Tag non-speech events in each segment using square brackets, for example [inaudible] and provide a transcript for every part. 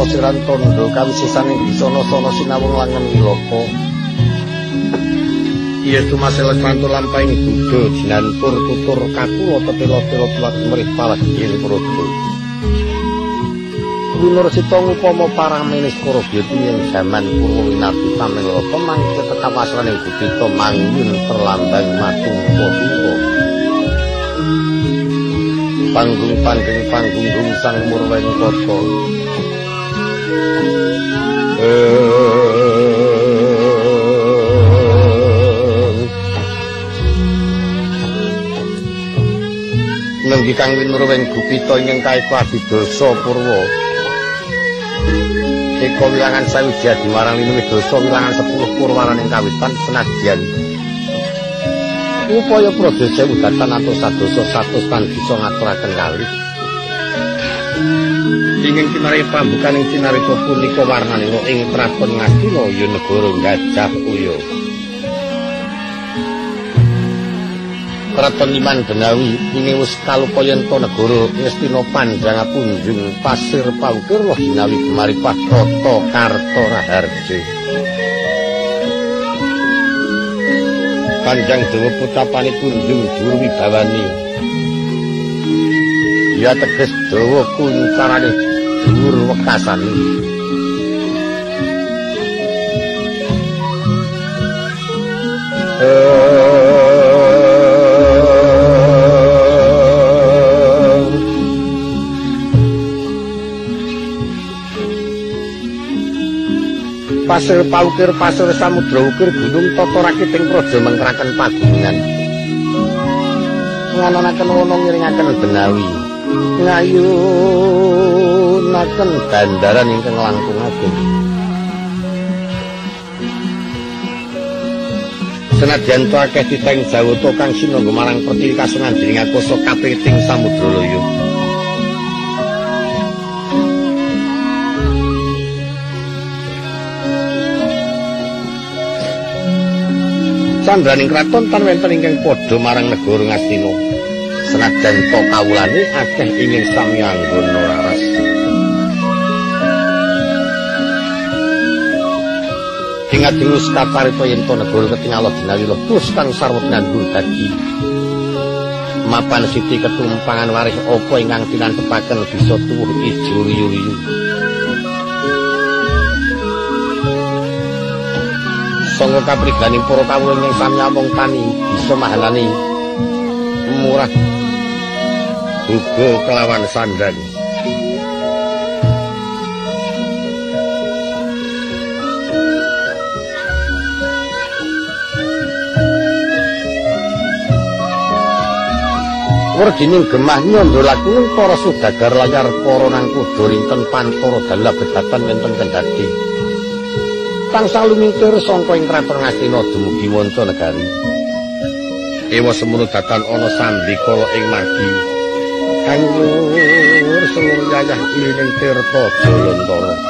karana siran tondo kawisisaning bisana sana sinawung langen wilaka Iya tumasel kanto lampahing Buddha jinantur tutur kakula tetela-tela tuwak mrih palagil prodo Winur sita ngupama paramenis Korobyati ing jaman purwa winarti pamilata mangke tetapasraning budita mangyun terlambang matungko tuwa. Panggung panggeng panggung sang murwen kota. Nenggi kang winur weng gupita ing kaeku abidasa purwa. Eko wilangan sawi jadi marang linu dosa wilangan sepuluh purwaran yang kawitan senadyan. Upaya prodese udatan atau sadoso satu tan bisa ngaturaken kali. Ingin kinari pambukan ing kinari punika warnanira ing praton ngastina ya negara gajah uya. Kraton Liman Benawi ingin wis ento negara Ngastina Panjang punjung pasir pawukir loh ginawi kemari Patrata Karta Raharja. Panjang dawa putapane kunjung dhuwur wibawani. Ya teges dawa kuncarane dhuwur wekasane. pasir paukir pasir samudra ukir gunung tata rakiting praja mengkraken pagunungan. Nganonaken wono ngiringaken benawi ngayunaken bandaran ingkang langkung ageng Senadyan to akeh diteng jawata kang sinangga marang pertilikasan dening akoso kapiting samudra loyo candraning kraton tan wonten ingkang padha marang negara Ngastina. Senajan to kawulane akeh ingin sami anggona laras. Ingat terus kaparita yen to negara ketingal dinawi lebus kang sarwa nganggur dadi. Mapan siti ketumpangan waris apa ingkang tinantepaken bisa tuwuh ijo riyu-riyu. sanga kapriganing para kawula ing sami amung tani bisa mahalani murah uga kelawan sandang Werdining gemah nyondo lakuning para sudagar layar para nang kudu rinten pantara dalem bedatan wonten kendhati. tansah lumitir sangka ing kraton Ngastina dumugi wanca negari. Ewa semono datan ana sandikala ing margi. Kanggur seluruh yayah ilining tirta Jalantara.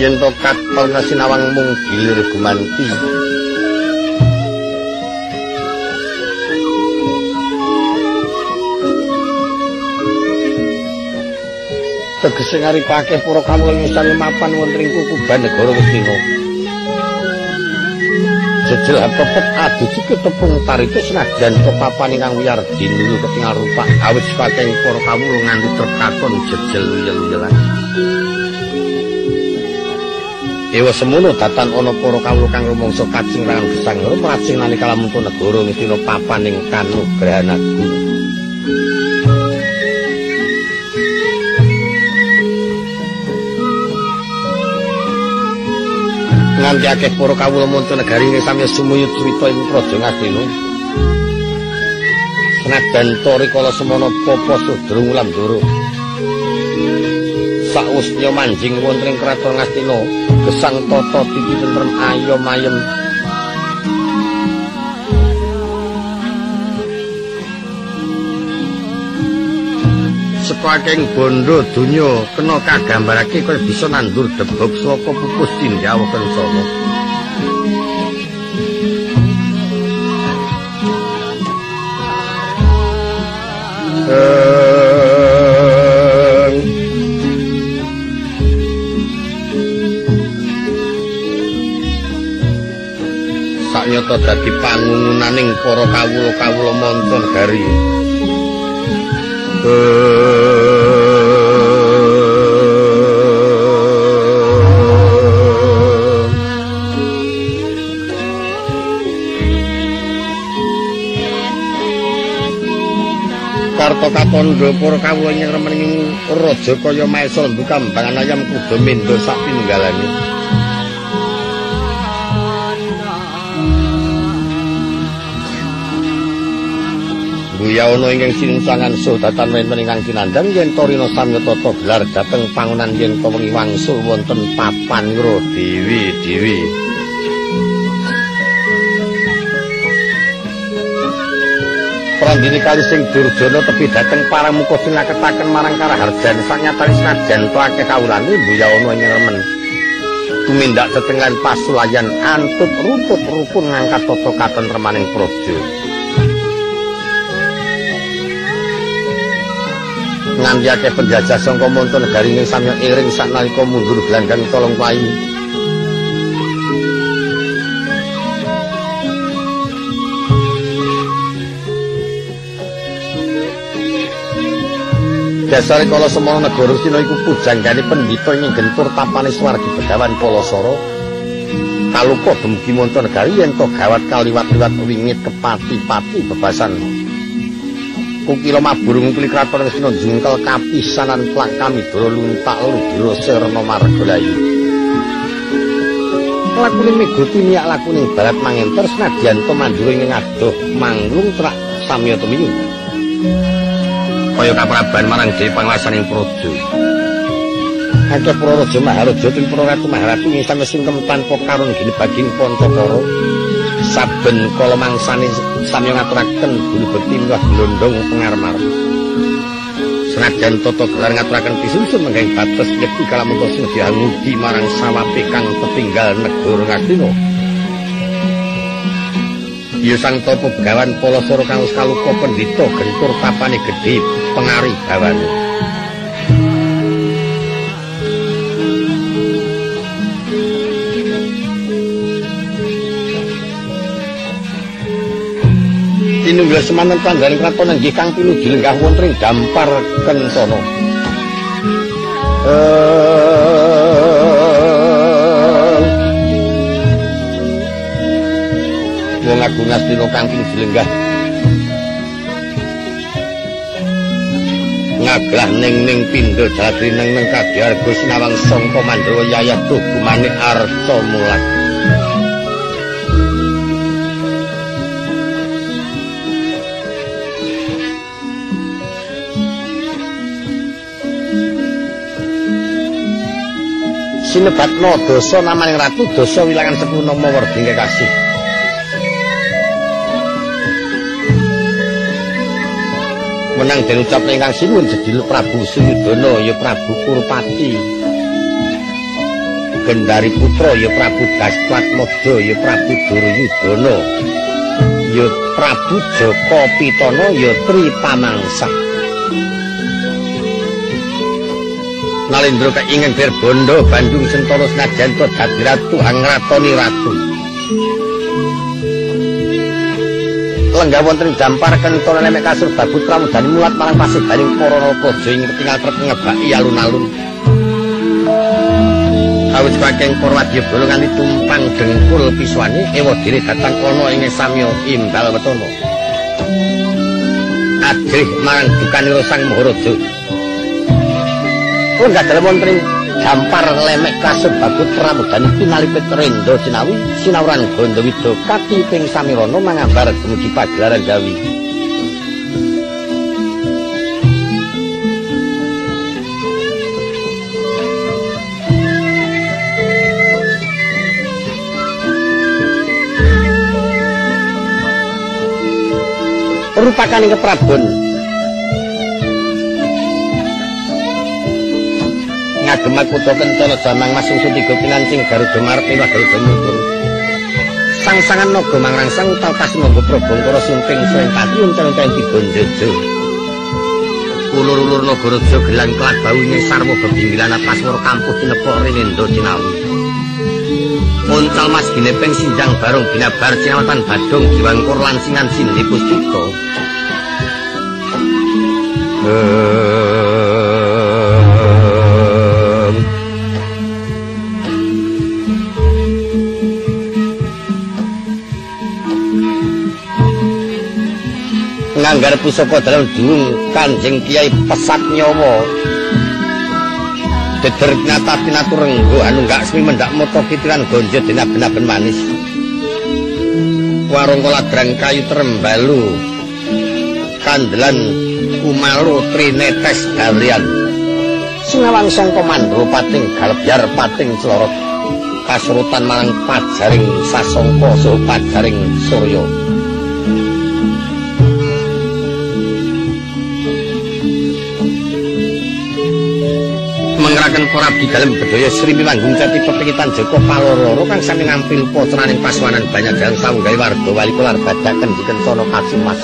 Yen to katon sinawang mung gilir gumanti. tegese ngaripake para kawula ngisane mapan wonten ing kukuban negara Wisnu. Jejel pepet aduci ketepung tarite senajan papan ingkang wiyar dinulu ketingal rupa awit saking para kawula nganti terkakon jejel uyel-uyelan. Ewa semono datan ana para kawula kang rumangsa kacing rangan gesang. Rumrajing nalika lamun negara Wisnu papan ing kanugrahan agung. nganti akeh para kawula monto negari ing sami sumuyut crita ing praja ngastina senajan tori kala semana popo sudrung ulam doro sausnya manjing wonten ing kraton ngastina gesang tata titi tentrem ayom ayem akeh bondo donya kena kagambarake kaya bisa nandur debok saka pupus tindawa kencana. Saknyata dadi pangungunaning para kawula-kawula monton gari. Karto katondo para kawula ing remening raja kaya maesal kambangan ayam kuda mendo sak pinunggalane. Buya ana ingkang sinsangan suh datan wonten ingkang kinandhang yen Torino samyatata gelar dhateng pangunan yen wengi wangsul wonten papan ngro dewi-dewi. Prandini kali sing Durjana tepi dhateng paramuka sinaketaken marang Karaharjan sanyatane senajan to akeh kawulane Buya ana ing remen. Tumindak tetengan pasulayan antut ruput rukun ngangkat tata katon remaning praja. ngandhake penjajah sangka monton negari ing samya iring saknalika mundur gelandang tolong payu Dasare kala semana negara Sina iku pujanggane pendhita ing gentur tapane swargi Begawan Palasara. Kalupa dumugi monton negari yen to gawat kaliwat-liwat wingit kepati-pati bebasan kukila mabur ngukli kraton Sina jungkel kapisanan plak kami doro luntak ludira serna margalayu. Lakune megoti niak lakune barat mangenter senadyan to mandura ing adoh manglung trak samya tumiyu. Kaya kapraban marang Praja. Akeh para raja maharaja lan para ratu maharatu ing sami singkem tanpa karun gini baging Pancakara. Saben kala mangsane sami ngaturaken bulu bekti miwah glondong pengarmar. Senajan tata gelar ngaturaken pisusun menggeng bates yekti kalamun sing diangudi marang sawape kang ketinggal negara Ngastina. Ya sang topo begawan Palasara kang wis kalupa pendhita gentur tapane gedhe pengari gawane. Tinunggal semanten tanggaling kraton nggih kang pinuju lenggah wonten ing dampar kencana. Wong agung astina kang pinuju lenggah ngaglah ning ning pindha jati neng neng kadiargo sinawang sangka mandhawa yayah tuh gumane arca mulat. Sinebatna dosa namaning ratu dosa wilangan sepuh nama werdi kasih. Menang den ucap ingkang sinuwun jedil Prabu Suyudana ya Prabu Kurpati. Gendari putra ya Prabu Daswatmodo ya Prabu Duryudana ya Prabu Joko Pitana ya Tri Nalindra keingin bir bondo Bandung Sentoro senajan to dadi ratu angratoni ratu. Lenggah wonten dampar kentara nemek kasur babu pramudani mulat marang pasih baling para praja ing ketingal trep ngebaki alun-alun. Awit saking para wadya bolo nganti tumpang dengkul piswane ewadene datang ana ing samya imbal wetana. Adrih marang dukanira sang Maharaja. Kula gadal wonten. Gampar lemek kasut bagut pramudan. Pinalipit rendo sinawi sinawuran gondowida kati ping samirana mangambar dumugi pagelaran gawi rupakane keprabon ngagemak kuda kencana jamang masung sutiga pinancing garuda marti garuda mungkur sangsangan naga mangrangsang utal kasmangga prabangkara sunting srengkati uncen-uncen digonjojo ulur-ulur nagaraja gelang kelat bau ing sarwa bebinggilan paswara kampuh tinepok rinendo cinawi. Uncal mas ginepeng sinjang barong binabar cinawatan badung jiwangkur lansingan sindi pustiko. Nganggar pusaka dalam durung kanjeng kiai pesat nyawa. Deger nyata pinatur renggo anu gak semi mendak moto kitiran gonjo dina benaben manis. Warung koladrang kayu terembalu. Kandelan kumalu trinetes galian. Singawang sangka mandro pating galebyar pating celorot kasurutan marang pajaring sasongko so pajaring suryo mengraken para abdi dalem bedaya Sri Manggung Jati pepengitan Joko Paloro kang sami nampil potraning paswanan banyak dalam sawunggawe warga wali kular badaken dikencana kasimas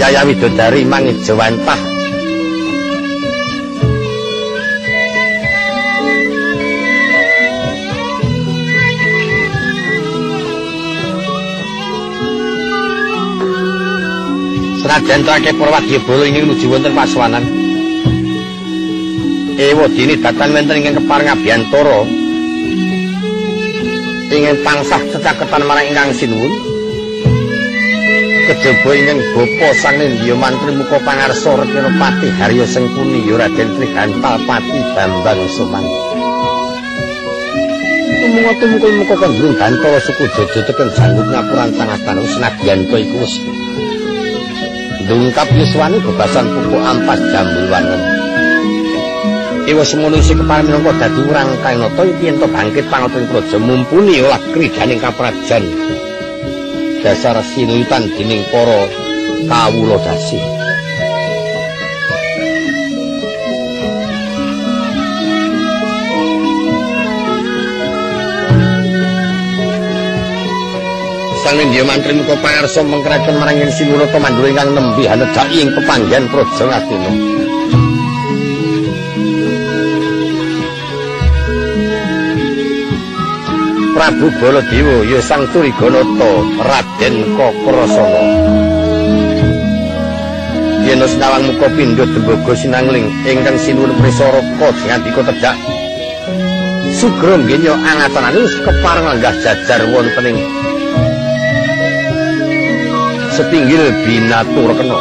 Yaya Widodari Mangijawantah Senajan trake Purwadya Bolo ingin nuju wonten Paswanan. Ewa dini datan wonten ingkang kepareng abiyantara. Ingin tansah cecaketan marang ingkang sinuwun. Kejaba ingkang bapa sang Nindya mantri muka pangarsa Retira Pati Harya Sengkuni ya Raden Trigantal Pati Bambang Suman. Muga tumukul muka kandung Gantara suku Jojo teken janggut ngapuran tengah tanah senadyan to iku wis dungkap yuswani bebasan pupuk ampas jambul wangen. Iwa semono isi kepala dadi urang kain noto yen to bangkit pangoten praja mumpuni olah kridaning kaprajan. Dasar sinutan dining para kawula dasi. Sang Indya mantri muka pangarsa mengkerakan marang ing sinulo pemandu ingkang nembi hanedaki ing pepanggihan praja Ngastina. Prabu Baladewa ya Sang Turiganata Raden Kakrasana. Yen nawang muka pindha dembaga sinangling ingkang sinuwun prisaraka ngandika tedhak Sugro nggenya angatanane wis kepareng lenggah jajar wonten ing setinggil binatur kena.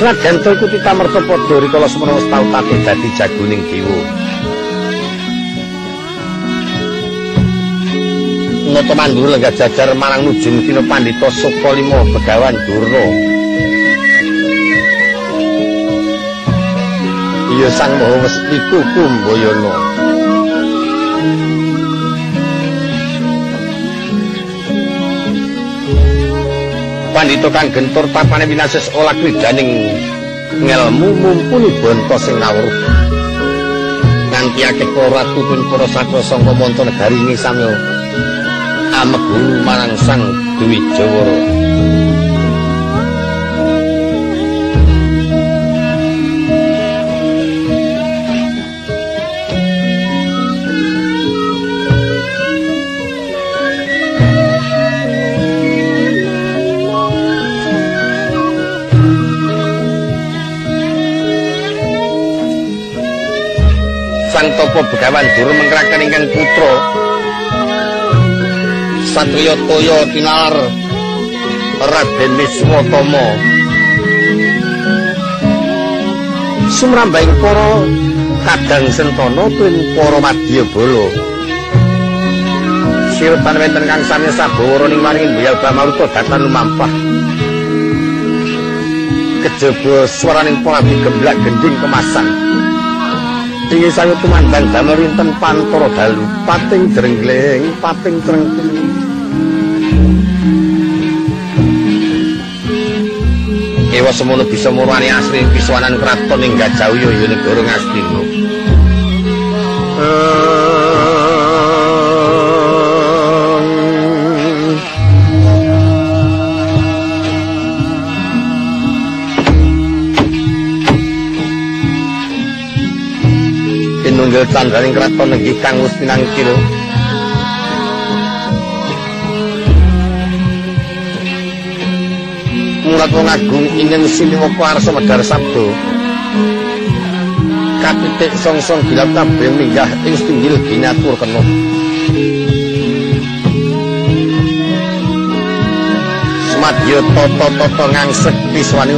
Senajan to iku pitamerta padha rikala semana wis tau tatih dadi jagoning dewa. Noto mandur lenggah jajar marang nujung Tino Pandito Sukolimo Begawan Durno. Iya sang moho mespiku kumboyono. Pandito kang gentur tapane winasis olah kridaning ngelmu mumpuni bonto sing nawruh. Nanti akeh para tutun para sakra sangka monto negari ini samyo ameguru marang sang Dewi Jawara. Sang Topo Begawan Duru mengkerakan ingkang putra Satrio Toyo Tinalar Raden Wiswotomo Sumrambaing para kadang sentono tuwin para madya bala Sirutan wenten kang sami sabawara ning maring Mbaya Bamaruta datan lumampah. Kejaba swaraning pangabdi gemblak gending kemasan. Dingi sayu tumandang damel rinten pantoro dalu pating drengleng pating trengkling Ewa semono bisa murwani asli pisuanan keraton ing Gajawya ya negara Ngastina. Pinunggil candraning keraton nenggih kang wis pinangkil. Mulat wong agung ingin siniwoko arsa medar sabdo kapitik song-song bilap kabeh minggah ing setinggil ginatur kena semadya toto-toto ngangsek piswani.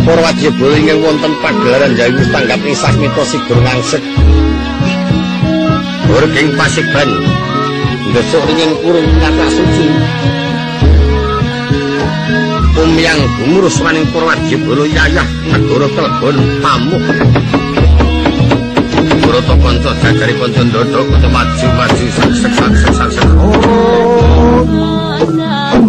Purwajya boleh ingin wonten pagelaran jaya tanggap ing sasmito sigur ngangsek. Burging pasik ban Besok ringin kurung kata suci umyang gumurus maning Purwadya Bala Yayah negara Kelebon Pamuk. Broto kanca jajari kanca ndodho kudu maju maju sak sak sak sak. Sritino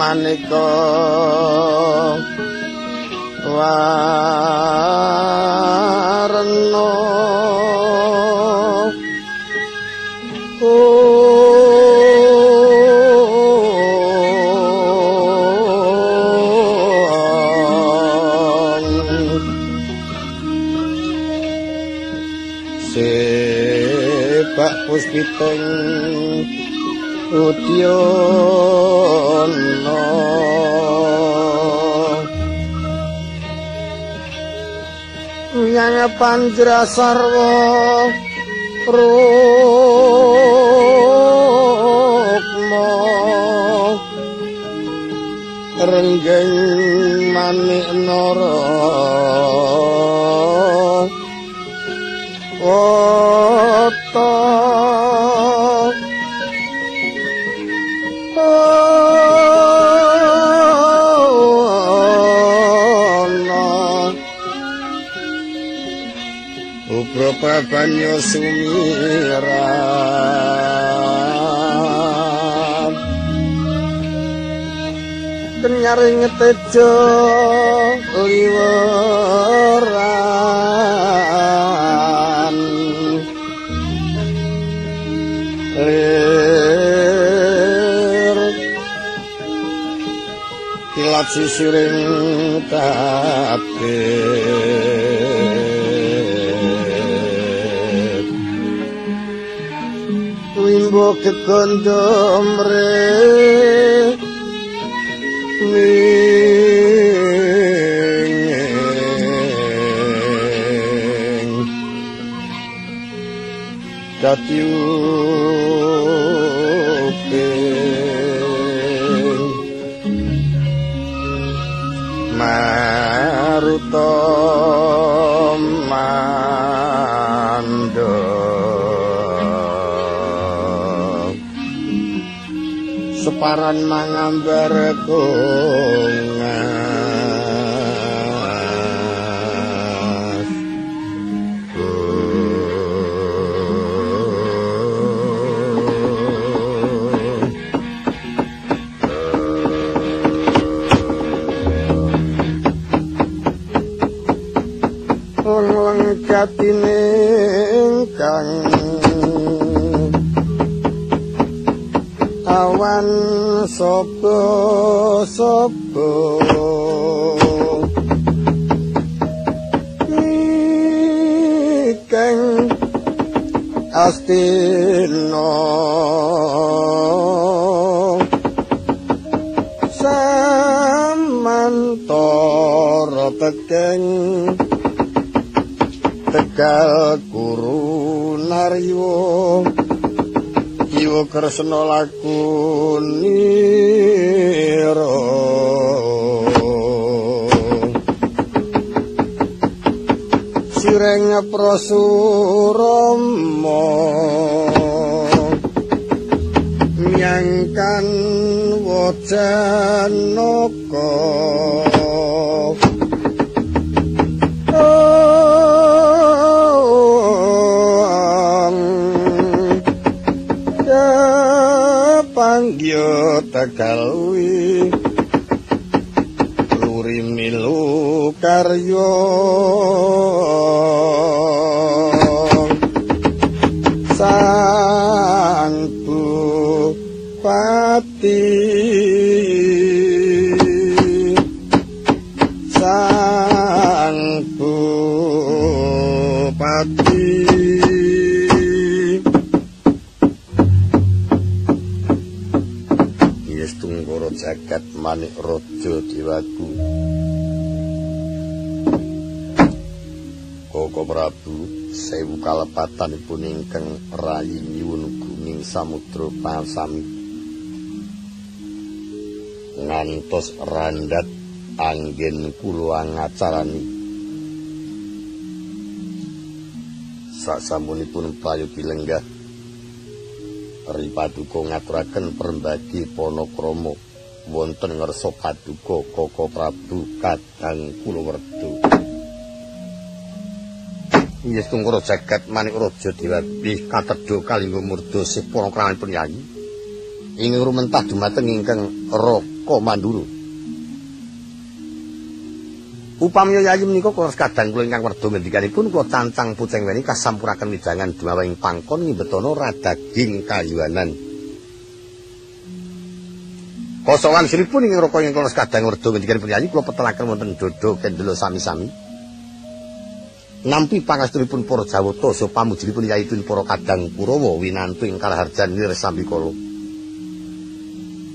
man I dasar mbok kondom re Maruto paran mangambar kungas lengkatine ingkang awan sapa sapa kang astina samantara tekeng tegal kresna lakunira sireng prasurama. Nyangkan wajanaka yo tegalwi luri milu karyo sewu kalepatan pun ingkang rayi nyuwun guming samudra pasami ngantos randat anggen kula ngacarani sak samunipun payu pilenggah Ripaduka ngaturaken perembagi Ponokromo wonten ngersa paduka Koko Prabu Kadang Kulawarda. Inggih tungkara jagat manik raja dewati katedha kalinggo murda sih para kraman penyanyi. Ing rumentah dumateng ingkang Raka Mandura. Upamya yayi menika kula kadang kula ingkang werda ngendikanipun kula cancang puceng weni kasampuraken widangan dumawing pangkon ngimbetono radaging kayuanan. Kosongan siripun ing Raka ingkang kula kadang werda ngendikanipun yayi kula petelaken wonten dodo kendelo sami-sami. Nampi pangastunipun para Jawata so pamujinipun yaitun para kadang Kurawa winantu ing kalaharjan nirsambikala.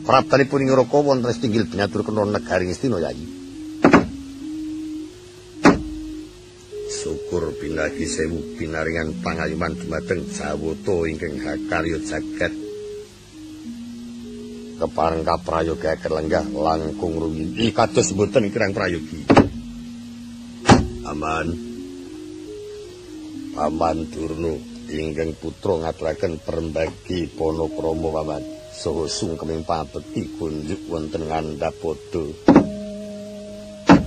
Praptanipun ing Raka wonten setinggil binatur kena negari Ngastina yayi. Syukur binahi sewu pinaringan pangayuman dumateng Jawata ingkang hakarya jagat. Kepareng kaprayoga kelenggah langkung rumiyin. Kados mboten kirang prayogi. Aman. Paman Durna ingkang putra ngaturaken perembagi Panakrama paman saha sungkeming pabekti kunjuk wonten ngandhapada.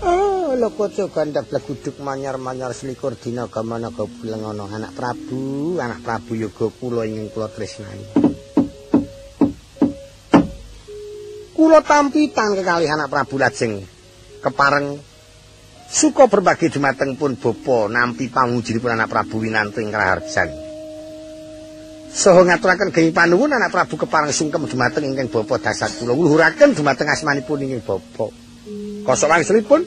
Oh, lokoco gandhap leguduk manyar-manyar selikur dina gamanaga ana anak Prabu, anak Prabu yoga kula ingkang kula tresnani. Kula tampi kekalih anak Prabu lajeng kepareng Suka berbagi dumateng pun bapa nampi pamujinipun anak Prabu Winantu ing Raharjan. Saha ngaturaken genging panuwun anak Prabu kepareng sungkem dumateng ingkang bapa dasar kula ngluhuraken dumateng asmanipun ingkang bapa. Kosok wangsulipun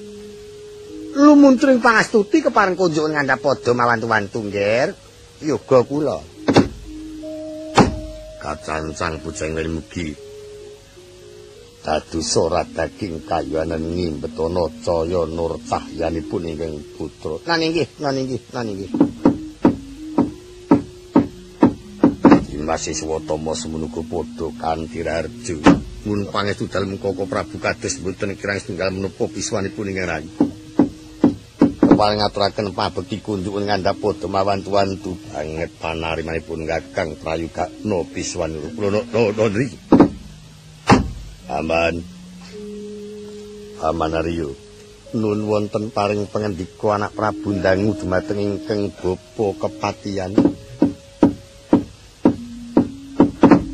lumuntring pangastuti kepareng kunjuk ngandhap padha mawantu-wantu nggih. Yoga kula. Kacancang bujeng mugi dados ora daging kayuanan ngimbetono caya nur cahyanipun ingkang putra. Lan inggih, lan inggih, lan inggih. Dimas Swatama semenuku padha kanthi rarjo. Mun pangestu dalem Koko Prabu kados mboten kirang setunggal menapa biswanipun ingkang rayi. Keparing ngaturaken pabekti kunjuk ngandhap padha mawantu-wantu banget panarimanipun Kakang Prayuga no biswan kula no, no, no, Aman. Aman Aryo. Nun wonten paring pengendika anak Prabu Ndangu dumateng ingkang bapa kepatihan.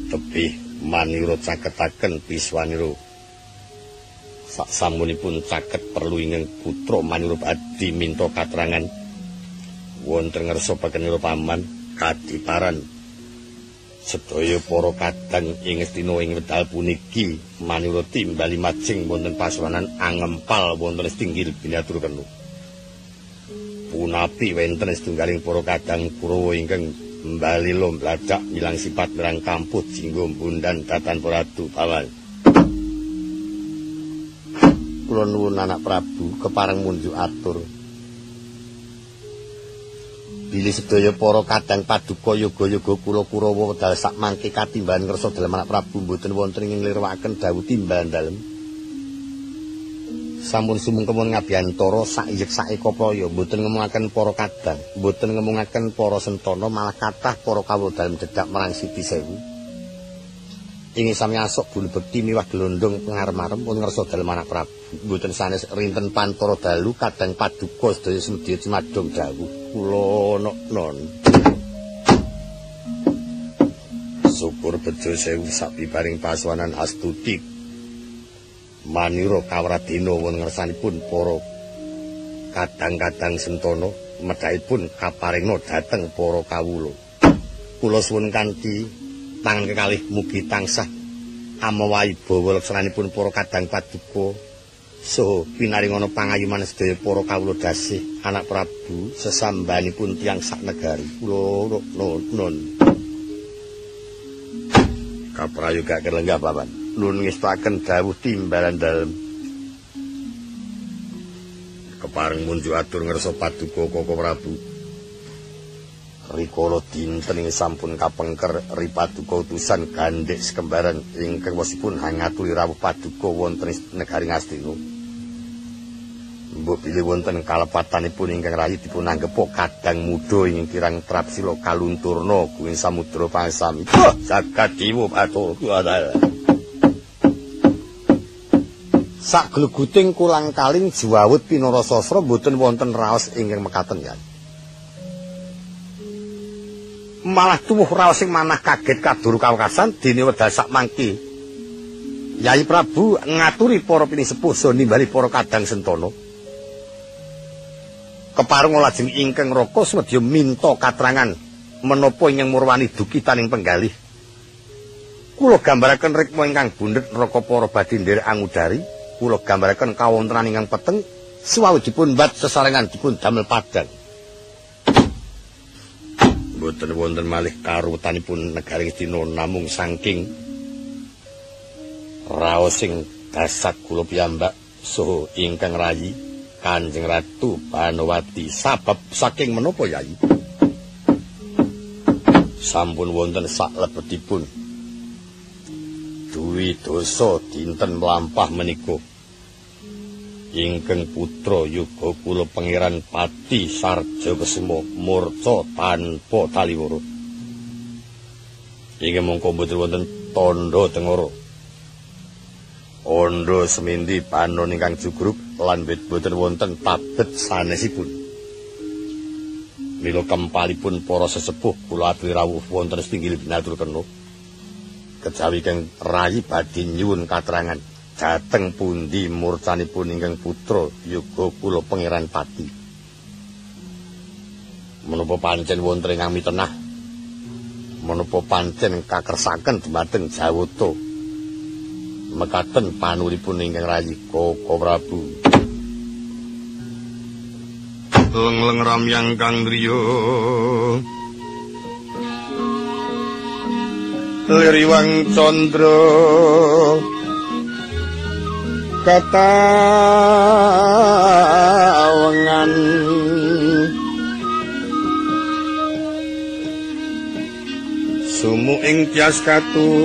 Tepih manira caketaken piswanira. Sak samunipun caket perlu ingkang putra manira adi minta katerangan wonten ngersa pakenira paman kadiparan sedaya para kadang ing Estina ing wedal puniki manira timbali majeng wonten pasuwanan angempal wonten setinggil binatur kenu. Punapi wenten setunggaling para kadang Kurawa ingkang mbali lombladak milang sifat mirang kampus jinggo bundan datan Ratu Pawan. Kula nuwun anak Prabu kepareng munjuk atur. Bilih sedaya para kadang paduka yoga-yoga kula Kurawa wedal sak mangke katimbahan ngersa dalem anak Prabu mboten wonten ing nglirwaken dawuh timbahan dalem. Sampun sumengkemon ngabiyantara sak iyek sak eka praya mboten ngemungaken para kadang, mboten ngemungaken para sentana malah kathah para kawula dalem dedak marang Siti Sewu. Ing sami asok bulu bekti miwah glondong pengarem-arem pun ngersa dalem anak Prabu. Mboten sanes rinten pantara dalu kadang paduka sedaya semedya cimadong dawuh. Kula non syukur bejo sewu sapi paring paswanan astuti. Manira kawradina wonten ngersanipun para kadang-kadang sentono medhaipun kaparingna dhateng para kawula. Kula suwun kanthi tangan kekalih mugi tansah amawahi bawa leksananipun para kadang paduka so pinaringono pangayuman sedaya para kawula dasih anak Prabu sesambanipun tiang sak negari. Kula nun kaprayoga kelenggah papan nun ngestaken dawuh timbalan dalem. Kepareng munjuk atur ngersa paduka koko Prabu. Rikala dinten ing sampun kapengker ripaduka utusan gandhek sekembaran ingkang wasipun hangatuli rawuh paduka wonten negari Ngastina Mbok pilih wonten kalepatanipun ingkang rayi dipun anggepo kadang muda ing kirang trapsila kalunturna kuwi samudra pasami. Jagat dewa patur Sak gleguting kulang kaling juwawut pinara sasra mboten wonten raos ingkang mekaten ya. malah tuwuh raos sing manah kaget kadur kawekasan dene wedal sak mangki. Yai Prabu ngaturi para pinisepuh so nimbali para kadang sentono. Keparung lajeng ingkang raka semedya minta katrangan menapa ingkang murwani duki taning penggalih. Kula gambaraken rikma ingkang bundhet neraka para badhe nderek angudari, kula gambaraken kawontenan ingkang peteng suwawujipun bat sesarengan dipun damel padang. Mboten wonten malih karutanipun negari Cina namung saking raos sing dasat kula piyambak saha ingkang rayi Kanjeng Ratu Panowati. Sabab saking menapa yai? Sampun wonten sak lebetipun. Duwi dosa dinten mlampah menika. Ingkang putra yuga kula pangeran Pati Sarja Kesema murca tanpa taliwara. Inggih mongko mboten wonten tandha tengara. Ondo semindi panon ingkang jugruk lan wit boten wonten tabet sanesipun. Mila kempalipun para sesepuh kula aturi rawuh wonten setinggil binatur kena. Kejawi kang rayi badhe nyuwun katerangan dhateng pundi murcanipun ingkang putra yuga kula pangeran Pati. Menapa pancen wonten ing tenah? Menapa pancen kakersaken dumateng Jawata? mekaten panuripun ingkang rayi Koko Prabu. Leng-leng ramyang kang driya. Liriwang Candra. Kata wengan. sumu ing tias katurikan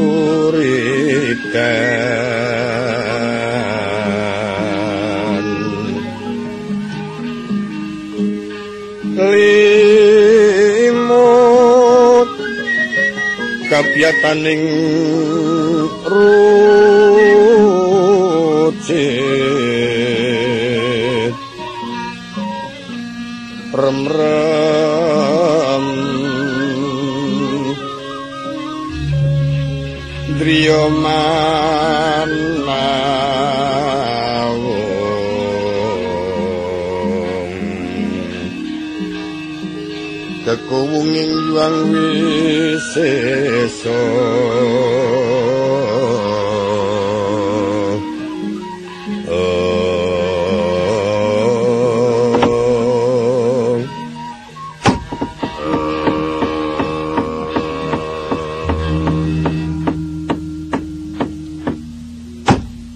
limut kapiataning rucit rem-rem. Driya kekuwunging yuang wisesa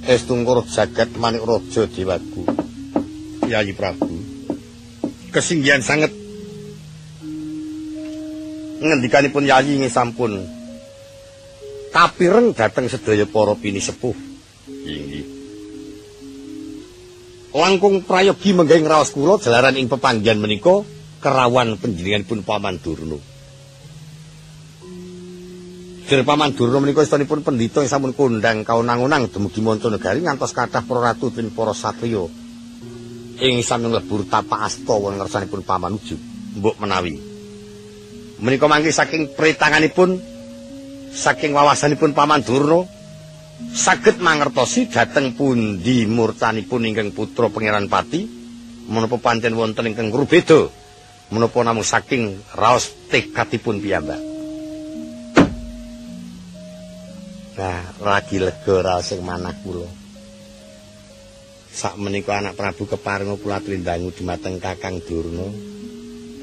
Estungkur jagat manik rojo diwaku Yayi Prabu. Kesinggian sangat Ngendikanipun Yayi ini sampun. Kapireng dateng sedaya para pini sepuh. Ini Langkung prayogi menggaing rawas kulo Jalaran ing pepanggian meniko Kerawan penjiringan pun paman durno Dir paman Durna menika istanipun pendhita ing sampun kondang kaunang-unang dumugi Mancanegari ngantos kathah para ratu lan para satriya. Ing sampun lebur tapak asta wonten ngersanipun paman Ujug mbok menawi menika mangke saking pritanganipun saking wawasanipun paman Durna saged mangertosi dhateng pundi murtanipun ingkang putra pangeran Pati menapa pancen wonten ingkang rubeda menapa namung saking raos tekadipun piyambak Nah, lagi lega ra sing manah kula. Sak menika anak Prabu keparenga kula trindangu dumateng Kakang Durna.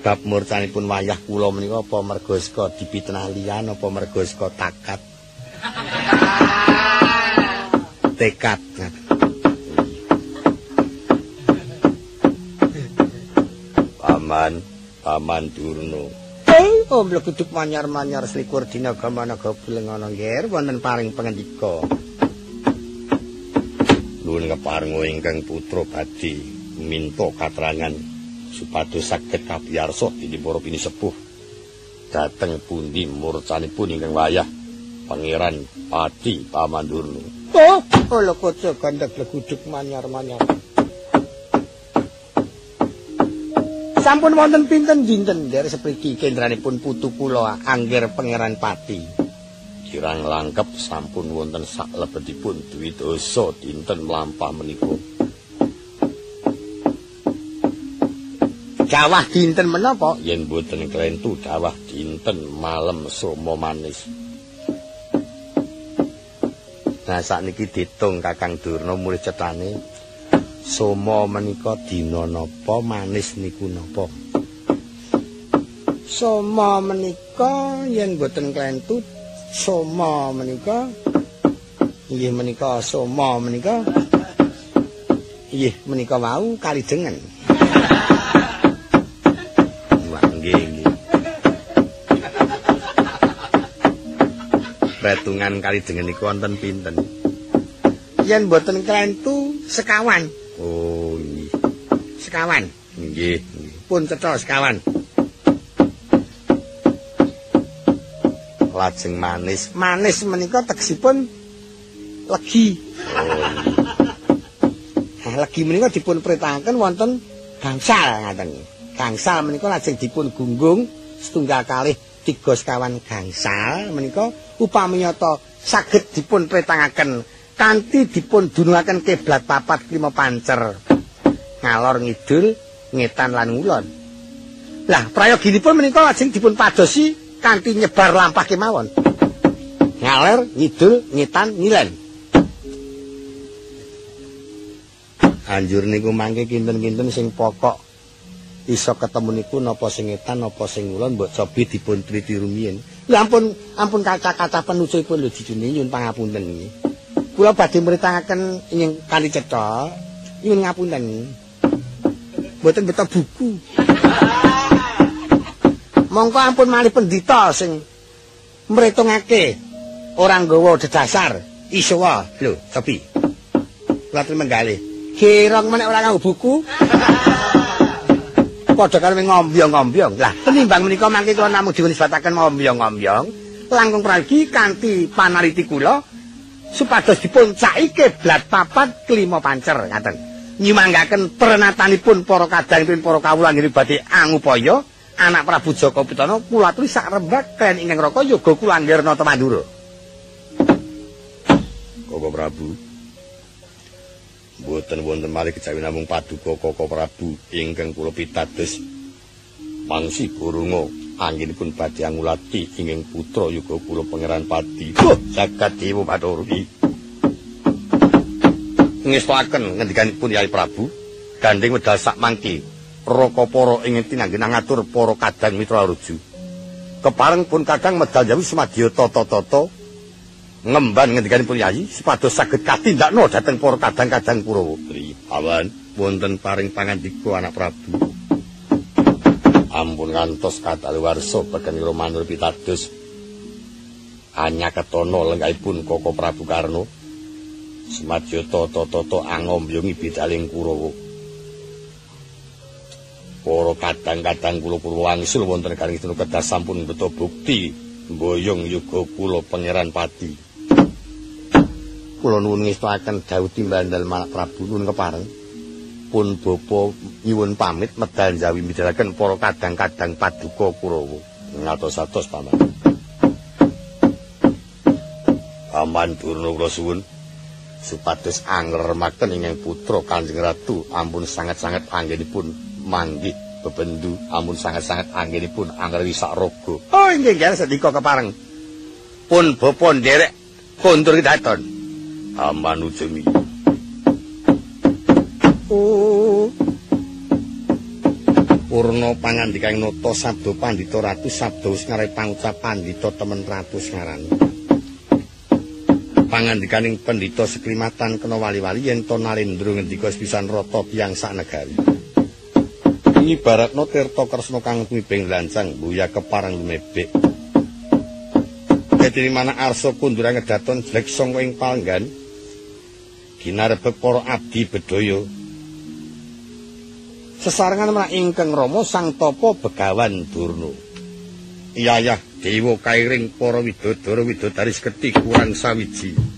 Bab murcanipun wayah kula menika apa mergo saka dipitenah liyan apa mergo saka takat. Tekad. Paman, Paman Durna. Om legeduk manyar-manyar selikur dina gamana gobeleng ana nggih wonten paring pangandika. Nuwun keparenga ingkang putra badhe minta katrangan supados saged kapiyarsa dening para pinisepuh dhateng pundi murcanipun ingkang wayah. Pangeran Pati Pamandurna. Oh, kala kaca gandhek legeduk manyar-manyar. sampun wonten pinten dinten? Dari sepriki kendranipun putu kula angger pangeran pati. Kirang langkep sampun wonten sak lebetipun duwi dosa dinten mlampah menika Dawah dinten menapa? Yen boten klentu dawah dinten malem somo manis. Nah sakniki ditung Kakang Durna mulih cetane Somo menika dina napa manis niku napa? Somo menika yen boten klentu Somo menika Inggih menika somo menika Inggih menika wau kalijengen Nggih nggih Retungan kalijengen niku wonten pinten Yen boten klentu sekawan Oh, nggih. Sekawan. Nggih, pun cetha sekawan. Lajeng manis. Manis menika tegesipun legi. Oh, legi menika dipun pritahaken wonten gangsal ngaten. Gangsal menika lajeng dipun gunggung setunggal kalih tiga sekawan gangsal menika upamanya saged dipun pritahaken kanthi dipun dunungaken kiblat papat lima pancer. Ngalor ngidul ngetan lan ngulon. Lah prayoginipun menika lajeng dipun padosi kanthi nyebar lampah kemawon. Ngaler ngidul ngetan ngilen. Anjur niku mangke kinten-kinten sing pokok iso ketemu niku napa sing ngetan napa sing ngulon mbok cobi dipun triti rumiyin. Lha ampun ampun kaca-kaca penusuipun lho dijune nyun pangapunten kula badhe mritahaken ing kali cetha nyuwun ngapunten mboten beto buku. Mongko ampun malih pendita sing mritungake ora nggawa dedasar iswa lho tapi kula terima menggalih kirang menek ora buku [laughs] padha karo ngombyong-ngombyong. Lah penimbang menika mangke kula namung diwisbataken ngombyong-ngombyong langkung pragi kanthi panaliti kula supados dipun caike blat papat kelima pancer ngaten. Nyimanggaken pernatanipun para kadang pun para kawula ngene badhe angupaya anak Prabu Jaka Pitana kula aturi sak rembak kan ingkang raka yoga kula anggirna temandura Koko Prabu Mboten wonten malih kejawi namung paduka Koko Prabu ingkang kula pitados mangsi burunga anggenipun badhe angulati inging putra yuga kula pangeran Pati. Oh, jagat dewa Bathara. Ngestoaken ngendikanipun Yai Prabu, gandeng wedal sak mangki, raka para ing tinanggen ngatur para kadang mitra ruju. Kepareng pun kadang medal jawi semadya tata-tata ngemban ngendikanipun Yai supados saged katindakno dhateng para kadang-kadang Kurawa. Awan wonten paring pangandika anak Prabu. ampun ngantos kadaluwarsa bekenira manur pitados anyaketana lenggahipun Koko Prabu Karno semadya tata-tata angombyongi bidaling Kurawa para kadang-kadang kula purwangsul wonten karing istana kedah sampun beto bukti mboyong yuga kula pangeran pati kula nuwun ngestakaken dawuh timbandal Malak Prabu nuwun kepareng pun bapa nyuwun pamit medal jawi midharaken para kadang-kadang paduka Kurawa. Ngatos-atos paman. Paman Durna kula suwun supados anglermaken ingkang putra Kanjeng Ratu ampun sangat-sangat anggenipun manggih bebendu ampun sangat-sangat anggenipun angler wisak raga. Oh inggih nggih sedika kepareng. Pun bapa nderek kondur kidaton. Aman ujung iki. Purna pangandikaing nata sabda pandhita ratu sabda wis ngarep pangucap pandhita temen ratu ngarani. Pangandikaning pendhita seklimatan kena wali-wali yen to nalendra ngendika pisan rata tiyang sak negari. Ngibaratno tirta kresna kang mibeng lancang buya keparang lumebek. Dadi mana arsa kundura ngedaton jelek sangka ing palenggan ginarebek para abdi bedaya sesarengan menak ingkang Rama Sang Tapa Begawan Durna. Iyayah dewa kairing para widodara widodari seketi kurang sawiji.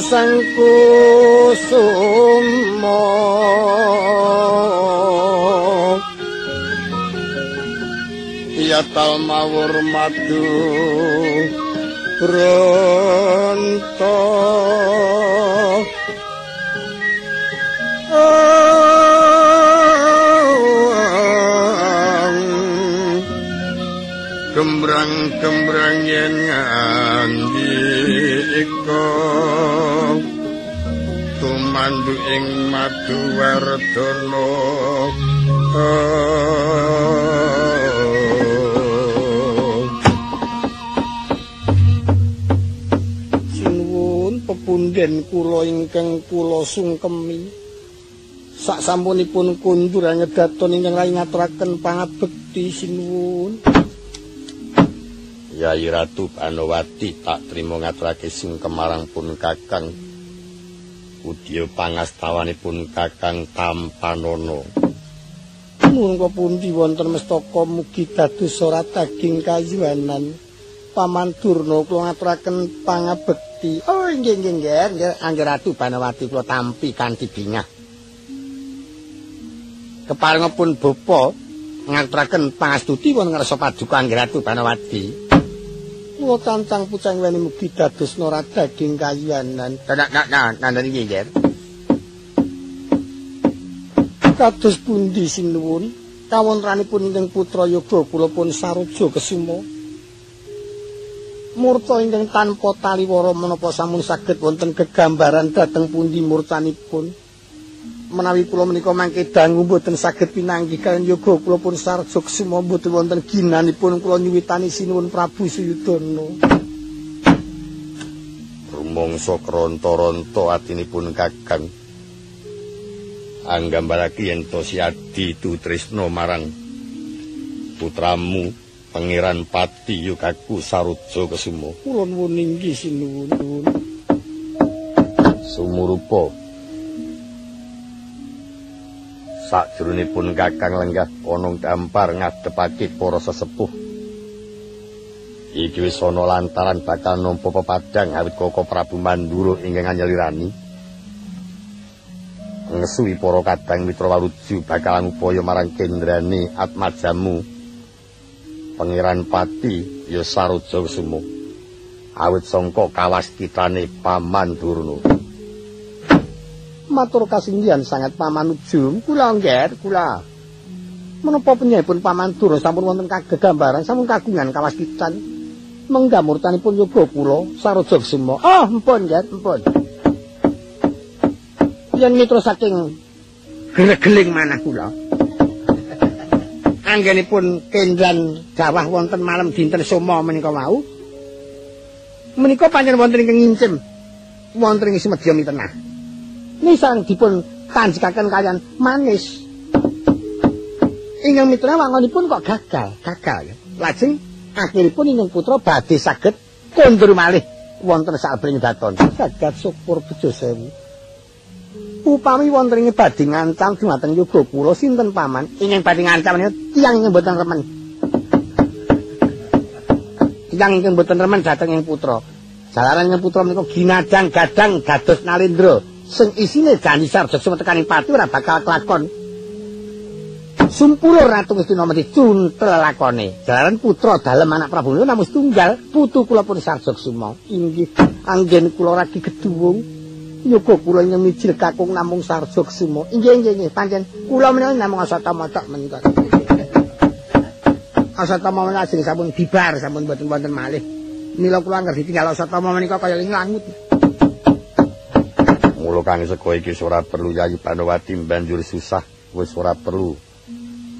Sangku sumo. Ya tal mawur madu sampunipun kundur ngedaton ingkang rai ngaturaken pangabekti sinuwun. Yai Ratu Panowati tak trimo ngaturake sungkem marang pun Kakang Udya pangastawanipun Kakang Tampanono. Mungko pundi wonten mestaka mugi dados ora daging kayuanan. Paman Durna kula ngaturaken pangabekti. Oh nggih nggih nggih. Angger Ratu Panowati kula tampi kanthi bingah Keparengipun bapa ngaturaken pangastuti wonten ngarsa paduka Ratu Panowati kula tantang pucang wani mugi dados nora daging kayuanan. Nak nak nak nandani nggih. Kados pundi sinuwun kawontranipun ingkang putra yoga kula pun saruja kesuma. Murta ingkang tanpa taliwara menapa samun saged wonten gegambaran dhateng pundi murtanipun. Menawi kula menika mangke dangu mboten saged pinanggih kaliyan yoga kula pun sarja kesuma mboten wonten ginanipun kula nyuwitani sinuwun Prabu Suyudana. Rumangsa kronto-ronto atinipun kakang anggambarake yen to siadi tu tresna marang putramu pangeran pati yukaku saruja kesuma kula nuwun inggih sinuwun. Sumurupa Sakjroning Kakang lenggah ana gampar ngadepake para sesepuh. Iki wis ana lantaran bakal nampa pepadang awit Koko Prabu Mandura ingkang nyelirani. Ngesuwi para kadang mitra waluju bakal ngupaya marang kendrane atmajamu. Pangeran Pati ya saruja sumu. Awit sangka kawastitane Paman Durna. Matur kasinggihan sangat paman ujung. Kula ngger kula. Menapa penyebun paman durna sampun wonten kagegambaran sampun kagungan kawastitan menggamurtanipun yoga kula saraja gesema oh mpun ngger mpun. Yen mitra saking gregeling manah kula. Anggenipun kendran gawah wonten malam dinten soma menika wau. Menika panjenengan wonten ing ngincim. Wonten ing semedya mitenah nisang dipun tanjikaken kalian manis. Ingkang mitra wangunipun kok gagal, gagal. Lajeng akhiripun ingkang putra badhe saged kondur malih wonten sabring daton. Saged syukur bejo sewu. Upami wonten ing badhe ngancam dumateng yoga kula sinten paman ingkang badhe ngancam tiyang ingkang boten remen. Tiyang ingkang boten remen dhateng ing putra. Jalaran ing putra menika ginadang gadang dados nalindra. Sing isine janji sarjak sumekaning pati ora bakal kelakon. Sumpuro ratu Gusti Nomo dicuntel lakone. Jalaran putra dalem anak Prabu namus tunggal, putu kula pun sarjak sumo. Inggih, anggen kula ragi geduwung. Yoga kula ing mijil kakung namung sarjak sumo. Inggih, inggih, pancen kula menawa namung asata mocok menika. Asata mawon ajeng sampun bibar, sampun boten wonten malih. Mila kula ngerti tinggal asata mawon menika kaya langut. Mula kang seko iki ora perlu Yayi Panowati banjur susah, wis ora perlu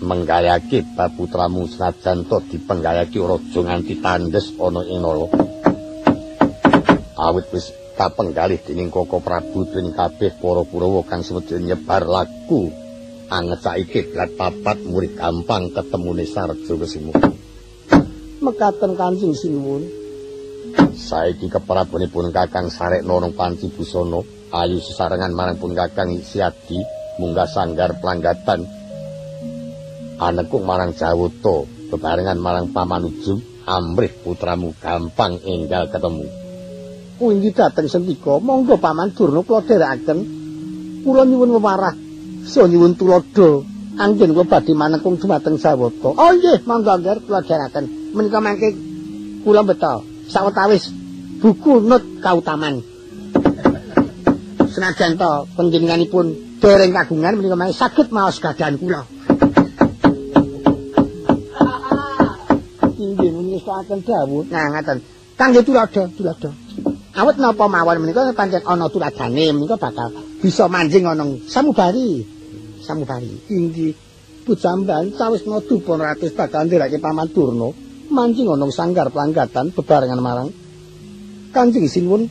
menggayake paputramu senajan to dipenggayake raja nganti tandes ana ing nala. Awit wis kapenggalih dening Koko Prabu dening kabeh para Kurawa kang semedya nyebar laku angecake blat papat murid gampang ketemune sarja kesimu. Mekaten Kanjeng Sinuwun. Saiki keprabonipun Kakang Sarekno nang Panci Busana ayu sesarengan marang pun Kakang Siadi munggah sanggar planggatan. Anekung marang Jawata bebarengan marang Paman Ujum amrih putramu gampang enggal ketemu. Kuwi dateng sendika? Monggo Paman Durna kula dherekaken. Kula nyuwun wewarah. So nyuwun tulodo anggen kula badhe manekung dumateng Jawata. Oh nggih monggo nggih kula dherekaken. Menika mangke kula beto sawetawis buku not kautaman. Senajan to panjenenganipun dereng kagungan menika mangke saged maos gadahan kula. ngestoaken dawuh. Nah, ngaten. Kangge tulada, tulada. Awet napa mawon menika pancen ana tuladane menika bakal bisa manjing ana samubari. Samubari. Tinggi Bujamban sawis nodu pun ratus bakal ndirake paman Durna mancing ana sanggar planggatan bebarengan marang Kanjeng Sinuwun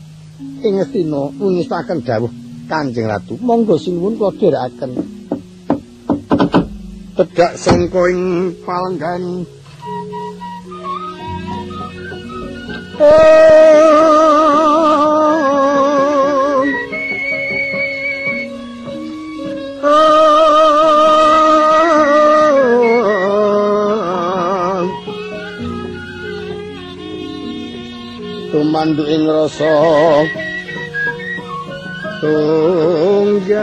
ing Astina ngestaken dawuh Kanjeng Ratu. Monggo Sinuwun kula dherekaken. Tegak sangka ing palenggan Oh, Tumandu ing rasa. Tunggal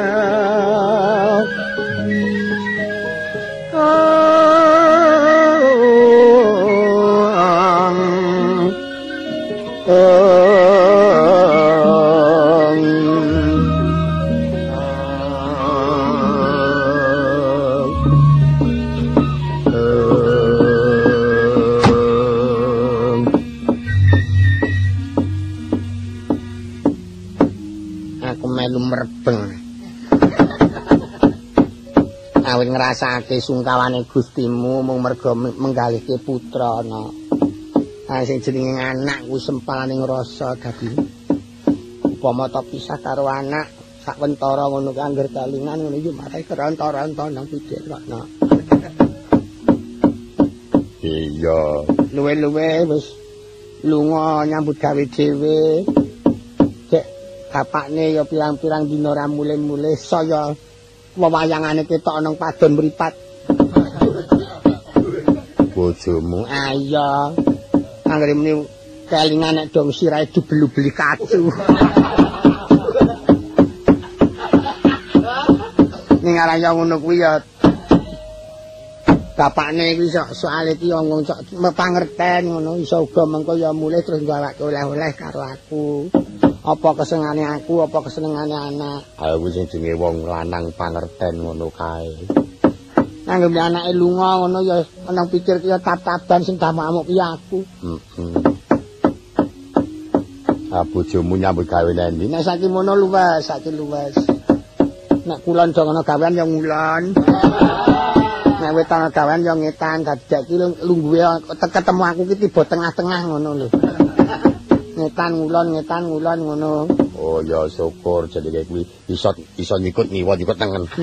ngrasake sungkawane Gustimu mung merga menggalihke putra ana. Ah sing jenenge anak ku sempalane ngrasa dadi upama to pisah karo anak sakwentara ngono ki angger kalingan ngono iki marai kerontara-ronta nang pikir kok no. Iya, luwe-luwe wis lunga nyambut gawe dhewe. Cek bapakne ya pirang-pirang dina ra mule-mule saya wewayangane ketok nang padon mripat. Bojomu ayo. Anggere muni kelingan nek dong sirahe dibelu-beli kacu. Ning arah yo ngono kuwi ya bapakne iki sok soal iki ngomong sok pangerten ngono iso uga mengko ya mulih terus gawake oleh-oleh karo aku. Apa kesenengane aku apa kesenengane anak? Aku sing jenenge wong lanang pangerten ngono kae. Nang anake lunga ngono ya nang pikir kaya tataban sing damuk piye aku. Heeh ah bojomu nyambut gawe nendi nek saiki mono luwes saiki luwes. Nek kulon do ngono gawean ya ngulon nek wetan gawean ya ngetan dadi iki lungguhe ketemu aku ki tiba tengah-tengah ngono lho ngetan ngulon ngetan ngulon ngono. Oh ya syukur jadi kuwi iso iso nyikut niwa nyikut tengen. [laughs]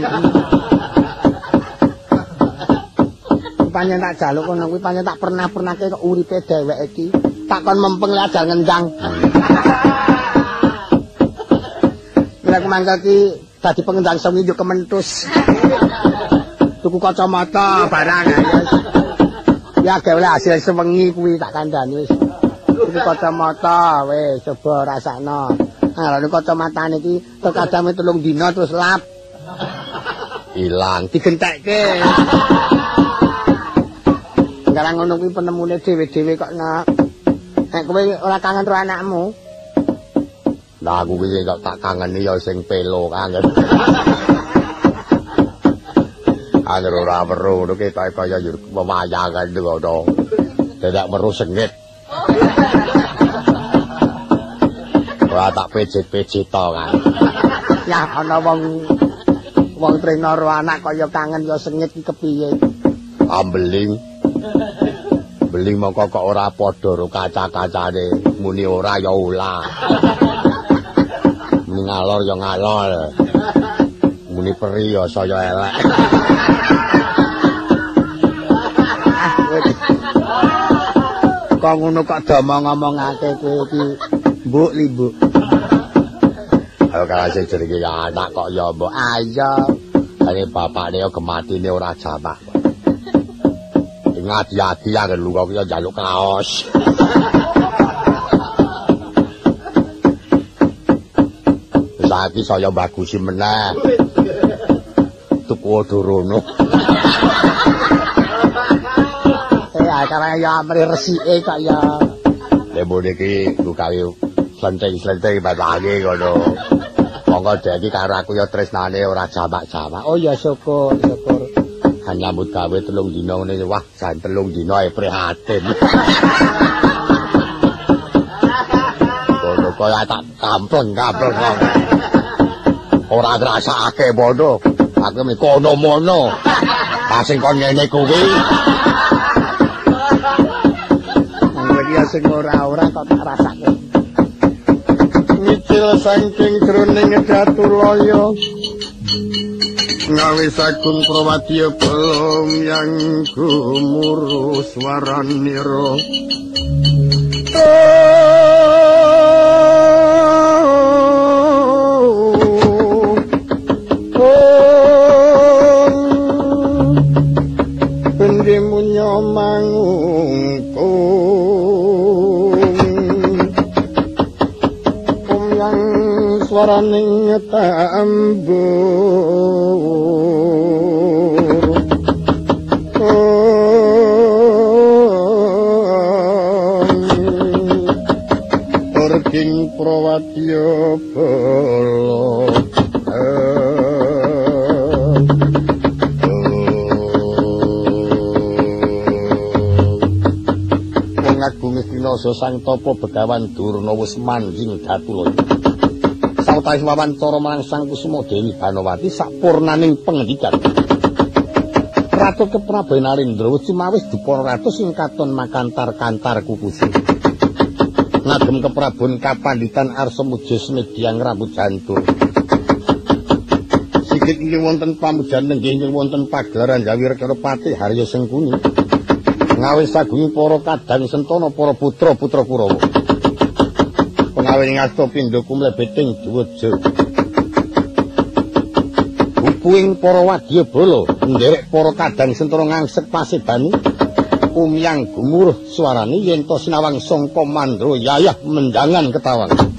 Panjen tak jaluk kono kuwi panjen tak pernah-pernahke kok uripe dhewek iki. Tak kon mempeng le ajal ngendang. Nek mangka ki dadi pengendang sewi yo kementus. Tuku kacamata barang ya. Ya gawe hasil sewengi kuwi tak kandhani wis. Iki kacamata wis coba rasakno. Ah lha kacamata niki terkadang telung dina terus lap. Ilang digentekke sekarang ngono kuwi penemune dhewe-dhewe kok nak. Nek kowe ora kangen karo anakmu. Lah aku kuwi kok tak kangen ya sing pelo kangen. Agar ora weruh ngono ketok kaya wewayangan ngono. Dadak weruh sengit. Wah tak pejit-pejit to kan. [laughs] Ya ana wong wong trena ro anak kaya kangen ya sengit iki kepiye. Ambeling. Beling mongko kok ora padha ro kaca-kacane. Muni ora ya ula. Muni ngalor ya ngalor. Muni peri ya saya elek. kok ngono kok domong-ngomongake kowe iki. Mbuk li, Mbuk. Kalau sing jenenge anak kok ya mbok ayo. Ini bapakne yo kematine ora jamak. Ngati-ati ya lu kok yo njaluk kaos. Saiki saya bagusi meneh. Tuku dorono. Eh, akare ya mri resike kok ya. Lebo niki lu kawi slenting-slenting batake ngono. Monggo dek iki karo aku ya tresnane ora jamak-jamak. Oh ya syukur, syukur. Nyambut gawe telung dina ngene wah jan telung dina e prihatin. Kono kaya tak kampleng-kampleng kok. Ora ngrasakake bondo. Aku mung kono mono. Lah sing kon ngene kuwi Monggo ya sing ora-ora kok tak rasake. Micil saking jroning Datulaya ngawi sagung prawadya belum yang gumuru swaranira Pendimu nyomangungkung swaraning tambur Orking prawadya bala wong agung Istinasa sang tapa begawan Durna wis manjing Datulaya. Sawetawis wawancara marang Sang Kusuma Dewi Banowati sapurnaning pengendikan. Ratu Keprabayan Narendra wis cumawis dupara ratu sing katon makantar-kantar kukusi. Ngagem keprabon kapanditan Arsa Muja Smedhyang rambut jantur. Sikit inggih wonten pamujan nenggih inggih wonten pagelaran gawe rekara Patih Harya Sengkuni. ngawis sagungi para kadang sentana para putra-putra Kurawa. Pengawin ngasta pindha kumlebeting duweja. Upuing para wadya bala nderek para kadang sentana ngangsek pasebani umyang gumuruh suarane yen to sinawang sangka mandra yayah mendangan ketawang.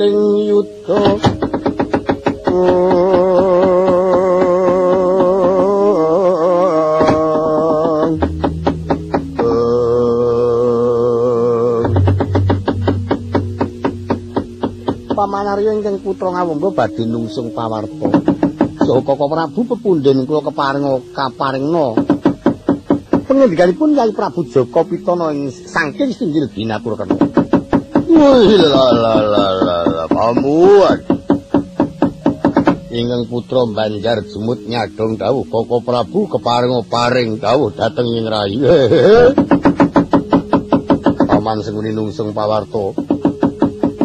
Maguting yuda Pamanarya ingkang putra ngawangga badhe nungsung pawarta. Saha Kaka Prabu pepundhen kula keparing kaparingna. Pangendikanipun Kyai Prabu Jaka Pitana ing saking singgil Dinapurkena. Wih la la la pamuan. Ingkang putra Banjar Jemut nyadong dawuh Kaka Prabu keparing paring dawuh dhateng ing rayi. Paman sing nungsung pawarta.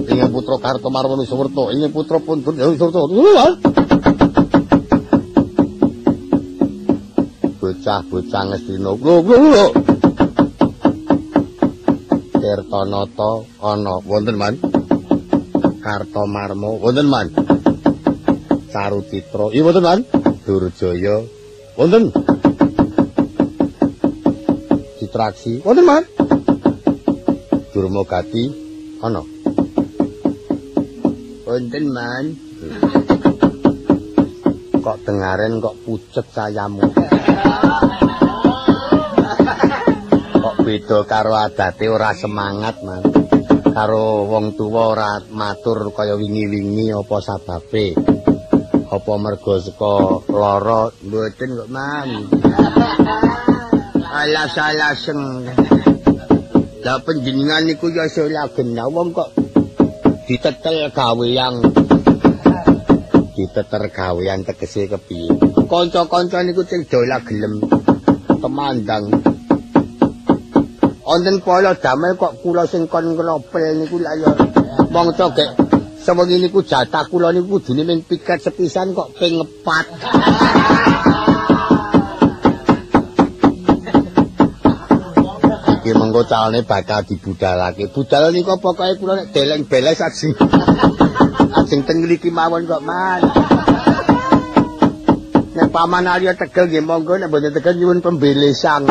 Ingkang putra Kartomarwana Suwerta, ingkang putra Pundun Suwerta. Bocah-bocah ngestina. Tirtanata ana wonten man. Kartomarma wonten man. Carutitra iya wonten man. Durjaya wonten. Citraksi wonten man. Durmagati ana. Wonten man. Kok dengaren kok pucet sayamu. kok beda karo adate ora semangat man karo wong tuwa ora matur kaya wingi-wingi apa sababe. Apa mergo saka lara mboten kok man alas-alaseng. Lah panjenengan niku ya salah genah wong kok ditetel gawean. Diteter gawean tegese kepiye? Kanca-kanca niku sing dola gelem temandang wonten pala damel kok kula sing kon nglopel niku lak ya mongso gek sewengi niku jatah kula niku kudune ming piket sepisan kok ping 4 Iki mengko calone bakal dibudalake. Budal niku pokoke kula nek deleng beles ajeng. Teng mriki mawon kok, Man. Nek paman Arya tegel nggih monggo nek mboten tegel nyuwun pembelesan.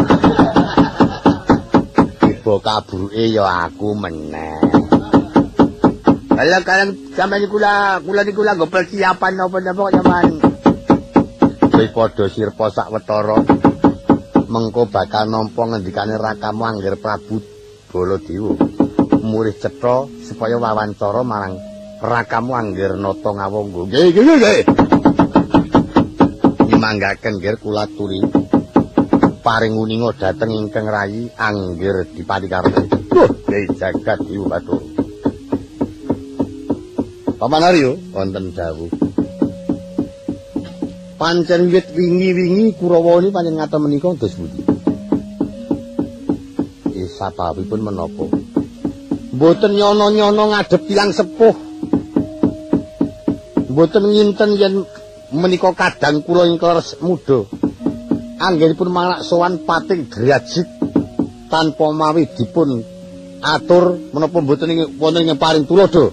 Ibu kaburuke ya aku meneh. Ala kalian sampe niku la kula niku nggo persiapan napa-napa kok nyaman. Wis padha sirpa sawetara. Mengko bakal nampa ngendikane rakamu Angger Prabu Baladewa. Murih cetha supaya wawancara marang rakamu Angger Nata Ngawangga. Nggih, nggih, nggih. Nyemanggaken nggih kula turi. Paring uninga dhateng ingkang rayi Angger Dipatikarna. Wah, nggih jagat ibu batur. Paman Aryo wonten dawuh. Pancen wit wingi-wingi Kurawa ini pancen ngata menika dos pundi. Eh sapawipun menapa? Mboten nyono-nyono ngadep tiang sepuh. Mboten nginten yen menika kadang kula ing kleres muda. Anggenipun marak sowan pating derajat tanpa mawi dipun atur menapa mboten ing wonten ing paring tulodo.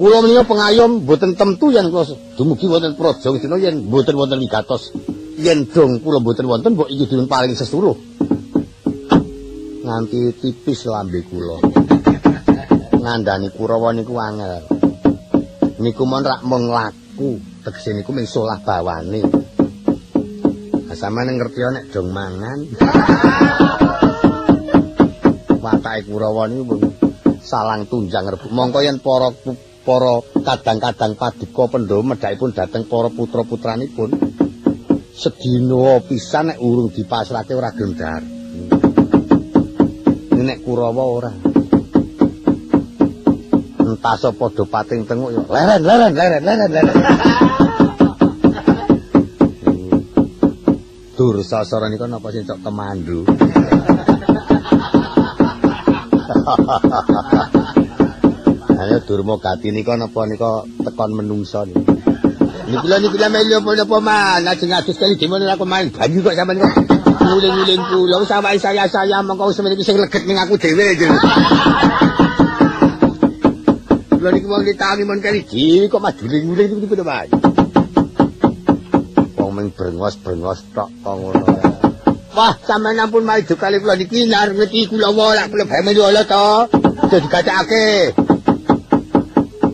Kula menika pengayom mboten temtu yen kula dumugi wonten praja Wisnu yen mboten wonten wigatos. Yen dong kula mboten wonten mbok iki dipun paring sesuruh. Nganti tipis lambe kula. Ngandani Kurawa niku angel. Niku mon rak mung laku, tegese niku mung solah bawane. Lah sampeyan ngerti nek dong mangan. [laughs] Watake Kurawa niku mung salang tunjang rebut. Mongko yen para para kadang-kadang paduka pendhawa medhakipun dhateng para putra-putranipun sedina pisan nek urung dipasrahke ora gendar. Nek Kurawa ora. Entasa padha pating tenguk ya leren leren leren leren leren. [laughs] Dur sasara nika napa sing cok temandu. [laughs] Ayo Durma Gati nika napa nika tekon menungsa niku. Niku lha niku lha melu apa-apa man, lajeng adus kali dimene aku main banyu kok sampean. Nguling-nguling kula wis awake saya-saya mongko wis meniki sing leget ning aku dhewe jeneng. Kula niku wong ditangi mon kali dhewe kok maduling-nguling niku to, Mas. Mung brengos-brengos tok kok ngono. Wah, sampean ampun mari kali kula niki nar ngerti kula wae kula bae melu ala to. Dadi gacake.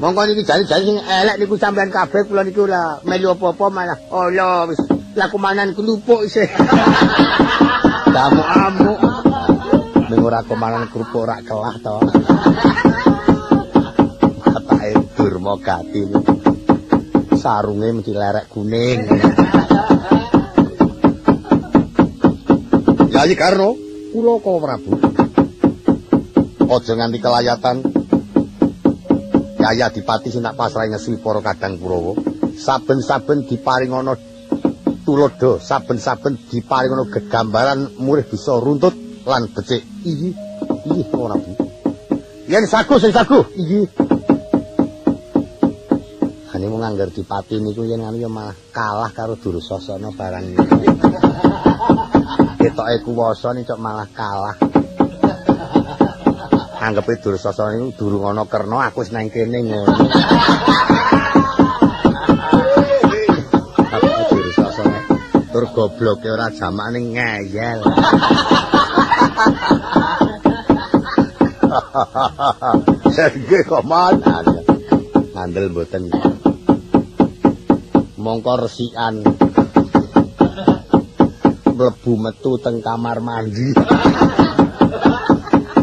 Monggo niki jane-jane sing elek niku sampean kabeh kula niku lah melu apa-apa malah ala wis lakumanan kelupuk isih. [laughs] Kamu amuk. Ning ora komanan kerupuk ora kelah to. Katake Durma Gati. Sarunge mesti lerek kuning. Yayi Karno, kula Prabu. Aja nganti kelayatan. Yaya Dipati sinak pasrahe ngesui para kadang Kurawa. Saben-saben diparingana tulodo, saben-saben diparingana gegambaran murih bisa runtut lan becik. Iyi, iyi ora Bu. Yen sagu sing sagu, iyi. Ane mung anggar Dipati niku yen anu ya malah kalah karo Dursasana barang iki. Ketoke kuwasa nih cok malah kalah. Anggepe Dursasana niku durung ana kerna aku wis nang kene ngono. Dursasana tur gobloke ora jamane ngeyel. Serge koman ngandel mboten. Mongko resikan mlebu metu teng kamar mandi.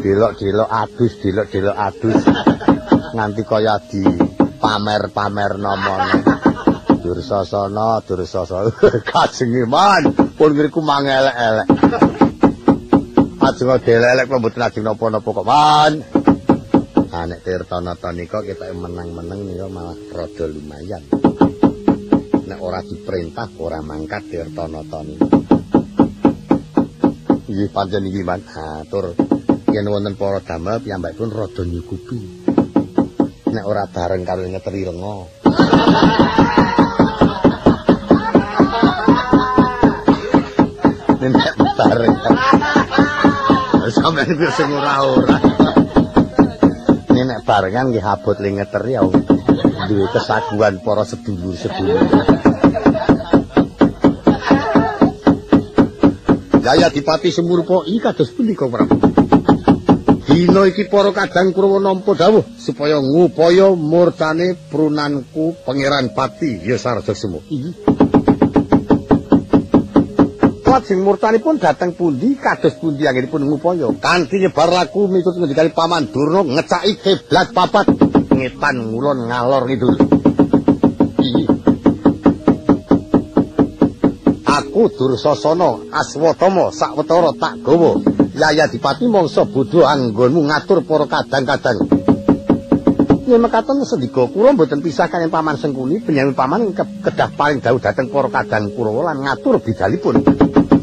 Delok-delok adus, delok-delok adus. Nganti kaya di pamer-pamer nomone. Dursasana, Dursasana. [laughs] Kajenge man, pun ngriku mangelek-elek. Ajeng delelek mboten ajeng napa-napa kok man. Ah nek Tirtanata nika kita menang-menang nika malah rada lumayan. Nek ora diperintah ora mangkat Tirtanata nika. Nggih pancen iki Man. Atur yen wonten para damel piyambakipun rada nyukupi. Nek ora bareng karo ngeteri lenga. Nek bareng. Sampeyan iki sing ora-ora. Nek barengan nggih abot ling ngeteri ya. Duwe kesaguhan para sedulur-sedulur. Jaya Dipati Semurpa iki kados punika Prabu. Dina iki para kadang Kurawa nampa dawuh supaya ngupaya murtane prunanku Pangeran Pati Yasarja Semu. Iki. Lajeng murtanipun dateng pundi kados pundi anggenipun ngupaya kanthi nyebar laku miturut ngendikane Paman Durna ngecaki kiblat papat ngetan ngulon ngalor ngidul. Aku Dursasana Aswatama sawetara tak gawa. Yaya Dipati mangsa bodho anggonmu ngatur para kadang-kadang. Yen mekaten sendika kula mboten pisah kaliyan Paman Sengkuni penyanyi Paman kedah paling dawuh dhateng para kadang Kurawa lan ngatur bidalipun.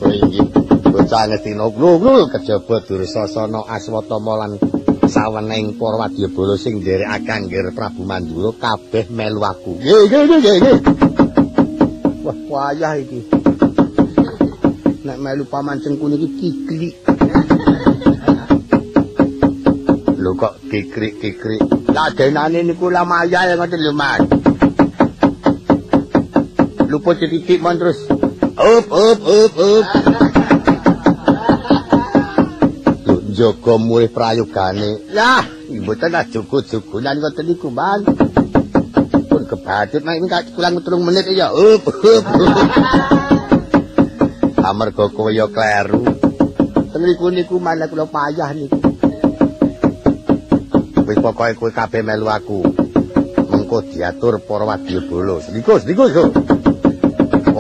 Inggih bocah ngestina kula kejaba Dursasana Aswatama lan saweneng para wadyabala sing nderekake Angger Prabu Mandura kabeh melu aku. Nggih nggih nggih. Wah, wayah iki. Melu paman cengkune iki kiklik. Lho kok kikrik-kikrik. Ladenane niku la maya ngoten lho, Mas. Lupa titik mon terus. Up up up up. Lho jaga mulih prayogane. Lah, mboten ah jugu-jugunan ngoten niku, Man. Pun kebacut nek iki kurang 3 menit ya. Up up. Amarga kowe ya kleru. Tengriku niku malah kula payah niku. Wis pokoke kowe kabeh melu aku. Mengko diatur para wadyabala. Seniku, seniku, Go.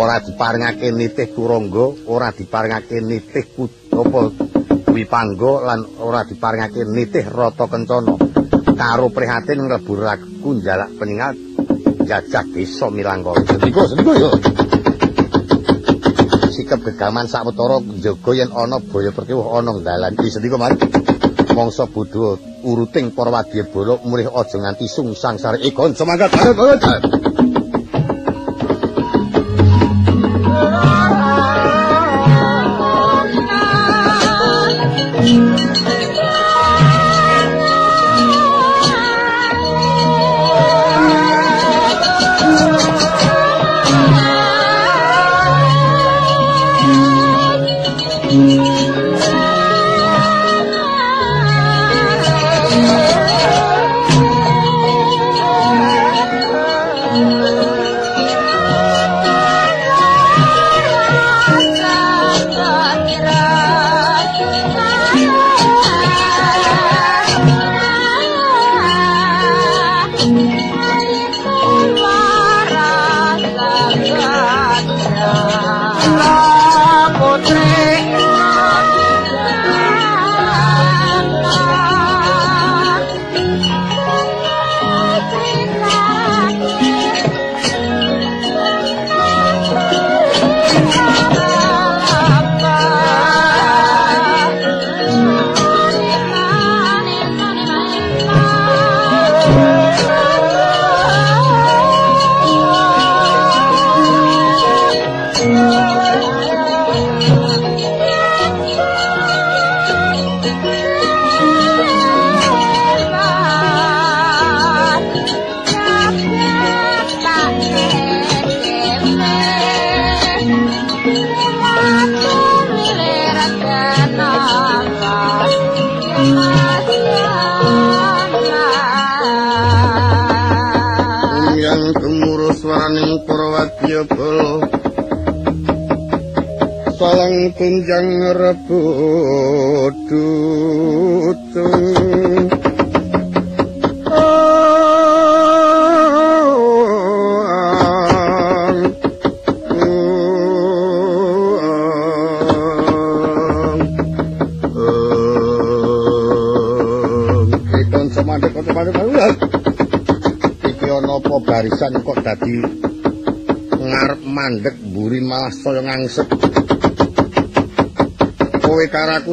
Ora diparingake nitih turangga, ora diparingake nitih apa wipangga lan ora diparingake nitih rata kencana. Karo prihatin nglebur aku njalak peninggal jajak desa Milangkara. Seniku, seniku, yo. Gegaman sawetara njaga yen ana baya perkewuh ana dalan iki sendika mari mangsa bodho uruting para wadyabala murih aja nganti sungsang sare. Ikon semangat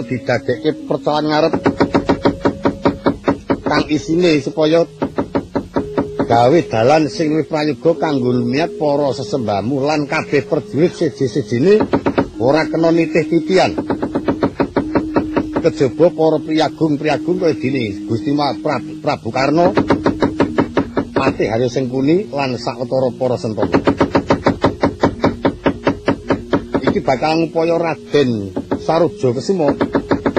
didadekke percalan ngarep kang isine supaya gawe dalan sing luwih prayoga kanggo niat para sesembahmu lan kabeh prajurit siji-sijine ora kena nitih titian. Kejaba para priyagung-priyagung kaya dene Gusti Prabu, Karno Patih Haryo Sengkuni lan sawetara para sentana iki bakal ngupaya Raden Sarujo Kesimo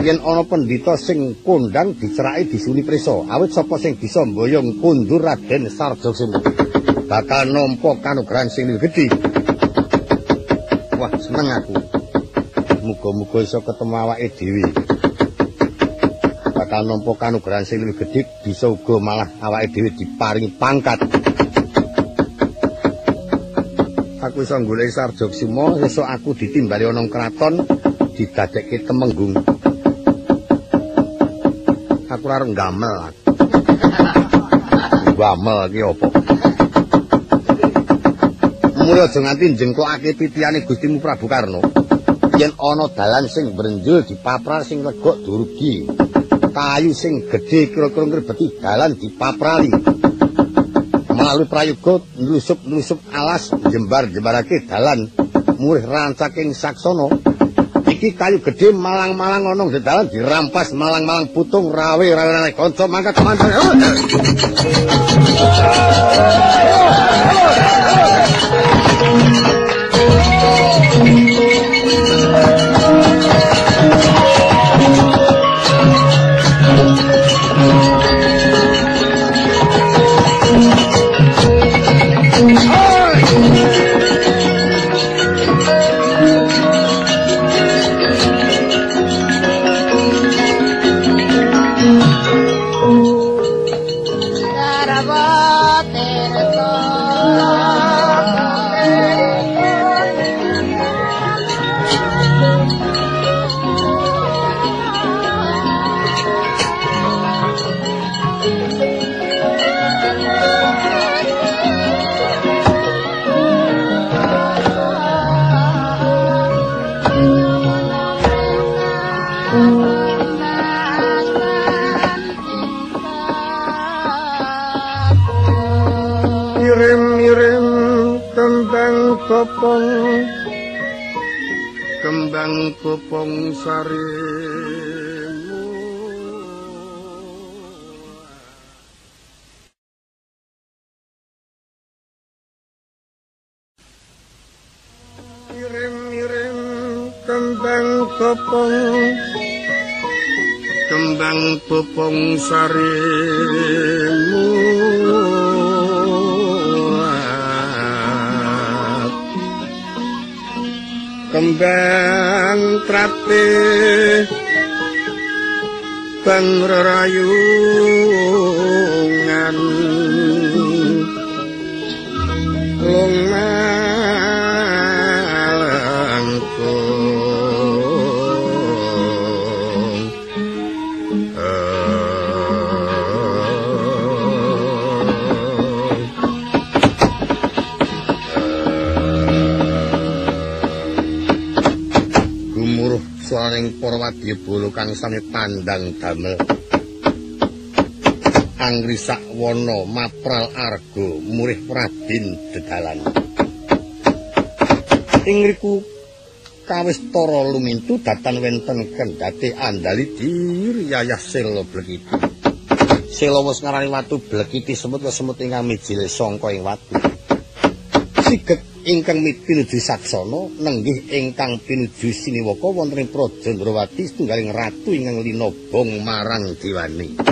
yen ana pendhita sing kondang diceraki disuni prisa. Awit sapa sing bisa mboyong kundur Raden Sarujo Kesimo bakal nampa kanugrahan sing gedhe wah seneng aku. Muga-muga iso ketemu awake dhewe. Bakal nampa kanugrahan sing gedhe bisa uga malah awake dhewe diparingi pangkat. Aku iso golek Sarjo Kesimo sesuk aku ditimbali ana kraton didadekke temenggung. Aku ora ngamel. Ngamel iki apa? Mulya aja nganti jengklokake titiane Gustimu Prabu Karno. Yen ana dalan sing brenjul dipaprar sing legok durugi. Kayu sing gedhe kira-kira ngrebeti dalan dipaprali. Melalui prayoga nlusup-nlusup alas jembar-jembarake dalan murih rancaking saksana. Iki kayu gedhe malang-malang ana ing dalan dirampas malang-malang putung rawe-rawe kanca mangkat mantan. Sari. Wadyabala kang sami pandang damel. Angrisak wana mapral arga murih pradin dedalan. Ing riku kawis tara lumintu datan wenten kendhate andali diriyayah sela blekiti. Sela wis ngarani watu blekiti semut semut ingkang mijil sangka ing watu. Siget ingkang pinuju saksana nenggih ingkang pinuju siniwaka wonten ing Praja Ndrawati setunggaling ratu ingkang linobong marang diwani.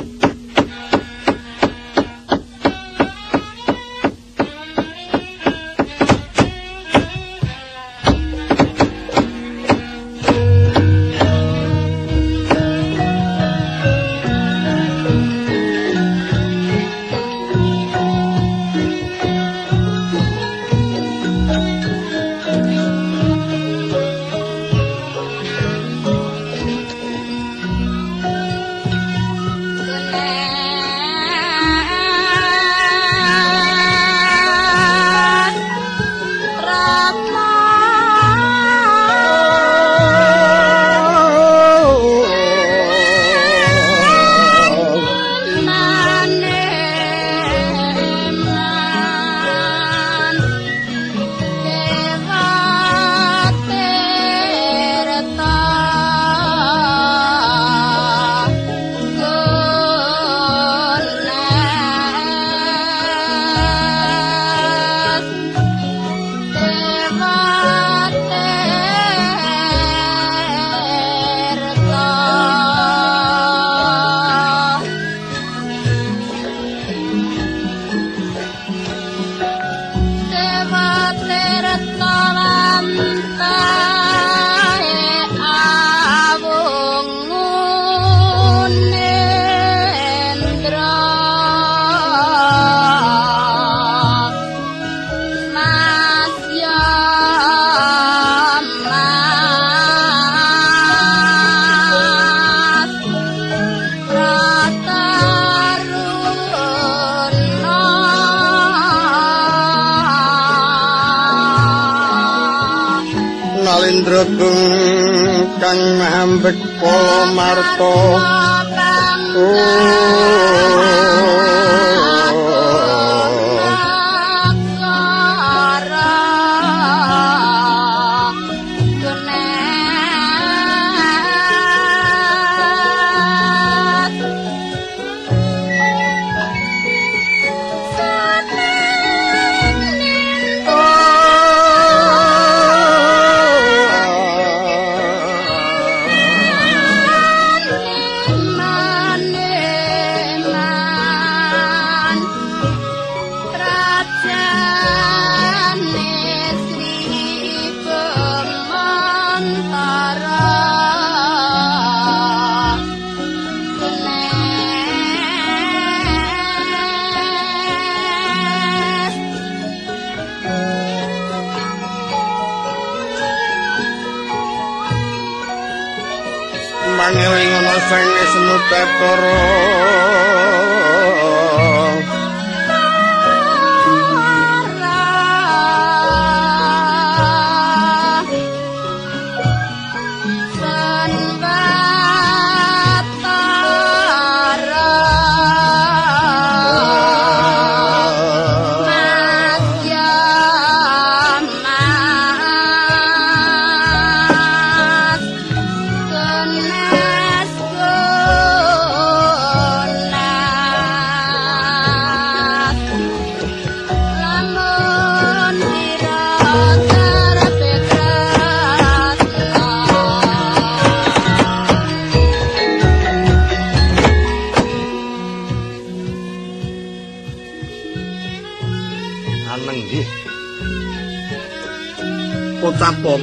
no te corro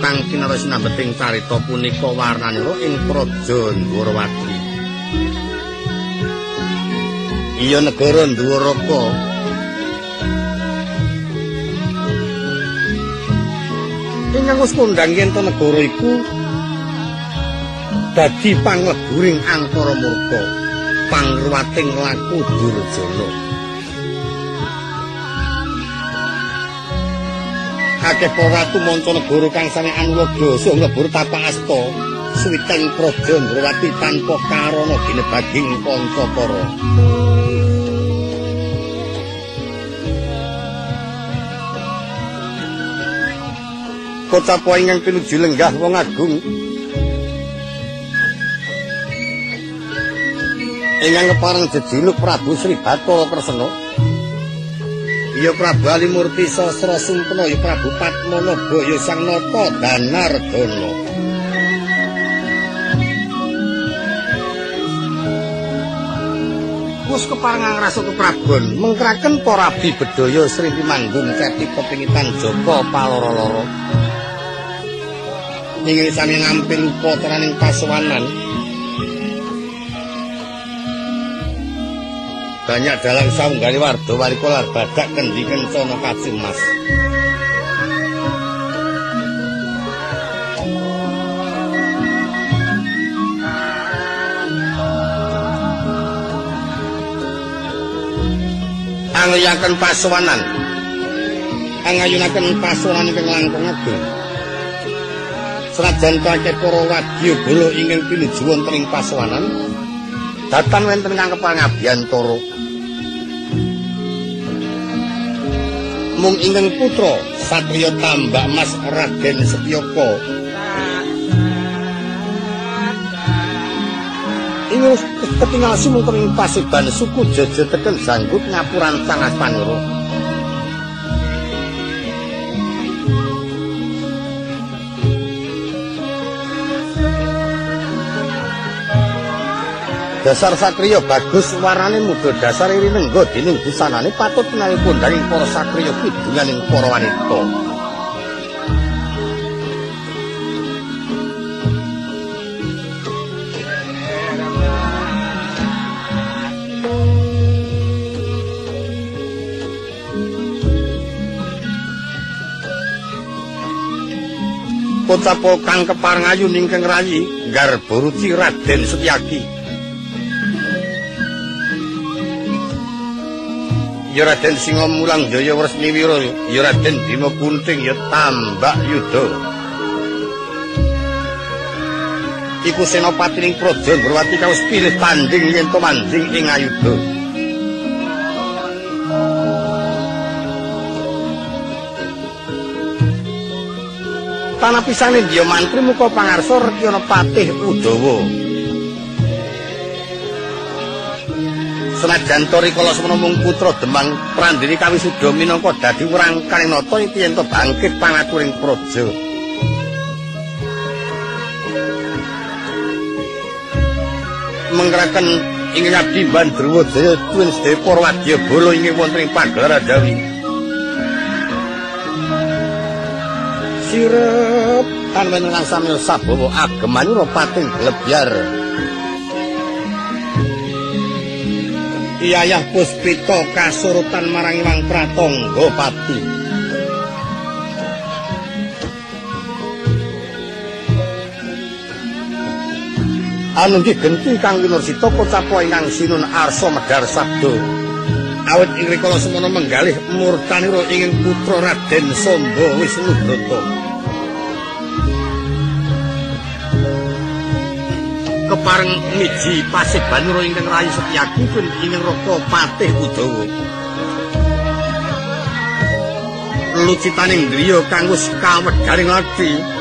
Kang kinaresi nambeting carita punika warnanira ing Praja Ndwarawati. Iya negara Ndwaraka. Ingkang wis kondhang yen to negara iku dadi pangleburing angkara murka, pangruwating laku Durjana. Akeh para ratu manca negara kang sanekan wadasa nglebur tapak asta suwiteng praja Ndrawati tanpa karana ginebaging pancapara Kocapa ingkang pinuju lenggah wong agung. Ingkang kepareng jejuluk Prabu Sri Bathara Kresna ya Prabu Alimurti Sasra Sumpena ya Prabu Padmanaba ya Sang Nata Danardana Kus keparengang rasa keprabon mengkraken para abdi bedaya Sri Pimanggun ceti kepingitan Joko paloro-loro. Ingin sami ngampil lupa teraning paswanan banyak dalang saunggali wardo warikolar badak kendi kencono kacim mas. Angyakan paswanan angayunakan paswanan yang langkung agung. Senajan kakek para wadya bolo ingin pinuju wonten ing paswanan datan wonten kang kepangabdian toro mung ingkang putra satriya tambak Mas Raden Setyaka Ingus ketinggal sumungkeng ing pasiban suku Jaja teken janggut ngapuran sangat panuro. Dasar satriya bagus warnane muda dasar iri nenggo dening busanane patut menawi pundhaning para satriya kidunganing para wanita. Kocapa kang kepareng ayu rayi garboruci Raden Setyaki. Ya Raden Singa Mulang Jaya Wresni Wira, ya Raden Bima Kunting ya tambak yuda. Iku senopati ning Praja Ndrawati kaus pilih tanding yen to manding ing ayuda. Tanah pisane dia mantri muka pangarsa Rekyana Patih Udawa. Senajan to rikala semana mung putra Demang Prandini kawisuda minangka dadi wrangkaning nata iki yen bangkit pangaturing praja. Menggerakan ingin abdi Bandruwa Jaya tuwin sedaya para wadya bala ingin wonten ing pagelaran Jawi. Sirep kan menengang samil sabawa agemanyura pating glebyar. Iyayah Puspita kasurutan marang Iwang Pratangga Pati. Anunggi genti kang winursita kocapa ingkang sinun arsa medhar sabda. Awit ing rikala semana menggalih murtanira ingin putra Raden Samba Wisnubrata. Kepareng miji pasih banura ingkang rayi Setyaki pun ingkang raka patih Udawa. Lucitaning driya kang wis kawedharing ati.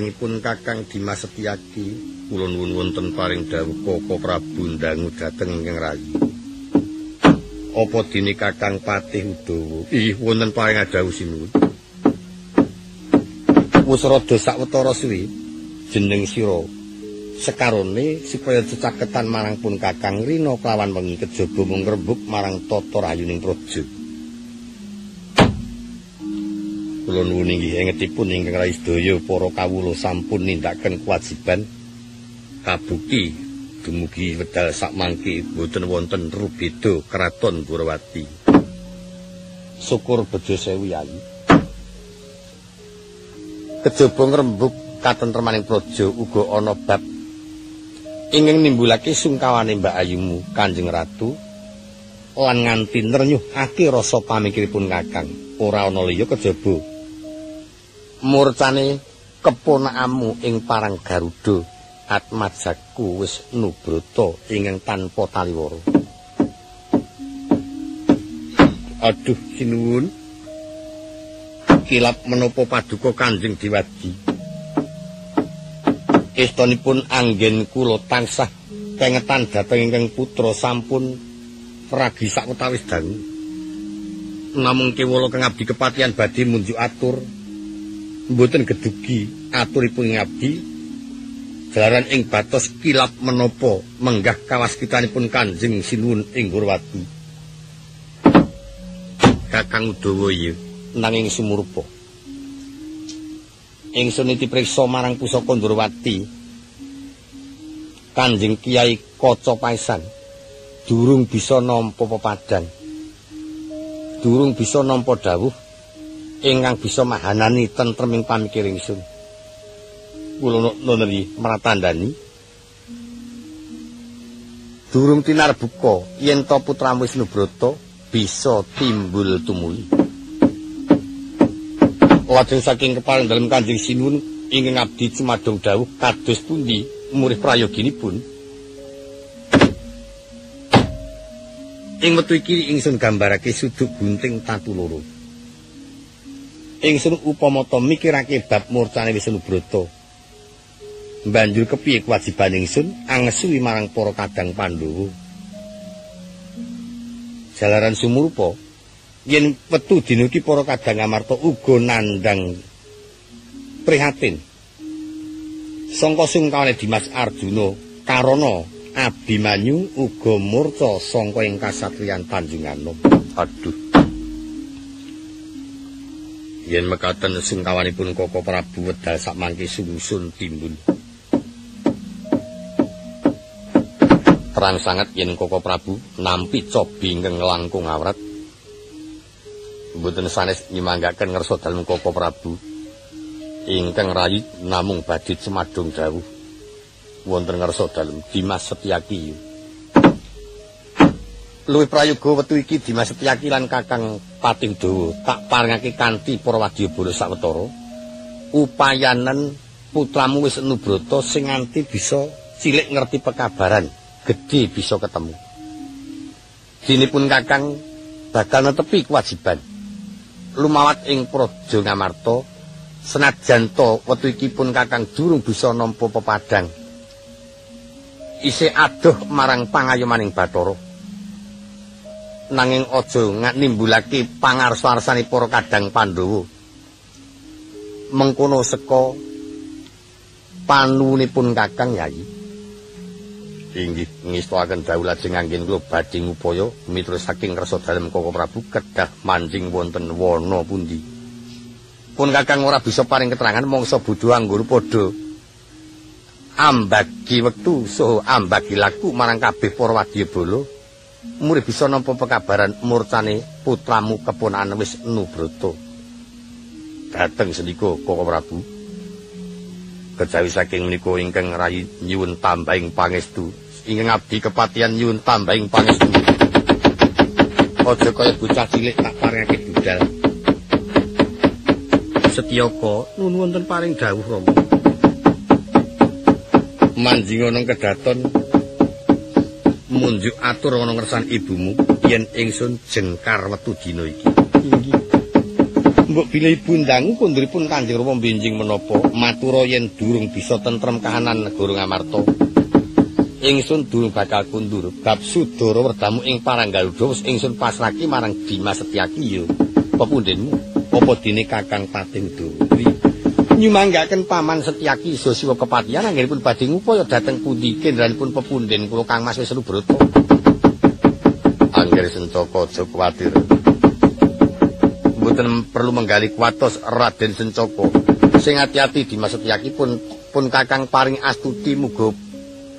Kadangipun Kakang Dimas Setyaki kula nuwun wonten paring dawuh Koko Prabu ndangu dhateng ingkang rayi. Apa dene Kakang Patih Udawa? Ih, wonten paring dawuh sinuwun. Wis rada sawetara suwi jeneng sira sekarone supaya cecaketan marang pun Kakang Rina kelawan wengi kejaba mung ngrembug marang tata rayuning praja. Kula nuwun inggih engetipun ingkang rai sedaya para kawula sampun nindakaken kewajiban kabukti dumugi wedal sakmangke boten wonten rubeda kraton Gurawati. Syukur bejo sewu yayi. Kejaba ngrembug katentremaning praja uga ana bab ingkang nimbulake sungkawane Mbak Ayumu Kanjeng Ratu lan nganti nernyuhake rasa pamikiripun Kakang. Ora ana liya kejaba murcane keponakamu ing parang Garuda atmajaku wis nubrata ingkang tanpa taliwara. Aduh sinuwun. Kilap menapa paduka Kanjeng Diwadi. Estunipun anggen kula tansah pengetan dhateng ingkang putra sampun ragi sakutawis dangu. Namung kewala kang abdi kepatihan badhe munjuk atur mboten gedugi aturipun ngabdi jalaran ing batos kilap menapa menggah kawaskitanipun Kanjeng Sinuwun ing Gurwati. Kakang Udawa ya nanging sumurupa. ingsun dipriksa marang pusaka Ndrawati Kanjeng Kiai Kaca Paisan durung bisa nampa pepadang durung bisa nampa dawuh ingkang bisa mahanani tentreming pamikir ingsun kula nuneri maratandani durung tinar buka yen to putramu Wisnubrata bisa timbul tumuli. Lajeng saking keparing dalem Kanjeng Sinuwun ingkang abdi cumadong dawuh kados pundi murih prayoginipun. Ing metu iki ingsun gambarake suduk gunting tatu loro ingsun upamata mikirake bab murcane Wisnubrata banjur kepiye kewajiban ingsun? Angesui marang para kadang Pandhawa. Jalaran sumurpa yen wetu dina iki para kadang amarta uga nandang prihatin. Sangka sungkawane Dimas Arjuna karana Abimanyu uga murca sangka ing kasatriyan Tanjunganom aduh yen mekaten sungkawanipun Koko Prabu wedal sakmangke sungsun timbul terang sangat yen Koko Prabu nampi cobi ingkang langkung awrat. Mboten sanes nyemanggaken ngersa dalem Koko Prabu. Ingkang rayi namung badhe cemadung dawuh. Wonten ngersa dalem Dimas Setyaki luwih prayoga wetu iki Dimas Setyaki lan Kakang Pating Dawa. Tak paringake kanthi para wadyabala sawetara. Upayanen putramu wis nubrata sing nganti bisa cilik ngerti pekabaran gedhe bisa ketemu. Dinipun Kakang bakal netepi kewajiban. Lumawat ing Praja Ngamarta senajan to wektu iki pun Kakang durung bisa nampa pepadang. Isih adoh marang pangayomaning Bathara nanging aja nimbulake pangarsa-arsane para kadang Pandhawa. Mengkono seka panunipun Kakang Yayi inggih ngestoaken dawuh lajeng anggen kula badhe ngupaya miturut saking kersa dalem Koko Prabu kedah mancing wonten wana pundi. Pun Kakang ora bisa paring keterangan mongso bodho anggur padha ambagi wektu saha ambagi laku marang kabeh para wadyabala murid bisa nampa pekabaran murcane putramu keponakan wis nubrata. Dateng sendika Koko Prabu. kejawi saking menika ingkang rayi nyuwun tambahing pangestu ingkang abdi kepatian nyuwun tambahing pangestu aja kaya bocah cilik tak paringake budal Setyaka nuwun wonten paring dawuh Rama manjing ana kedaton munjuk atur ana ngersan ibumu yen ingsun jengkar wetu dina iki. Inggih. Mbok bilih bundangu kunduripun Kanjeng Rama benjing menapa matura yen durung bisa tentrem kahanan negara Ngamarta. Ingsun durung bakal kundur. Bab sudara werdamu ing Paranggaluda wis ingsun pasrahke marang Dimas Setyaki ya. Pepundenmu apa dene Kakang Pating Duri nyumanggaken paman Setyaki iso siwa kepatihan anggenipun badhe ngupaya dhateng pundi kendranipun pepunden kula Kang Mas Wisnubrata Angger Sencaka aja kuwatir mboten perlu menggali kuatos Raden Sencoko. Sing ati-ati di Setyaki pun pun Kakang paring astuti muga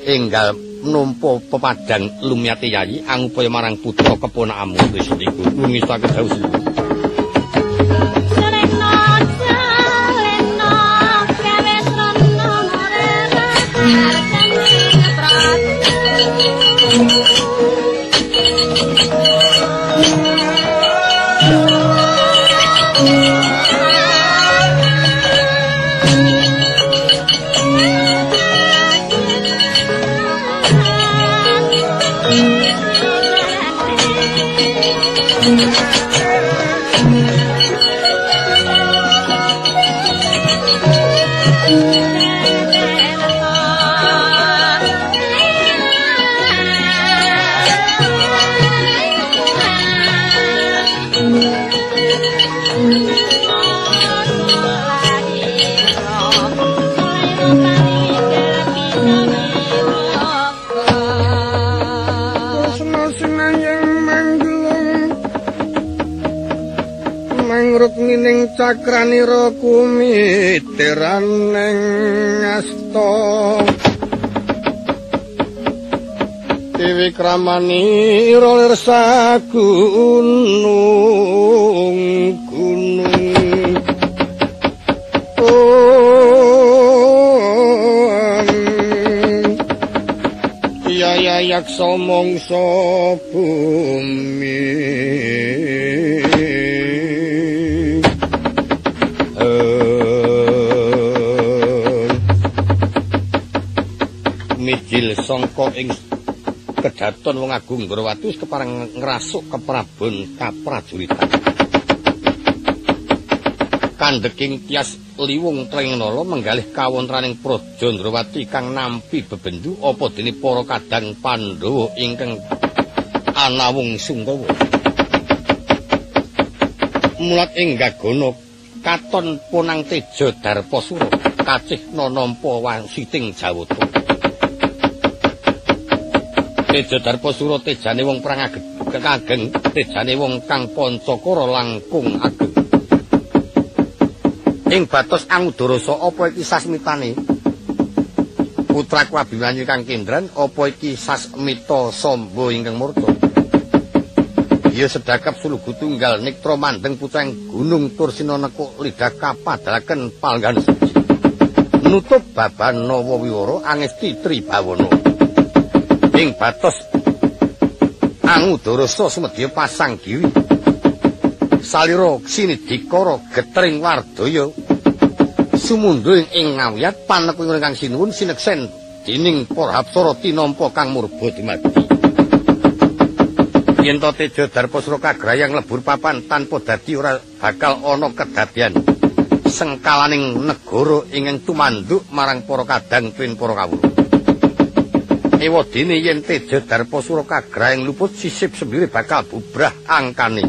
enggal nampa pepadang lumyate yayi angupaya marang putra keponakmu wis iku. Nungisake dawuh Thank [laughs] you. Cakranira kumitiraning asta. Dewi kramani lir sagunung gunung Iya ya yaksa mangsa bumi sangka ing kedaton wong agung Grawatu kepareng ngrasuk keprabon kaprajuritan. Kandeking tias liwung Trengnala menggalih kawontraning Praja Ndrawati kang nampi bebendu apa dene para kadang Pandhawa ingkang anawung Sungkawa. Mulat ing gagana katon punang teja Darpasura kacih nanampa wansiting Jawata. Teja Darpasura tejane wong perang ageng, tejane wong kang pancakara langkung ageng. Ing batos Angudarasa apa iki sasmitane? Putraku Abimanyu kang kendran apa iki sasmita Samba ingkang murta? Ya sedakap sulugu tunggal Niktra mandeng putra Gunung Tursina nekuk lidah kapadalaken palgan suci. Nutup baban Nawa Wiwara angesti Tribawana. Ing batos Angudarasa sumedya pasang giwi salira sinidikara getring wardaya. Sumundhul ing ngawiyat paneku ingkang sinuwun sineksen dening para hapsara tinampa kang murba dumadi. Yen to teja darpasra kagrayang lebur papan tanpa dadi ora bakal ana kedadian. Sengkalaning negara ingkang tumanduk marang para kadang tuwin para kawula ewadene yen teja darpasura kagraing luput sisip sembire bakal bubrah angkane.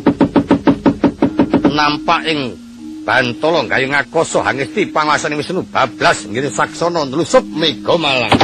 Nampak ing bantala gayung akasa hangesti panguasane Wisnu bablas ngene saksana nlusup mega malang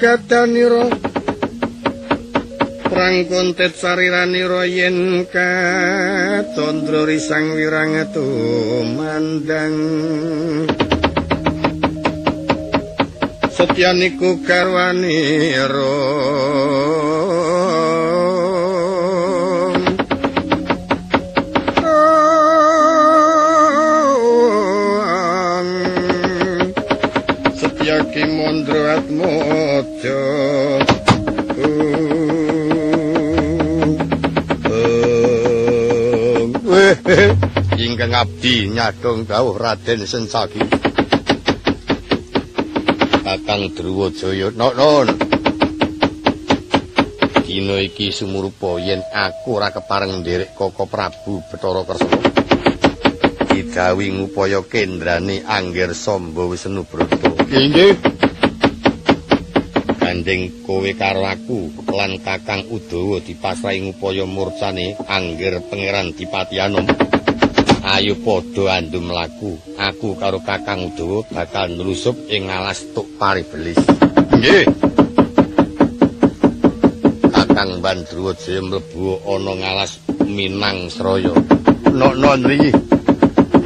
gadanira Prang kontet sariranira yen katondra risang wirang mandang. Setyaniku karwanira ingkang abdi nyadong dawuh Raden Sensagi. Kakang Drwajaya non. Dina iki sumurupa yen aku ora kepareng nderek Koko Prabu Bathara Kresna. Digawi ngupaya kendrane Angger Samba Wisnu Brata inggih. Gandeng kowe karo aku lan Kakang Udawa dipasrahi ngupaya murcane Angger Pangeran Dipati Anom Ayo padha andu mlaku. Aku karo Kakang Udawa bakal nlusup ing alas tuk paribelis. Nggih. Kakang Bandruwa Jaya mlebu ana ngalas Minang Sraya. Nok-nok nriki.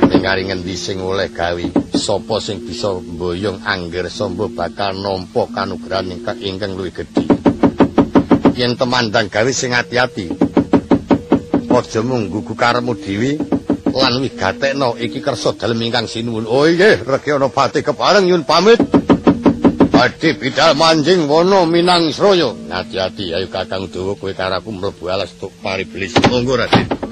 Ning ngendi sing oleh gawe, sapa sing bisa mboyong angger samba bakal nampa kanugrahan ingkang luwih gedhe. Yen temandang gawe sing ati-ati. Aja mung gugu karemu dhewe lan wigatekno iki kersa dalem ingkang sinuwun. Oh nggih, regi ana pati kepareng nyun pamit. Badhe bidal manjing wono Minang Sraya. Hati-hati ayo Kakang Dawa kowe karo aku mlebu alas tuk pariblis. Monggo Raden.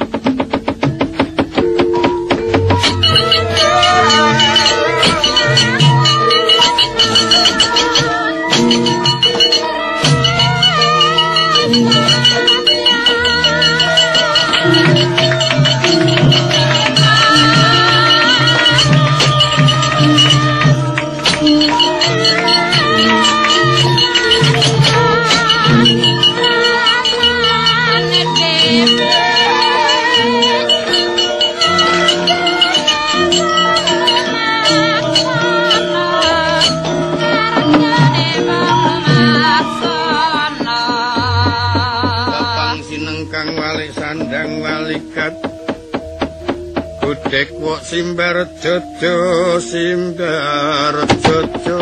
Simbar jojo simbar jojo.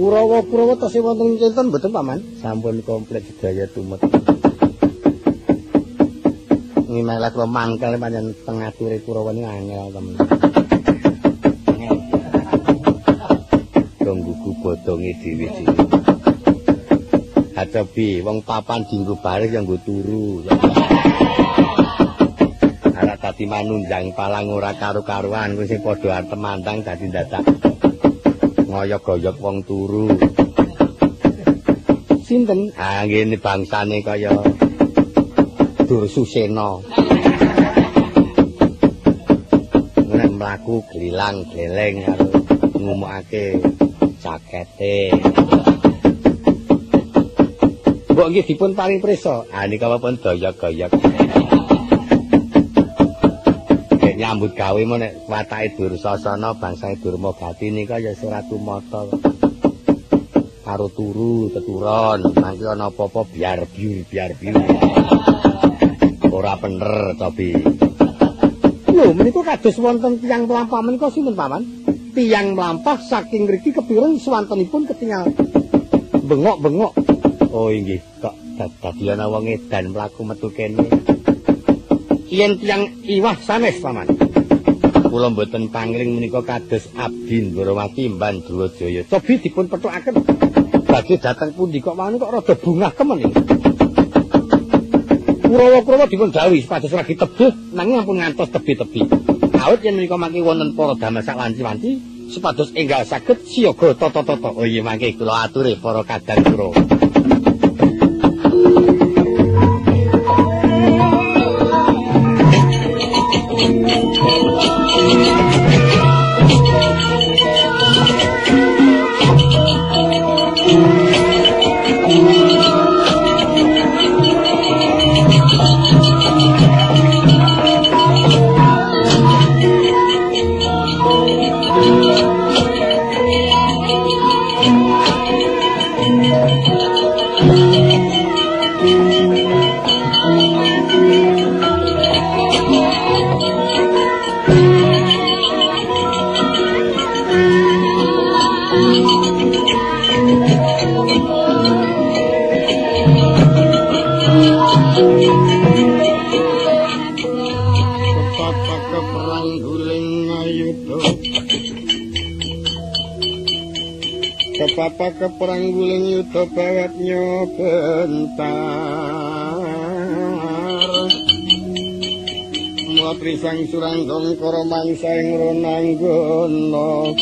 Kurawa Kurawa tasih wonten cinten mboten paman sampun komplit sedaya tumet Ngimelah kula mangkel panjenengan pengature Kurawa niku angel temen bodonge dhewe-dhewe. Hadepi wong papan dinggo bareng yang nggo turu. Ara dadi manunjang palang ora karo-karuan kuwi sing padha artemandang dadi dadak ngoyok-goyok wong turu. Sinten? Ah ngene bangsane kaya Dursusena. Nek mlaku glilang geleng karo ngumukake jakete. Mbok nggih dipun paring prisa. Ah nika pun doyok-doyok. Nek nyambut gawe men nek watake Dursasana bangsane Durmagati nika ya ora tumata. Karo turu teturon, mangke ana apa-apa biar biur biar biur. Ora bener to bi. Lho menika kados wonten tiyang mlampah menika sinten paman? Tiyang mlampah saking mriki kepireng swantenipun ketingal bengok-bengok. Oh inggih. Kok dadi ana wong edan mlaku metu kene. Yen tiyang iwah sanes paman. Kula mboten pangling menika kados abdi Ndrawati Mban Drajaya cobi dipun pethukaken badhe dateng pundi kok mawon kok rada bungah kemen Kurawa-kurawa dipun dawuh supados lagi tebuh nanging ampun ngantos tebi-tebi awit yen menika mangke wonten para damasak wanci-wanci supados enggal saged siaga tata-tata. Oh iya mangke kula aturi para kadang kula guling yuto bawat nyobentar Mula trisang surang dong koro mangsa yang ronang gono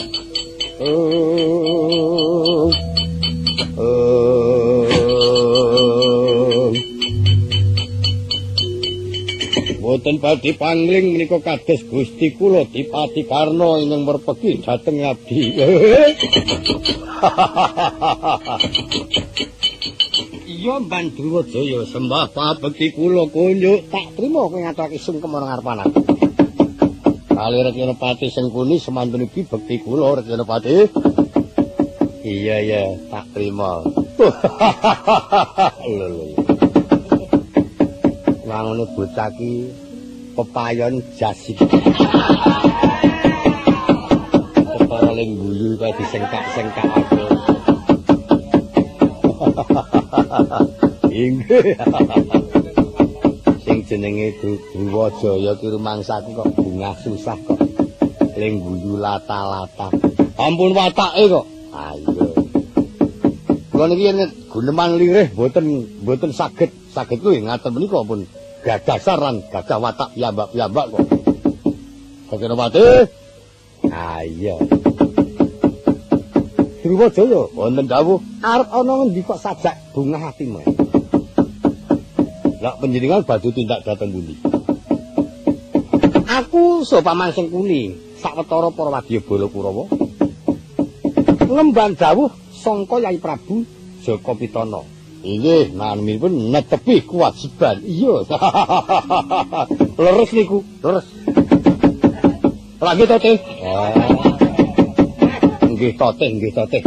Oh Oh Wonten badhe pangling menika kados Gusti kula Dipati Karna ingkang merpeki dhateng abdi. Iya Mbah Durwajaya sembah pabekti kula kunjuk tak trima kowe ngaturake sungkem marang ngarepanan. Kali Retyanapati Sengkuni semantun iki bekti kula Retyanapati. Iya ya, tak trima. [laughs] Lho lho. Wangune bocah ki pepayon jasik. [laughs] Kepara ling guyu kaya disengkak-sengkak aku. Inggih. Sing jenenge Druwajaya ki rumangsaku kok bungah susah kok. Ling guyu lata-lata. Ampun watake kok. Ayo. Kula niki yen guneman lirih mboten mboten saged saged kuwi ngaten menika pun gadasar lan gadah watak piyambak-piyambak kok. Kok pati? Ayo. Druwajaya wonten dawuh arep ana ngendi kok sajak bungah atimu. Lah panjenengan badhe tindak dhateng pundi? Aku sopaman sing kuni, sawetara para wadya bala Kurawa. Ngemban dawuh sangka Yai Prabu Jaka Pitana. Inggih, naminipun netepi kewajiban. Iya. [laughs] leres niku, leres. Lagi to, Teh? Nggih, to, Teh, nggih, to, Teh.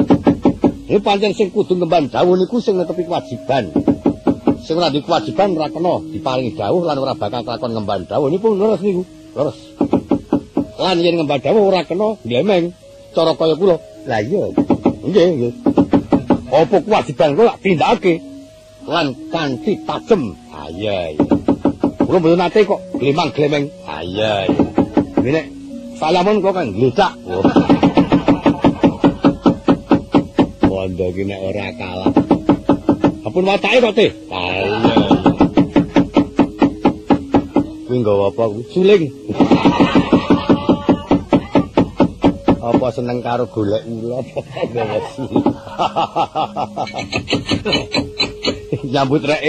Ini pancen sing kudu ngemban dawuh niku sing netepi kewajiban. Sing ora di kewajiban ora kena diparingi dawuh lan ora bakal kelakon ngemban dawuh niku leres niku, leres. Lan yen ngemban dawuh ora kena glemeng cara kaya kula. Lah iya. Nggih, nggih. Apa kewajiban kula tindakake lan kanthi tajem. Ha iya iya. Kula mboten nate kok glemang-glemeng. Ha iya iya. Nek salamun kok kan glecak. Wondo ki nek ora kalah. Apun watake kok, Teh. Ha iya. Kuwi nggawa apa? Suling. apa seneng karo golek ula apa suling. nyambut rek.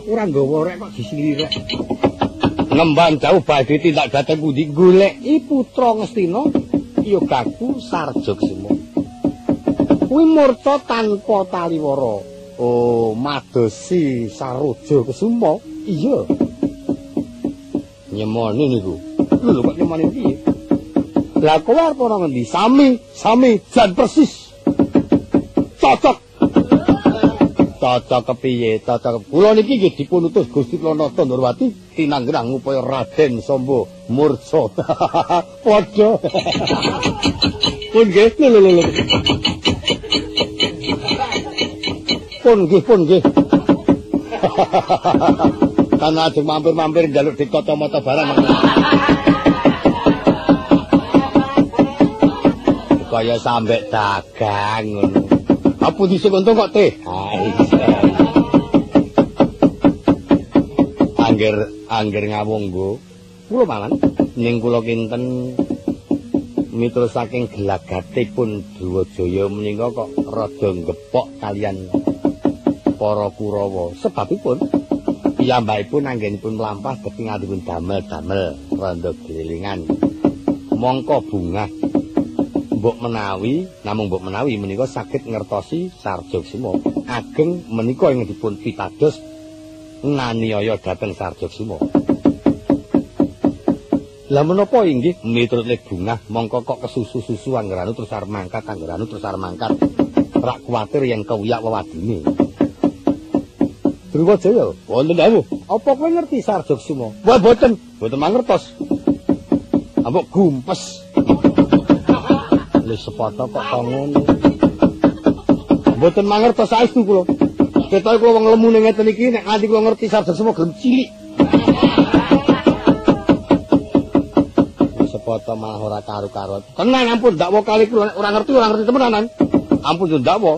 Aku ora nggawa rek kok disilirek. Ngemban jauh badhe tindak dateng pundi goleki putra Ngastina ya gaku Sarjogsima. Kuwi murta tanpa taliwara. Oh, madosi Saroja Kesuma. Iya. Nyemoni niku. Lho kok nyemoni piye? Lah kowe arep ora ngendi? Sami, sami jan persis. Cocok. Cocok kepiye? Cocok. Kula niki nggih dipun utus Gusti Pranata Ndorowati tinanggrang upaya Raden Samba mursa. [laughs] Padha. [laughs] Pun nggih. Lho lho. Pun nggih, pun nggih. [laughs] Kan ajeng mampir-mampir njaluk dikata-mata barang. Kaya sambek dagang ngono. Apa dhisik untung kok teh? Angger angger ngawunggo. Kula mangan ning kula kinten miturut saking gelagatipun Dewajaya menika kok rada ngepok kalian para Kurawa. Sebabipun piyambakipun anggenipun mlampah ketingalipun damel-damel randa grilingan. Mongko bungah mbok menawi namung mbok menawi menika saged ngertosi Sarjogsima ageng menika ing dipun pitados nganiaya dhateng Sarjogsima Lah menapa inggih? Miturut bungah mongko kok kesusu-susu anggeranu terus arep mangkat anggeranu terus arep mangkat. Rak kuwatir yang keuyak wewadine. Druwajaya wonten dawuh. Apa kowe ngerti Sarjogsima Wah boten. Boten mangertos Ambok gumpes Wis sepata kok tangon. Mboten mangertos saestu kula. Ketok kula wong lemu ning ngeten iki nek nganti kula ngerti sabda semua gelem cilik. Sepata malah ora karo-karo. Tenan ampun dakwa kali kula ora ngerti ora ngerti temenan. Ampun yo dakwa.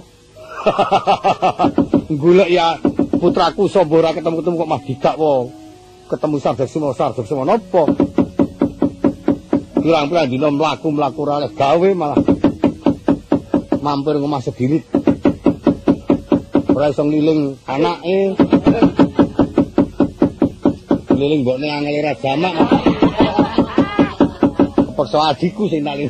Golek [laughs] ya putraku sapa ora ketemu-ketemu kok mah didakwa. Ketemu sabda semua sabda semua napa? Pirang-pirang dina mlaku-mlaku ora gawe malah mampir ngomah sedirit. Ora iso ngiling anake. ning mbokne angel ra jamak. Kepeksa adikku sing tak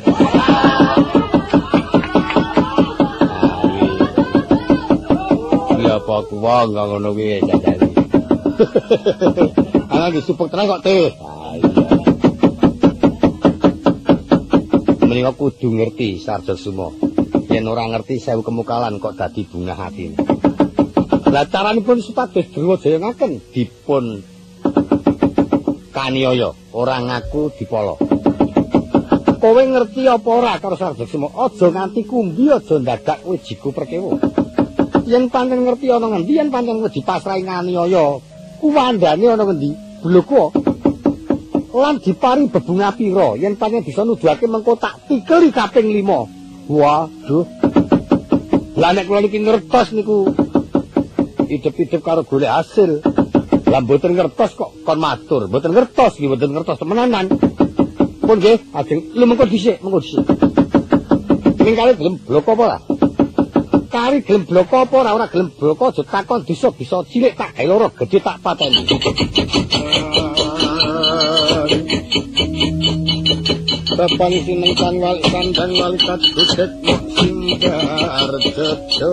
apa aku wong ngono kuwi jajali. [laughs] Ana disupuk tenan kok teh. Menika kudu ngerti Sarjo Sumo. Yen ora ngerti sewu kemukalan kok dadi bunga hati. Lah caranipun supados Jaya ngaken dipun kaniaya ora ngaku dipolo. Kowe ngerti apa ora karo Sarjo Sumo? Aja nganti kumbi aja dadak kowe jigo perkewo. yen pancen ngerti ana ngendi yen pancen wis dipasrahi nganiaya kuwandane ana ngendi bloko lan diparing bebunga pira yen pancen bisa nuduhake mengko tak tikeli kaping 5 waduh. Lah nek kula niki ngertos niku idep-idep karo golek hasil. Lah mboten ngertos kok kon matur. Mboten ngertos iki mboten ngertos temenanan. Pun nggih ajeng. Lu mengko dhisik mengko dhisik. Ning kali belum bloko apa lah? Kari gelem bloko apa? Ora ora gelem bloko aja takon bisa bisa cilik tak gawe loro gedhe tak pateni Bapak sineng kan wali kandang wali kat gudek mok singgar jojo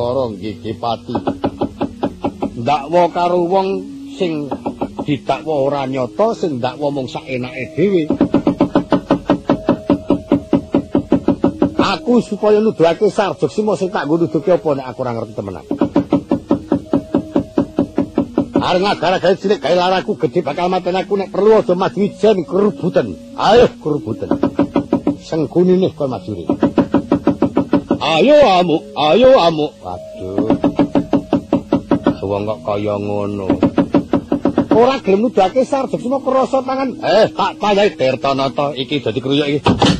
loro nggih pati. Ndakwa karo wong sing didakwa ora nyata, sing ndakwa mung sakenake dhewe. Aku supaya nuduhake sarjek simo sing tak nuduhke apa nek aku ora ngerti temenan. Areng gara-gara cilik gawe laraku gedhe bakal maten aku nek perlu aja maju ijen kerubutan. Ayo kerubutan. Senggunine kon majuri. Ayo amuk, ayo amuk. Waduh. Suwong kok kaya ngono. Ora gelem nuduhake sarjek semua krasa tangan. Eh, tak payahi Tirtanata iki dadi kruyuk iki.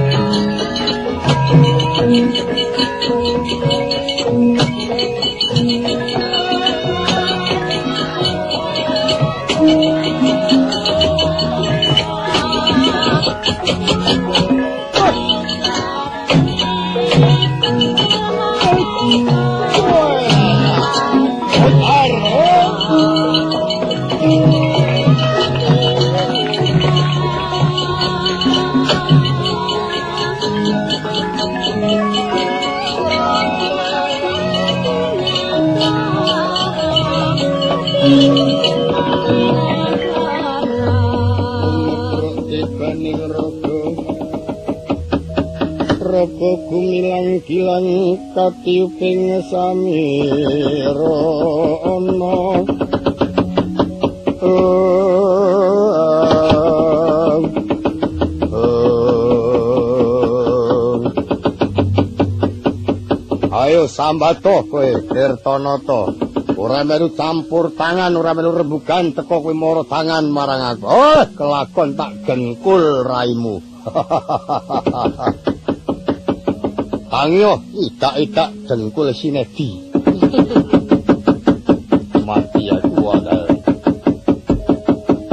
gilang katiuping samira ana Ayo sambato kowe Tirtanata. Ora melu campur tangan, ora melu rembugan teko kowe mara tangan marang aku. Oh, kelakon tak gengkul raimu. [laughs] Angyo, itak-itak dengkul sinedi. [laughs] Mati aku ada.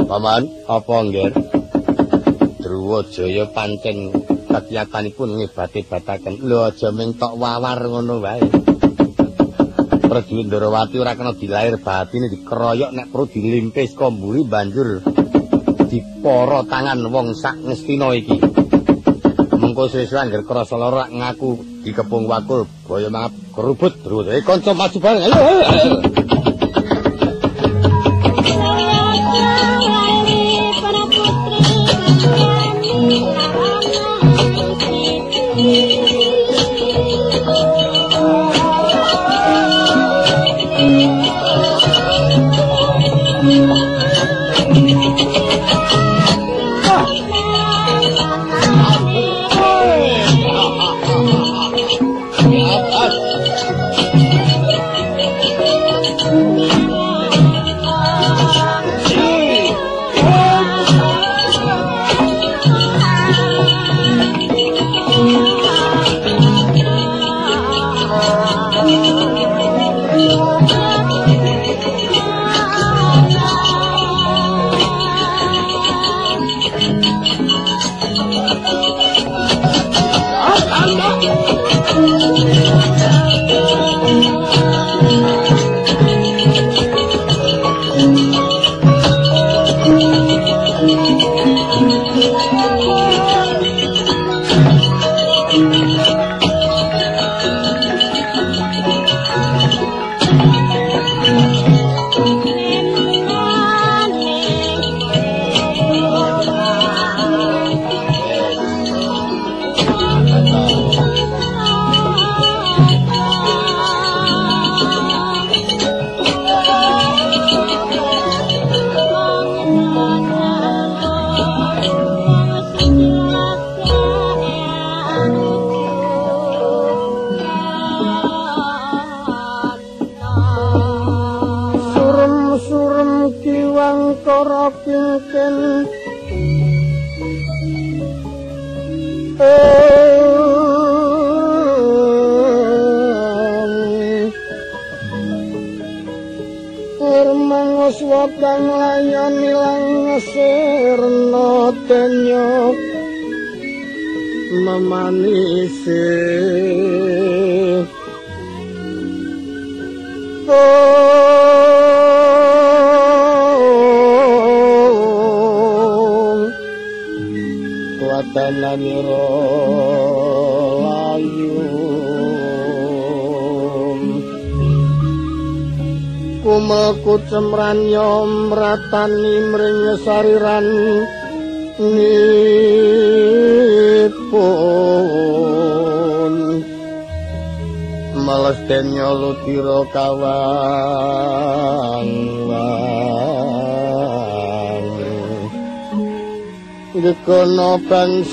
Paman, apa angger? Druwa Jaya pancen katiyatanipun ngebate-bataken. Lho aja ming tok wawar ngono wae. Prajurit Ndrawati ora kena dilair batine dikeroyok nek perlu dilimpis komburi banjur diporo tangan wong sak ngestina iki. mengko sesuk anggere krasa lara ngaku dikepung wakul boyo mangap kerubut terus eh kanca maju bareng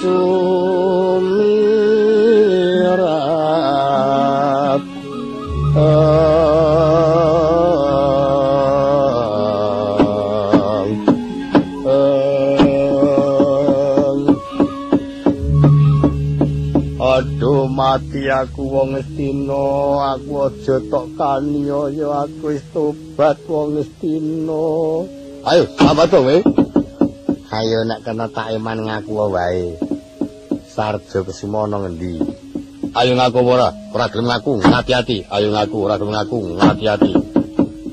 bangsu mirat Aduh mati aku wong Estina, aku aja tok kaniaya aku wis tobat wong Estina. Ayo, apa to we? Ayo nek kena tak iman ngaku wae. Sarjo kesumono ngendi? Ayo ngaku ora, ora gelem ngaku, ngati-ati. Ayo ngaku, ora gelem ngaku, ngati-ati.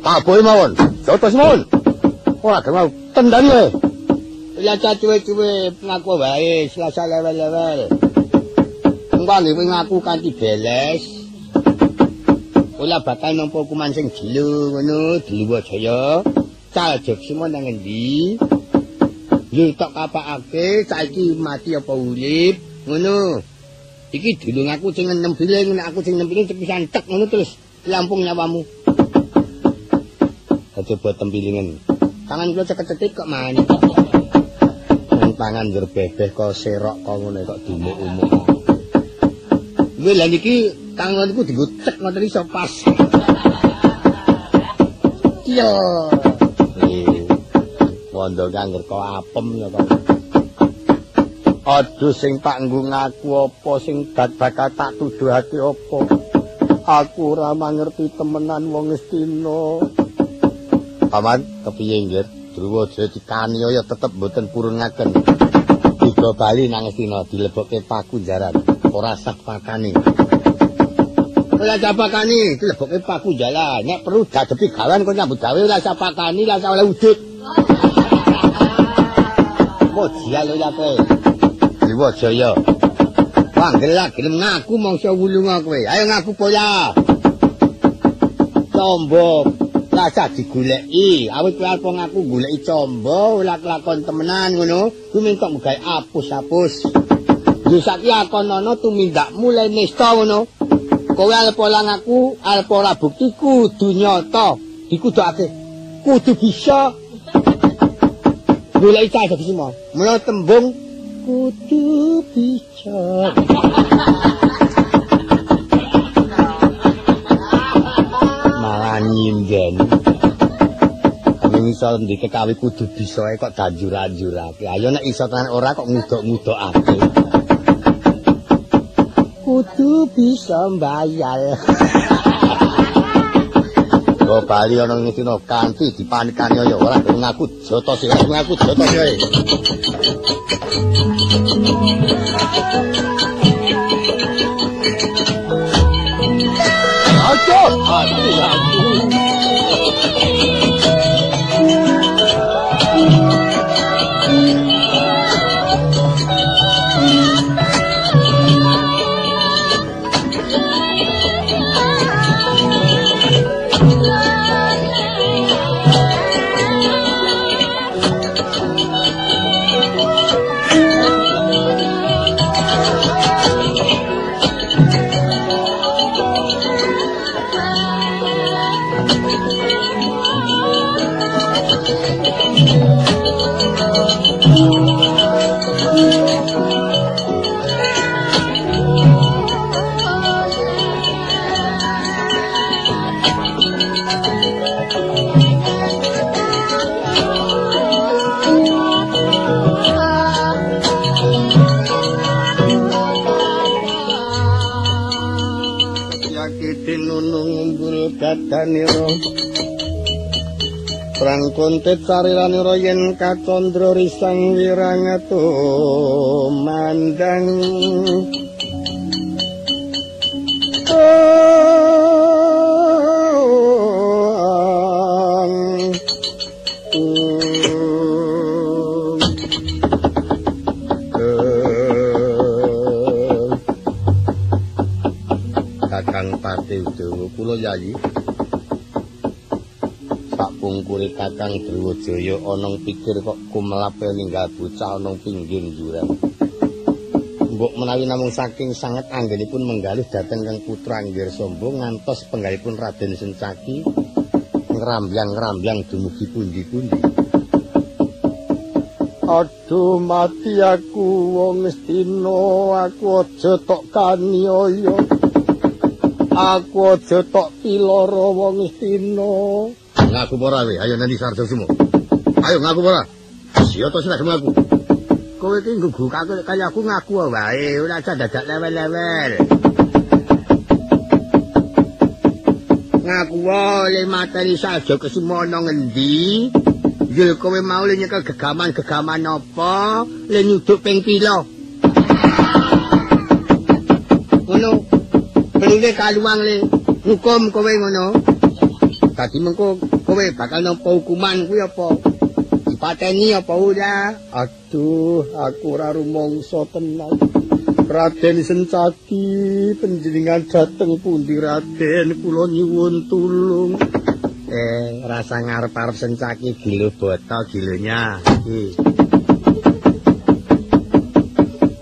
Tak boy mawon, jotos mawon. Ora gelem tendani wae. Ya cacuwe-cuwe ngaku wae, selasa lewel-lewel. Engko ngewe ngaku kanthi beles. Ola bakal nampa hukuman sing jilu ngono, diluwa jaya. Caljok semua nang endi? Lu tok kapakake saiki mati apa urip? Ngono. Iki dulung aku sing enem biling, nek aku sing enem biling cepisan tek ngono terus lampung nyawamu. Aja buat tempilingan. Tangan kula ceket-cetit kok mani. Tangan njur bebeh kok serok kok ngono kok dumuk-umuk. Kuwi lha niki tanganku dienggo cek ngoten iso pas. Iya. Wondo kangger kok apem ya kok. Aduh sing tak nggo ngaku apa sing dat bakal tak tuduhake apa. Aku ora mangerti temenan wong Estina. Paman, kepiye nggih? Druwa aja dikaniaya tetep mboten purun ngaken. Tiga bali nang Estina dilebokke paku jaran. ora sah pakane. Ora sah pakane, dilebokke paku jalan. Nek perlu dadepi gawan kok nyambut gawe ora sah pakane, ora sah oleh wujud. Mojial lho ya kowe. Dewa Jaya. Panggil lagi ngaku mangsa wulunga kowe. Ayo ngaku poya. Combo rasa digoleki. Awit kowe arep ngaku goleki combo ora kelakon temenan ngono. Ku minta gawe apus-apus. Yo saiki akonono tumindak mulai nista ngono. Kowe arep ora ngaku, arep ora bukti kudu nyata. Dikudake. Kudu bisa. Goleki cah dadi semua. Mula tembung kudu bisa. Malah nyinden. Iso ndike kawi kudu bisa kok danjur-anjurake. Ayo nek iso tenan ora kok ngudok-ngudokake. Kudu bisa mbayar. Go bali ana ning sino kanthi dipanikani ya ora ngaku jotos ngaku jotos ya. Ayo, ayo, ayo. Nunung umbul gadanira Prang kontet cariranira yen kacandra risang wirangato mandang kula yayi Sak pungkure Kakang Drewajaya ana pikir kok kumlape ninggal bocah ana pinggir jurang Mbok menawi namung saking sanget anggenipun menggalih dhateng Kang Putra Anggir Sombong ngantos penggalipun Raden Sencaki ngrambyang-ngrambyang dumugi pundi-pundi. Aduh mati aku wong Astina, aku aja tok kaniaya. Aku aja tok piloro wong Astina. Ngaku ora we, ayo nang sarjo. Ayo ngaku ora. Siya to sing ngaku. kowe iki nggugu kaya aku ngaku wae ora aja dadak lewel-lewel ngaku wae materi saja kesemono ngendi Yo kowe mau le nyekel gegaman-gegaman apa le nyuduk ping pila ngono perlu kaluang le hukum kowe ngono tadi mengko kowe bakal nampa hukuman kuwi apa pateni apa ora? Aduh, aku ora rumangsa tenan. Raden Sencaki, panjenengan dateng pundi Raden? Kula nyuwun tulung. Eh, rasa ngarep-arep Sencaki gilu bota gilunya. Iki.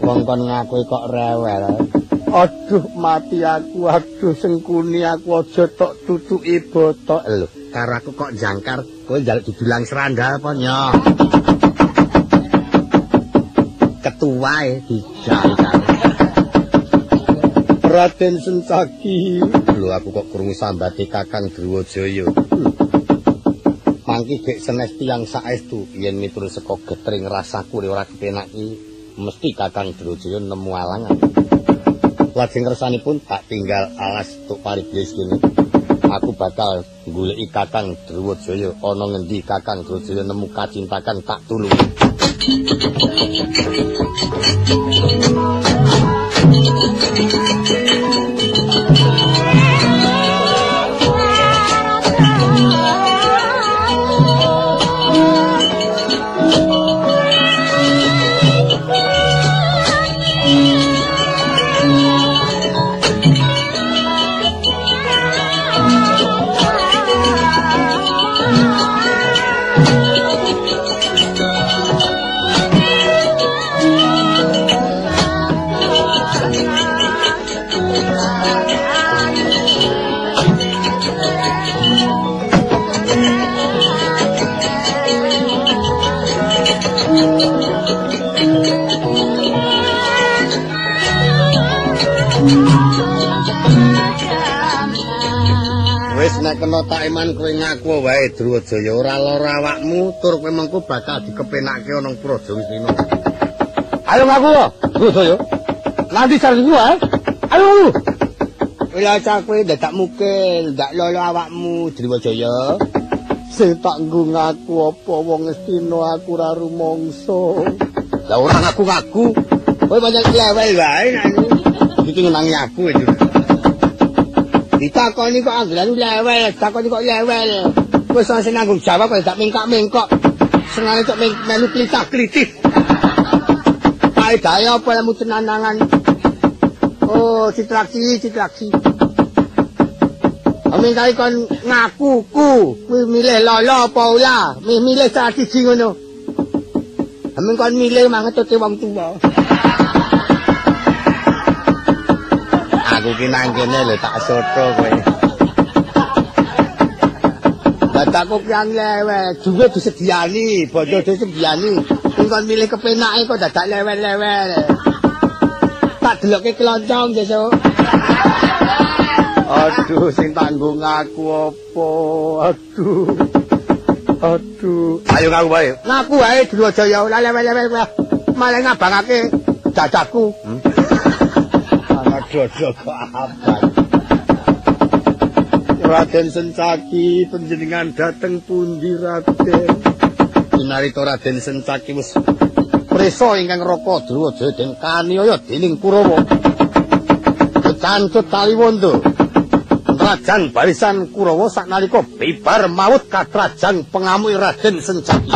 Wong kon ngaku kok rewel. Aduh, mati aku. Aduh, sengkuni aku aja tok tutuki botok. Lho. Karo aku kok jangkar kowe njaluk dibilang serandal apa nyok ketua e dijangkar Raden Sencaki lho aku kok krungu sambate Kakang Drewajaya mangki gek senes tiyang saestu. Yen miturut saka getring rasaku ora kepenak iki mesti Kakang Drewajaya nemu alangan lajeng kersanipun tak tinggal alas tuk pariblis kene. Aku bakal goleki Kakang Drewajaya ana ngendi Kakang Drewajaya nemu kacintakan tak tulung kena tak iman kowe ngaku wae Drujaya ora lara awakmu tur kowe mengko bakal dikepenake ana Praja Wisnu. Ayo ngaku yo, Drujaya. Nanti sarengku ae. Ayo. Ila cak kowe dadak mukil, ndak lara awakmu Drujaya. Sing tak nggo ngaku apa wong Astina aku ora rumangsa. Lah ora ngaku-ngaku. Kowe banyak lewel wae nek iki ngenangi aku iki. Ditakoni kok anggelan lewel, ditakoni kok lewel. Wis sing nanggung jawab kok dak mingkak-mingkok. Senane kok melu klitah-klitih. Ae gawe apa lemu tenanangan. Oh, citraksi, citraksi. Amin kali kon ngaku ku, kuwi milih lolo apa ora? Milih tradisi ngono. Amin kon milih manget wong tuwa. Aku ki nang kene lho tak soto kowe. Bataku yang lewe, juga disediani, bojo disediani. Engkon milih kepenake kok dadak lewel-lewel. Tak delokke keloncong besok. Aduh, sing tanggung aku apa? Aduh. Aduh. Ayo ngaku wae. Ngaku wae dulu aja ya lewel-lewel kowe. Malah ngabangake dadaku. Hmm? Dodok kok abang. Raden Sencaki panjenengan dateng pundi Raden? Dinarita Raden Sencaki wis prisa ingkang Raka Drwajaya den kaniaya dening Kurawa. Kecancut Taliwondo. Rajan barisan Kurawa saknalika bibar maut kakrajan pengamuk Raden Sencaki.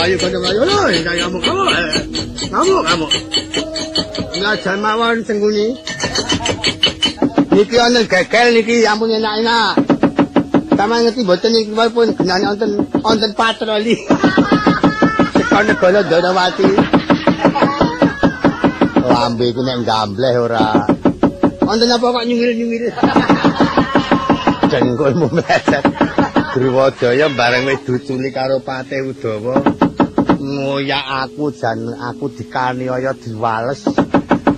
Melayu kaya melayu lho, ingkang ngamuk ngamuk. Ngamuk ngamuk. Ngajar mawon sengguni. Niki wonten gegel niki ampun enak-enak. Sama ngerti boten niki pun genane wonten wonten patroli. Sekon negara Danawati. Lambe ku nek gambleh ora. Wonten apa kok nyungir-nyungir? Jengkulmu meset. Druwadaya bareng wis duculi karo Patih Udawa. Ngoyak aku jan aku dikaniaya diwales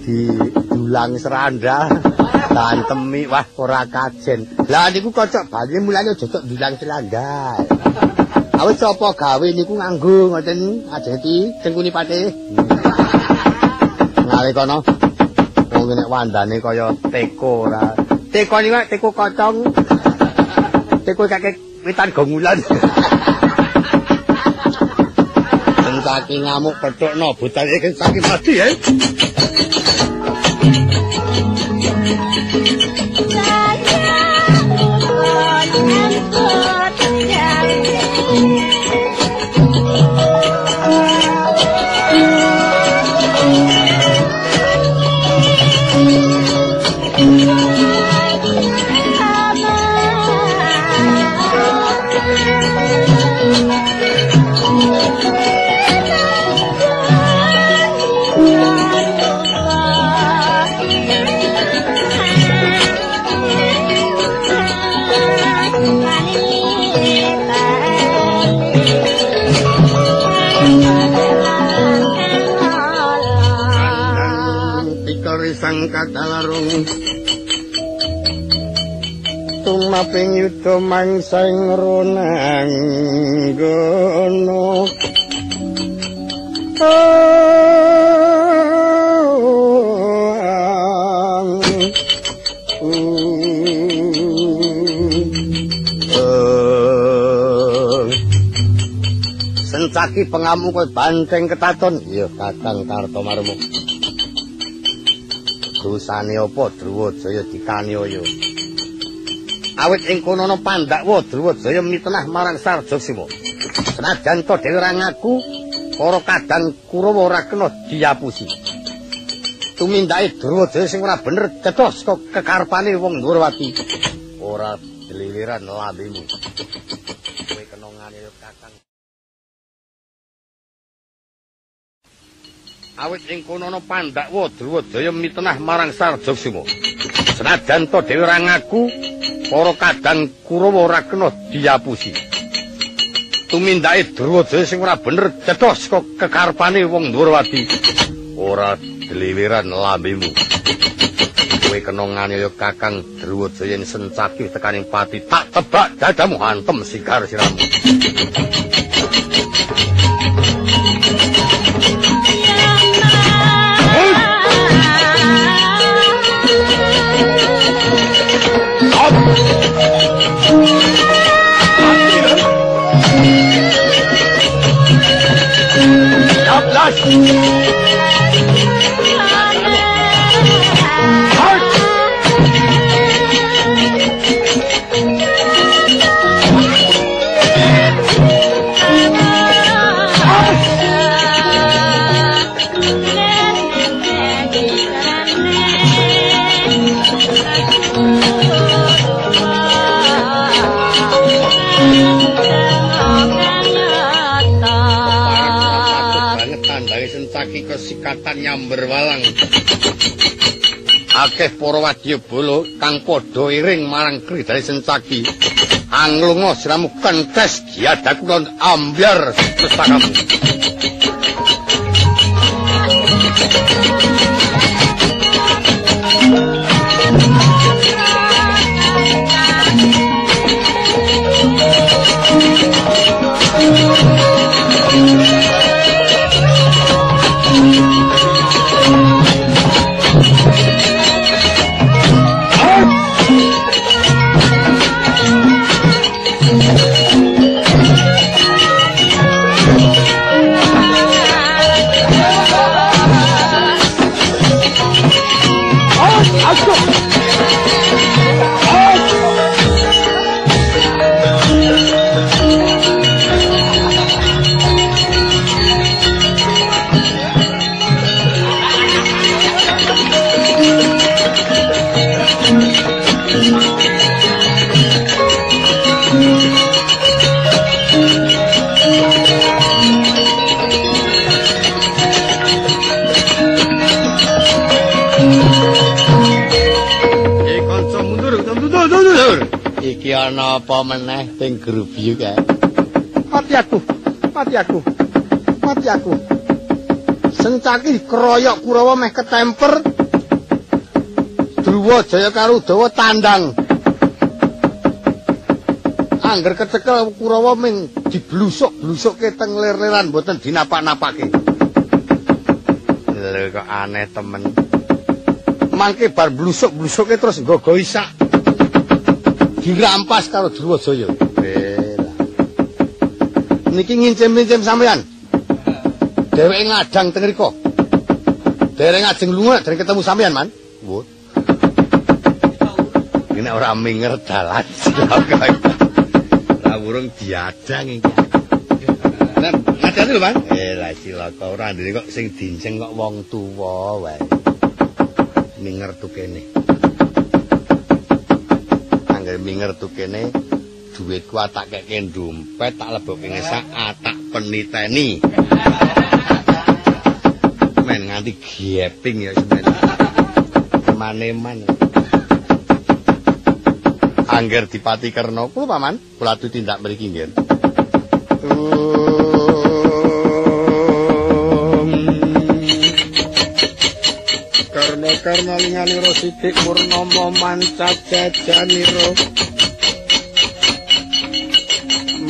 didulang seranda [laughs] tantemi wah ora kajen. Lah niku kocok bali mulane aja tok dulang seranda. Awis sapa gawe niku nganggo ngoten ajeti cengkuni Patih. [laughs] Nalikono wong nek wandane kaya teko ora. Teko niku teko kocong. [laughs] Teko kakek witan gongulan. Sentaki ngamuk petukno butan iki saking mati ya. Tumaping yuda mangsa ing ronanggono Sencaki pengamu kowe banteng ketaton. Iya Kakang Kartomarmo dosane apa Drwajaya dikaniaya. Awit ing kono ana Pandhawa Drwajaya mitenah marang Sarjasima. Senajan to dhewe ora ngaku, para kadang Kurawa ora kena diapusi. Tumindake Drwajaya sing ora bener cetos kok kekarepane wong Ndrawati. Ora deliliran lambemu. Awit ing kono ana Pandhawa Drwajaya mitenah marang Sarjasima. Senajan to dhewe ora ngaku, para kadang Kurawa ora kena diapusi. Tumindake Drwajaya sing ora bener cetos kok kekarepane wong Ndrawati. Ora deliwiran lambemu. Kowe kena nganiaya Kakang Drwajaya sencaki tekaning pati tak tebak dadamu hantem sigar siramu. Josh. Kesikatan nyamber walang. Akeh para wadyabala kang padha iring marang kridane sencaki. Anglunga siramu kentes diadaku ambyar pustakamu. Apa meneh sing grubyuk kae? Mati aku. Mati aku. Mati aku. Sencaki keroyok Kurawa meh ketemper. Druwa Jaya karo Udawa tandang. Angger kecekel Kurawa ming diblusuk-blusukke teng lir-liran mboten dinapak-napake. Lho kok aneh temen. Mangke bar blusuk-blusukke terus nggogo isak. Dirampas karo Drwajaya. Bela. Niki ngincim-ngincim sampean. Dheweke ngadang teng mriku. Dereng ajeng lunga dereng ketemu sampean, Man. Wut. Ini ora minger dalan. [laughs] Lah burung diadang iki. Nah, ngadani lho, Man. Eh, lah cilaka ora ndene kok sing dinceng kok wong tuwa wae. Minger tu kene. Minger tu kene duitku tak keke dompet tak lebokke ngesak atak peniteni. Men nganti geping ya semen. Maneman. Angger dipati kerna kula paman, kula tindak mriki nggih. Karena karena linganiro sidik purnomo mancat jajaniro.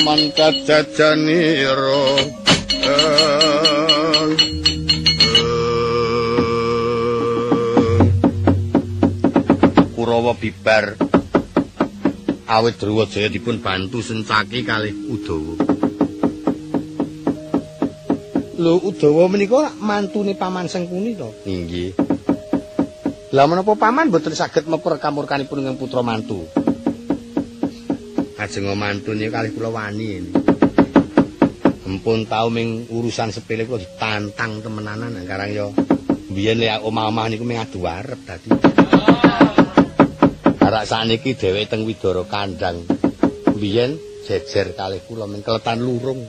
Mancat jajaniro. Kurawa bibar. Awit Drewajaya dipun bantu sencaki kalih Udawa. Lho Udawa menika mantune Paman Sengkuni to. inggih Lah menapa Paman boten saged meper kamurkanipun ing putra mantu? ajeng mantune kalih kula wani Empun tau ming urusan sepele kula ditantang temenanan karang yo. Biyen lek omah-omah niku ming adu arep dadi. Arak sakniki dheweke teng Widara Kandang. Biyen jejer kalih kula ming keletan lurung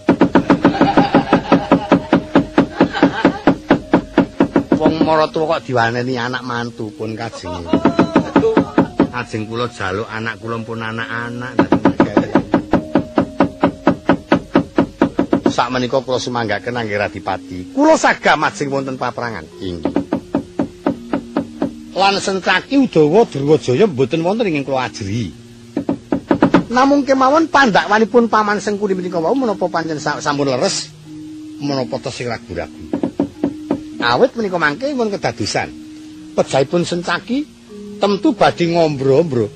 Wong maratuwa kok diwaneni anak mantu pun kajeng Ajeng kula jaluk anak kula pun anak-anak sak menika kula sumanggaken Angger Adipati. Kula sagam ajeng wonten paprangan. Inggih. Lan sencaki Udawa Drwajaya mboten wonten ing kula ajri. Namung kemawon pandakwanipun Paman Sengkuni menika wau menapa pancen sampun leres Menapa to sing ragu-ragu? Awit menika mangke pun kedadosan. Pejahipun sencaki temtu badhe ngombro-ombro.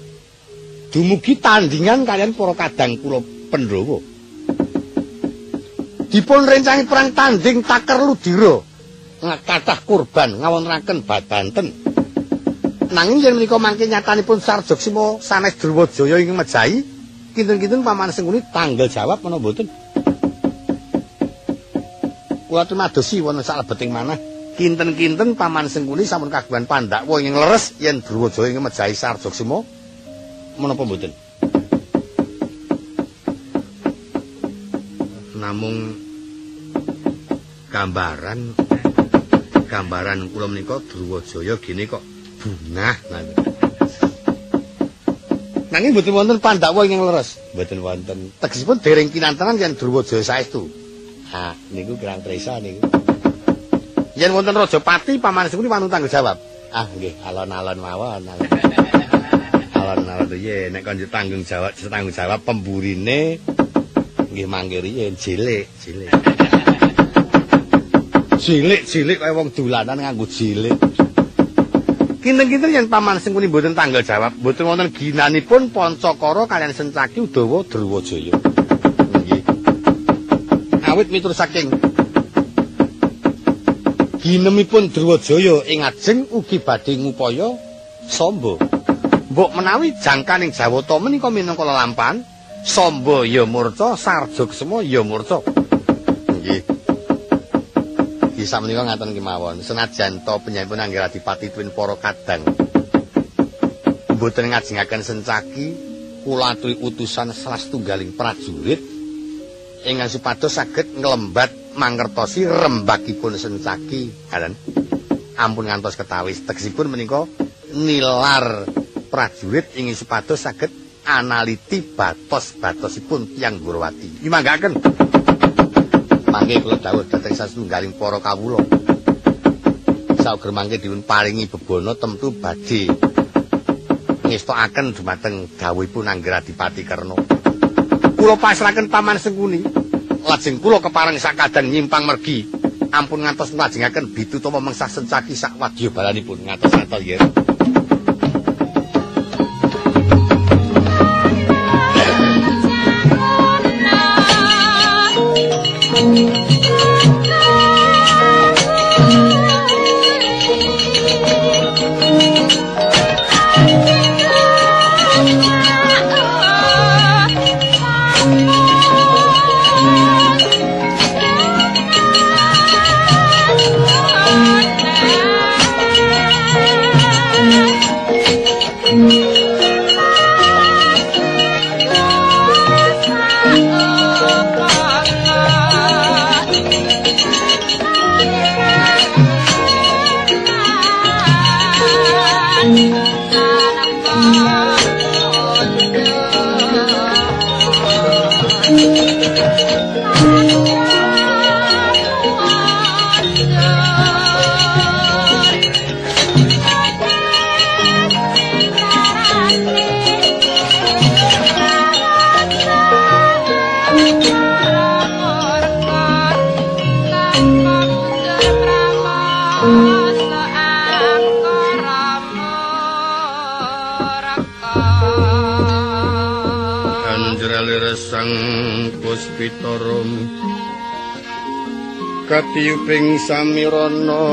Dumugi tandingan kalian para kadang kula Pandhawa. Dipun rencangi perang tanding taker ludira. Ngakathah kurban ngawontenaken badanten. Nanging yen menika mangke nyatanipun Sarjoksima sanes Drwajaya ing Mejahi, kinten-kinten Paman Sengkuni tanggal jawab menapa mboten? Kula tumadosi wonten salebeting manah kinten-kinten Paman Sengkuni sampun kagungan Pandhawa ing leres yen Drwajaya ing Mejahi Sarjoksima menapa mboten? Namung gambaran gambaran kula menika Druwajaya gene kok bungah Nanging mboten wonten Pandhawa ingkang leres. Mboten wonten. Tegesipun dereng kinantenan yen Druwajaya saestu. Ha, niku kirang tresa niku. Yen wonten Rajapati pamanesipun wanun tanggung jawab. Ah, nggih, alon-alon mawon. Alon-alon riye nek kon tanggung jawab, tanggung jawab pemburine nggih mangke riye cilik, cilik. Cilik-cilik kaya wong dolanan nganggo cilik. Kinten-kinten yen paman sing kuni mboten tanggal jawab, mboten wonten ginanipun Pancakara kalian Sencaki Udawa Drwajaya. Nggih. Awit miturut saking ginemipun Drwajaya ing ajeng ugi badhe ngupaya Samba. mbok menawi jangkaning Jawata menika minangka lelampahan, Samba ya murca, Sarjaksema ya murca. Nggih. Bisa menika ngaten kemawon. Senajan to penyampun anggere adipati tuwin para kadang. Mboten ngajengaken sencaki kula aturi utusan salah setunggaling prajurit ingkang supados saged nglembat mangertosi rembakipun sencaki. Kalian ampun ngantos ketawis tegesipun menika nilar prajurit ingin supados saged analiti batos-batosipun tiyang Gurawati. Nyumanggaken. Mangke kula dawuh dhateng satunggaling para kawula. Sauger mangke dipun paringi bebono temtu badhe ngestokaken dumateng dawuhipun Anggeradipati Karna. Kula pasrahaken paman Sengkuni. Lajeng kula kepareng sakadang nyimpang mergi. Ampun ngantos nglajengaken bitutama mengsah sencaki sak wadya balanipun ngatos-ngatos ya. Anjrali Katiuping samirana.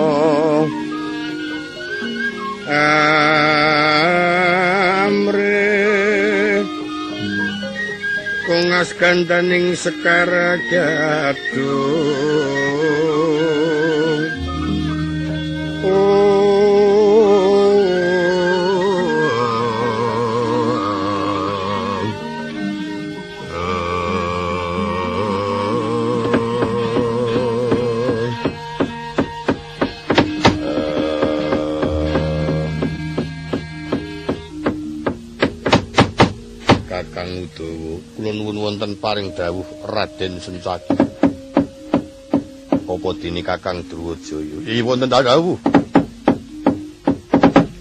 Amre. Kongas kandaning sekara gadung paring dawuh Raden Sencaki. Apa dene Kakang Drwajaya? Iya wonten dawuh.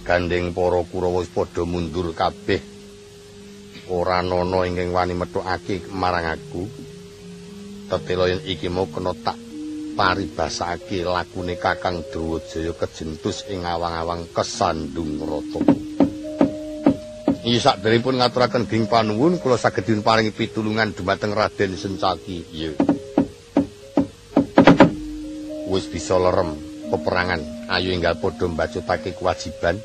Gandeng para Kurawa wis padha mundur kabeh. Ora ana ingkang wani metukake marang aku. Tetela yen iki mau kena tak paribasake lakune Kakang Drwajaya kejentus ing awang-awang kesandung rata. Iya sakderipun ngaturaken ging panuwun kula saged paringi pitulungan dumateng Raden Sencaki. Iya. Wis bisa lerem peperangan. Ayo enggal padha mbacutake kewajiban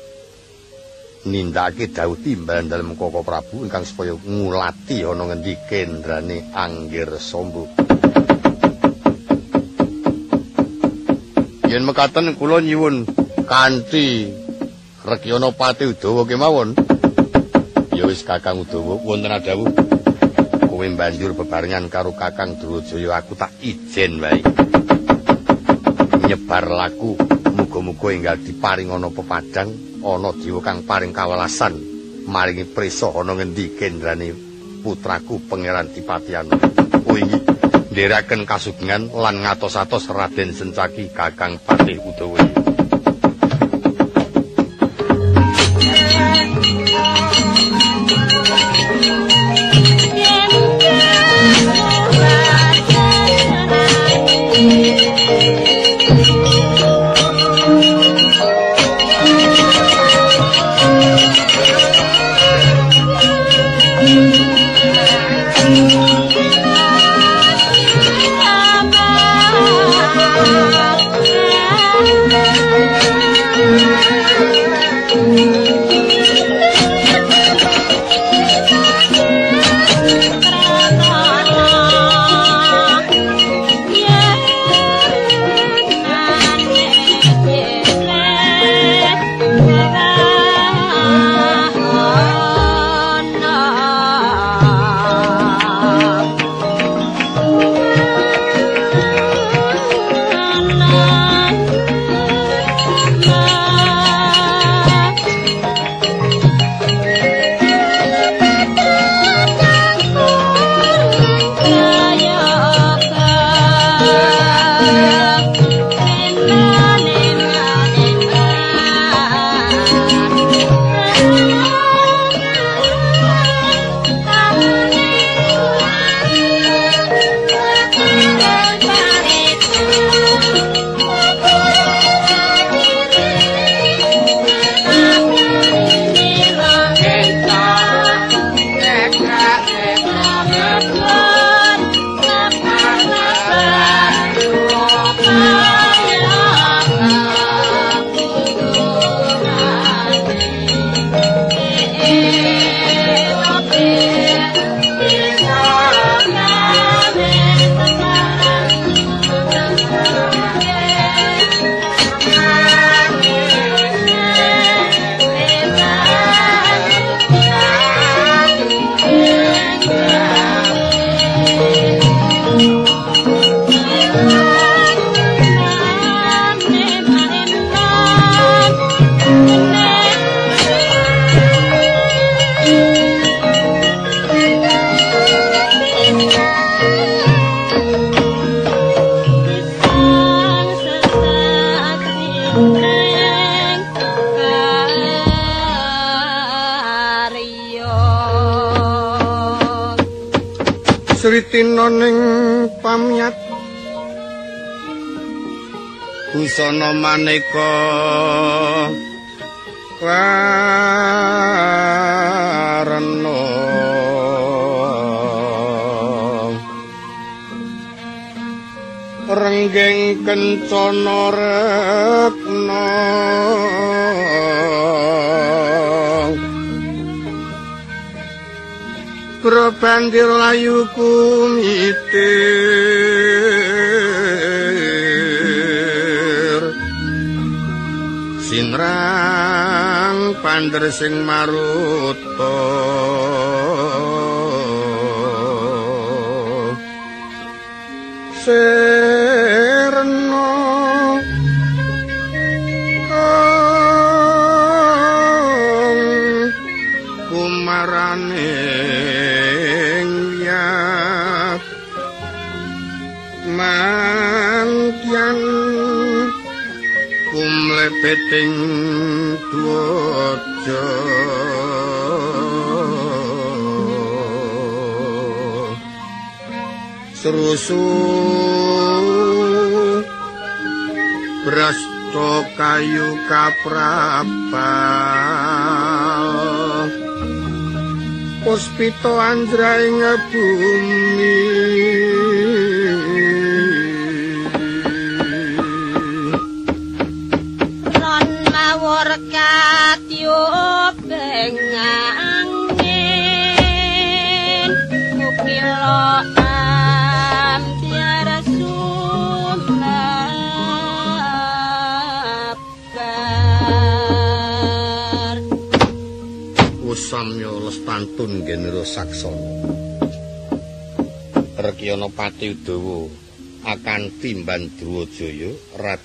nindakake dawuh timbalan dalem Koko Prabu ingkang supaya ngulati ana ngendi kendrane Anggir Sombo. Yen mekaten kula nyuwun kanthi Rekyana Pati Udawa kemawon. Ya wis Kakang Udawa wonten dawuh. Kowe banjur bebarengan karo Kakang Drojaya aku tak ijen wae. Nyebar laku muga-muga enggal diparing ana pepadang ana dewa kang paring kawelasan maringi prisa ana ngendi kendrane putraku pangeran Dipatiano wingi ndherekaken kasugengan lan ngatos-atos Raden Sencaki Kakang Patih Udawa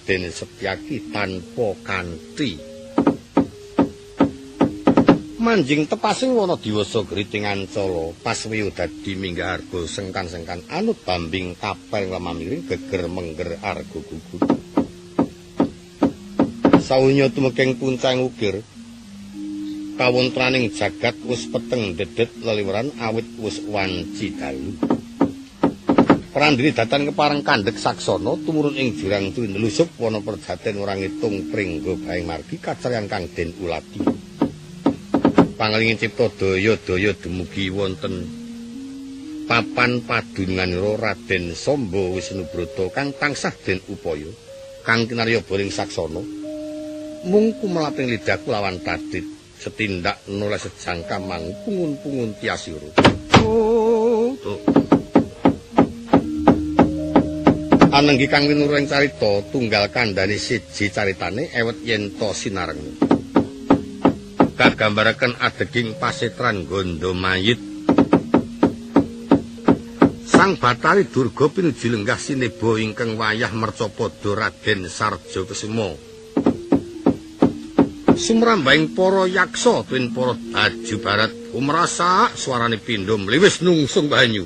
Raden Setyaki tanpa kanthi. Manjing tepasing wana diwasa griting ancala pas wiyo dadi minggah arga sengkan-sengkan anut bambing kapel lamamiring geger mengger arga gugur sawunya tumekeng puncang ukir kawontraning jagat wis peteng dedet leliweran awit wis wanci dalu Prandini datan kepareng kandhek saksana tumurun ing jurang tuwi nelusup wana perjaten ora ngitung pringgo baing margi kacaryan kang den ulati. Panglingin cipta daya-daya dumugi wonten papan padunanira Raden Samba Wisnubrata kang tansah den upaya kang kinarya boring saksana mung kumelating lidahku lawan tadit setindak noleh sejangka mang pungun-pungun tiasira. Anenggi kang winuring carita tunggal kandhane siji caritane ewet yen to sinareng. Kagambaraken adeging pasetran gondo mayit. Sang Batari Durga pinuju lenggah sineba ingkang wayah mercapada Raden Sarja Kesuma. Sumrambahing para yaksa tuwin para baju barat umrasa suarane pindho mliwis nungsung banyu.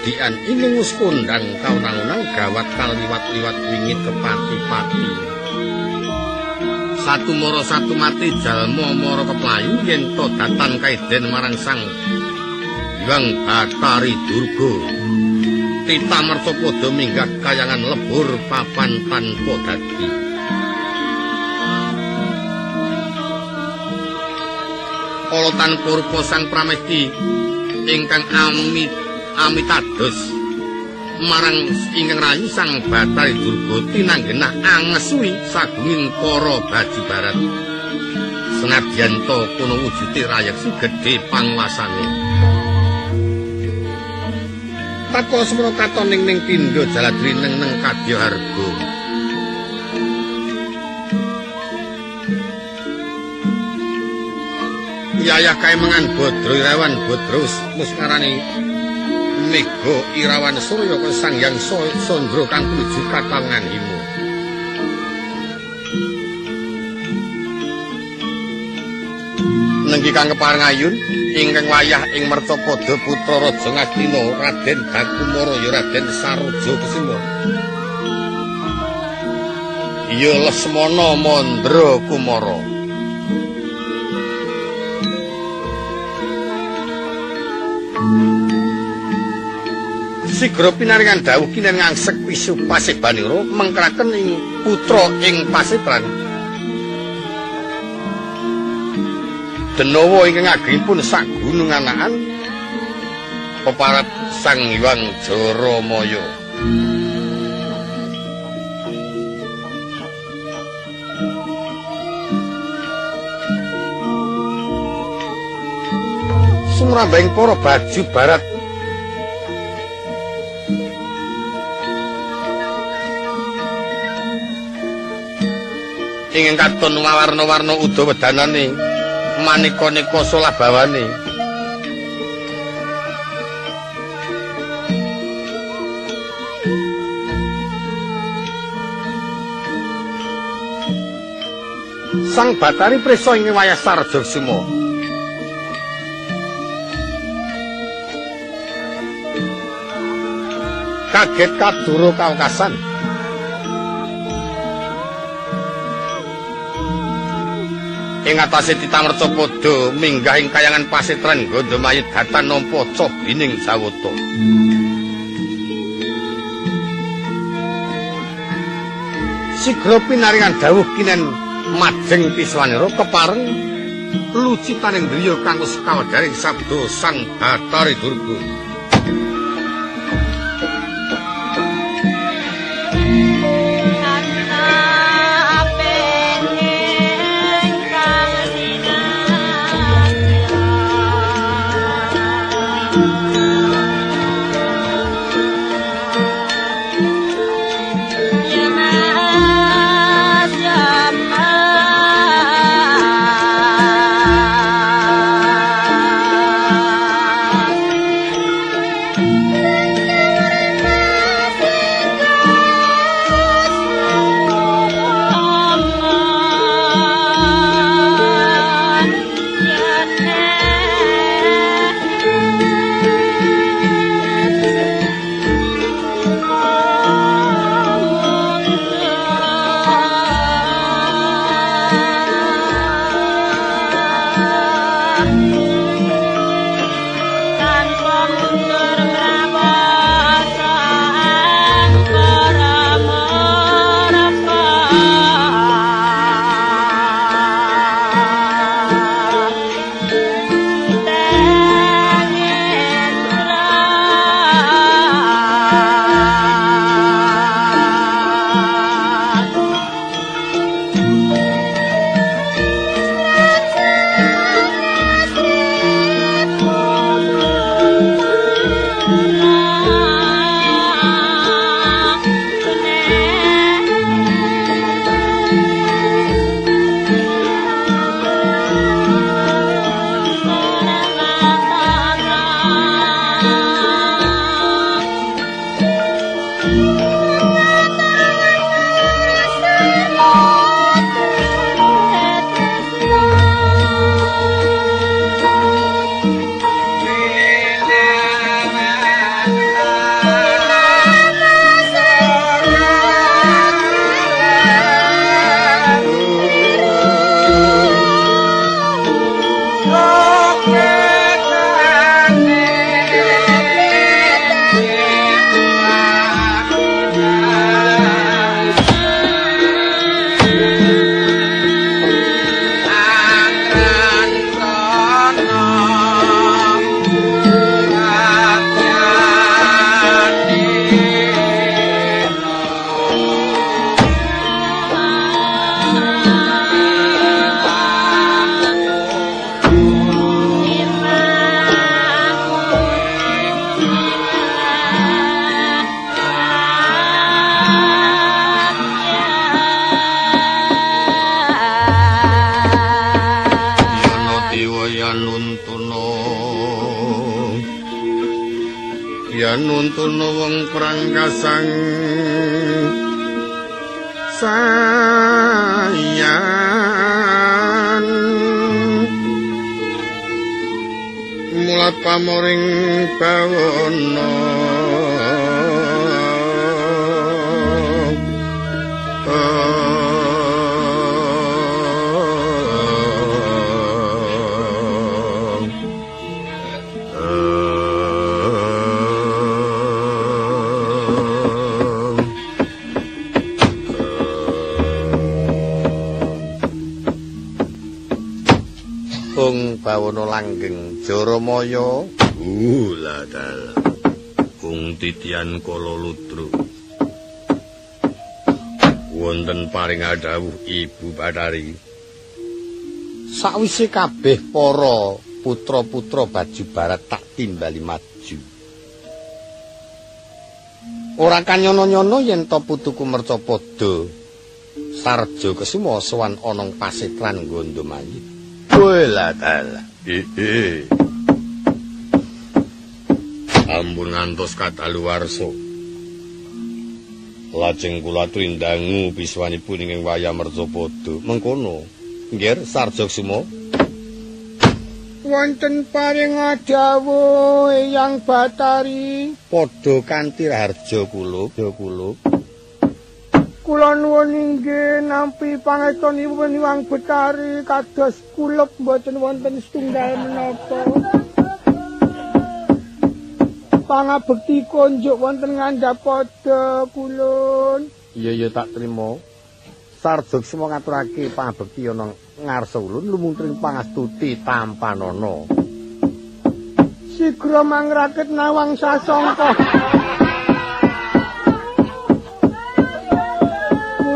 Ngukir pidikan ini ngus kondang kaunang-unang gawat kaliwat-liwat wingit kepati-pati. Satu moro satu mati jalmo moro keplayu yen to datan kaiden marang sang Hyang Batari Durga. Tita Mertopodo minggah kayangan lebur papan tanpa dadi. Polotan purpo sang pramesti ingkang amit amitados. Marang ingkang rayu sang Batari Durga tinanggenah angesui sagunging para baji barat. Senadyan to kuno wujude rayeksi gedhe panguasane Tako semana katon ning ning pindho jaladri neng neng kadya harga. Yayah kae mangan bodro irawan bodro mus ngarani Mega irawan surya kang sang yang sondro kang tuju katangan himu Nenggi kang kepareng ayun ingkang wayah ing Mercapada putra Raja Ngastina Raden Bakumara ya Raden Saroja Kusuma Ya Lesmana Mandra Kumara sigra pinaringan dawuh kinen ngangsek pisu pasebaniro mengkraken ing putra ing pasetran Denowo ingkang agipun sak gunung anakan peparat Sang Hyang Jaramaya. Sumrambing para baju barat ingin katon warna-warna udo wedanane maneka-neka solabawane Sang Batari preso ing wayah Sarja Suma. Kaget kaduro kaukasan ing atase titamerca padha minggah ing kayangan pasitren Gondomayit datan nampa cobining sawata. Sigra pinaringan dawuh kinen majeng piswanira kepareng lucitaning driya kanggo sekawedaring sabda Sang Batari Durga. Jaramaya uladal Kung titian kala ludru wonten paring adawuh Ibu Bathari Sawise kabeh para putra-putra baju barat tak timbali maju. Ora kan nyono-nyono yen to putuku mercapada sarja kesuma sowan ana pasetran Gondomayi Wala tala. Ampun ngantos kadaluwarsa. Lajeng kula trindangu biswanipun ing wayah mercapada. Mengkono, nggih Sarja Suma. Wonten paring dawuh yang Batari padha kanthi harja kula, kula. kula nuwun inggih nampi pangestunipun Iwang Betari kados kulep mboten wonten setunggal menapa. Pangabekti konjuk wonten ngandhapada kulun. Iya iya tak trima. Sarjok semua ngaturake pangabekti ana ngarsa ulun lumuntring pangastuti tampanana. Sigra mangrakit nawang sasangka.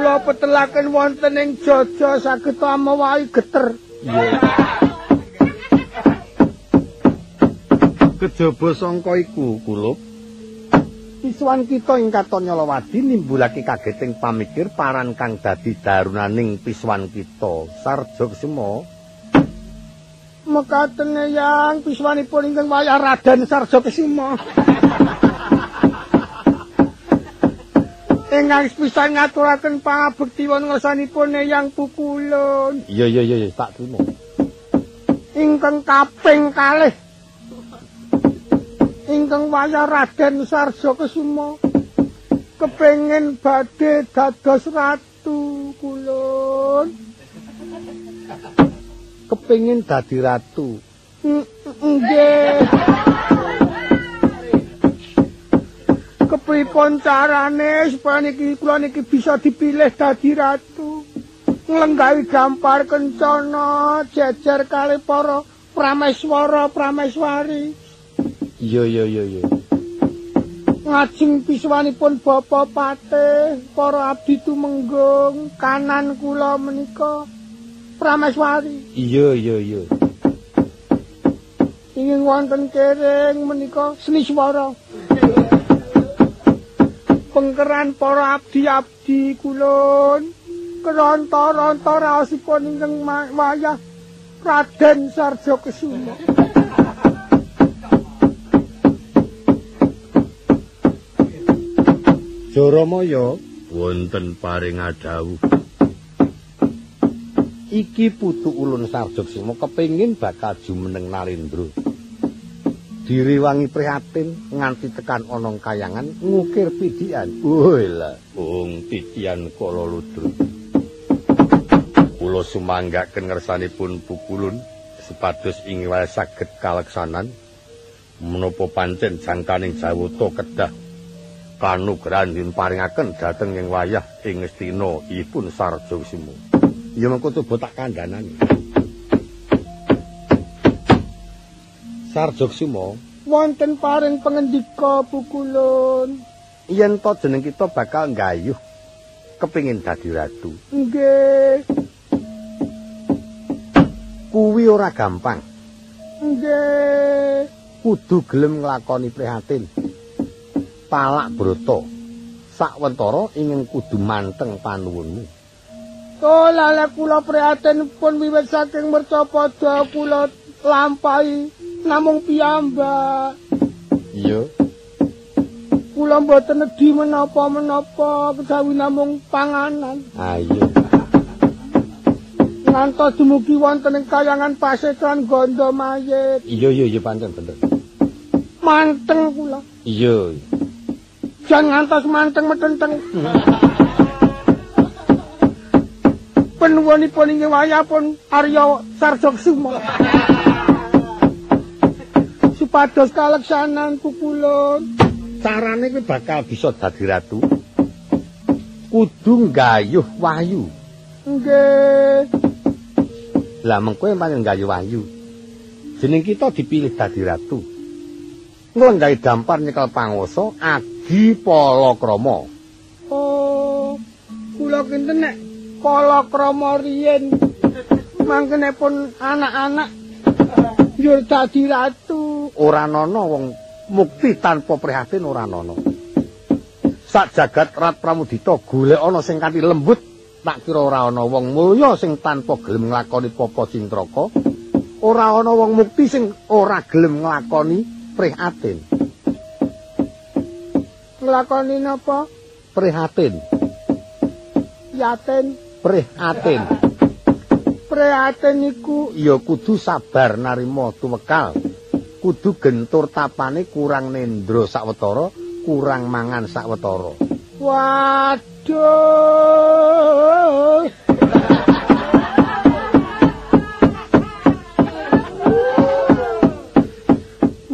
kula petelaken wonten ing jaja saged amawahi geter. Kejaba sangka iku, kula Iswan kita ing katon Nyolowadi nimbulake kageting pamikir paran kang dadi darunaning piswan kita. Sarjok semo. Mekaten yang piswanipun ingkang wayah Raden Sarjok semo. ingkang pisan ngaturaken pangabekti wonten ngersanipun Eyang Pukulun. Iya iya iya tak trimo. Ingkang kaping kalih. Ingkang wayah Raden Sarja Kesuma kepengin badhe dados ratu kulun. Kepengin dadi ratu. Nggih. kepripun carane supaya niki kula niki bisa dipilih dadi ratu nglenggahi gampar kencana jejer kali para prameswara prameswari iya iya iya iya ngajeng piswanipun bapa pate para abdi tumenggung kanan kula menika prameswari. Iya iya iya ingin wonten kering menika seni pengkeran para abdi-abdi kulon keronta-ronta raosipun ingkang wayah Raden Sarja Kesuma Jaramaya wonten paring adawuh iki putu ulun Sarja Kesuma kepengin bakal jumeneng Narendra diriwangi prihatin nganti tekan onong kayangan ngukir pidian. Wala ung titian kala ludru kula sumanggaken ngersanipun pukulun sepados ing wae saged kaleksanan. Menapa pancen jangkaning jawata kedah kanugrahan yen paringaken dhateng ing wayah ing Ngastina ipun sarja simo ya mengko coba tak kandhanani. Sarjoksuma wonten paring pengendika pukulun. Yen to jeneng kita bakal nggayuh kepingin dadi ratu. Nggih. Kuwi ora gampang. Nggih. Kudu gelem nglakoni prihatin palak broto sakwentara ingin kudu manteng panuwunmu Oh lala kula prihatin pun wiwit saking mercapada kula lampahi namung piyambak. Iya. kula mboten nedhi menapa-menapa kejawi namung panganan. Ayo. Ngantos dumugi wonten ing kayangan pasetran gondo mayit. Iya iya iya pancen bener. Manteng kula. Iya. Jan ngantos manteng metenteng. Penuwunipun inggih wayahipun Arya Sarjogsuma. Supados kaleksanan kukulun. Carane kuwi bakal bisa dadi ratu. Kudu nggayuh wahyu. Nggih. Lah mengko pancen nggayuh wahyu. Jeneng kita dipilih dadi ratu. Nglenggahi dampar nyekel panguwasa Agi Palakrama. Oh, kula kinten nek palakrama riyen mangkenipun anak-anak njur dadi ratu. Ora ana wong mukti tanpa prihatin ora ana. Sak jagat rat pramudita golek ana sing kanthi lembut tak kira ora ana wong mulya sing tanpa gelem nglakoni papa cintraka. Ora ana wong mukti sing ora gelem nglakoni prihatin. Nglakoni napa? Prihatin, Yaten prihatin. prihatin niku Ya kudu sabar narima tuwekal. Kudu gentur tapane kurang nendra sawetara, kurang mangan sawetara. waduh.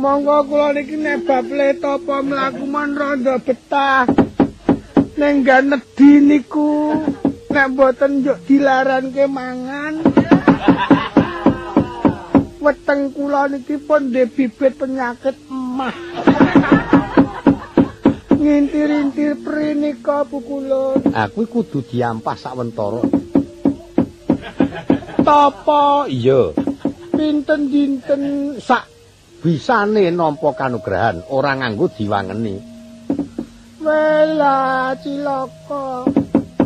Monggo kula niki nek bab letapa mlaku mon rada betah. Ning gak nedhi niku nek mboten njuk dilaranke mangan. Weteng kula niki pun ndek bibit penyakit emah. Ngintir-intir prinika bukulun. Aku kudu diampah sawentara. Tapa Iya, pinten dinten sak bisane nampa kanugrahan ora nganggo diwangeni. wela cilaka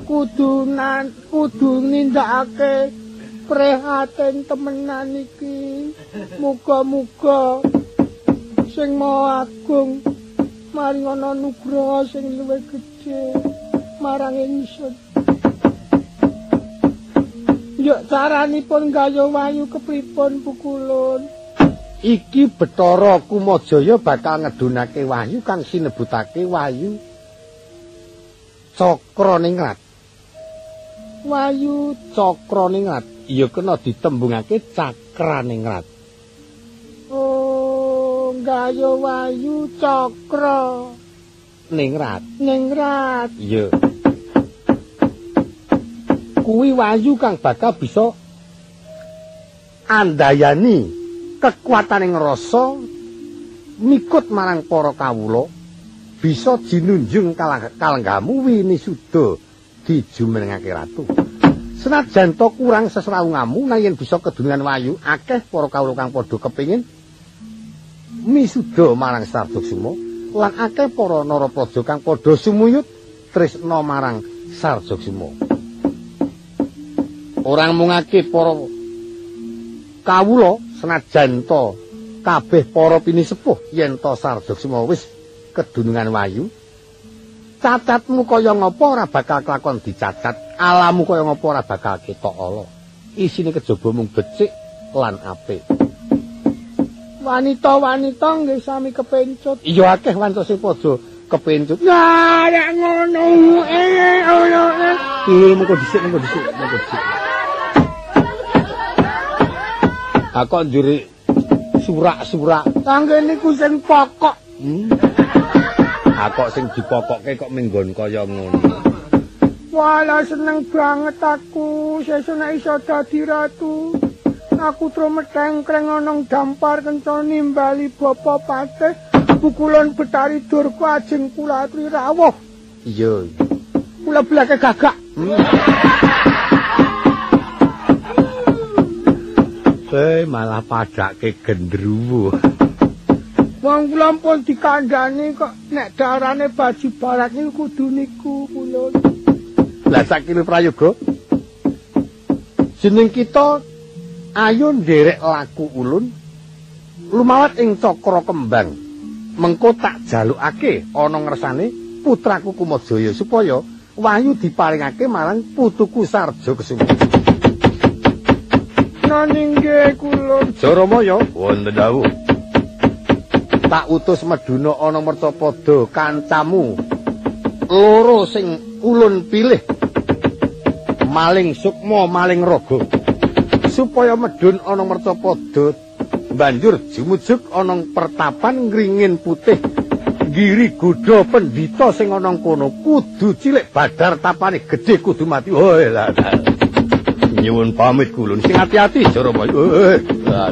kudu nan kudu nindakake prihatin temenan iki. Muga-muga sing maha agung maring ana nugraha sing luwih gedhe marang ingsun. Yuk caranipun gaya wayu kepripun pukulun Iki Bathara Kumajaya bakal ngedunake wahyu kang sinebutake wahyu Cakra Ningrat. wayu Cakra Ningrat ya kena ditembungake Cakra Ningrat. Oh, gaya wayu cakra Ningrat. ningrat. Iya. Kuwi wahyu kang bakal bisa andayani kekuataning rasa mikut marang para kawula bisa jinunjung kalenggamu winisuda dijumenengake ratu. Senajan to kurang sesrawungamu nanging bisa kedunungan wayu akeh para kawula kang padha kepingin misuda marang Sarjogsuma lan akeh para narapraja kang padha sumuyut tresna marang Sarjogsuma. Orang mungake para kawula senajan to kabeh para pinisepuh yen to Sarjogsuma wis kedunungan wayu cacatmu kaya ngapa ora bakal kelakon dicacat alamu kaya ngapa ora bakal ketok ala isine kejaba mung becik lan apik Wanita-wanita nggih sami kepencut. iya akeh wanca sing padha kepencut Ya, ngono. Eh, ono. Eh, mengko dhisik, mengko dhisik, mengko dhisik. Aku njuri surak-surak. Kangge niku sing pokok. Hmm. Aku sing dipokokke kok minggon kaya ngono. Wala seneng banget aku sesuk nek iso dadi ratu. Aku trumetengkreng ana ing dampar kenca nimbali bapa patih. Pukulan betari durku ajeng kula aturi rawuh. Iya. Kula blake gagak. Eh, malah padake gendruwo. Wong kula pun dikandhani kok nek darane baju barat niku kudu niku kula. Lah sakile prayoga. Jeneng kita ayo nderek laku ulun lumawat ing cakra kembang Mengko tak jalukake ana ngersane putraku Kumajaya supaya wahyu diparingake marang putuku Sarja Kesuma. Naningge kula Jaramaya wonten dawuh. Tak utus meduna ana mercapada kancamu. Loro sing ulun pilih. Maling sukma maling raga. Supaya medun ana mercapada banjur jumujuk ana pertapan ngringin putih. Giri gudha pendhita sing ana kono kudu cilik badar tapane gedhe kudu mati. Oh lah nyuwun pamit kulun. Sing ati-ati jara oh lah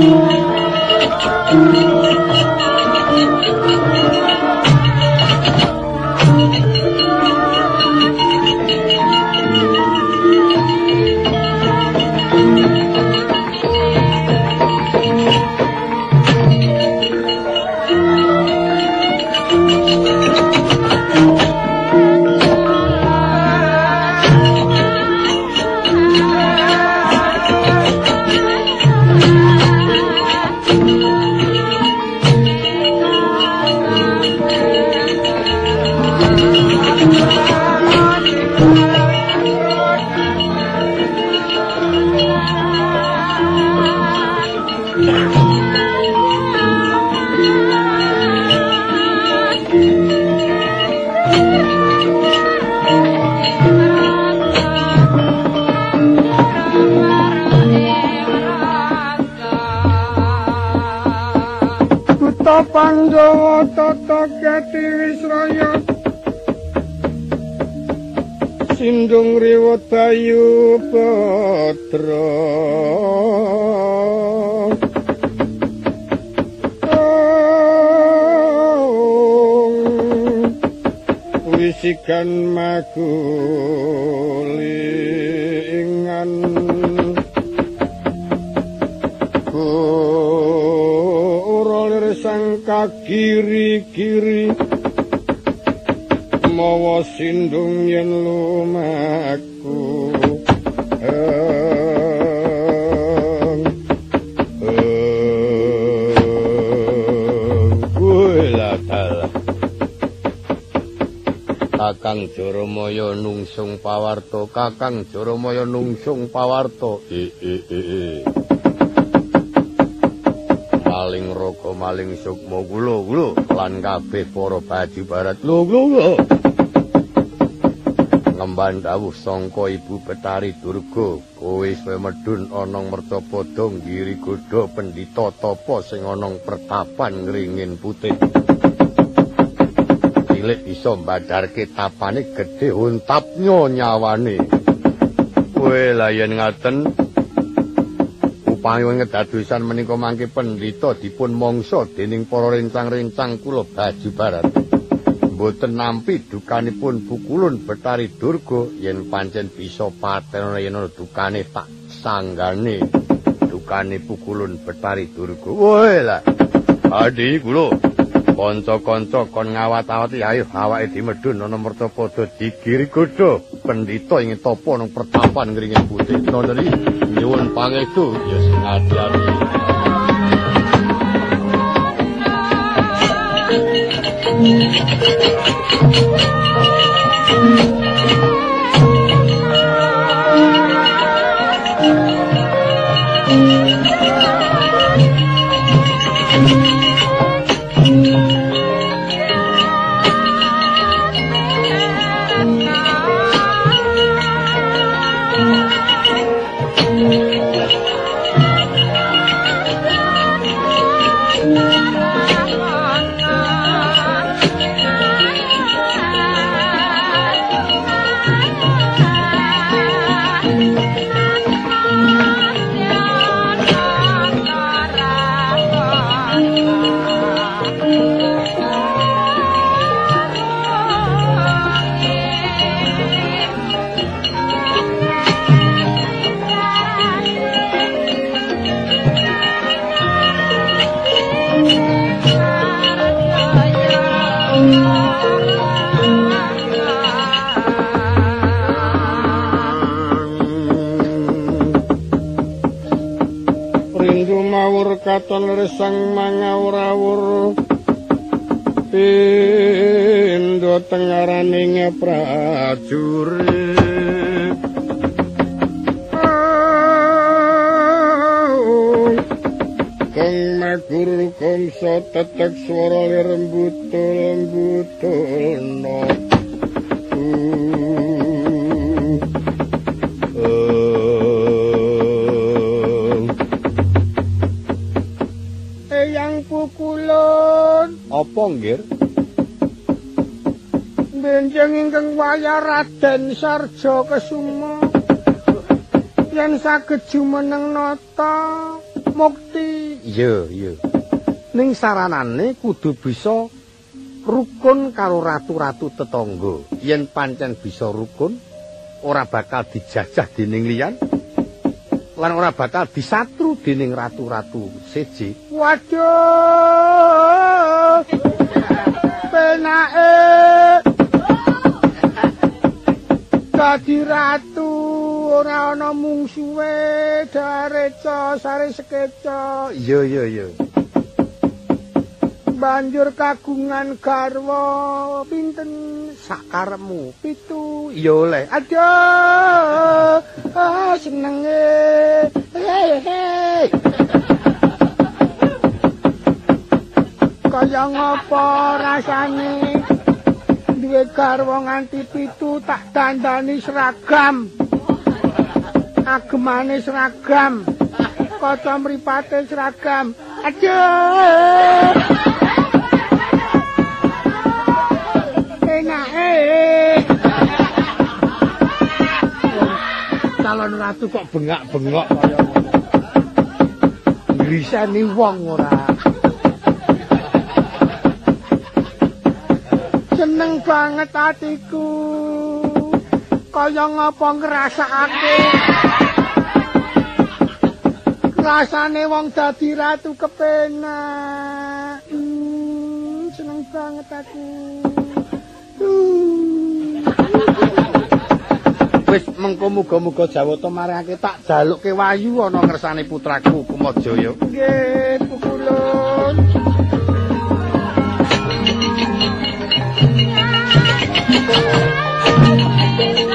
Pandhawa gati wisraya Sindung riwut bayu patra Wisikan magulingan Kakang Jaramaya nungsung pawarto Kakang Jaramaya nungsung pawarto maling raga maling sukma kula kula lan kabeh para baji barat. Kula ngemban dawuh sangka ibu Betari Durga. Kowe suwe medun ana mercapada ngiri godha pendhita tapa sing ana pertapan ngringin putih cilik bisa mbadarke tapane gedhe untapnya nyawane kowe layan ngaten panggung ngedadosan menika mangke pendhita dipun mangsa dening para rencang-rencang kula baju barat. Mboten nampi dukanipun bukulun Betari Durga yen pancen bisa paten yen dukane tak sanggane dukane bukulun Betari Durga. Woe lah. Adi kula kanca-kanca kon ngawat-awati ayo awake dimedhun ana merta padha digiri godho. Pendhita ing tapa nang pertapan ngringe putih. Nonri nyuwun pangestu. Ya sing Weton resang mangawur pindho tengaraning prajurit kang magur kangsa tetek swara lembutul-lembutul Raden Sarja Kesuma yen saged jumeneng nata mukti. Iya, iya. Ning saranane kudu bisa rukun karo ratu-ratu tetangga. Yen pancen bisa rukun, ora bakal dijajah dening liyan. lan ora bakal disatru dening ratu-ratu seji. Waduh. Penake. Dadi ratu ora ana mungsuhe dareca sare sekeca. Iya iya iya. Banjur kagungan garwa pinten? Sakaremu pitu? Ya oleh. Aduh ah seneng kaya ngapa rasane duwe garwa nganti pitu tak dandani seragam. Agemane seragam. Kaca mripate seragam. Aduh calon ratu kok bengak-bengok. Kaya ngono. Ngrisani wong ora. Seneng banget atiku. Kaya ngapa ngrasakake. Rasane wong dadi ratu kepenak. Hmm, seneng banget aku. Wis mengko muga-muga Jawata marake tak jalukke wayu ana ngersane putraku Kumajaya. Nggih, pukulun. Thank you.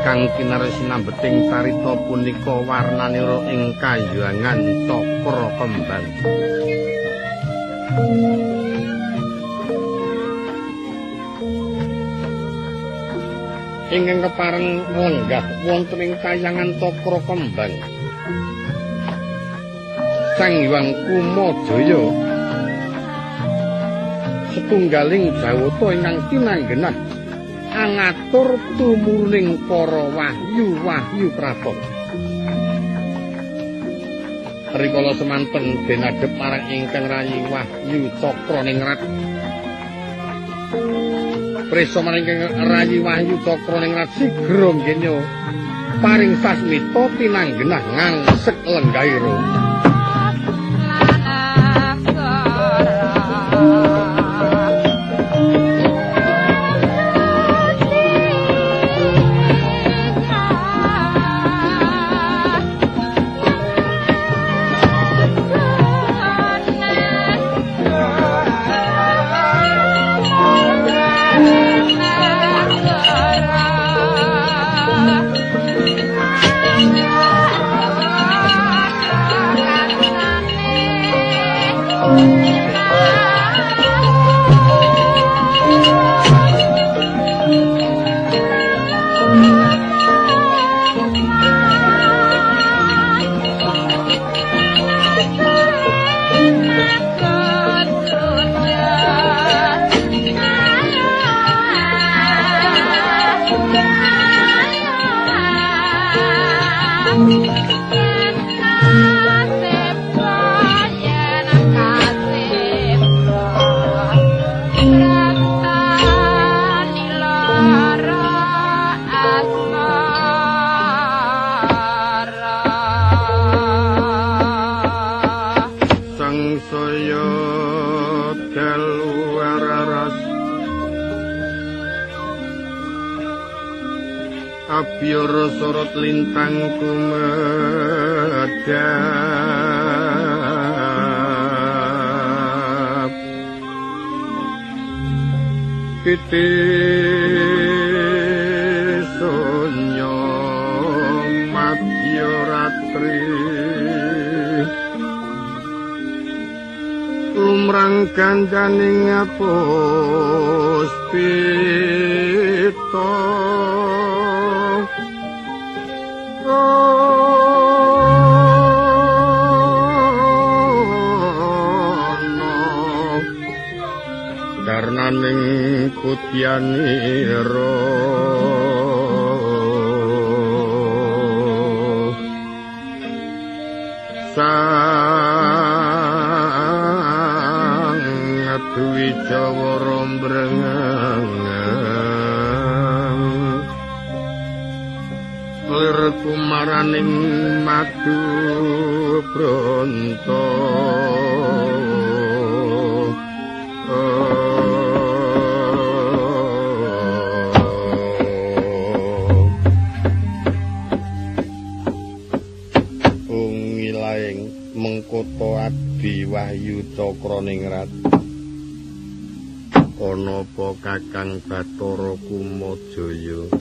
Kang kinarsinambeting carita punika warnanira ing kayuangan cakra kembang. Ingkang kepareng lenggah wonten ing kayangan cakra kembang. Sang Hyang Kumajaya setunggaling jawata ingkang tinanggenah angatur tumurning para wahyu-wahyu kraton. Rikala semanten denadhep marang ingkang rayi wahyu Cakraningrat. Prisa marang ingkang rayi wahyu Cakraningrat sigra ngenya paring sasmita tinanggenah ngangsek lenggaira. Lumrang kandaning puspita Karnaning putyanira Sang kumaraning madu bronto Ungilaing mengkoto adi wahyu cakraningrat ana apa kakang Bathara Kumajaya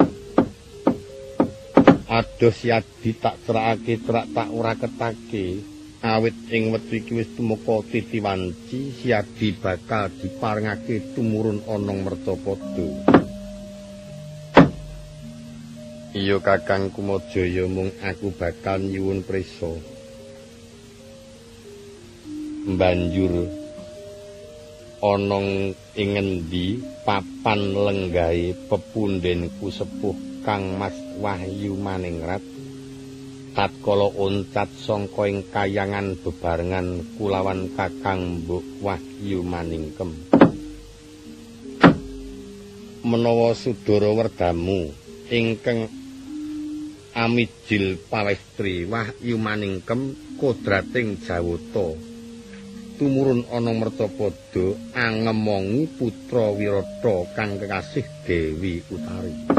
adoh siadi tak cerakake cerak tak ora ketake awit ing wektu iki wis tumeka titiwanci siadi bakal diparengake tumurun onong mercapada iya kakang kumajaya mung aku bakal nyuwun prisa. Banjur onong ing papan lenggahe pepundhenku sepuh Kang Mas Wahyu Maningrat tatkala oncat sangka ing kayangan bebarengan kulawan Kakang Mbok Wahyu Maningkem. Menawa Sudara Werdamu ingkang amijil pawestri Wahyu Maningkem kodrating Jawata. Tumurun ana mertapada angemongi putra Wirata kang kekasih Dewi Utari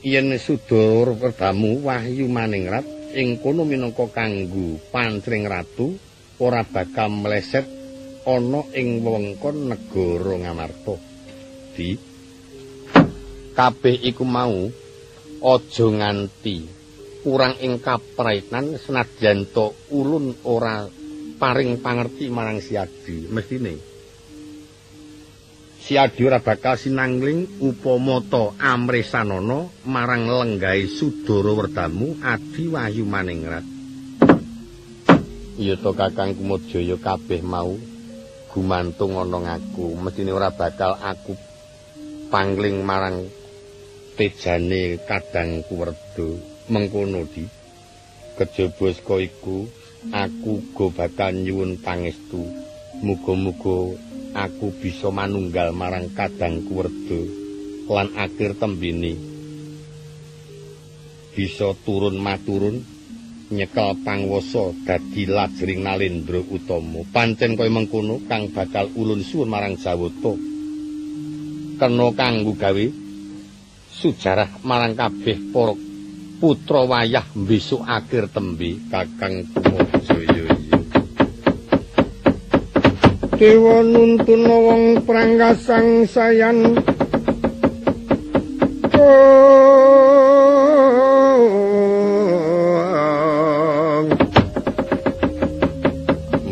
yen Sudara Werdamu Wahyu Maningrat ing kono minangka kanggo pancring ratu ora bakal meleset ana ing wewengkon negara Ngamarta. Di. Kabeh iku mau aja nganti kurang ing kapraitan senadyan ulun ora paring pangerti marang siadi mestine Siadi ora bakal sinangling upama ta amresanana marang lenggahe Sudara Werdamu Adi Wahyu Maningrat. Iya to Kakang Kumajaya kabeh mau gumantung ana ngaku, mestine ora bakal aku pangling marang tejane Kadang Kuwerda mengkono di. Kejaba saka iku aku go bakal nyuwun pangestu. Muga-muga aku bisa manunggal marang kadang kuwerda lan akhir tembini. Bisa turun maturun nyekel pangwasa dadi lajering nalendra utama. Pancen kaya mengkono kang bakal ulun suwun marang Jawata. Kena kanggo gawe sujarah marang kabeh para putra wayah besok akhir tembe kakang kumajaya dewa nuntun wong pranggasang sayan.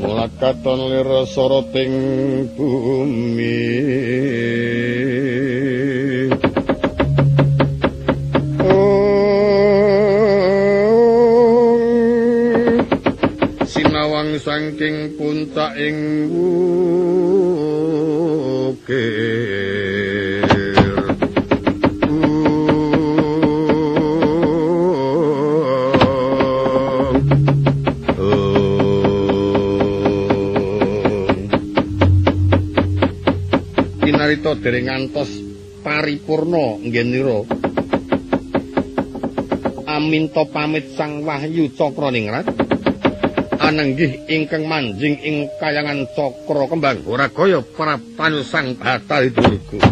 Mulakaton lira soroting bumi puncak ing wukir. Kinarita dereng ngantos paripurna nggenira Aminta pamit Sang Wahyu Cakraningrat anenggih ingkang manjing ing kayangan cakra kembang ora kaya prapan sang batal durga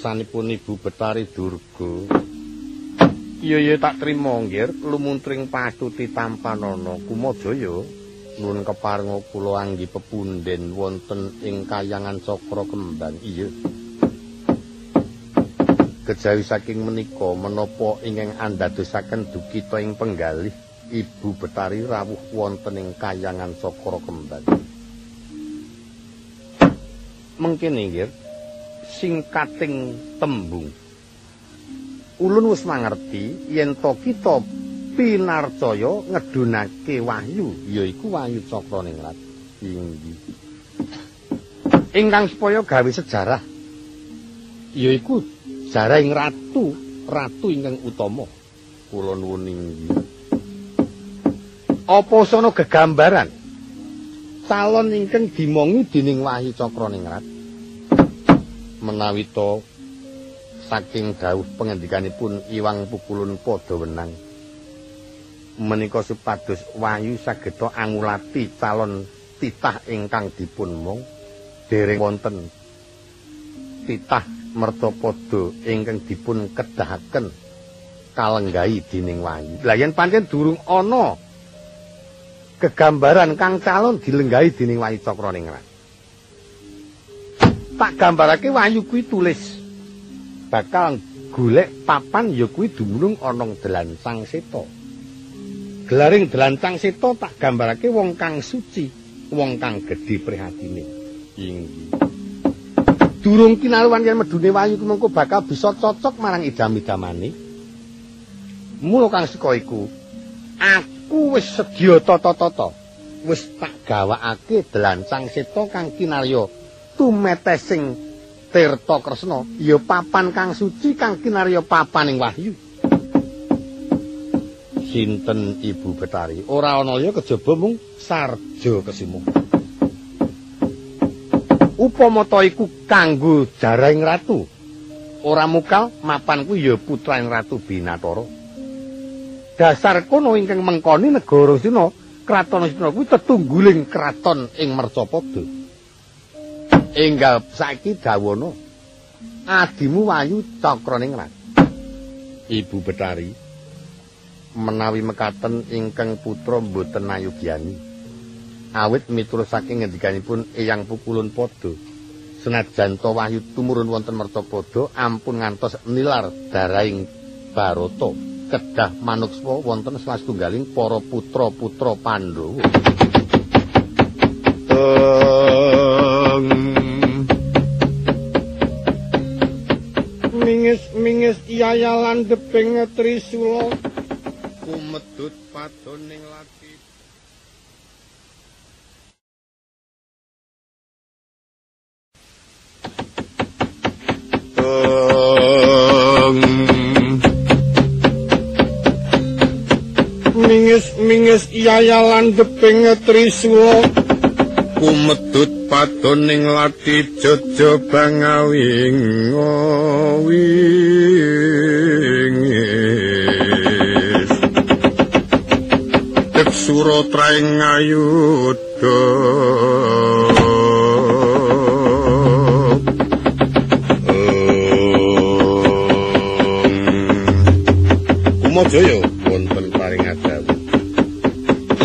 wonten ngersanipun Ibu Betari Durga. Iya ya tak trima nggih lumuntring pastuti tampanana Kumajaya. Nun keparenga kula anggi pepunden wonten ing kayangan Cakra Kembang. Iya. Kejawi saking menika menapa ingkang andadosaken dukita ing penggalih Ibu Betari rawuh wonten ing kayangan Cakra Kembang. Mengkene nggih singkating tembung. Ulun wis mangerti yen to kita pinarcaya ngedunake wahyu yaiku wahyu Cakraningrat. Inggih. Ingkang supaya gawe sejarah yaiku jarahing ratu, ratu ingkang utama. Kula nuwun inggih. Apa sono gegambaran calon ingkang dimongi dening Wahyu Cakraningrat? Menawi to saking dawuh pangendikanipun Iwang Pukulun padha wenang menika supados Wahyu sageta angulati calon titah ingkang dipun mong dereng wonten titah mertapada ingkang dipun kedahaken kalenggahi dening Wahyu. Lah yen pancen durung ana kegambaran kang calon dilenggahi dening Wahyu Cakraningrat. Tak gambarake Wahyu kuwi tulis bakal golek papan ya kuwi dumunung ana dalan Sang Seta. Gelaring dalan Sang Seta tak gambarake wong kang suci, wong kang gedhe prihatine. Inggih. Durung kinaluan yen medune Wahyu mengko bakal bisa cocok marang idam-idamane. Mula kang saka iku aku wis sedya tata-tata. Wis tak gawakake dalan Sang Seta kang kinarya tumetesing Tirta Kresna ya papan kang suci kang kinarya papaning wahyu. Sinten Ibu Betari? Ora ana ya kejaba mung sarja kesimu. Upama ta iku kanggo jaraing ratu. Ora mukal mapan kuwi ya putraning Ratu Binatara. Dasar kono ingkang mengkoni negara Sina, kraton Sina kuwi tetungguling kraton ing Mercapada. Enggal saiki dawono. Adimu wayu cakraningrat ibu betari menawi mekaten ingkang putra mboten ayugyani awit miturut saking ngendikanipun eyang pukulun padha. Senajan to wahyu tumurun wonten mertapada ampun ngantos nilar daraing barata. Kedah manukswa wonten salah setunggaling para putra-putra Pandhawa mingis-mingis iyaya landheping trisula kumedut padoning lati mingis-mingis iyaya landheping trisula kumedut padoning lati jojo bangawing wingis tek sura traing ayudha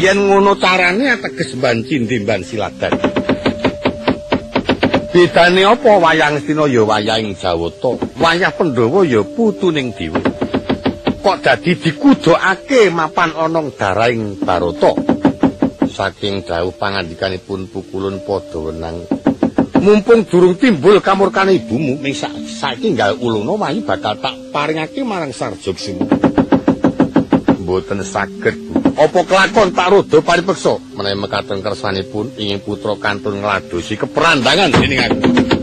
yen ngono carane ateges banci ndimban siladan Bedane apa wayang Sina ya wayahing Jawata, wayah Pandhawa ya putuning Dewa. Kok dadi dikudhokake mapan ana daraing Barata? Saking dawuh pangandikanipun pukulun padha wenang. Mumpung durung timbul kamurkane ibumu, ming saiki gawe uluna wayi bakal tak paringake marang Sarjogsima. Mboten saged. Apa kelakon tak rada paripeksa menawi mekaten kersanipun ingin putra kantun ngladosi keperandangan dening aku.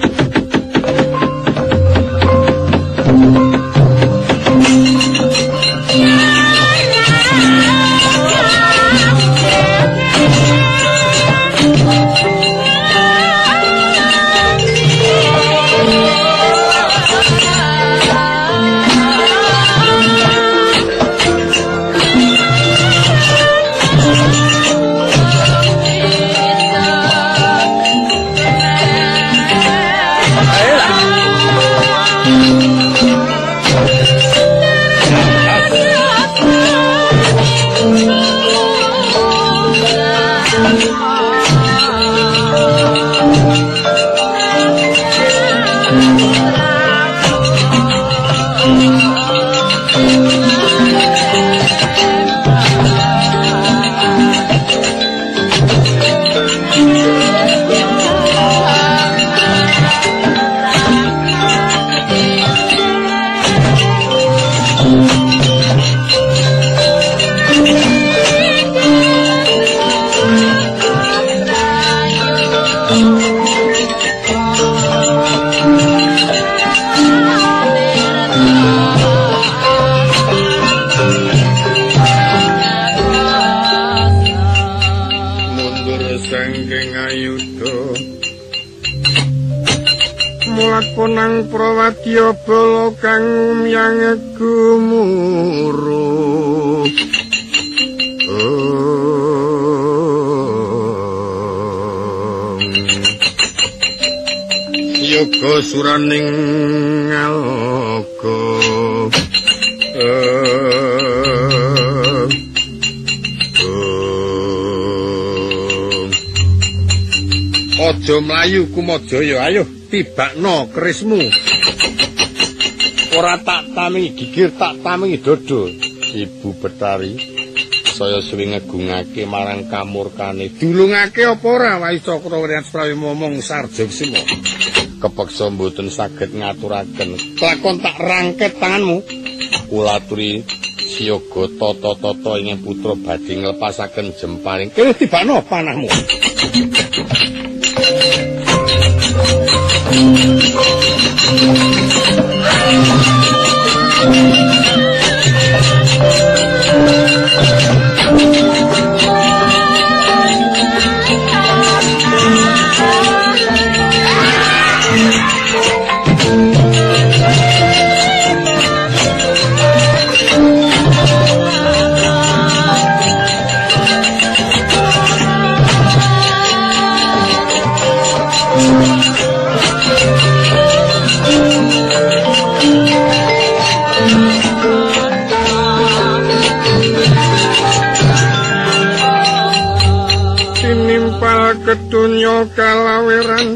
Bala kang umyang gumuru. Yoga suraning ngaloka Aja mlayu kumajaya ayo tibakno kerismu. Ora tak tamingi gigir, tak tamingi dodo. Ibu Betari, saya suwi ngegungake marang kamurkane. Dulungake apa ora wae Cakra Wiryan Prawi momong sarja simo. Kepeksa mboten saged ngaturaken. Lakon tak rangket tanganmu. Kulaturi siyaga tata-tata ing putra badhe nglepasaken jemparing. Kene tibakno panahmu. 啊。[laughs] kedunya kalaweran.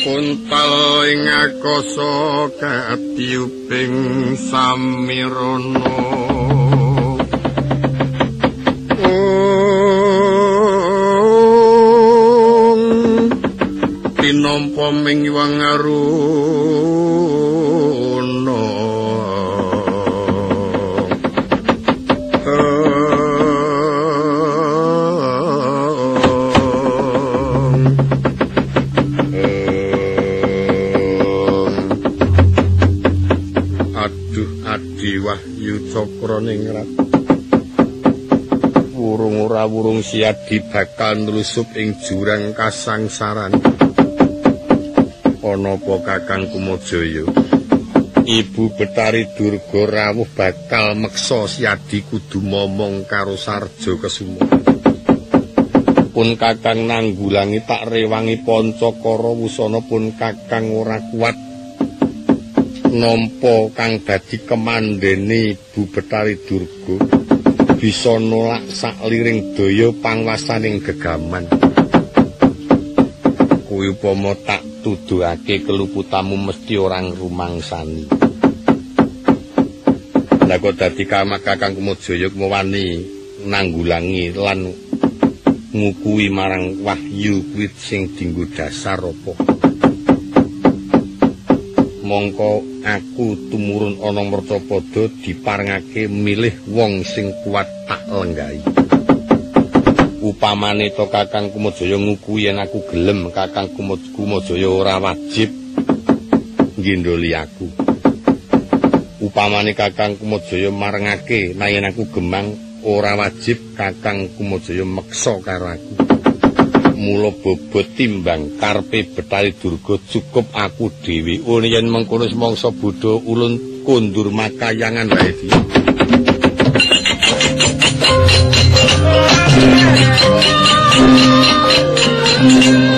Kuntal ing akasa katiuping samirana Tinompo ming iwang ningrat wurung ora wurung siadi bakal nlusup ing jurang kasangsaran. Ana apa kakang kumajaya? Ibu betari durga rawuh bakal meksa siadi kudu momong karo sarja kesumo pun kakang nanggulangi tak rewangi pancakara wusana pun kakang ora kuat nampa kang dadi kemandene Bu Betari Durga bisa nolak sakliring daya pangwasaning gegaman. Kuwi upama tak tuduhake keluputamu mesti orang rumangsani. Lah kok dadi kamak Kakang Kumajaya mewani nanggulangi lan ngukui marang wahyu kuwi sing dinggo dasar apa? Mongko aku tumurun ana mercapada diparengake milih wong sing kuat tak lenggahi. Upamane to Kakang Kumajaya ngukui yen aku gelem Kakang Kumajaya ora wajib ngendoli aku. Upamane Kakang Kumajaya marengake nayen aku gemang ora wajib Kakang Kumajaya meksa karo aku mula bobot timbang karpe betari durga cukup aku dhewe. Yen mengkono semangsa bodho ulun kondur makayangan wae bawana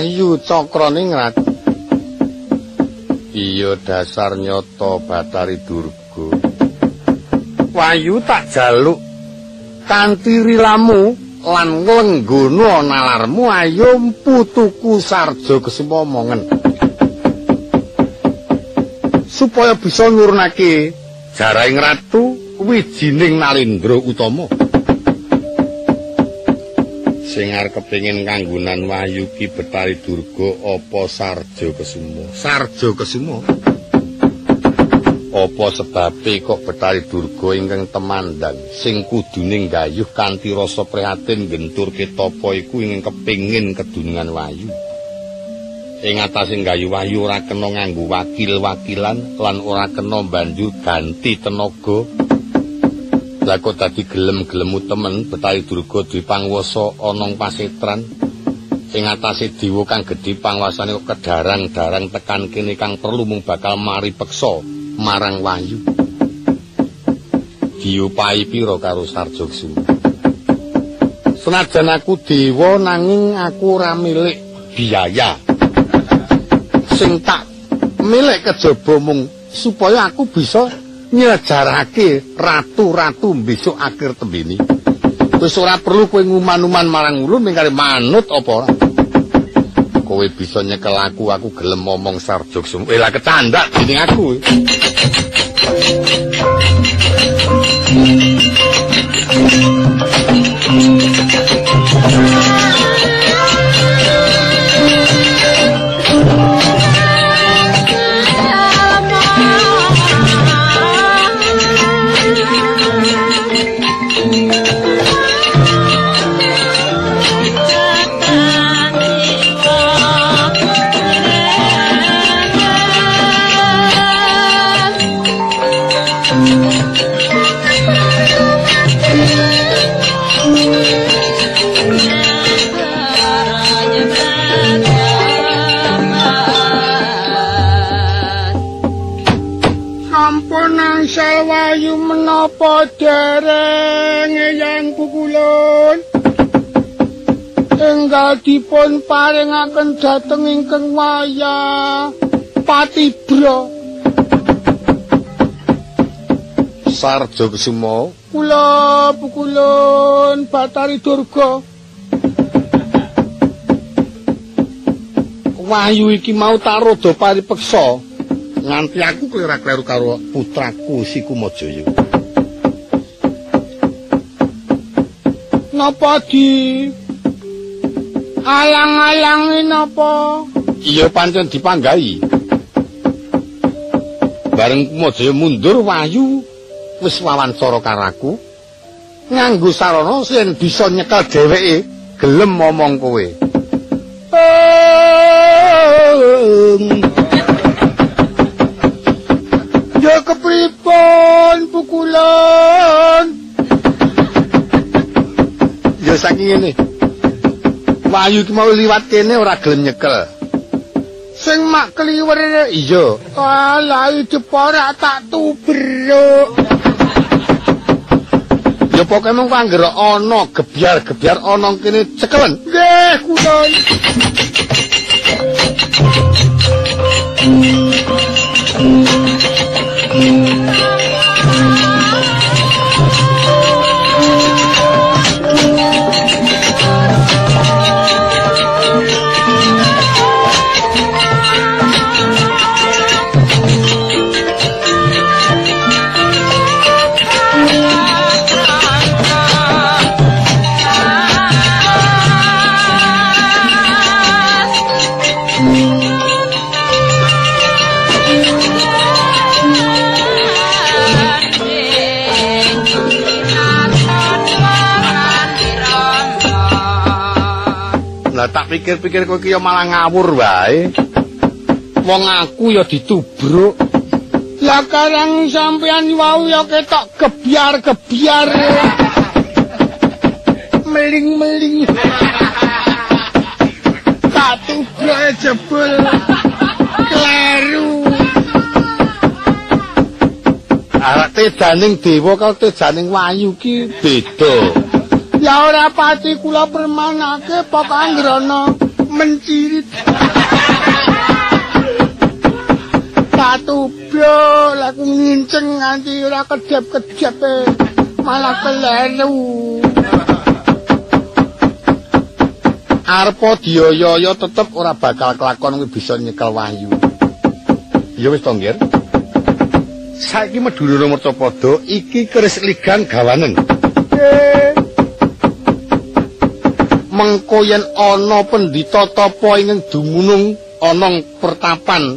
wahyu cakraningrat iya dasar nyata batari durga. Wahyu tak jaluk. Kanthi rilamu lan nglenggono nalarmu ayo putuku sarja kesemomongen supaya bisa nurnake jaraing ratu wijining nalindra utama sing arep kepengin kanggunan wahyu ki betari durga apa sarja kesuma sarja kesuma apa sebabe kok betari durga ingkang temandang? Sing kudune gayuh kanthi rasa prihatin genturke tapa iku ingkang kepengin kedunungan wahyu. Ing atase gayu wahyu ora kena nganggo wakil-wakilan lan ora kena banjur ganti tenaga Kok dadi gelem-gelemu temen Betari Durga duwe ana ing pasetran ing atase dewa kang gedhe panguwasane kok kedarang-darang tekan kene kang perlu mung bakal mari peksa marang Wahyu. Diupahi pira karo Sarjogsu. Senajan aku dewa nanging aku ora milik biaya. Sing tak milik kejaba mung supaya aku bisa nyejarake ratu-ratu besok akhir tembini. Wis ora perlu kowe nguman-uman marang ulun mingkare manut apa ora. Kowe bisa nyekel aku, aku gelem ngomong sarjok semua. Eh lah kecandak dening aku. menapa dipun paringaken dhateng ingkang waya patibra. Sarja kesuma. Kula pukulun batari durga. Wahyu iki mau tarodo paripeksa. Nganti aku kleru karo putraku si Kumajaya napa di alang-alangi napa? Iya pancen dipanggahi. Bareng kumajaya mundur wahyu wis wawancara karo aku. Nganggo sarana sing bisa nyekel dheweke gelem ngomong kowe. Ya kepripun pukulan? Ya saking ngene. Wayu ki mau liwat kene ora gelem nyekel. Sing mak kliwer Iya. Alah jepara tak tubruk. Ya pokoke mung panggere ana gebyar-gebyar ana kene cekelen. Nggih, kulon. Lah tak pikir-pikir kowe ki ya malah ngawur wae. Wong aku ya ditubruk. Lah karang sampean wau ya ketok gebyar-gebyar. Meling-meling. Tak tubruk jebul. Kleru. Arek tedaning dewa karo tedaning wayu ki beda. Ya ora pati kula permanake pokoke anggrana mencirit. Katubyo laku nginceng nganti ora kedep-kedep malah keleru. Arpa diyaya tetep ora bakal kelakon kuwi bisa nyekel wayu. Ya wis to, Ngir. Saiki Madura Mercapada iki keris ligan gawanen. Eh, Mengko yen ana pendhita tapa ing dumunung ana pertapan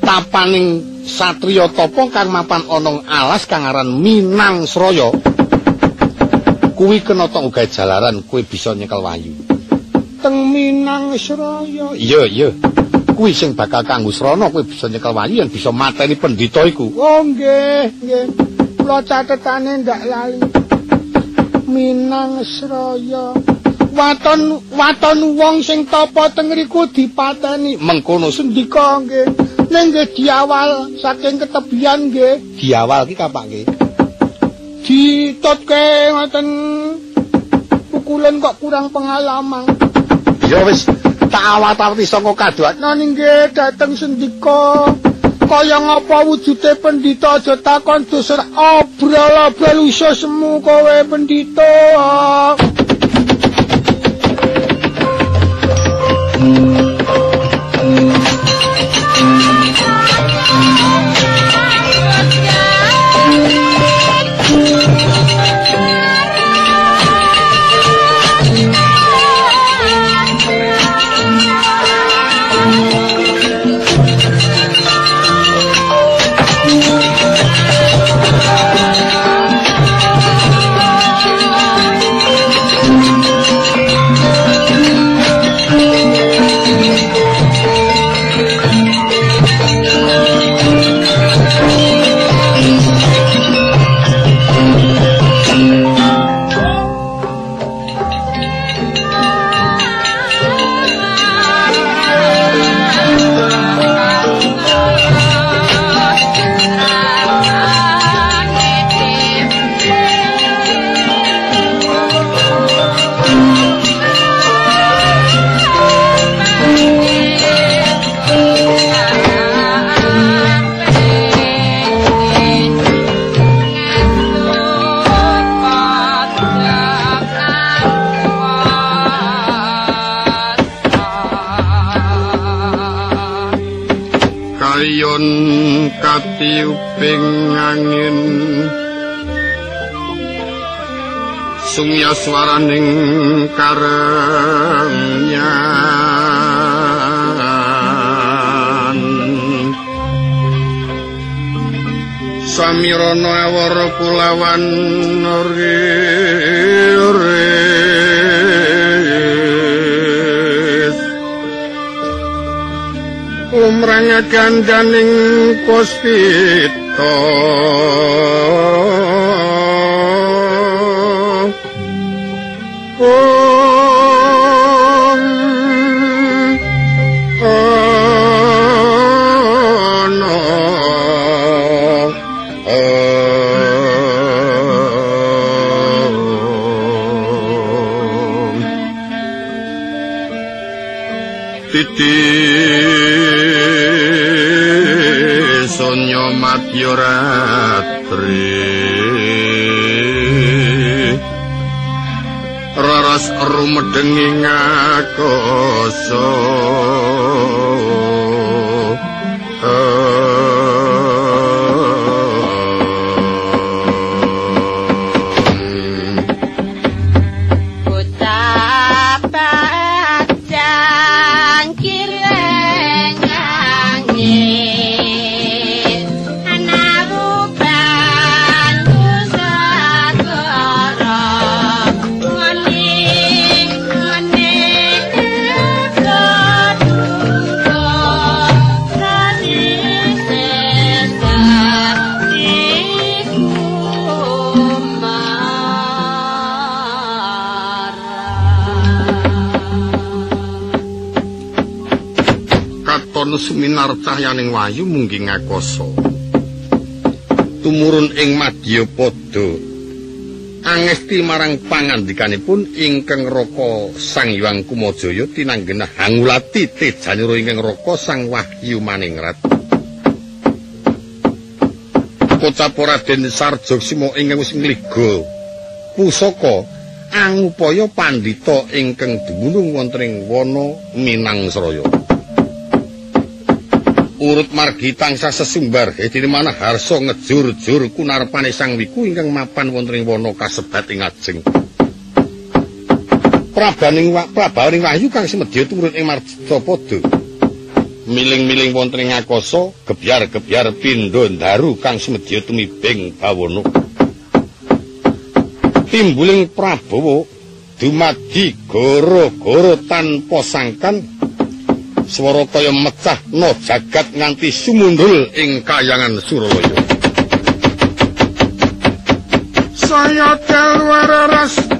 tapaning satriya tapa kang mapan ana alas kang aran Minang Sraya kuwi kena tok uga jalaran kuwi bisa nyekel wayu. teng Minang Sraya. Iya, iya. Kuwi sing bakal kanggo srana kuwi bisa nyekel wayu yen bisa mateni pendhita iku. Oh nggih, nggih. Kula catetane ndak lali. Minang Sraya. Waton waton wong sing tapa teng riku dipateni. Mengkono Sendika nggih. Ning nggih diawal saking ketebian nggih. diawal ki kapak ki. Ditutke ngoten pukulan kok kurang pengalaman. Ya wis tak awat-awati saka kadoan. Nah nggih dateng sendika. Kaya ngapa wujude pendhita aja takon doser obrol-obrol iso semu kowe pendhita. สวัสดีครับ swaraning karengyan Samirana awara kulawan riris. Umrang gandaning Pustita matyo ratri. Raras rumedengi ngakoso. suminar cahyaning wayu munggi ngakoso. Tumurun ing madya padha. Angesti marang pangandikanipun ingkang raka Sang Hyang Kumajaya tinanggenah hangulati tejanyura ingkang raka Sang Wahyu Maningrat Kocap Raden Sarjogsima ingkang wis ngliga pusaka angupaya pandhita ingkang dumunung wonten ing wana Minangsraya urut margi tansah sesumbar. Dene manah harsa ngejur-jur kunarpane sang wiku ingkang mapan wonten ing wana kasebat ing ajeng. Prabaning prabaning wahyu kang semedya turun ing marcapada miling-miling wonten ing akasa gebyar-gebyar pindha daru kang semedya tumibing bawana. Timbuling prabawa dumadi goro-goro tanpa sangkan swara kaya mecah no jagat nganti sumundul ing kayangan Suralaya. Saya kelwaras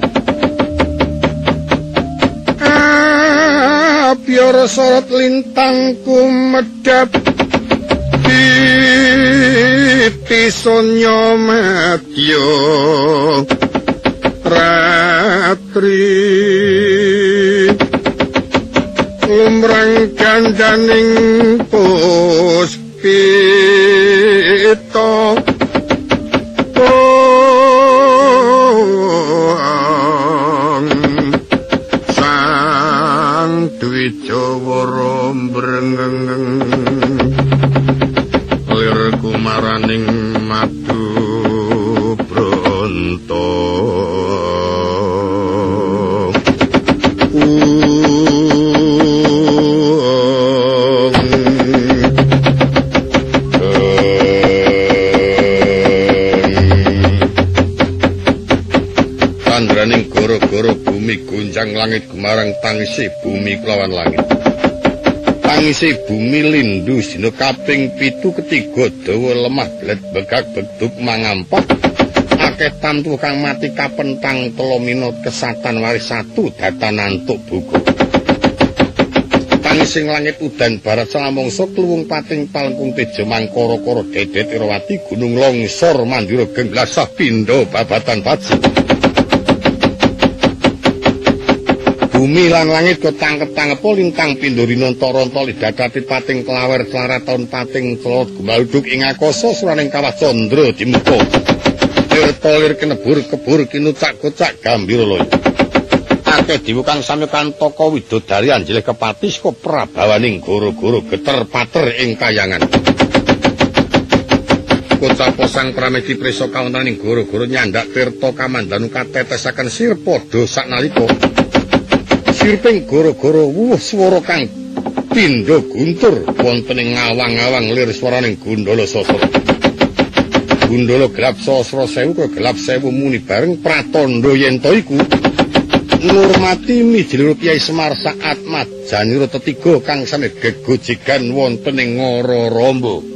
biar sorot lintang kumedap di sonyo matyo ratri lumrang kandaning puspito sang dwijawara brengeng lir kumaraning madu bronto gunjang langit gemarang tangisi bumi kelawan langit. Tangisi bumi lindu sino kaping pitu ketiga dawa lemah belet begak beduk mangampak. Akeh tantu kang mati kapentang telo minut kesatan waris satu datan antuk buku. Tangising langit udan barat selamongso kluwung pating palengkung tejo mangkoro-koro dedet irawati gunung longsor mandiro genglasah pindo babatan baju. Bumi lan langit ketang-ketang apa lintang pindurina taronta lidadati pating kelawer celaraton pating celot gumalduk ing akasa suraning kawah candra dimuka tirta kenebur kebur kinucak kocak gambir loy akeh diwukang sami kantaka widodari anjlih kepati saka prabawaning guru-guru geter pater ing kayangan. Kocap posang pramedi preso kauntaning guru-guru nyandak tirta kamandanu katetesaken sir padha saknalika sirping goro-goro wuh swara kang pindha guntur wonten ing ngawang-awang lir swaraning gundala sosro gundala gelap sosro sewu kok gelap sewu muni bareng pratandha yen to iku. Nurmati mijil rupiah semar saat mat janiro tetiga kang sane gegojigan wonten ing ngoro rombo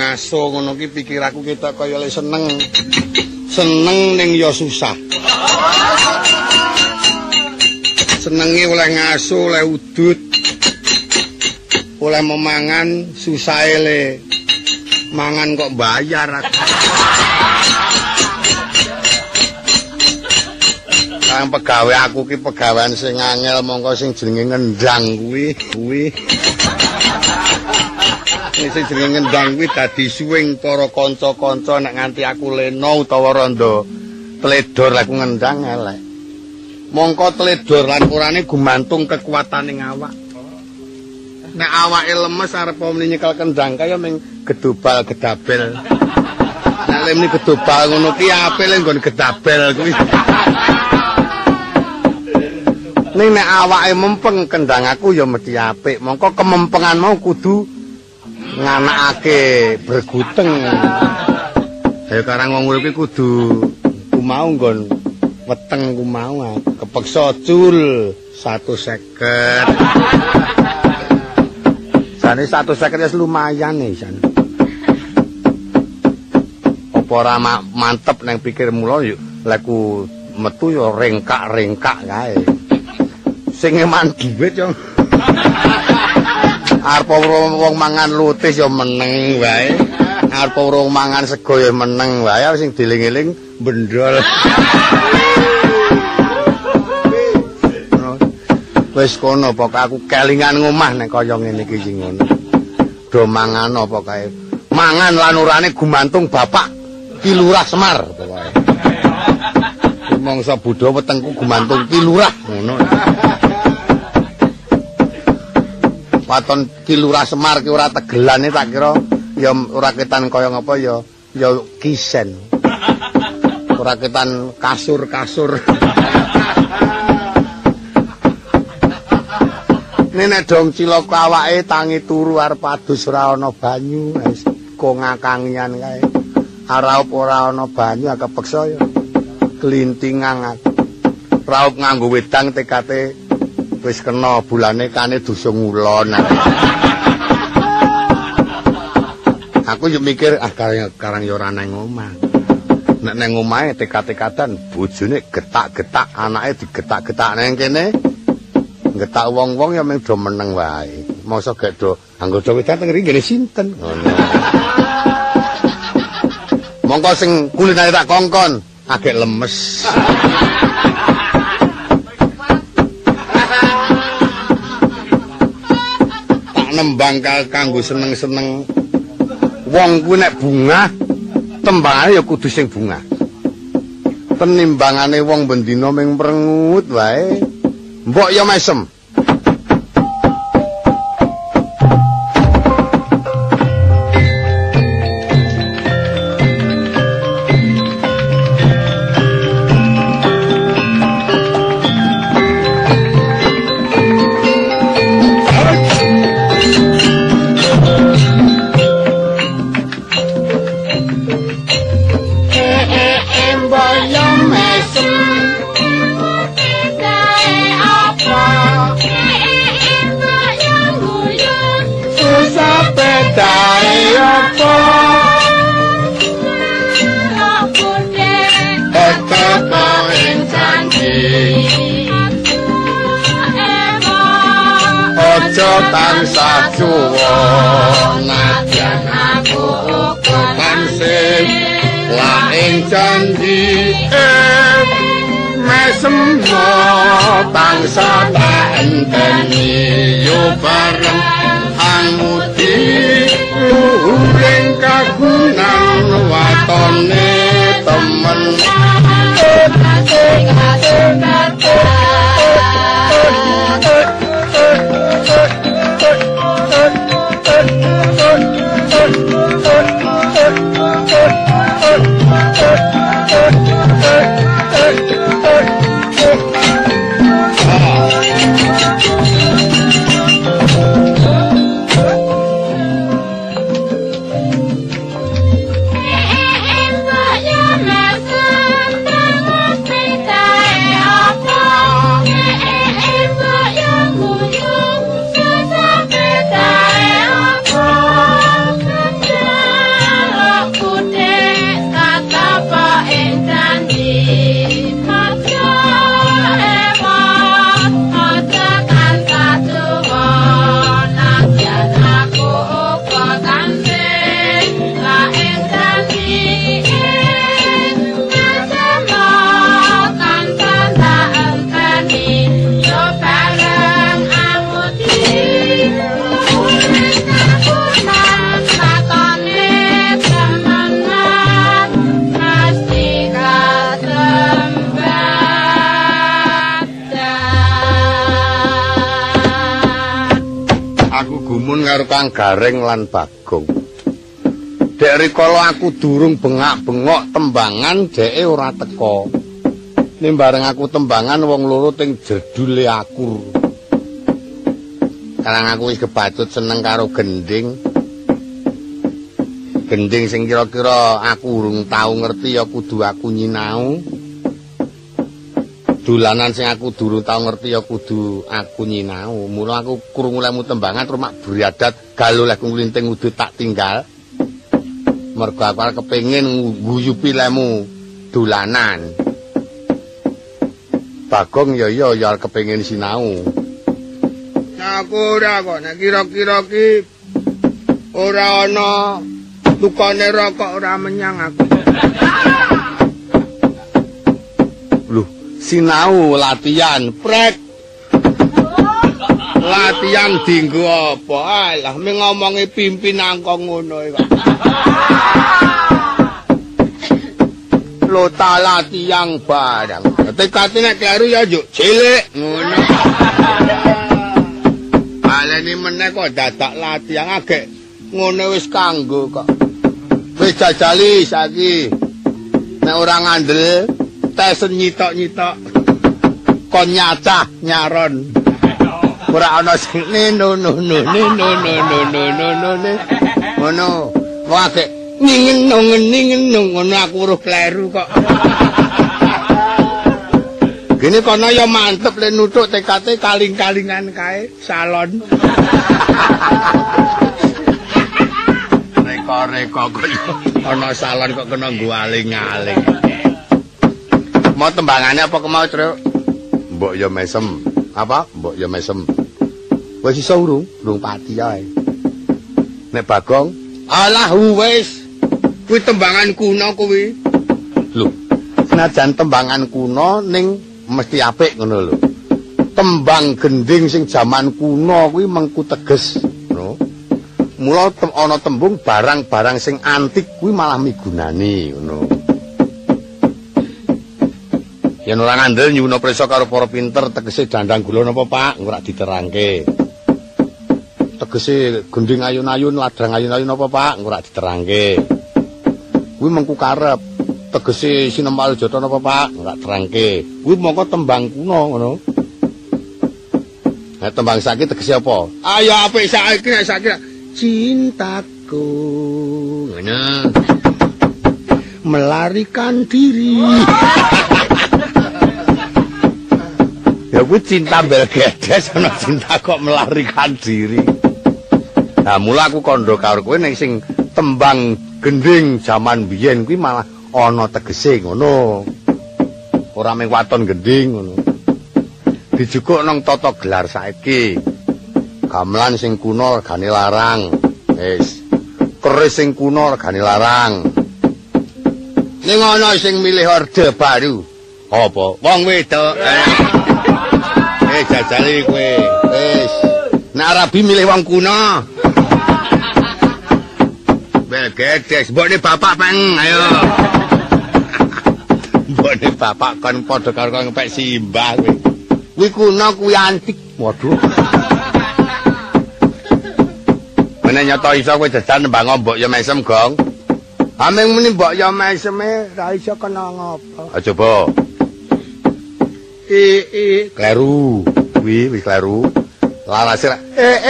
ngaso ngono ki pikiraku ketok kaya le seneng. Seneng ning ya susah. Senenge oleh ngaso, oleh udut. Oleh memangan susah le mangan kok bayar aku. Kang pegawe aku ki pegawean sing angel mongko sing jenenge ngendang kuwi kuwi. Sing jenenge ngendang kuwi dadi suwing para kanca-kanca nek nganti aku leno utawa rondo tledor aku ngendang elek. Mongko tledor lan urane gumantung kekuataning awak. Nek awake lemes arep muni nyekel kendang kaya ming gedobal gedabel. Nek lemni gedobal ngono apik le nggon gedabel kuwi. Ning nek awake mempeng kendang aku ya mesti apik. Mongko kemempengan mau kudu nganakake berguteng. Ayo karang wong urip kudu kumau nggon weteng kumau kepeksa cul 150. Jane 150 wis lumayan nih jan. Apa ora mantep nang pikir mula yuk leku metu yo rengkak-rengkak kae. Sing eman dhuwit yo. Arep wong mangan lutis yo meneng wae. Arep wong mangan sego yo meneng wae sing diling-eling bendol. wis kono apa aku kelingan ngomah nek kaya ngene iki sing ngono. Do mangan apa kae. Mangan lan urane gumantung bapak Ki Lurah Semar pokoke. Mongso budha wetengku gumantung Ki Lurah ngono. Waton Ki Lurah Semar ki ora tegelane tak kira ya ora ketan kaya ngapa ya ya kisen. Ora ketan kasur-kasur. [laughs] Nenek dong cilaka awake tangi turu arep adus ora ana banyu wis kongakangian kae. Arep ora ana banyu kepeksa ya. Glintingang aku. Raup nganggo wedang tekate wis kena bulane kane dusung ulon. aku yo mikir ah karang yo ora nang omah. Nek nang omahe tekat-tekatan bojone getak-getak anake digetak-getak nang kene. ngetak wong-wong ya mung do meneng wae. Mosok gek do anggota wedan teng ngene sinten. Ngono. Monggo sing kulinane tak kongkon, agek lemes. Nembang kanggo seneng-seneng wong ku nek bunga tembangane ya kudu sing bunga. Penimbangane wong bendina ming mrengut wae. Mbok ya mesem. Tansah juwa nadyan aku tansih laing janji mesem bangsa tak enteni yo bareng angudi Gareng lan Bagong. Dek rikala aku durung bengak-bengok tembangan dheke ora teko. Ning bareng aku tembangan wong loro teng jedule aku. Karang aku wis kebacut seneng karo gending. Gending sing kira-kira aku urung tau ngerti ya kudu aku nyinau. dolanan sing aku durung tau ngerti ya kudu aku nyinau. Mula aku krungu lemu tembangan rumah beriadat galuh lek nglinting udu tak tinggal. Mergo aku kepengin guyupi lemu dolanan. Bagong ya ya ya kepengin sinau. Aku ora kok nek kira-kira ki ora ana tukane rokok ora menyang aku. sinau latihan prek latihan dinggo apa? Alah ming ngomongi pimpinan kok ngono lo ta latihan barang tekate nek karo ya yo cilik ngono. Baleni meneh kok dadak latihan. Agek ngono wis kanggo kok. Wis jajali saiki. Nek ora ngandel tesen nyitok-nyitok. Kon nyacah nyaron ora ana sing no no no no no no no no no no no ngono wae ningen ningen ngono aku weruh kleru kok. Gini kono ya mantep le nutuk TKT kaling-kalingan kae salon. Reko-reko kok ana salon kok kena nggualing-aling. mau tembangannya apa kemau truk mbok ya mesem. Apa? Mbok ya mesem wis iso urung urung pati ae nek bagong? Alah wis. Kuwi tembangan kuno kuwi. Lho senajan tembangan kuno ning mesti apik ngono lho. Tembang gending sing jaman kuno kuwi mengku teges no mula ana tembung barang-barang sing antik kuwi malah migunani ngono. Yen ora ngandel nyuwuna prisa karo para pinter tegese dandang gula napa Pak? Ora diterangke. Tegese gending ayun-ayun ladang ayun-ayun napa Pak ora diterangke. Kuwi mengku karep tegese sinempal jata napa Pak ora terangke. Kuwi mongko tembang kuno ngono. Nah, tembang saiki tegese apa? Ayo apik saiki saiki cintaku. Ngono. Melarikan diri. [laughs] Ya kuwi cinta belgedes ana cinta kok melarikan diri. Nah, mula aku kandha karo kowe ning sing tembang gending jaman biyen kuwi malah ana tegese ngono. Ora mung waton gending ngono. Dijukuk nang tata gelar saiki. Gamelan sing kuno regane larang. Wis. Keris sing kuno regane larang. Ning ana sing milih orde baru. Apa? Wong wedok. Eh jajali kowe. Wis. Nek Arabi milih wong kuno. Bel gedes, mbokne bapak peng, ayo. [laughs] mbokne bapak kon padha karo kang ngepek simbah kowe. Kuwi kuno kuwi antik. Waduh. [laughs] Mene nyata iso kowe jajan nembang mbok ya mesem, Gong. Ameng muni mbok ya meseme ra iso kena ngopo. Aja, Bo. i i kleru kuwi wis kleru laras e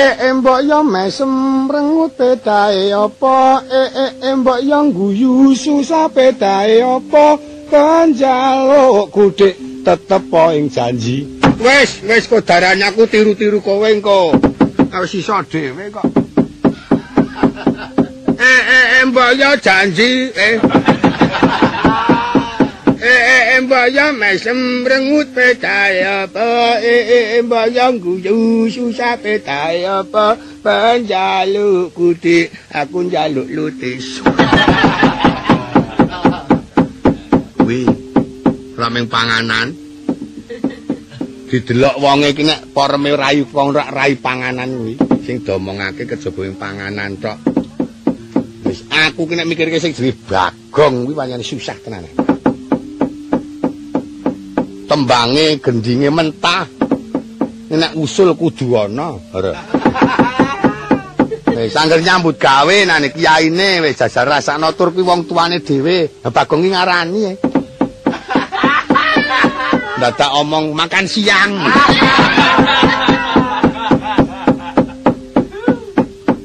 e embok yo mesem rengut pedae apa? E e embok yo guyu susah pedae apa? Kanjalo kudik tetep ing janji. Wis wis kok darane aku tiru-tiru kowe engko. Wis iso dhewe kok. [laughs] E e embok yo janji eh Eh mbaya mesem rengut pedaya apa? Eh mbaya guyu susah pedaya apa? Panjaluk kuti aku njaluk lutis. [laughs] Kuwi rameng panganan. Didelok wonge iki nek pareme rayu wong rak rai panganan kuwi sing domongake kejaba panganan tok. Wis aku ki nek mikirke sing jenenge bagong kuwi pancen susah tenan tembange gendinge mentah nek usul kudu ana Wis angger nyambut gawe nane kiyaine wis jajar rasakno tur kuwi wong tuane dhewe. Bagong ngarani. Eh. Dadak omong makan siang.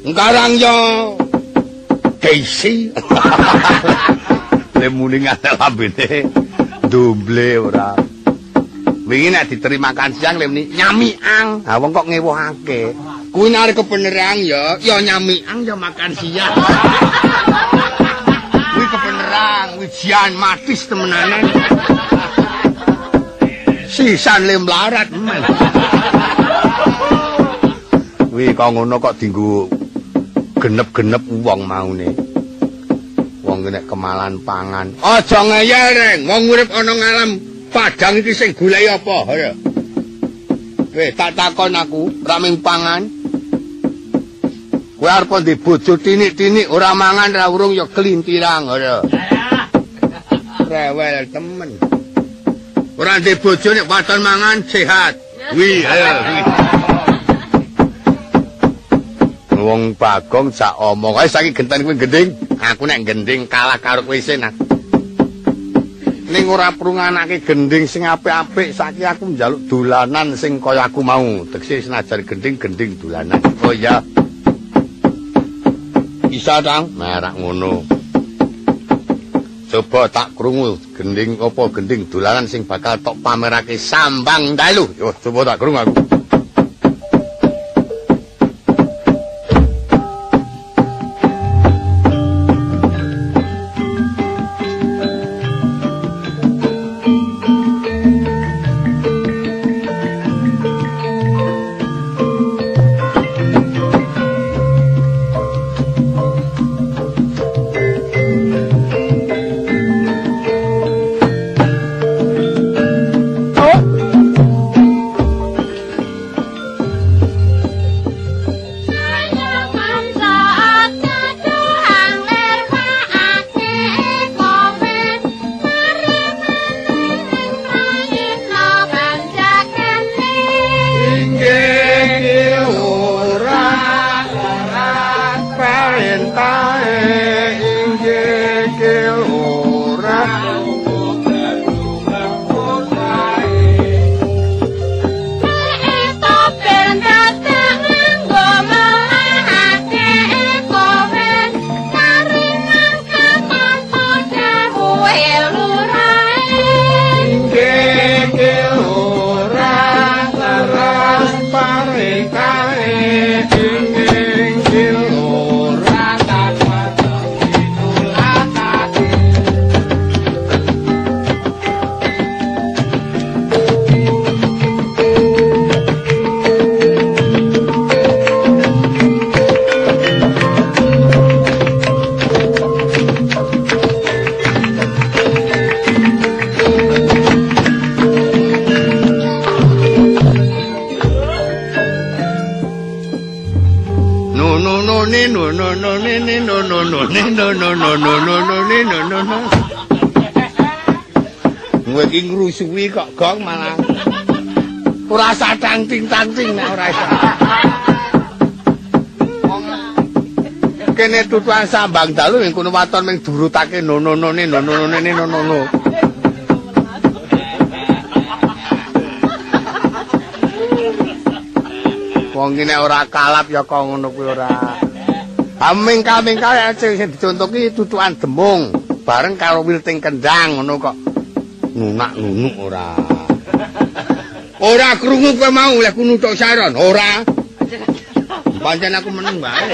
Sekarang yo Keisi. [laughs] Le muni ngate lambene dumble ora. Wingi nek diterima makan siang le muni nyamiang. Ha wong kok ngewohake. Kuwi nek kebeneran ya, ya nyamiang ya makan siang. [laughs] Kuwi kebeneran, wijian matis temenanan. Sisan le mlarat. Kuwi kok ngono kok dinggo genep-genep wong maune. Wong nek kemalan pangan. Aja ngeyel, Reng. Wong urip ana ngalam padang iki sing goleki apa, ya? Weh, tak takon aku, raming pangan. Kowe arep ndek bojo tinik-tinik ora mangan ra urung ya kelintirang, ya. Rewel temen. Ora ndek bojo nek wadon mangan sehat. Wih, ayo, wong bagong sak omong ae saiki genten kuwi gending aku nek gending kalah karo kowe sen ning ora perlu nganake gending sing apik-apik saiki aku njaluk dolanan sing kaya aku mau. Tekse senajan gending gending dolanan. Oh iya. Bisa dong merak ngono. Coba tak krungu gending apa gending dolanan sing bakal tok pamerake sambang dalu. Yo coba tak krungu aku tutuan sambang dalu ing kono waton ming durutake nono-none nono-none nono-nono. Wong iki nek ora kalap ya kok ngono kuwi ora. Aming kaming kaya sing dicontoki tutukan demung bareng karo wilting kendang ngono kok. nunak nunuk ora. Ora krungu kowe mau lek nutuk saron, ora. Pancen aku meneng bae.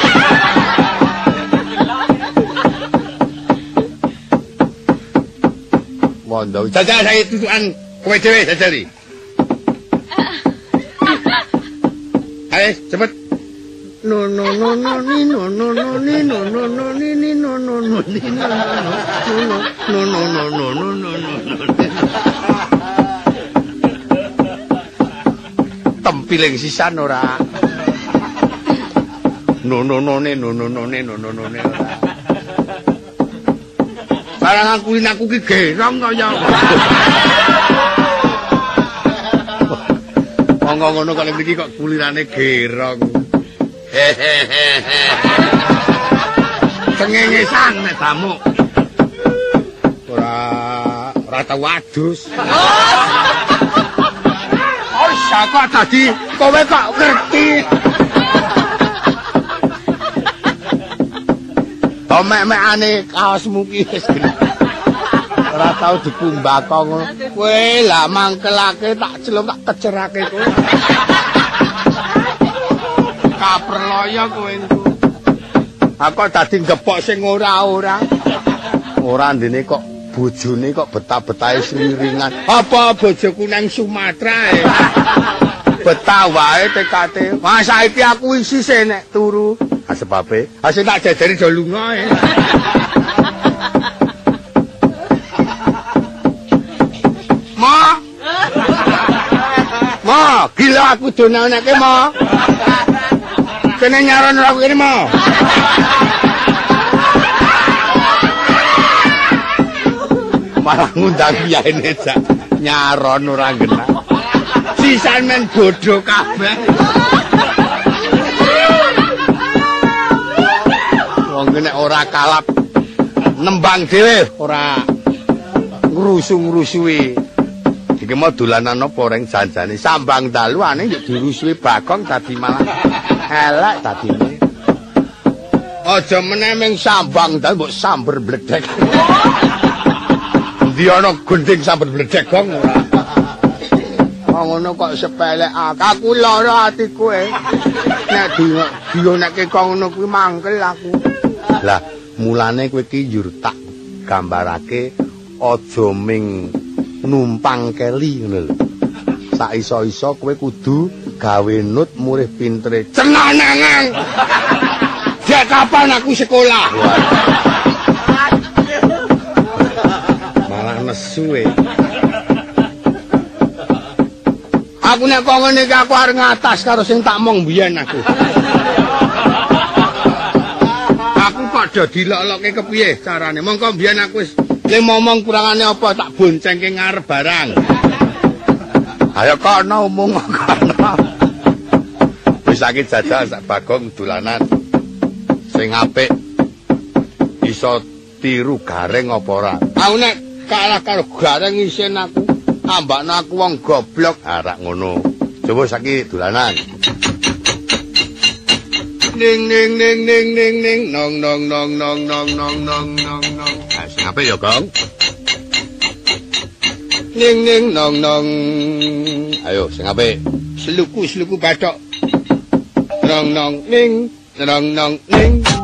Mondo, jajal saya tutukan kowe dhewe jajali. Ayo cepet. No no no no ni no no no ni no no no ni ni no no no ni no no no no no no no no no tempiling sisan ora no no no ne no no no ne no no no ne ora barang aku ini aku ki gerong kaya Ngomong ngono kali mriki kok kulirane gerong. Cengengesan nek tamu. Ora ora tau adus. Oh, kok dadi kowe kok ngerti. Omek-mekane kaosmu ki wis ora tau dikumbako ngono. Kowe lah mangkelake tak celuk tak kecerake kowe. Kaperloyo kowe engko. Aku dadi gepok sing ora-ora. Ora ndene kok bojone kok betah-betahe sliringan. Apa bojoku nang Sumatera e? Betah wae tekate. Wah saiki aku isi nek turu. Ah sebabe, asih tak jajari do lunga e. Ma. Ma, gila aku donanake, Ma. Kene nyaron ora kene, Ma. Malah ngundang yaene jak nyaron ora genah. Sisan men bodho kabeh. Wong nek ora kalap nembang dhewe ora ngrusu-ngrusui. Iki mau dolanan apa reng janjane sambang dalu ane yo dirusui bagong dadi malah elek dadine. Aja meneh ming sambang dalu mbok samber bledek. Endi ana gending samber bledek gong ora. Ngono kok sepelek aku lara atiku e. Nek dionekke kok ngono kuwi mangkel aku. Lah mulane kowe njur tak gambarake aja ming numpang keli ngono lho. Sak iso-iso kowe kudu gawe nut murih pintere. Cenanangan. Dek kapan aku sekolah? Malah nesu e. Aku nek kok ngene iki aku arep ngatas karo sing tak mong biyen aku. Aku kok do dilok-lokke kepiye carane? Mongko biyen aku wis le momong kurangane apa tak boncengke ngarep barang. Ayo kono umum kono. Wis saiki jajal sak bagong dolanan. Sing apik iso tiru gareng apa ora? Aku nek kalah karo gareng isin aku ambakna aku wong goblok arak ngono. Coba saiki dolanan. Ning ning ning ning ning ning nong nong nong nong nong nong nong nong apik ya, Gong? Ning ning nong nong. Ayo sing apik. Seluku seluku bathok. Nong nong ning nong nong ning.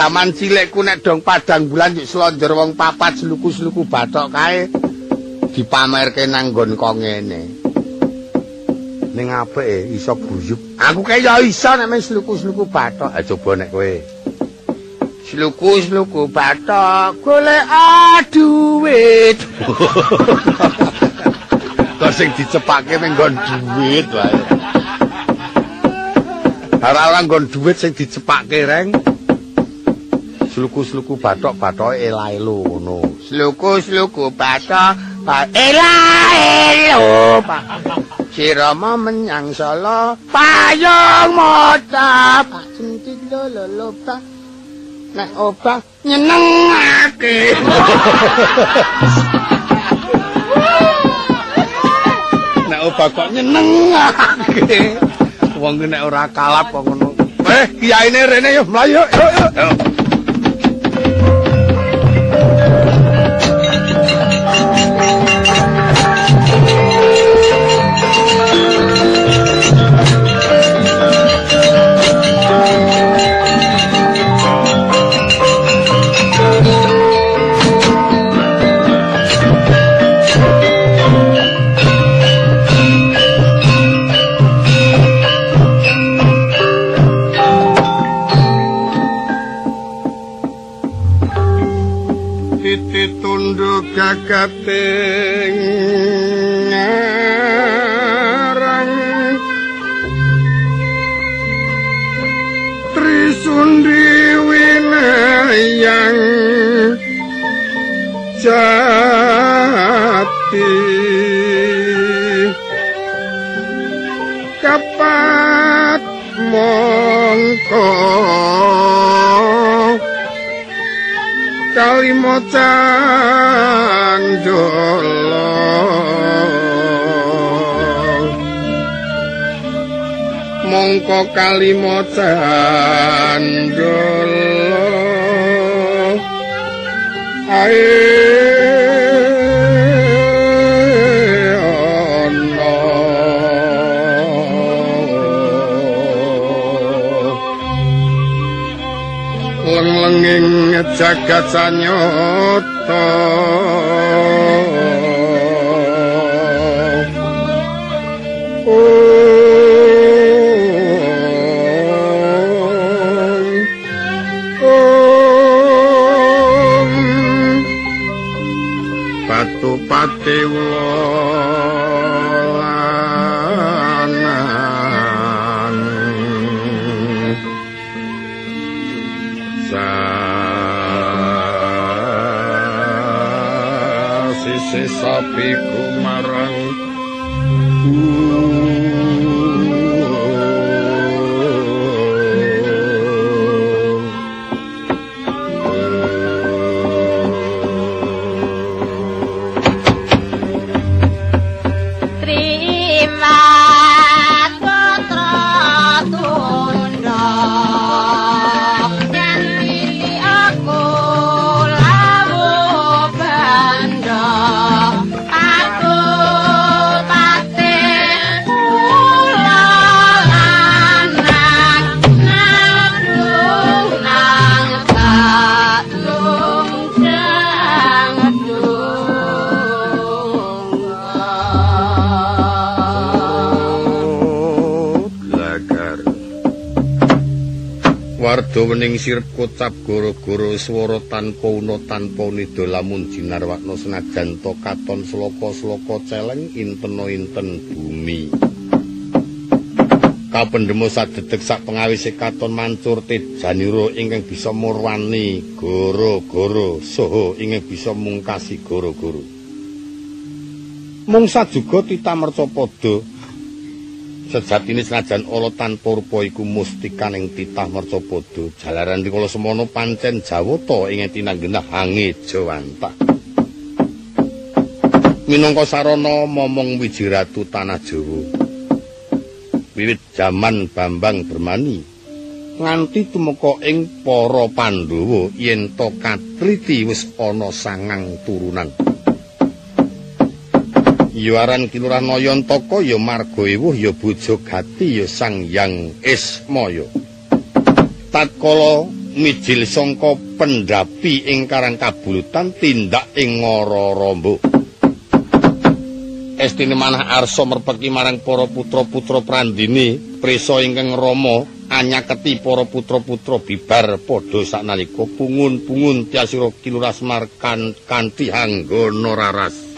Zaman cilikku nek dong padang bulan yuk selonjor wong papat seluku-seluku batok kae dipamerke nang nggon kok ngene. Ning apik e iso guyub aku kae ya iso nek seluku-seluku batok aja coba nek kowe. Seluku-seluku batok golek duit [laughs] kok sing dicepake mung nggon dhuwit wae. Ora ora nggon dhuwit sing dicepake reng. Sluku-sluku bathok-bathoke elae-elo ngono. Sluku-sluku bathok elae-elo. Sirama menyang Solo payung moca cintit lolo nek obah nyenengake nek obah kok nyenengake wong nek ora kalap kok ngono. Eh kiyaine rene yo mlayu yo yo mongko kalimacan ae jagat sanyata wening sirep kocap goro-goro swara tanpa una tanpa nida lamun jinarwakna senajan to katon sloka-sloka celeng intena-inten bumi. Kapendemo sadedek sak pengawise katon mancur tejanira ingkang bisa murwani goro-goro saha ingkang bisa mungkasi goro-goro. Mung sajuga titamerca padha Sejatine senajan ala tanpa rupa iku mustikaning titah mercapada, jalaran dikala semono pancen jawata ing tinanggenah hange jawanta. Minangka sarana momong wijiratu tanah Jawa. Wiwit jaman Bambang Bermani nganti tumeka ing para Pandhawa yen to katriti wis ana sangang turunan. Ya aran kilurah Nayantaka ya marga ewuh ya Bojogati ya Sang Yang Ismaya. Tatkala mijil sangka pendapi ing Karang Kabulutan tindak ing Ngara-Ramba. Estine manah arsa merpeki marang para putra-putra Prandini, prisa ingkang Rama anyaketi para putra-putra bibar padha saknalika pungun-pungun tiasira kilurah Semar kanthi hanggana raras.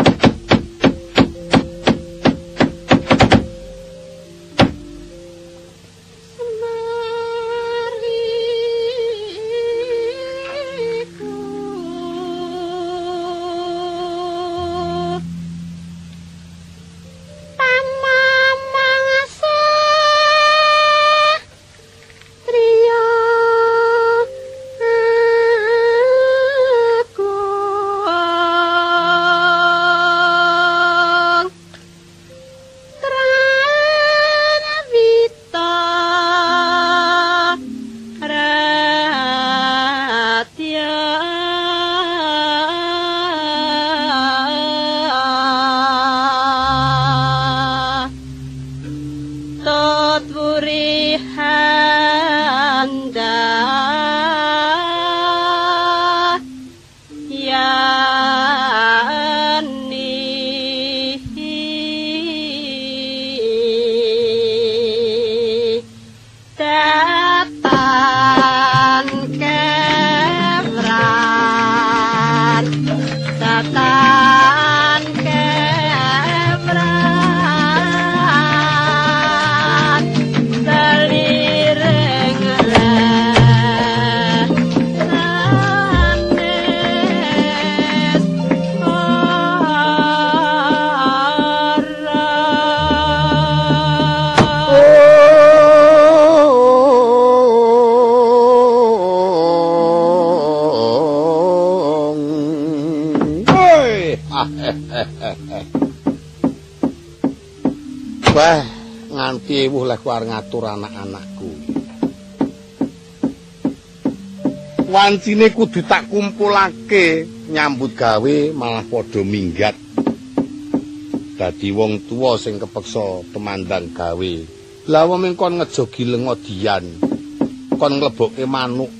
Ngatur anak-anakku. Wancine kudu tak kumpulake nyambut gawe malah padha minggat. Dadi wong tuwa sing kepeksa temandang gawe. Lah wong kon ngejogi lengo dian. Kon nglebokke manuk.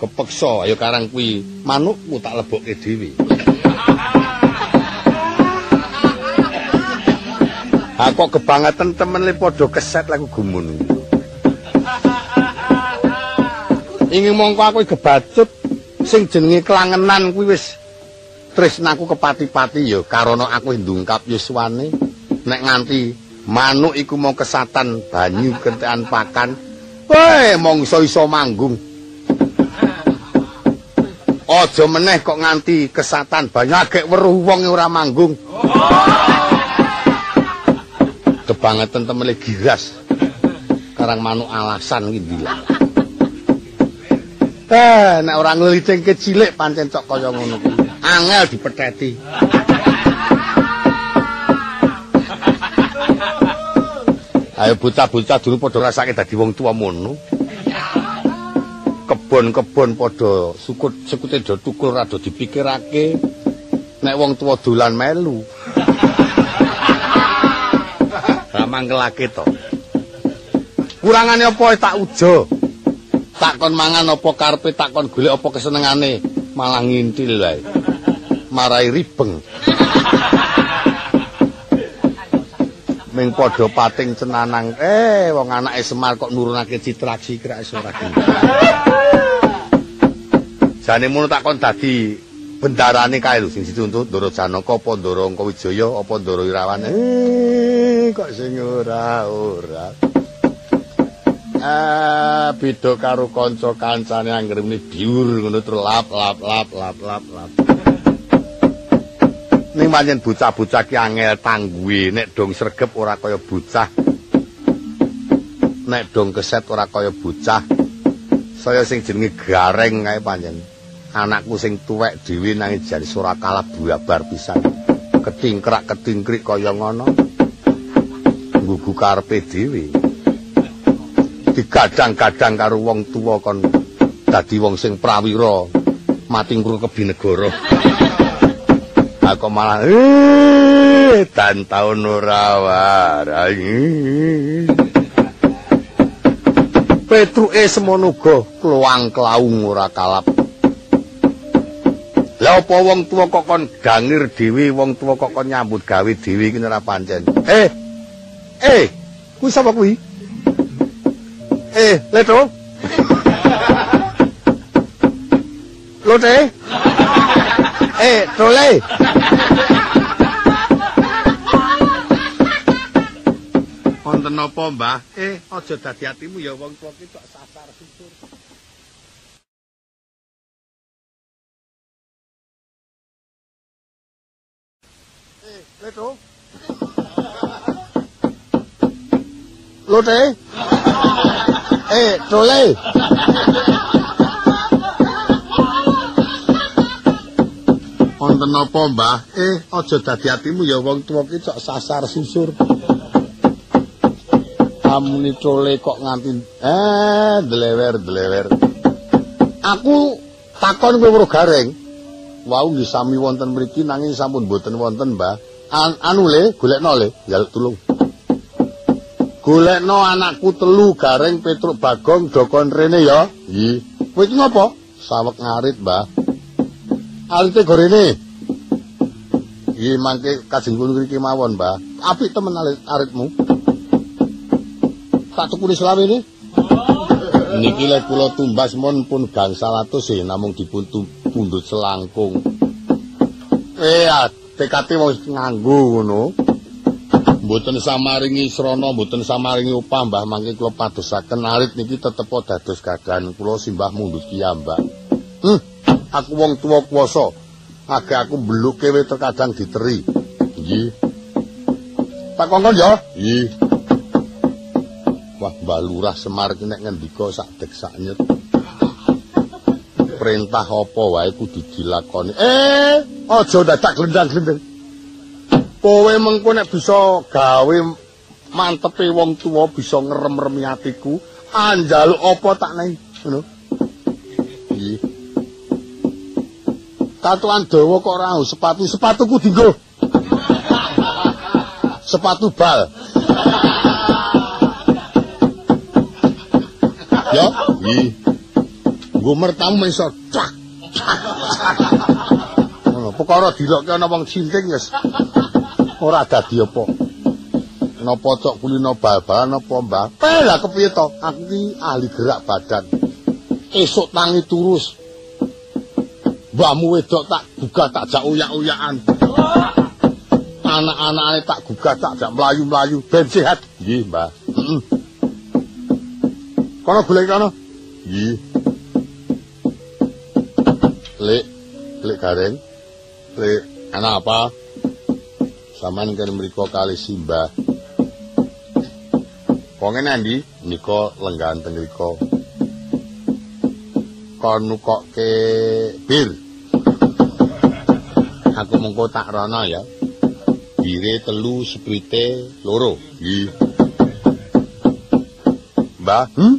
Kepeksa ayo karang kuwi manukmu tak lebokke dhewe. Ha kok kebangetan temen le padha keset laku gumun. Ingin mongko aku gebacut sing jenenge kelangenan kuwi wis tresnaku kepati-pati ya karana aku ndungkap yuswane. Nek nganti manuk iku mau kesatan banyu kentekan pakan. Weh mongso iso manggung. Aja meneh kok nganti kesatan banyu agek weruh wong ora manggung kebangetan temele giras karang manuk alasan iki dilak Eh, nek ora nglicingke cilik pancen cok kaya ngono kuwi. Angel dipetheti. Ayo bocah-bocah dulu padha rasake dadi wong tuwa mono. Kebon-kebon padha sukut sekute do tukul rada dipikirake. Nek wong tuwa dolan melu. Ra mangkelake to. Kurangane apa tak ujo. takon mangan apa karepe takon golek apa kesenengane? Malah ngintil wae. Marai ribeng. Ming padha pating cenanang. Eh wong anake Semar kok nurunake citraksi kira iso ora [laughs] jane ngono takon dadi bendarane kae lho sing dituntut Ndara Janaka apa Ndara Angkawijaya apa Ndara Irawan eh kok sing ora ora Ah, beda karo kanca kancane anggere muni diur ngono terus lap lap lap lap lap lap. Ning manjen bocah-bocah ki angel tangguhe, nek dong sregep ora kaya bocah. Nek dong keset ora kaya bocah. Saya sing jenenge gareng kae panjen. Anakku sing tuwek dhewe nanging jare ora kalah buabar pisan. Ketingkrak ketingkrik kaya ngono. Nggugu karepe dhewe. digadang-gadang karo wong tuwa kon dadi wong sing prawira mati ngru kebinegara aku malah eh dan taun ora warai Petruke semono uga kluwang klaung ora kalap Lah apa wong tuwa kok kon gangir dhewe wong tuwa kok kon nyambut gawe dhewe iki ora pancen Eh Eh kuwi sapa kuwi Eh, Leto. Lote. Eh, Trole. Wonten napa, Mbah? Eh, aja dadi atimu ya wong tuwa ki Eh, Leto. Lote. Eh, trole. Wonten napa, Mbah? Eh, aja dadi atimu ya wong tuwa ki cok sasar susur. Amuni trole kok nganti eh dlewer dlewer. Aku takon kowe gareng. Wau nggih sami wonten mriki nanging sampun boten wonten, Mbah. An anu le, golekno le, njaluk tulung. golekno anakku telu gareng Petruk Bagong dokon rene ya. Nggih. Kowe iki ngopo? Sawek ngarit, Mbah. Alite gorene. Nggih, mangke kajeng kula mriki mawon, Mbah. Apik temen alit aritmu. Tak tukuni selawe ini. Niki lek kula tumbas mon pun gangsal atus e namung dipun pundhut selangkung. Eh, tekate wis nganggo ngono. mboten samaringi srana mboten samaringi upah Mbah mangke kula padosaken arit niki tetep dados gagahan kula simbah mundhut kiyambak. Hm, aku wong tuwa kuwasa. Agak aku mbluke we terkadang diteri. Nggih. Pak Kongkon ya? Nggih. Wah, Mbah Lurah Semar nek ngendika sak dek sak nyet. Perintah apa wae kudu dilakoni. Eh, aja dadak glendang-glendeng. kowe mengko nek bisa gawe mantepe wong tuwa bisa ngerem-remi atiku. Anjaluk apa tak neng, ngono. Nggih. Tatuan dawa kok ora sepatu, sepatuku dinggo. sepatu bal. ya. Nggo mertamu iso cak. Ngono, perkara dilokke ana wong cinting wis ora dadi apa. Napa cok kulino bal-balan apa mbah? Lah kepiye to? Aku iki ahli gerak badan. Esuk tangi turus. Mbahmu wedok tak gugah tak jak uyak-uyakan. Anak-anakane tak gugah tak jak mlayu-mlayu ben sehat. Nggih, Mbah. Heeh. Kono golek kono. Nggih. Lek, lek gareng. Lek ana apa? Saman kan mriko kali Simbah. Wong endi? Nika lenggahan teng mriko. Kon nukokke bir. Aku mengko tak rono ya. Bire telu sprite loro. Nggih. Mbah, hm?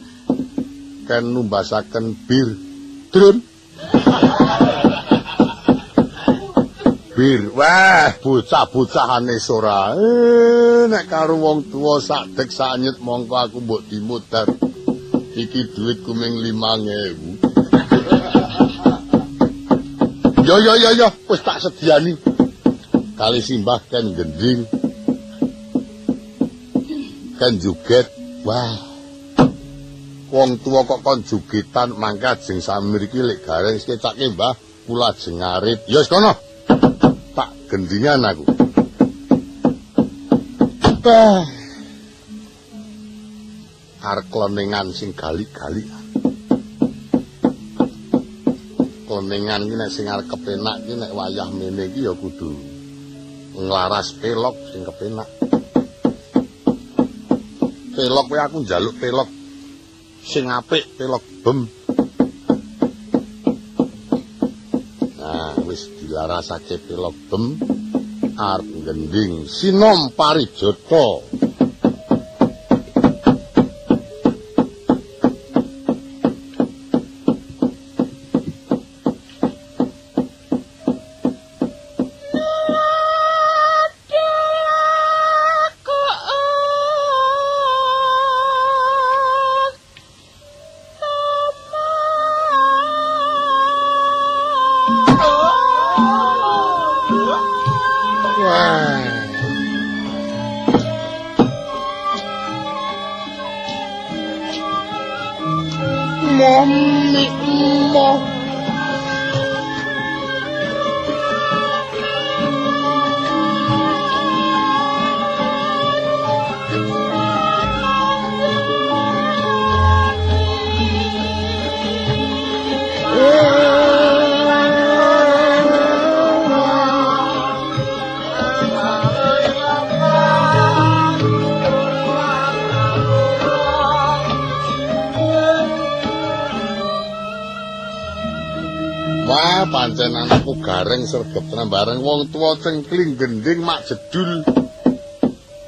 Kan numbasaken bir. Drun. Bir. Wah, bocah-bocahane ora. Eh, nek karo wong tuwa sak dek sanyet mongko aku mbok dimudar. Iki duit kuming 5000. [laughs] Yo yo yo yo, wis tak sediani. Kali simbah kan gending. Kan juget. Wah. Wong tuwa kok kon jugitan mangkat jeng samiriki lek gareng sekecake Mbah kula jeng ngarit. Ya wis kono. Gendingan aku. Bah. Arek kleningan sing gali-gali. Kleningan iki nek sing arep kepenak iki nek wayah mene iki ya kudu nglaras pelok sing kepenak. Pelok kuwi aku njaluk pelok sing apik, pelok bem. Dilarasake pelok bem arep gending sinom parijata sregep tenan bareng. Wong tuwa cengkling gending mak jedul.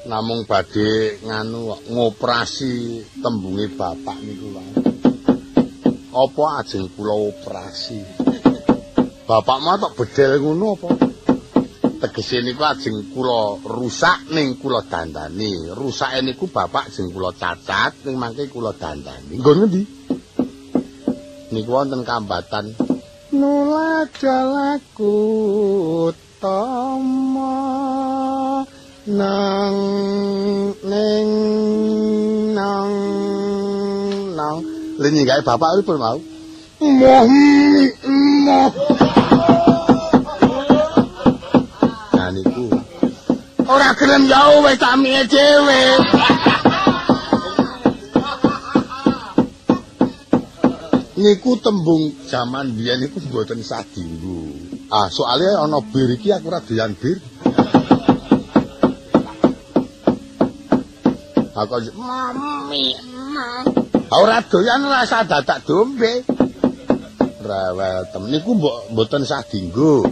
Namung badhe nganu ngoperasi tembunge bapak niku wae apa ajeng kula operasi? Bapak mah tok bedel ngono apa? Tegese niku ajeng kula rusak ning kula dandani. Rusake niku bapak ajeng kula cacat ning mangke kula dandani. Nggon ngendi? Niku wonten kambatan. Nuladalaku tama nang ning nang nang. Lini gawe bapak iki mau. Moh moh nah niku ora gelem jauh wis tak dhewe. Niku tembung jaman biyen niku mboten sadinggo. Ah, soalnya ana bir iki aku ora doyan bir. Aku mami. Ora doyan rasa dadak dombe. Rewel temen niku mboten sadinggo.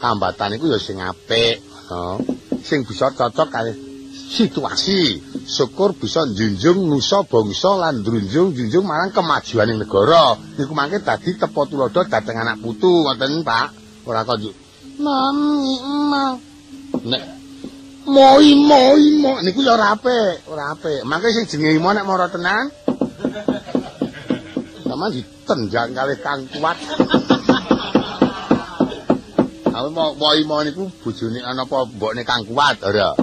Kambatan niku ya sing apik, oh. sing bisa cocok karo situasi. syukur bisa njunjung nusa bangsa lan drunjung junjung marang kemajuan negara. Niku mangke dadi tepo tulodo dhateng anak putu ngoten, Pak. Ora kok Mami, ma. Nek moi moi mo niku ya ora apik, ora apik. Mangke sing jenenge mo nek mara tenan. Sama ditenjang kalih kang kuat. Aku mau moi mo niku bojone ana apa mbokne kang kuat, ora.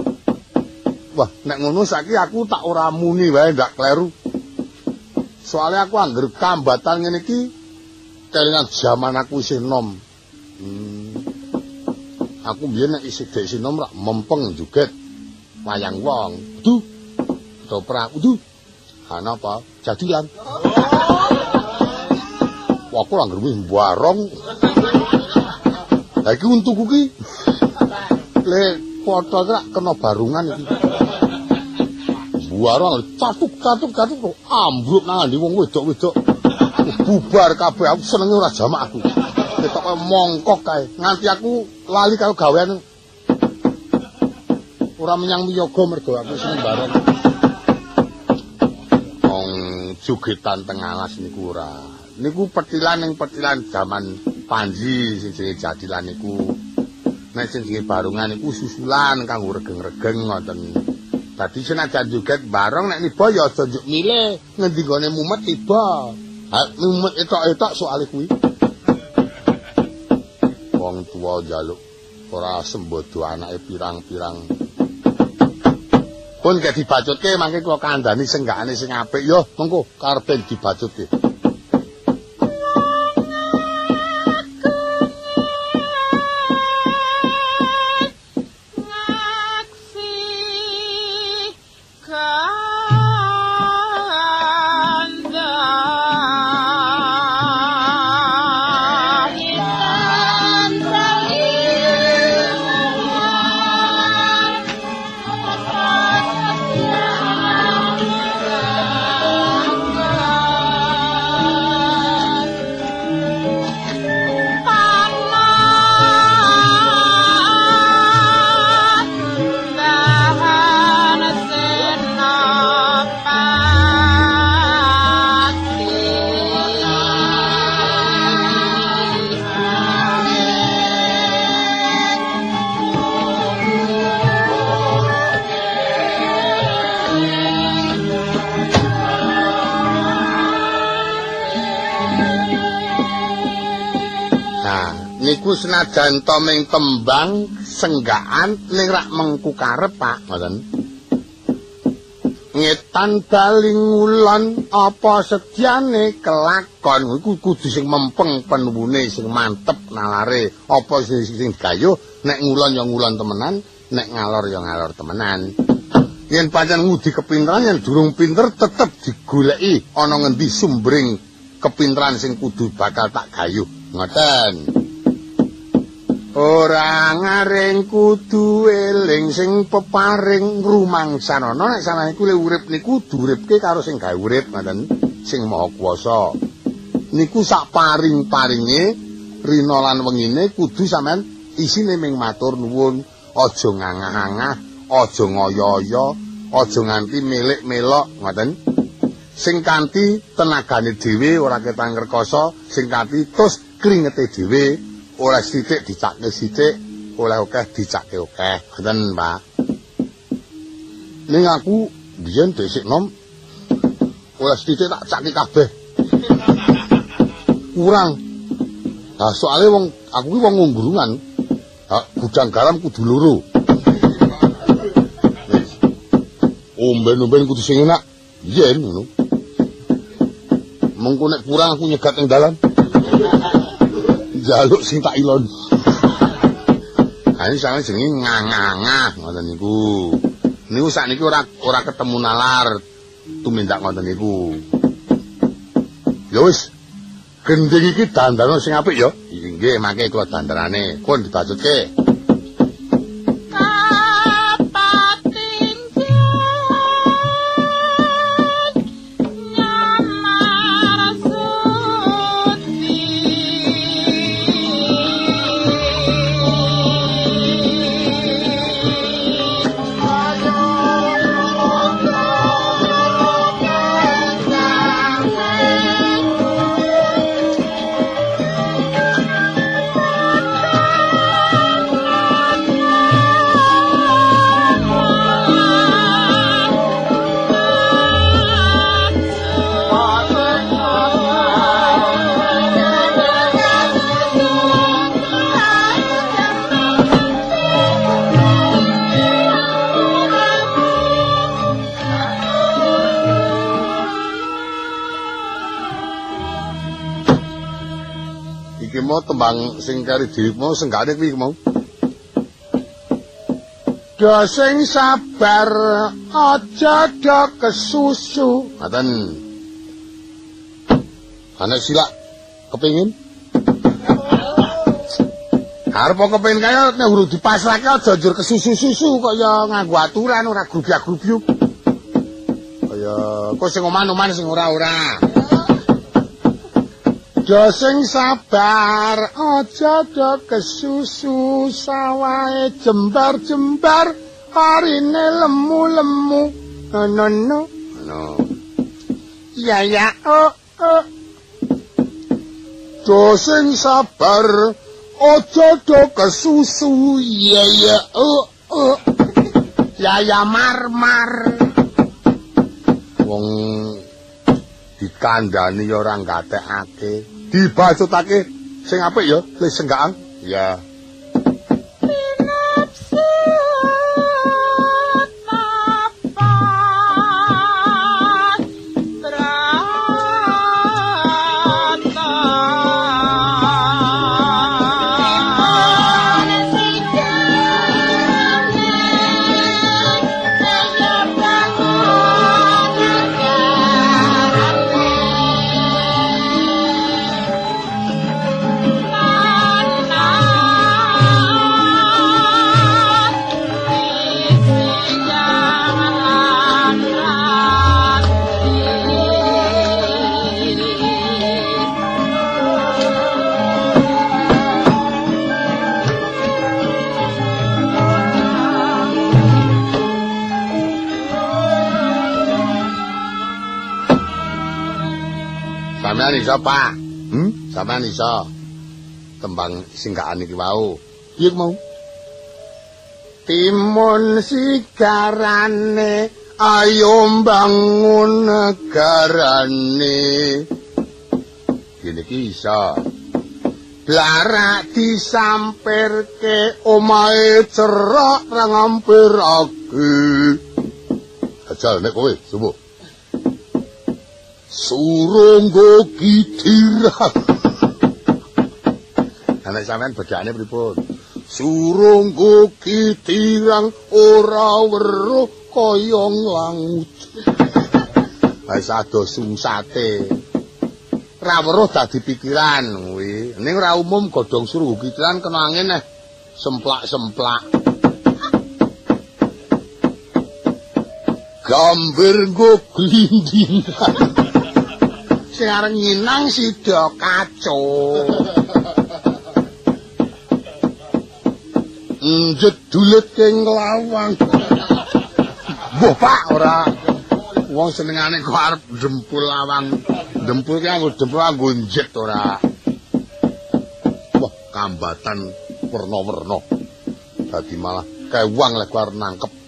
Wah, nek ngono saiki aku tak ora muni wae ndak kleru. Soale aku angger kambatan ngene iki kelingan jaman aku isih nom. Hmm. Aku biyen nek isih dek sinom rak mempeng juget wayang wong. Duh. Toprak, duh. Ana apa? Jadilan. Wah, aku angger wis mbarong. Lah iki untukku ki. Le foto rak kena barungan iki. Buarang catuk catuk catuk ambruk nang ndi wong wedok-wedok. Bubar kabeh aku senenge ora jamak aku. Ketok mongkok kae. Nganti aku lali karo gawean. Ora menyang miyoga mergo aku seneng bareng. Wong jugetan teng alas niku ora. Niku petilan ning petilan jaman Panji sing jenenge Jadilan niku. Nek sing jenenge Barungan niku susulan kanggo regeng-regeng ngoten. Dadi senajan joget bareng nek niba ya aja njuk milih ngendi gone mumet tiba. Ha mumet etok-etok soal kuwi. Wong tuwa njaluk ora sembodo anake pirang-pirang. Pun gek dibacutke mangke kula kandhani senggakane sing apik ya mengko karepe dibacutke. Niku senajan to ming tembang senggaan ning rak mengku karep Pak. Ngoten. Ngetan baling ulon apa sediane kelakon. Iku kudu sing mempeng penuwune sing mantep nalare. Apa sing sing gayuh nek ngulon ya ngulon temenan nek ngalor ya ngalor temenan. Yen pancen ngudi kepinteran yen durung pinter tetep digoleki ana ngendi sumbring kepinteran sing kudu bakal tak gayuh. Ngoten Ora ngaring kudu eling sing peparing rumangsanana nek sampeyan iku le urip niku duripke karo sing gawe urip ngoten sing maha kuwasa. Niku sak paring-paringe rina lan wengine kudu sampeyan isine ming matur nuwun, aja ngangah-angah, aja ngoyo-oyo, aja nganti milik-melok ngoten. Sing kanthi tenagane dhewe ora ketang rekoso, sing kanthi tus kringete dhewe oleh sithik dicake sithik, oleh akeh dicake akeh. Ngoten, Pak. Ning aku biyen dhisik nom oleh sithik tak cake kabeh. Kurang. Nah, soalnya wong aku ki wong ngunggrungan. Ha, gudang garam kudu loro. Omben-omben kudu sing enak. Yen ngono. Mengko nek kurang aku nyegat ning dalan. Jaluk sing tak ilon. Ini sangat jenenge ngangangah ngoten niku. Niku sakniki ora ora ketemu nalar tumindak ngoten niku. Ya wis. Gending iki dandana sing apik ya. Nggih, mangke kula dandarane. Pun dibacutke. Tembang sing kari diri mau senggane kuwi mau. Do sing sabar aja do kesusu. Ngaten. Ana sila kepengin? Arep kepengin kaya nek urung dipasrahke aja njur kesusu-susu kaya nganggo aturan ora grubyak-grubyuk. Kaya kok sing oman-oman sing ora-ora. Do sing sabar aja do kesusu sawahe jembar-jembar parine lemu-lemu. Ono no. Ano. Ya ya oh oh. Do sing sabar aja do kesusu. Iya ya oh oh. Ya ya mar mar. Wong dikandani ya ora gatekake. Dibacutake sing apik ya, wis senggaan. Ya. Iso, Pak? Hmm? Sampeyan iso. Tembang singgakan iki wau. Piye mau? Timun sigarane ayo bangun negarane. Gini iki iso. Blarak disampirke omahe cerak ra ngampirake. Ajal nek kowe, subuh. Surunggo gidirang. Anak sampean bedane pripun? Surunggo gidirang ora weruh kaya nglangut. Wis ado sungsate. Ra weruh dadi pikiran kuwi. Ning ora umum godhong suruh kitiran kena angin eh semplak-semplak. Gambir nggo glindingan. [laughs] Sing nyinang sida kaco. Njedulet ing lawang. Mbah Pak ora wong senengane kok arep dempul lawang. Dempul ki anggo dempul anggo njet ora. Wah, kambatan werna-werna. Dadi malah kewang lek arep nangkep.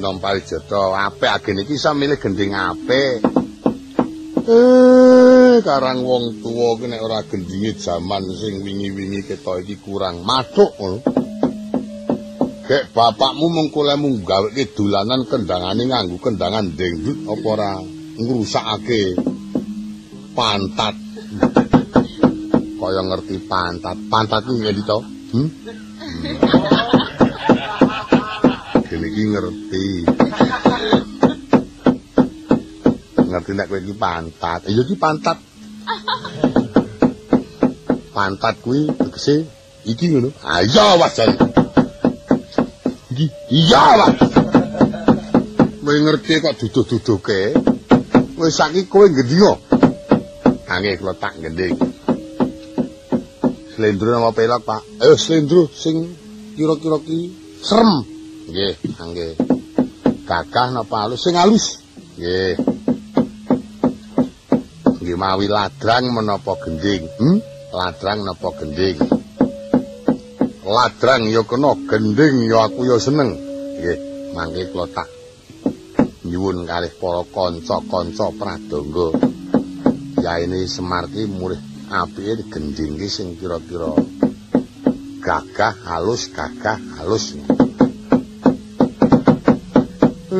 Gending Sinom Parijata. Apik agene iki iso milih gending apik. Eh, karang wong tuwa ki nek ora gendinge jaman sing wingi-wingi ketok iki kurang mathuk ngono. Gek bapakmu mengko lemu gaweke dolanan kendangane nganggo kendangan dangdut apa ora ngrusakake pantat. Kaya ngerti pantat. Pantat ku ngendi to? Hmm? [laughs] Iki ngerti. Ngerti nek kowe iki pantat. Ya iki pantat. Pantat kuwi tegese iki ngono. Ah iya wajan. Iki iya. Kowe ngerti kok duduh-duduhke. Wis saiki kowe ngendinga. Angge kula tak gending. Slendro nama pelak, Pak. Ayo slendro sing kira-kira ki serem. Nggih, nggih. Gagah napa halus? Sing halus. Nggih. Nggih mawi ladrang menapa gending? Hm? Ladrang napa gending? Ladrang ya kena, gending ya aku ya seneng. Nggih, mangke kula tak nyuwun kalih para kanca-kanca pradonga. Ya ini Semar ki murih apike gending ki sing kira-kira gagah halus gagah halus.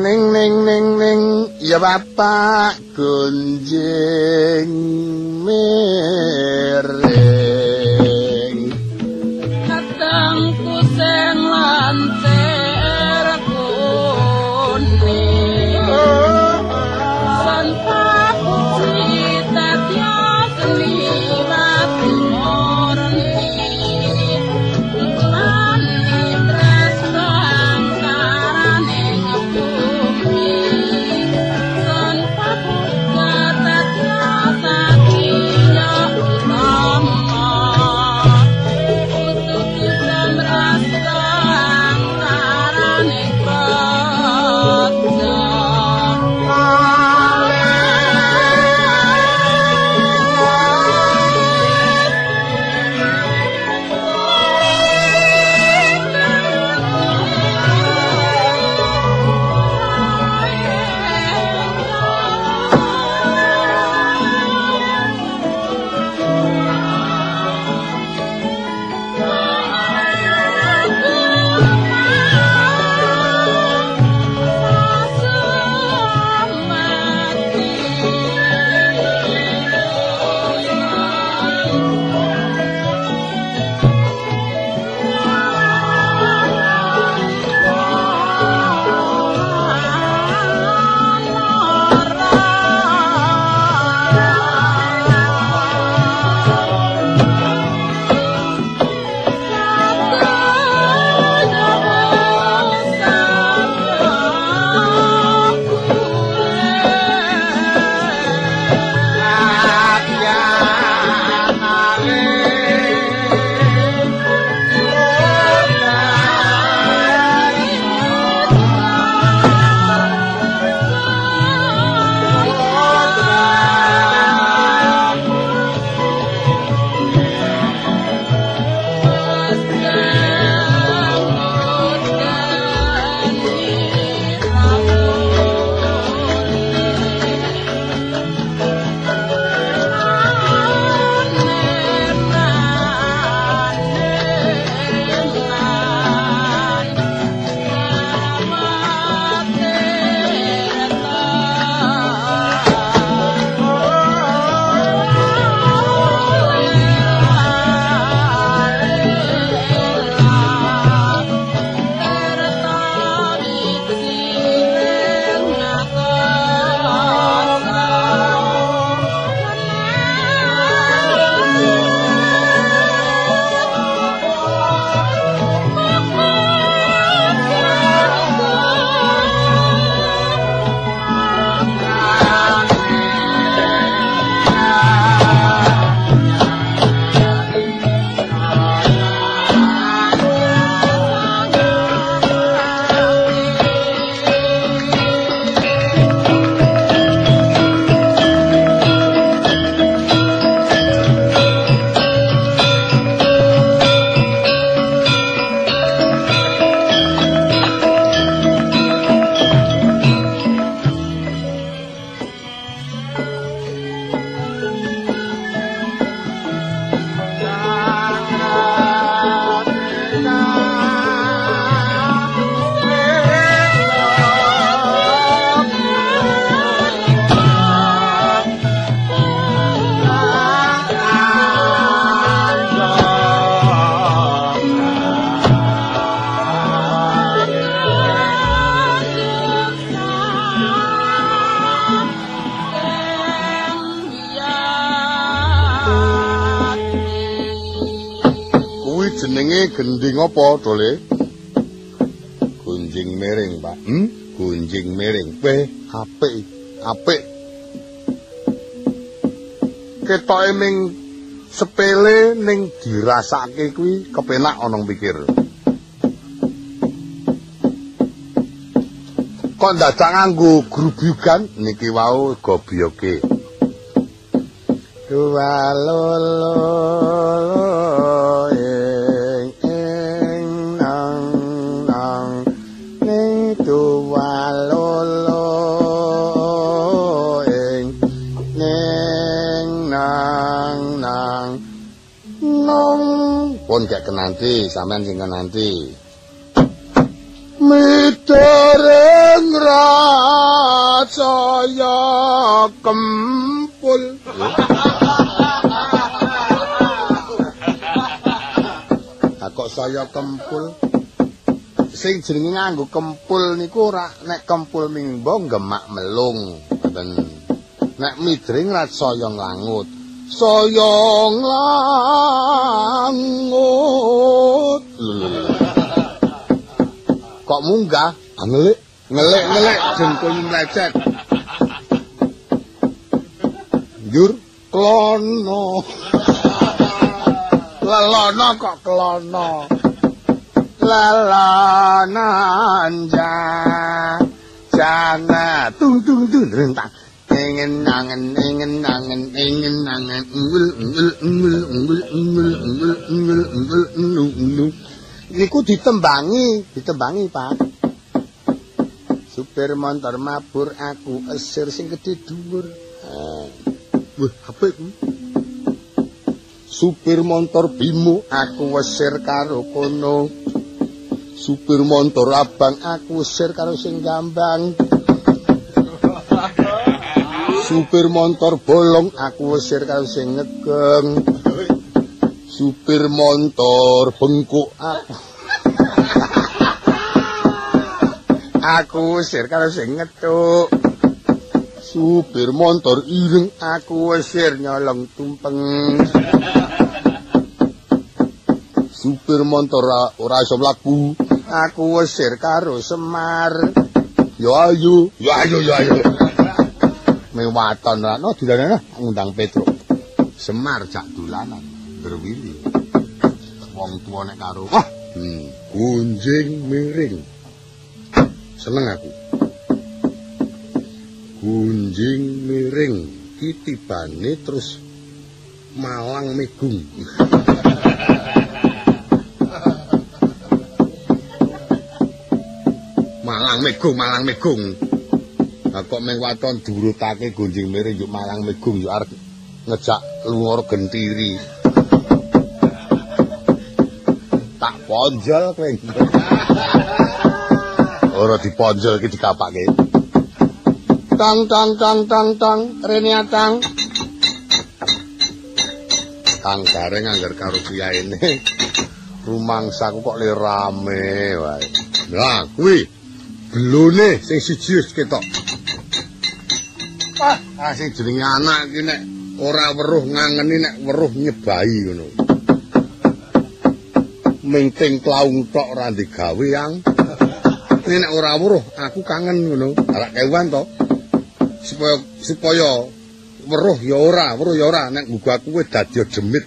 Ning ning ning ning ya bapak gunjing miring. Apa, Dole? Gunjing miring, Pak. Hmm? Gunjing miring. Weh, apik, apik. Ketoke ming sepele ning dirasake kuwi kepenak ana pikir. kok dadak nganggo grubyugan niki wau gobyoke Dua lolo kenanti sampean sing kenanti Mitereng racaya kempul. Ha kok saya kempul? Sing jenenge nganggo kempul niku ora nek kempul mingbo gemak melung ngoten. Nek midring ra saya nglangut saya nglangut kok munggah? Ah, ngelik ngelik ngelik jengkul mlecet. Njur klono. Lelono kok klono. Lalanan ja jana tung tung tung rentang ingin nangen ingin nangen ingin nangen. Unggul unggul unggul unggul unggul unggul unggul unggul unggul unggul niku ditembangi ditembangi Pak supir motor mabur aku esir sing gedhe dhuwur Ah. Wah, apa itu? Supir motor Bimo aku wesir karo kono. Supir motor abang aku wesir karo sing gambang. Supir motor bolong aku wesir karo sing ngegeng. Supir motor bengkuk aku. aku usir karo sing ngethuk Supir motor ireng aku wesir nyolong tumpeng. Supir motor ora, iso mlaku. aku usir karo Semar Yo ayo, yo ayo, yo ayo. Mewaton ra no dilanana ngundang Petro. Semar jak dolanan berwili. Wong tuwa nek karo wah, hmm, gunjing miring. Seneng aku. Gunjing miring kitibane terus malang megung. [laughs] malang megung, malang megung. Lah kok meng waton durutake gunjing miring yuk malang megung yuk arep ngejak lunga gentiri. Tak ponjol kowe. [laughs] Ora diponjol iki dikapake. tang tang tang tang tang rene atang Kang Gareng anggar karo kiyaine. Rumangsaku kok le rame wae. Lah kuwi blone sing siji wis ketok. Wah, ah sing jenenge anak iki nek ora weruh ngangeni nek weruh nyebai ngono. Mingting klaung tok ora digawe yang. Nek ora weruh aku kangen ngono. Ora kewan to. Supaya supaya weruh ya ora, weruh ya ora nek nggo aku kowe dadi demit.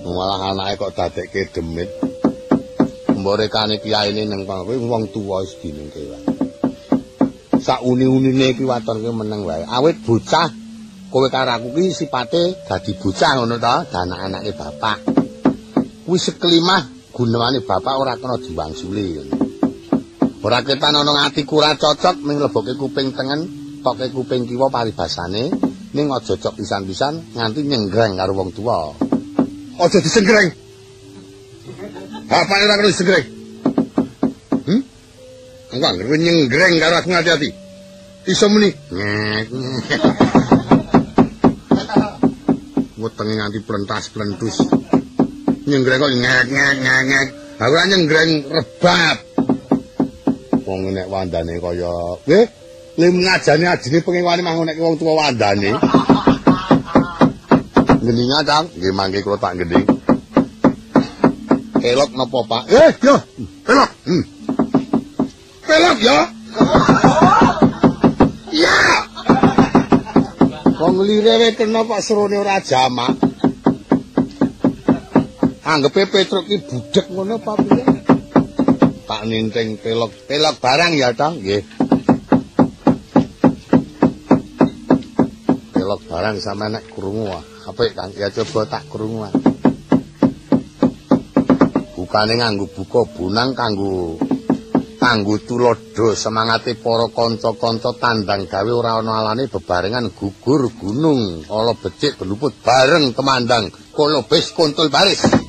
Malah anake kok dadekke demit. Mbore kane kiyaine nang kowe wong tuwa wis dinengke wae. Sak uni-unine iki waton kowe meneng wae. Awit bocah kowe karo aku ki sipate dadi bocah ngono ta, anak-anake bapak. Kuwi sekelimah gunemane bapak ora kena diwangsuli. Ora ketan ana atiku ora cocok ning leboke kuping tengen, toke kuping kiwa paribasane, ning aja cocok pisan-pisan nganti nyenggreng karo wong tuwa. Aja disenggreng. Bapak ora kena disenggreng. Hmm? Enggak, kowe nyenggreng karo aku hati-hati. Iso muni. Wetenge nganti plentas-plentus. Nyenggreng kok ngek ngek ngek ngek. Aku ora nyenggreng rebab. Wong nek wandane kaya, nggih, le ngajani ajine pengewane mangun nek wong tuwa wandane. Geningan, Kang. Nggih mangke kula tak gending. Pelok napa, Pak? Eh, yo. Pelok. Hmm. Pelok ya. Ya. Wong lirewe kena Pak serone ora jamak. Anggepe Petruk ki budhek ngono apa piye? tak ninting telok telok barang ya tong nggih telok barang sama nek krungu ah. apik Kang ya coba tak krungu ah. bukane nganggo buka bunang kanggo kanggo tulodo semangate para kanca-kanca tandang gawe ora ana alane bebarengan gugur gunung ala becik beluput bareng kemandang kolobes baris baris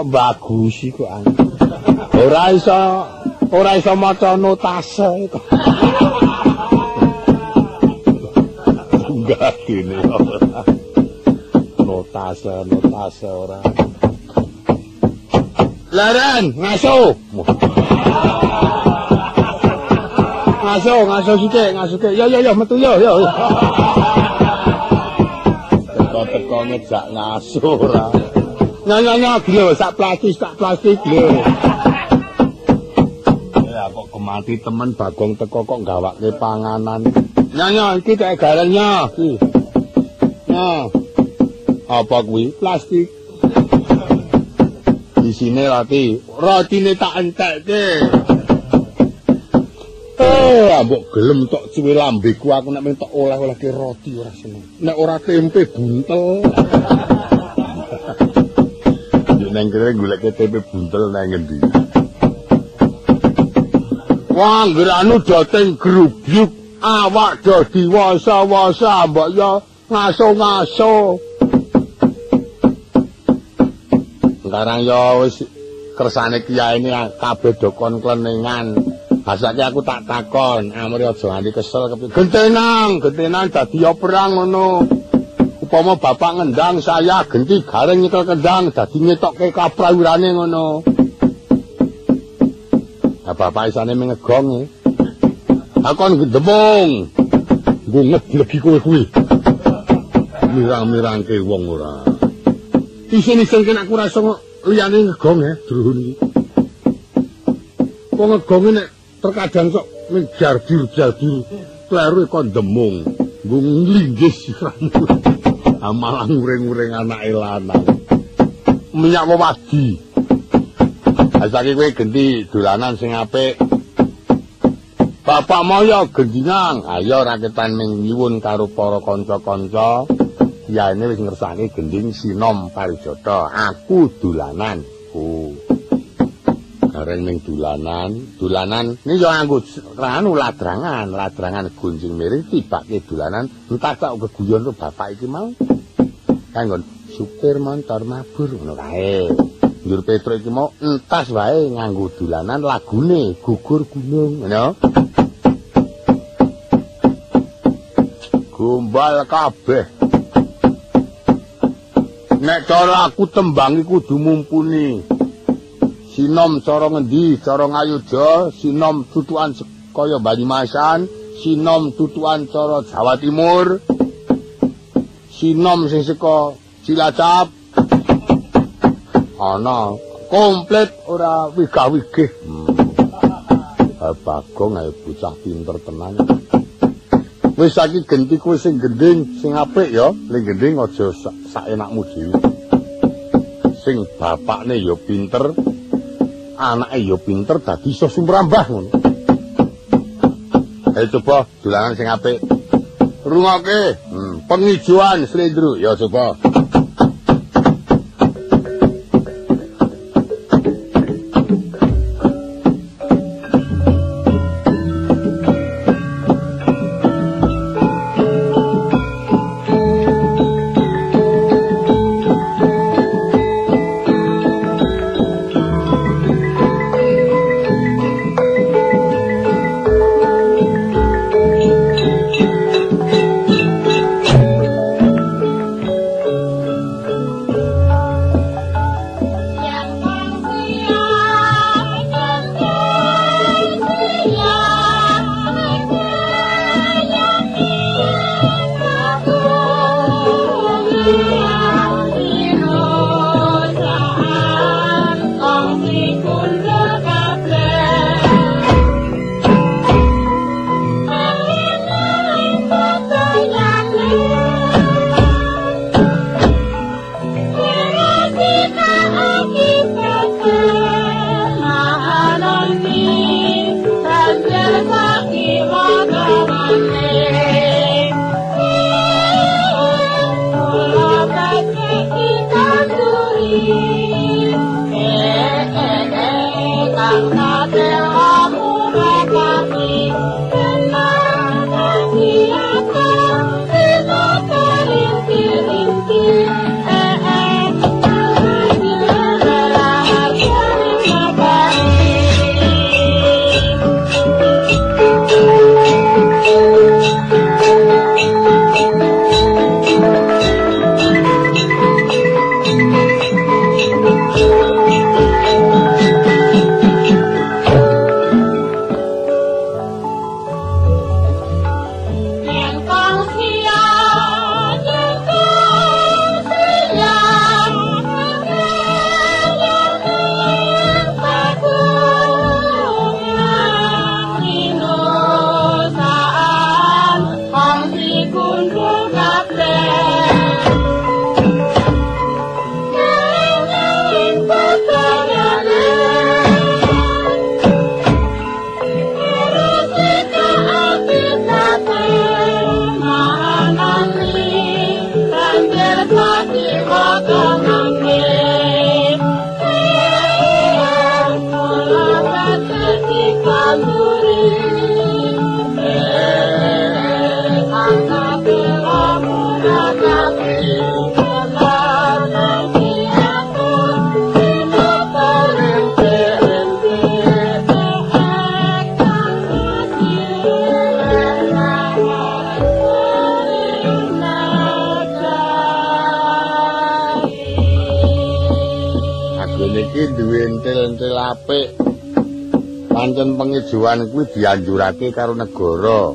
kok bagus kok. Ang. Ora iso ora iso maca notase kok. Enggak gini. Notase, notase ora. Laran, ngaso. Ngaso, ngaso sithik, ngaso sithik. Yo yo yo metu yo yo. Teko-teko ngejak ngaso ora. Nanya-nanya glo sak plastik sak plastik glo. Ya kok kemati temen Bagong teko kok gawake panganan. Nanya iki kayak garenya iki. Nah. Apa kuwi? Plastik. Isine roti. Rotine tak entekke. Eh, ambok gelem tok cuwe lambeku aku nek mentok oleh-olehke roti ora seneng. Nek ora tempe buntel. Neng kene goleke tempe buntel nang ngendi. Wah, ngeranu dating grubyuk awak do diwasa-wasa mbok yo ngaso-ngaso. Sekarang ya wis kersane kiai ini kabeh dokon klenengan. Basake aku tak takon, amri aja nganti kesel kepi. Gentenang, gentenang dadi ya perang ngono. Upama bapak ngendang saya genti gareng nyekel kendang dadi nyetokke kaprawirane ngono. Nah, bapak isane mengegong e. Akon gendemung. Gue ngeblegi kowe kuwi. Mirang-mirangke wong ora. Isin-isin kena aku rasa liyane ngegong ya, druhun iki. Kok ngegong nek terkadang kok ning jardir-jardir kleru kok demung. Nggo nglinggis siramu. Amalah nguring-nguring anake lanang. Minyak wadi. Asake kowe genti dolanan sing apik. Bapak moyo gendingan, ayo raketan ning nyuwun karo para kanca-kanca. Ya wis ngersake gending sinom parijoto. Aku dolanan. Ku. Kareng ning dolanan, dolanan ini yo nganggo ranu ladrangan, ladrangan gunjing miring tibake dolanan entar tak keguyon karo bapak iki mau. Kanggon supir motor mabur ngono kae. Njur Petro iki mau entas wae nganggo dolanan lagune gugur gunung, ngono. Gombal kabeh. Nek cara aku tembang iku kudu mumpuni. Sinom cara ngendi? Cara ngayuda, sinom tutukan kaya Banyumasan, sinom tutukan cara Jawa Timur. Sinom sing saka Cilacap. Ana komplit ora wigah-wigih. Hmm. Bagong ae bocah pinter tenan. Wis saiki genti kowe sing gending, sing apik ya, ning gending aja saenakmu dhewe. Sing bapakne ya pinter, anake ya pinter dadi iso sumrambah ngono. Ayo coba dolanan sing apik. Rungokke, hmm, pengijuan slendro ya coba. Dianjurake karo negara.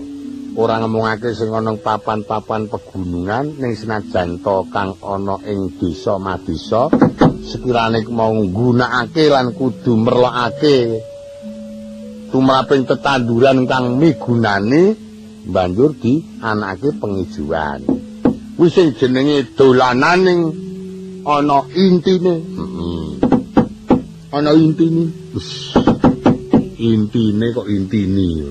Ora ngomongake sing ana papan-papan pegunungan ning senajan to kang ana ing desa madisa sekirane mau nggunakake lan kudu merlokake tumraping tetanduran kang migunani banjur di anake pengijuan. Kuwi sing jenenge dolanan ning ana intine. Heeh. Ana intine. Intine kok intini.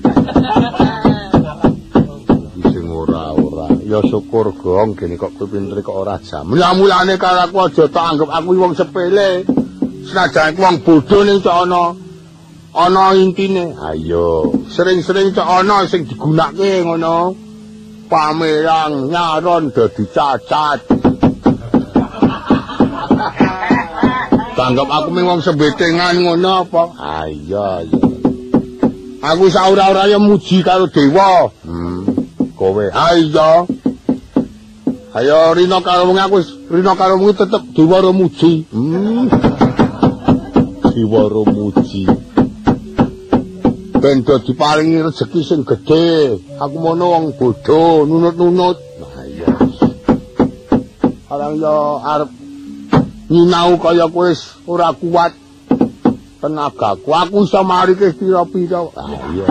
Sing ora-ora. Ya syukur gong gene kok kowe pinter kok ora jam. Mula-mulane karo aku aja tak anggap aku wong sepele. Senajan aku wong bodho ning cok ana ana intine. Ayo, sering-sering cok ana sing digunakake ngono. Pamerang nyaron dadi cacat. Tanggap aku wong sebetengan ngono apa? Ayo, ayo. Aku saura-ora ya muji karo dewa. Hmm, kowe. Ayo. Ayo rino karo wong aku rino karo wong tetep dewa ro muji. Hmm. Dewa ro muji. Ben dadi paringi rezeki sing gedhe. Aku mono wong bodho, nunut-nunut. Nah iya. Arang yo arep nyinau kaya kowe ora kuat tenagaku. Aku iso marike pira-pira. Ah iya.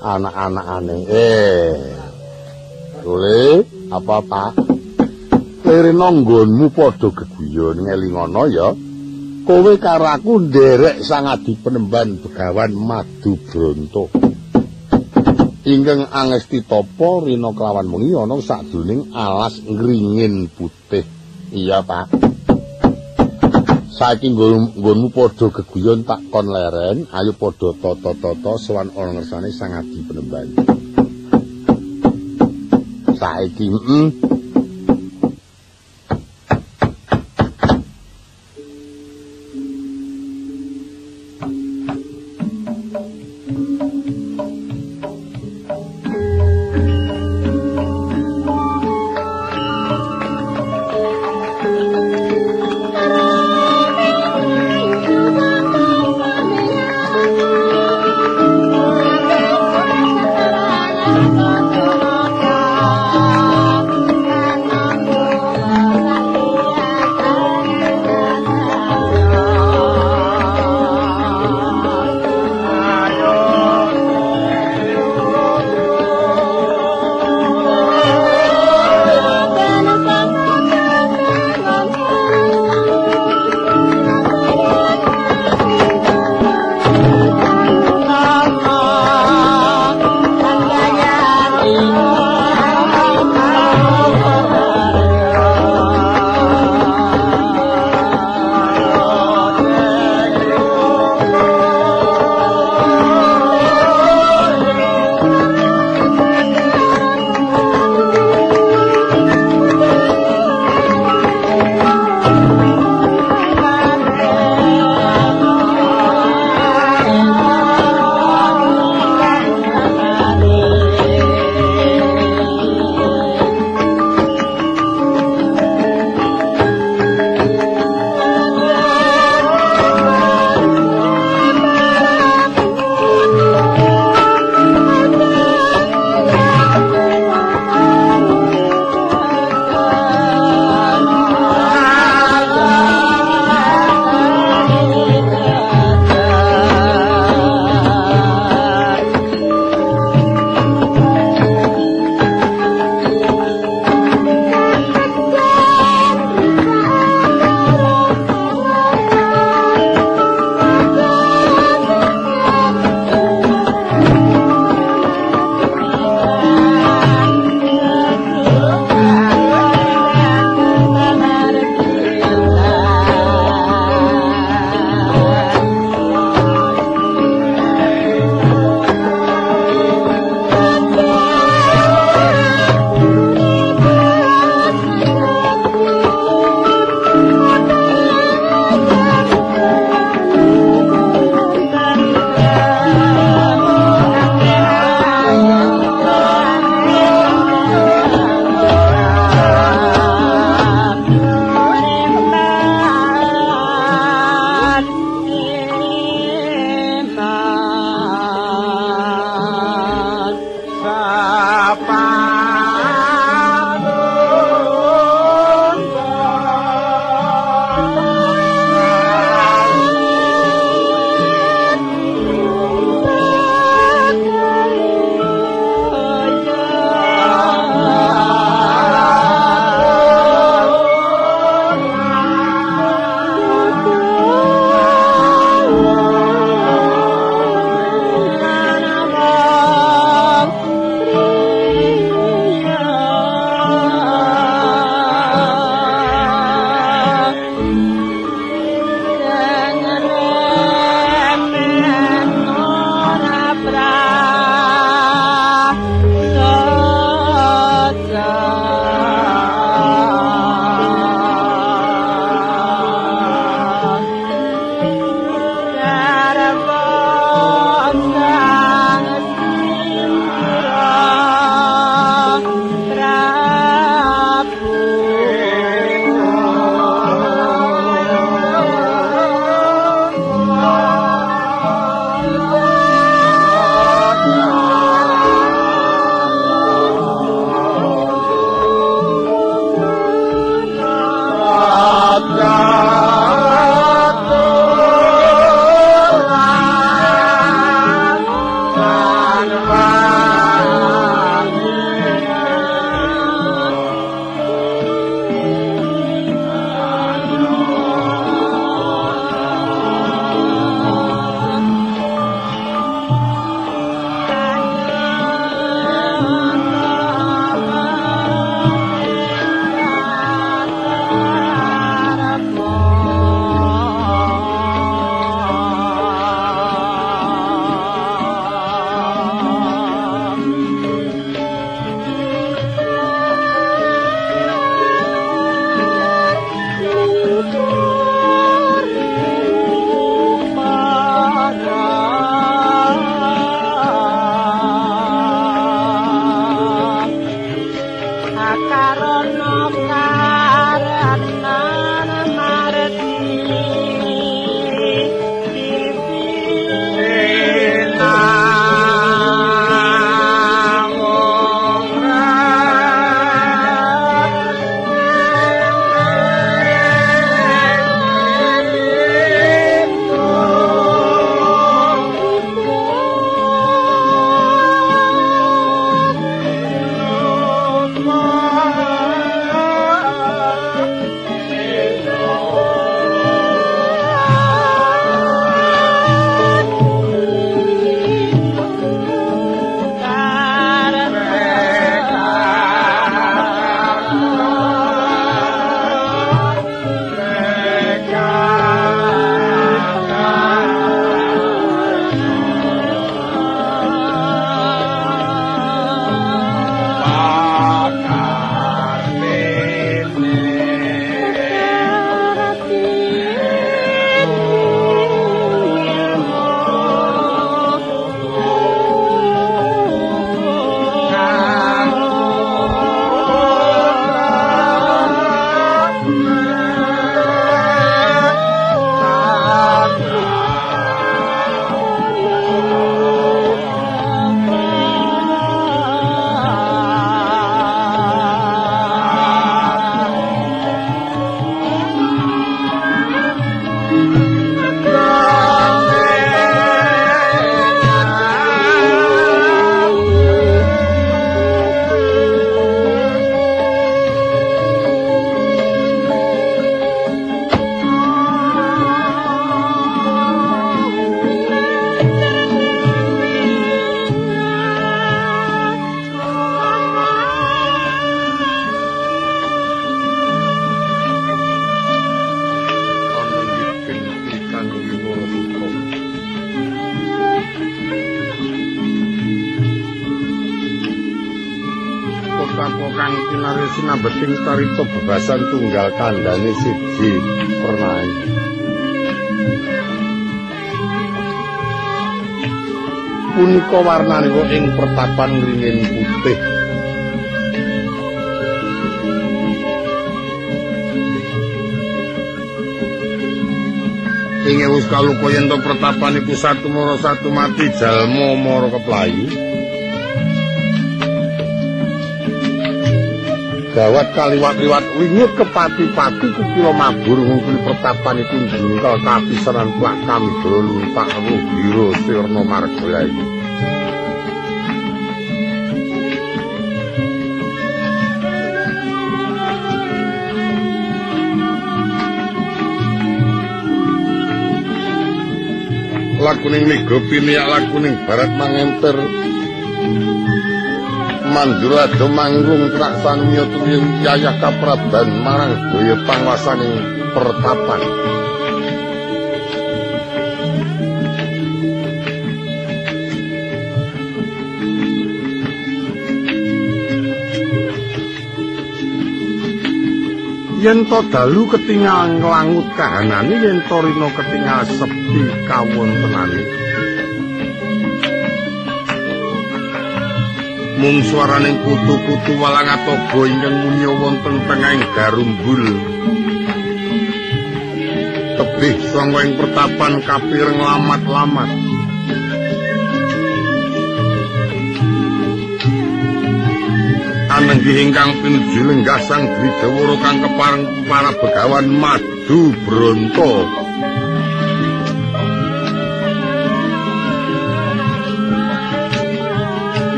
Anak-anak aneh. Eh. Boleh apa Pak? Lirina nggonmu padha geguyon ngelingono ya. Kowe karo aku nderek sang adi penemban Begawan Madu Bronto. Ingkang angesti tapa rina kelawan wengi ana sadurunge alas ngringin putih. Iya, Pak. Saiki nggonmu padha geguyon tak kon leren, ayo padha tata-tata sowan ana ngersane sang adi penemban. Saiki, heeh. Tunggal kandhane siji pernah punika warnane ing pertapan ngringin putih. Ing wis kalupa yen to pertapan iku satu mara satu mati jalma mara keplayu gawat kaliwat-liwat wingit kepati-pati kukila mabur ngungkuli pertapan iku jingkal kapisanan plak kami dulu tak biro sirno margolai lakuning migo piniak lakuning barat mangemper mandura dumanggung traksan nyutuwi yayah kapraban marang daya pangwasaning pertapan. Yen to dalu ketingal nglangut kahanane yen to rino ketingal sepi kawontenane mung swaraning kutu-kutu walang atoba ingkang munya wonten tengahing garumbul. Tebih sanga ing pertapan kapireng lamat-lamat anenggih ingkang pinuju lenggah sang Dridawara kang kepareng para begawan madu bronto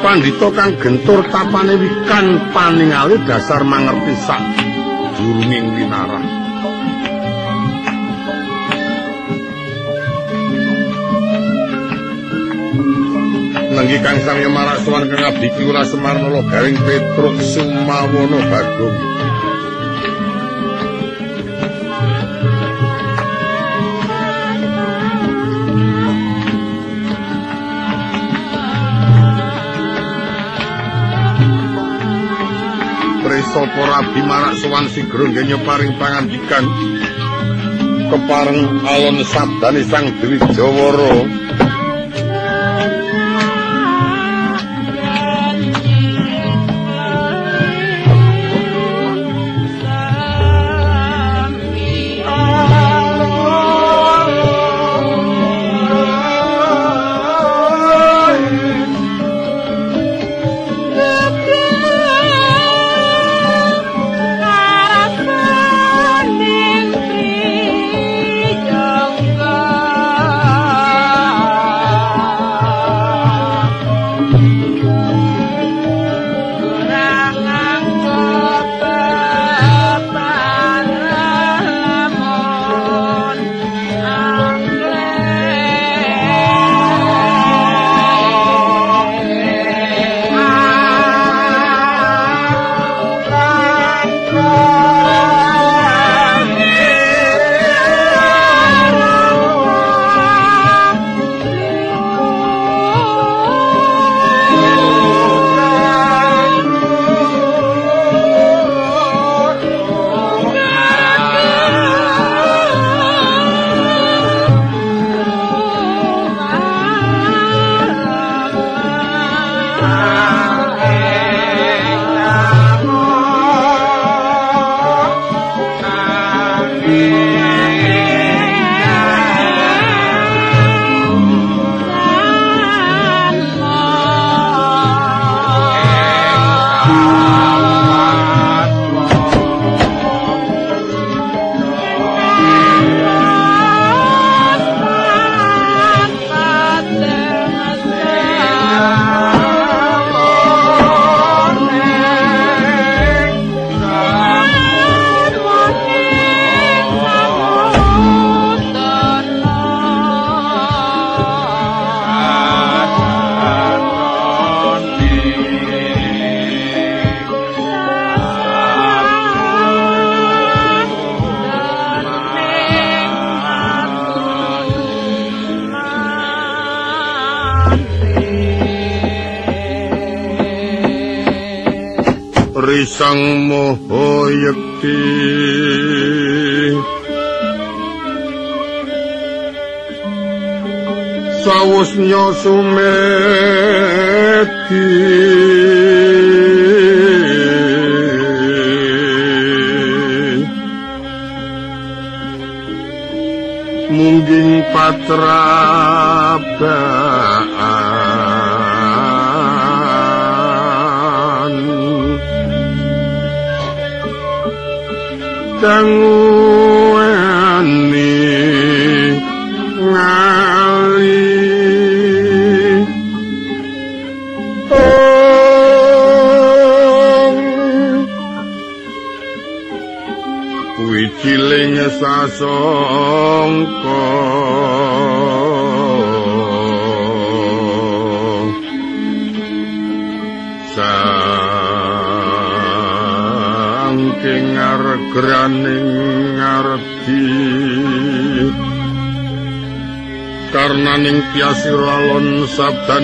pandhita kang gentur tapane wikan paningali dasar mangerti sak durunging winarah. Nanggi kang sami marak suwan kang abdi Lurah Semarno Garing Petruk Sumawono Bagong sapa rabi marak sowan sigra ngenya paring pangandikan kepareng alon sabdane sang Dewi Jawara sueños sumergidos.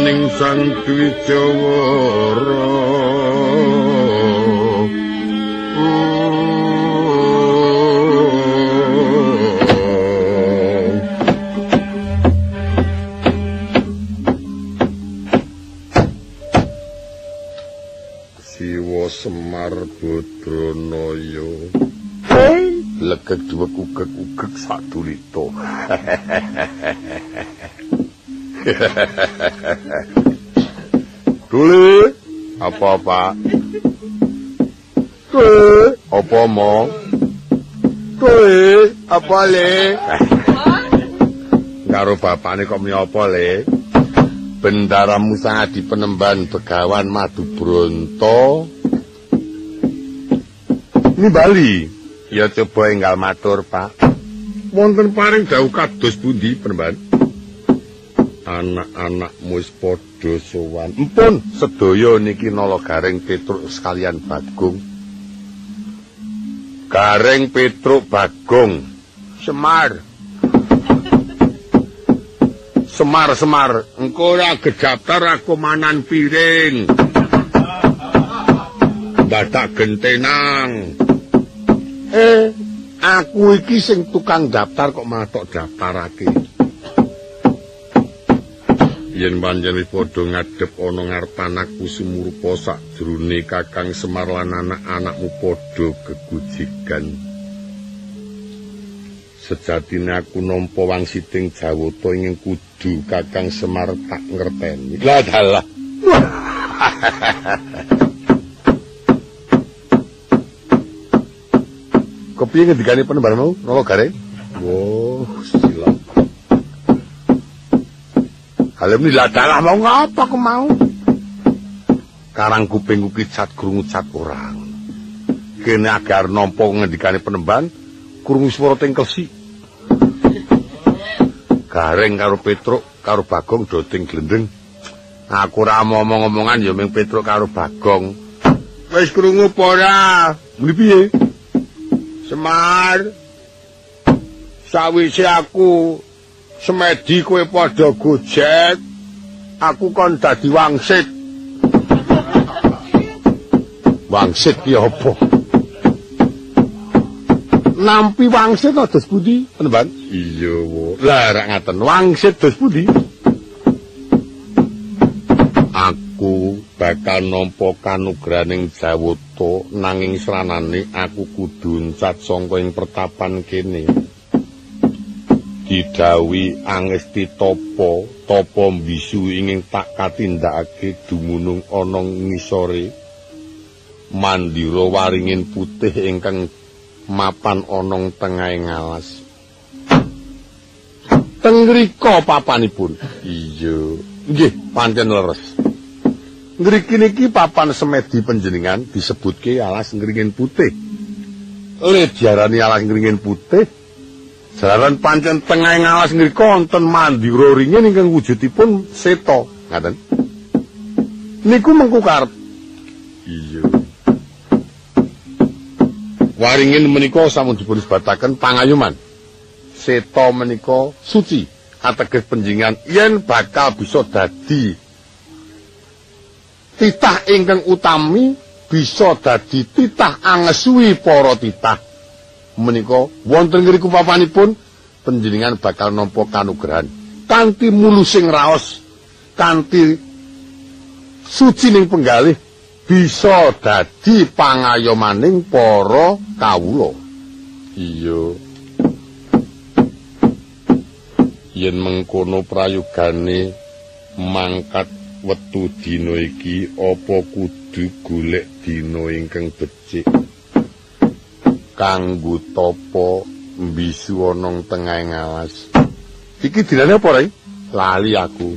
Sabdaning sang apa-apa Dule apa mo? Dule apa le? Karo bapakne kok muni apa le? Bendaramu sangat di penemban Begawan Madu Bronto. Ini Bali. Ya coba enggal matur pak. Wonten paring dawuh kados pundi penemban? Anak-anakmu wis padha sowan Empun sedaya niki nala Gareng Petruk sekalian Bagong Gareng Petruk Bagong Semar Semar Semar, engko ora gedaptar aku manan piring. Dadak gentenang. Eh, aku iki sing tukang daftar kok matok daftarake. Yen panjen wis padha ngadep ana ngarepan aku sumurupa sakjroning Kakang Semar lan anak-anakmu padha gegujigan. Sejatine aku nampa wangsiting Jawata ing kudu Kakang Semar tak ngerteni. Lah dalah. Kepiye ngendikane penembar mau? Napa gareng? Kalem ni lah dalah mau ngapa ku mau? Karang kuping cat krungu cat orang. Kene agar nampa ngendikane penemban krungu swara tengkelsi. Gareng karo Petruk karo Bagong doting glendeng. Aku ora ngomong-ngomongan ya ming Petruk karo Bagong. Wis krungu apa ora? Semar. Sawise aku semedi kowe padha gojek, aku kon dadi wangsit. Wangsit ki apa? nampi wangsit to dos pundi penemban iya wo. Lah rak ngaten wangsit dos pundi aku bakal nampa kanugraning jawata nanging sranane aku kudu ncat sangka ing pertapan kene. Didawi angesti topo bisu ingin tak katindakake dumunung ana ngisore mandira waringin putih ingkang mapan onong tengahing alas. Tengrika papanipun. Iya. Nggih, pancen leres. Ngriki niki papan semedi panjenengan disebutke alas ngringin putih. Le diarani alas ngringin putih. Jalaran pancen tengahing alas ngrika wonten mandira ringin ingkang wujudipun seta, ngaten. Niku mengku karep. Iya. waringin menika sampun dipun sebataken pangayuman. Seta menika suci, ateges penjingan yen bakal bisa dadi titah ingkang utami bisa dadi titah angesuwi para titah. Menika wonten ngriku papanipun panjenengan bakal nampa kanugrahan kanthi mulusing raos kanthi suci ning penggalih bisa dadi pangayomaning para kawula. Iya. Yen mengkono prayogane mangkat wetu dina iki apa kudu golek dina ingkang becik kanggo tapa mbisu ana tengah ngalas iki dinane apa rai? Lali aku.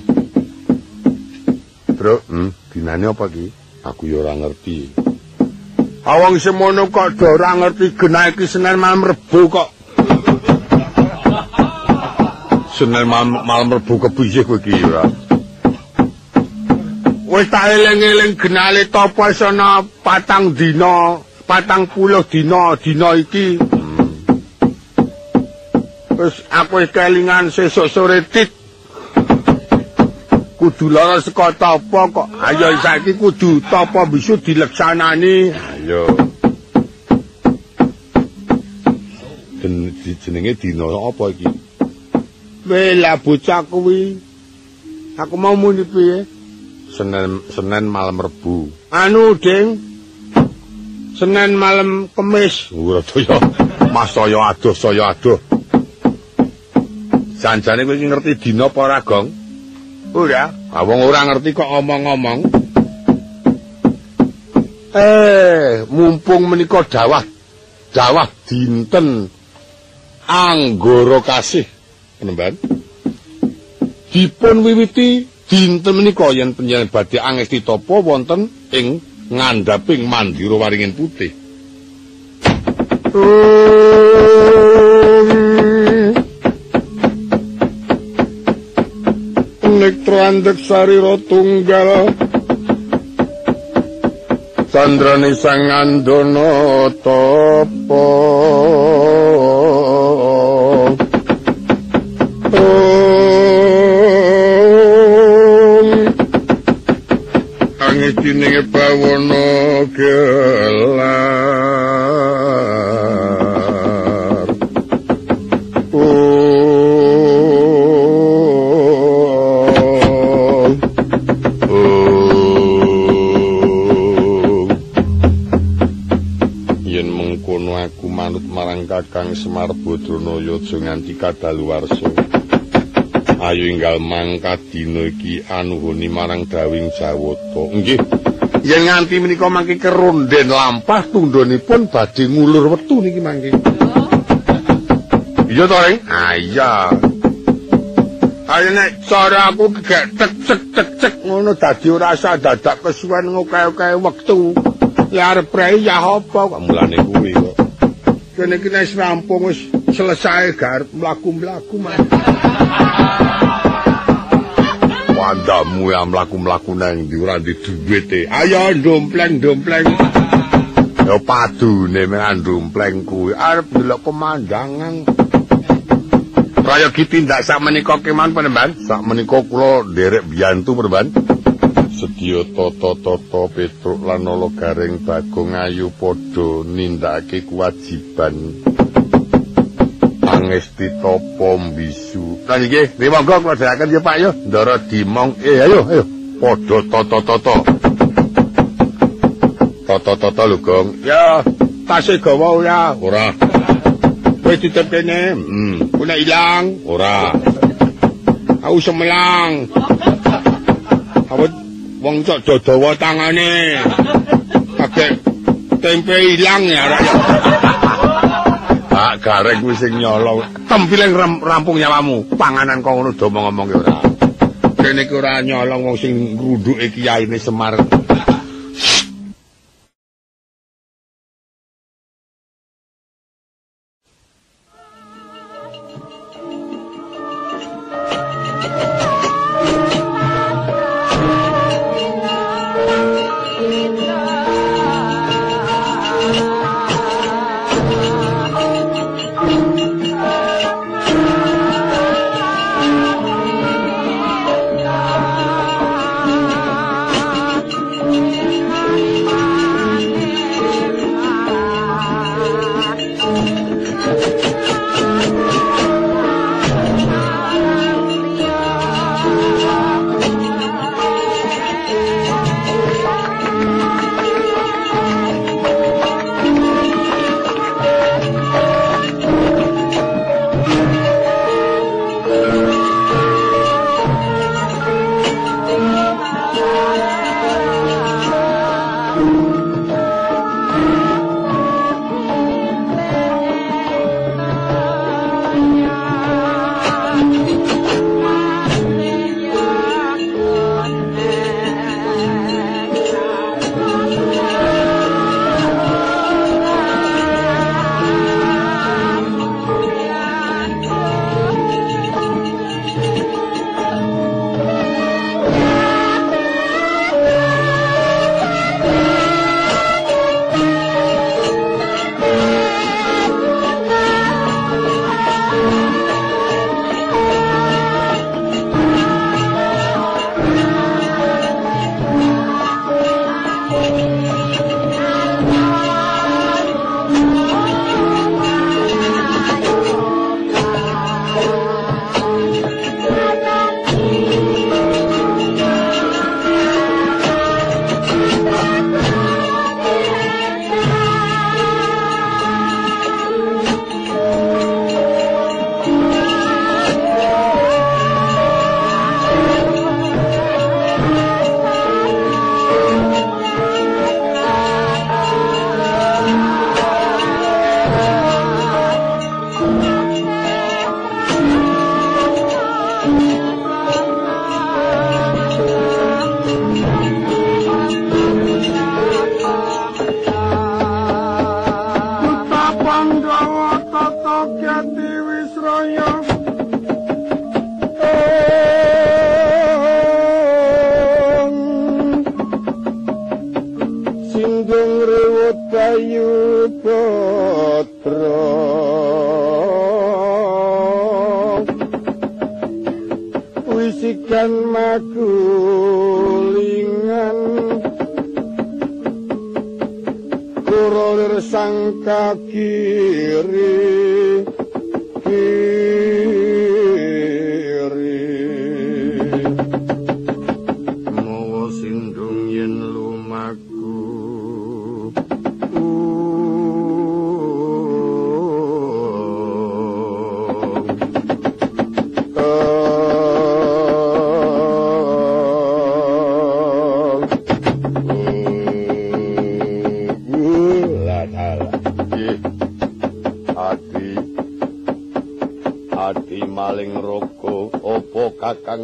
Bro hmm? dinane apa iki? Aku ya ora ngerti. Awang semono kok ora ngerti genah iki senen malam rebo kok. Senen malam, malam rebo kepiye kowe iki ora wis tak eling-eling genale topo sana patang dina, patang puluh dina, dina iki. Wis aku kelingan sesuk sore tit. Kudu lara saka topo kok. Ayo saiki kudu topo bisu dileksanani. Ayo. Den jenenge dina apa iki? Wela bocah kuwi. Aku mau muni piye? Senen Senen malam Rebu. Anu, Ding. Senen malam Kemis. Ya. Mas saya adoh, saya adoh. Janjane kowe ngerti dina apa ora, Gong? Ora. Ah wong ora ngerti kok omong-omong. Eh, mumpung menika dawah dawah dinten anggara kasih penemban dipun wiwiti dinten menika yen panjenengan badhe angesti tapa wonten ing ngandhaping mandira waringin putih. Nektro andek sarira tunggal Sandrani sang andono topo dininge bawana gelar yen mengkono aku manut marang kakang Semar Badranaya aja nganti kadaluwarsa ayo inggal mangkat dina iki anuhuni marang dawing Jawata. Nggih. Yen nganti menika mangke keronden lampah tundhonipun badhe ngulur wetu niki mangke. Iya to, Reng? Ah iya. Ayo nek cara aku gek tek cek tek cek ngono dadi ora usah dadak kesuwen ngokae-okae wektu. Ya arep prei ya apa kok mulane kuwi kok. Kene iki wis rampung wis selesai gar mlaku-mlaku mah. Wandamu ya mlaku-mlaku nang ndi ora ndi dhuwite. Ayo ndompleng-ndompleng. Ya padune men ndompleng kuwi arep delok pemandangan. Kaya kitindak sak menika keman penemban. Sak menika kula nderek biyantu penemban. Sedya tata-tata Petruk lan Nala Gareng Bagong ayu padha nindakake kewajiban angesti topo mbisu. Lah nggih, monggo kula dherekaken ya Pak yo. Ndara dimong. Eh ayo ayo. Padha tata-tata. Tata-tata lho, Gong. Ya, tasih gawa ora? Ora. Wis titip kene. Hmm. Kuna ilang? Ora. Aku semelang. Awet wong cok dodowo tangane. Pakai tempe ilang ya raya. Pak gareng kuwi sing nyolong. Tempiling rampung nyawamu. Panganan kok ngono do ngomong ya ora. Kene iki ora nyolong wong sing ngrunduke kiyaine Semar.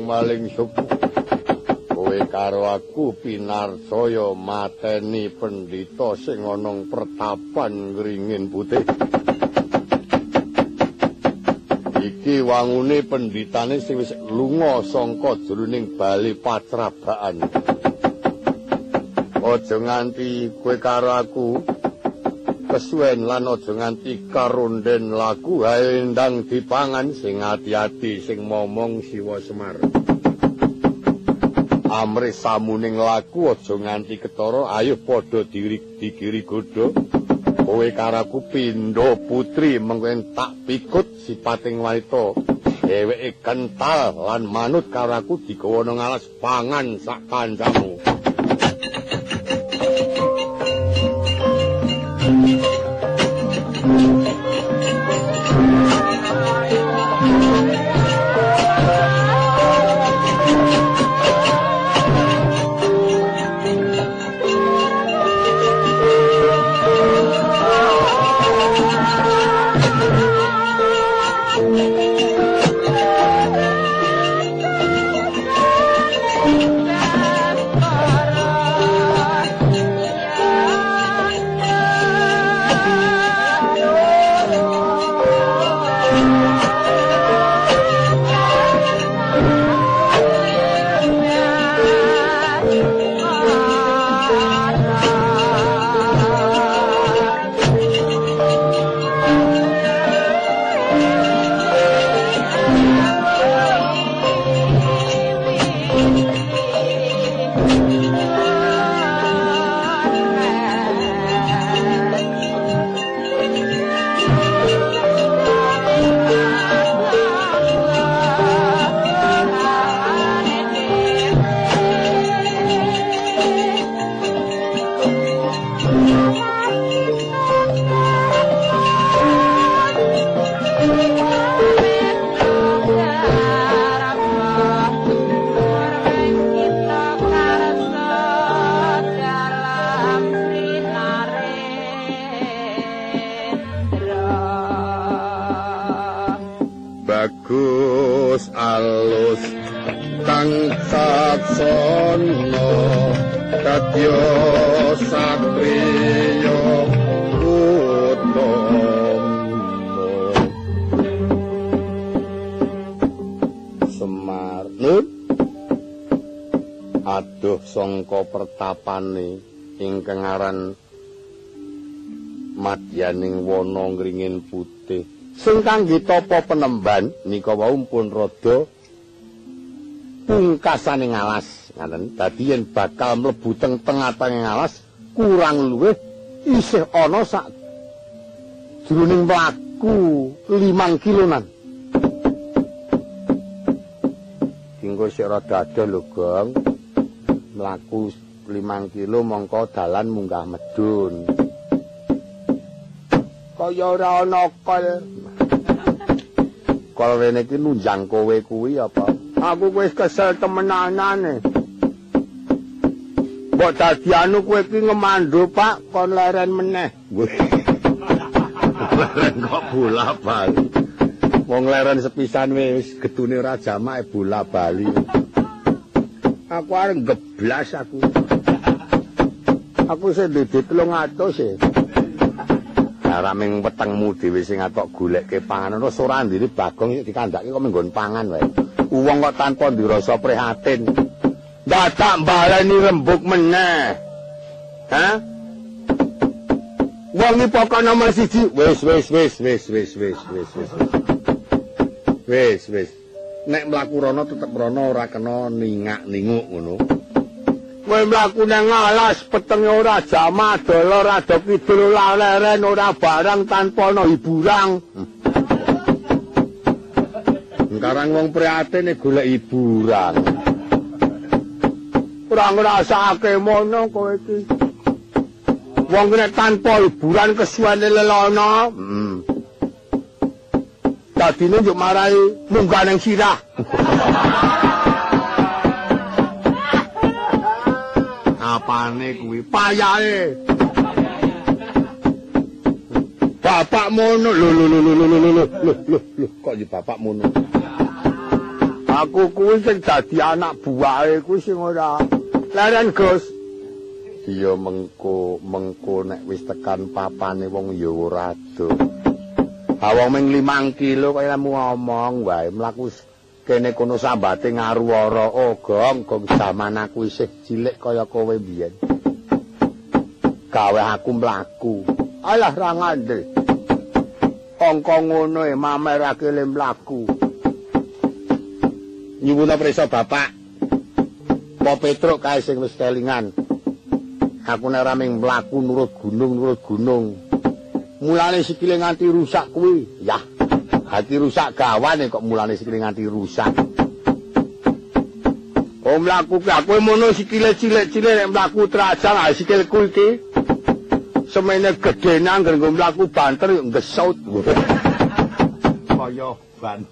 Maling suku kowe karo aku pinarsaya mateni pendhita sing ana pertapan ngringin putih. Iki wangune pendhitane sing wis lunga saka jroning bali pacrabaan aja nganti kowe karo aku kesuwen lan aja nganti karonden laku. Hae ndang dipangan sing ati-ati sing momong siwa semar. Amre samuning laku aja nganti ketara ayo padha dikiri godho kowe karaku pindha putri mengko tak pikut sipating wanita. Dheweke kental lan manut karaku digawa nang alas pangan sak kancamu kangge tapa penemban nika wau pun rada pungkasaning alas ngaten dadi yen bakal mlebu teng tengah-tengah alas kurang luwih isih ana sak jroning mlaku 5 kilonan. Dinggo sik rada ado lho Gong. Mlaku 5 kilo mongko dalan munggah medun. Kaya ora ana kol kol rene iki nunjang kowe kuwi apa? Aku wis kesel temenanane mbok dadi anu kowe iki ngemandu Pak? Kon leren meneh. Leren kok bola bali wong leren sepisan wis gedune ora jamak bola bali aku arep geblas aku. Aku sing dudu 300 e raming wetengmu dhewe sing atok goleke panganan terus ora ndiri Bagong iki dikandhake kok menggon pangan wae. Wong kok tanpa ndirasa prihatin. Dadak baleni rembug meneh. Hah? Wong iki pokok nomor siji. Wis wis wis wis wis wis wis wis. Wis wis. Nek mlaku rono tetep rono ora kena ningak-ninguk ngono. Kowe mlaku nang alas petenge ora jamaah dolo rada kidul leren ora barang tanpa ana hiburan. Sekarang wong prihatin golek hiburan. Ora ngrasake mono kowe iki. Wong nek tanpa hiburan kesuwane lelono. Hmm. Dadine njuk marai munggah ning sirah. Apane kuwi? Payahe. Bapak mono lho lho lho lho lho lho lho lho kok iki bapak mono. Aku kuwi sing dadi anak buahe kuwi sing ora leren Gus. Iya mengko mengko nek wis tekan papane wong ya ora do. Ha wong ming 5 kilo kaya lemu ngomong wae mlaku kene kono sambate ngaruwara oh gong gong zaman aku isih cilik kaya kowe biyen. Gawe aku mlaku. Alah ra ngandel. Angka ngono e mamerake le mlaku. Nyuwun prisa Bapak. Po Petruk kae sing wis kelingan. Aku nek raming mlaku nurut gunung nurut gunung. Mulane sikile nganti rusak kuwi. Yah. Hati rusak gawane kok mulane sikile nganti rusak. Oh mlaku ki aku mono sikile cilik-cilik nek mlaku trajang ha sikilku iki. Semene gedhe nang nggo mlaku banter yo ngesut. [laughs] Kaya ban.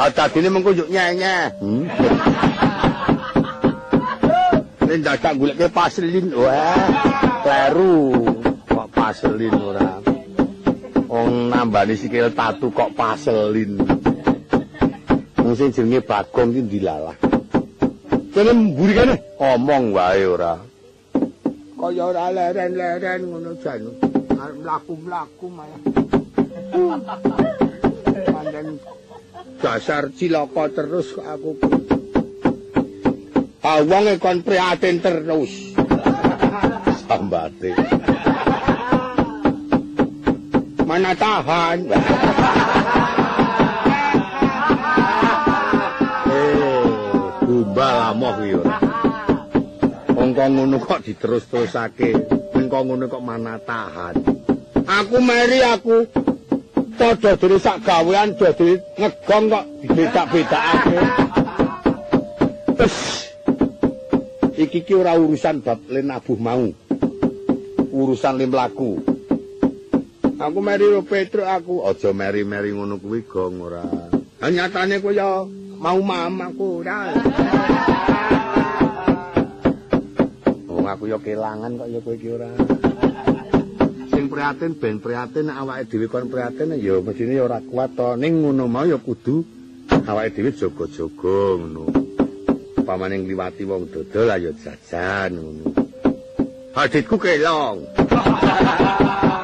Ah tadine mengko yo nyenge. Hmm. [laughs] Nek dadak goleke paselin wah kleru. Kok paselin ora. Wong nambani sikil tatu kok paselin. Wong sing jenenge Bagong ki dilalah. Kene mburi kene omong wae ora. Kaya ora leren-leren ngono jan. Arep mlaku-mlaku malah. Pandeng dasar cilaka terus aku. Ah wong e kon prihatin terus. Sambate. Mana tahan. [laughs] Eh, gumbal amoh kuwi. Wong kok ngono kok diterus-terusake. Wong kok ngono kok mana tahan. Aku meri aku padha dhewe sak gawean dadi ngegong kok dibedak-bedakake. Terus iki ki ora urusan bab le nabuh mau. Urusan le mlaku. Aku meri Petruk aku aja meri-meri ngono kuwi gong ora. Ha nyatane kowe ya mau mamaku ora. Wong aku ya kelangan kok ya kowe iki ora. Sing prihatin ben prihatin nek awake dhewe kon prihatin ya mesine ya ora kuat to. Ning ngono mau ya kudu awake dhewe jaga-jaga ngono. Pamane ngliwati wong dodol ayo jajan ngono. Aditku kelong. [laughs]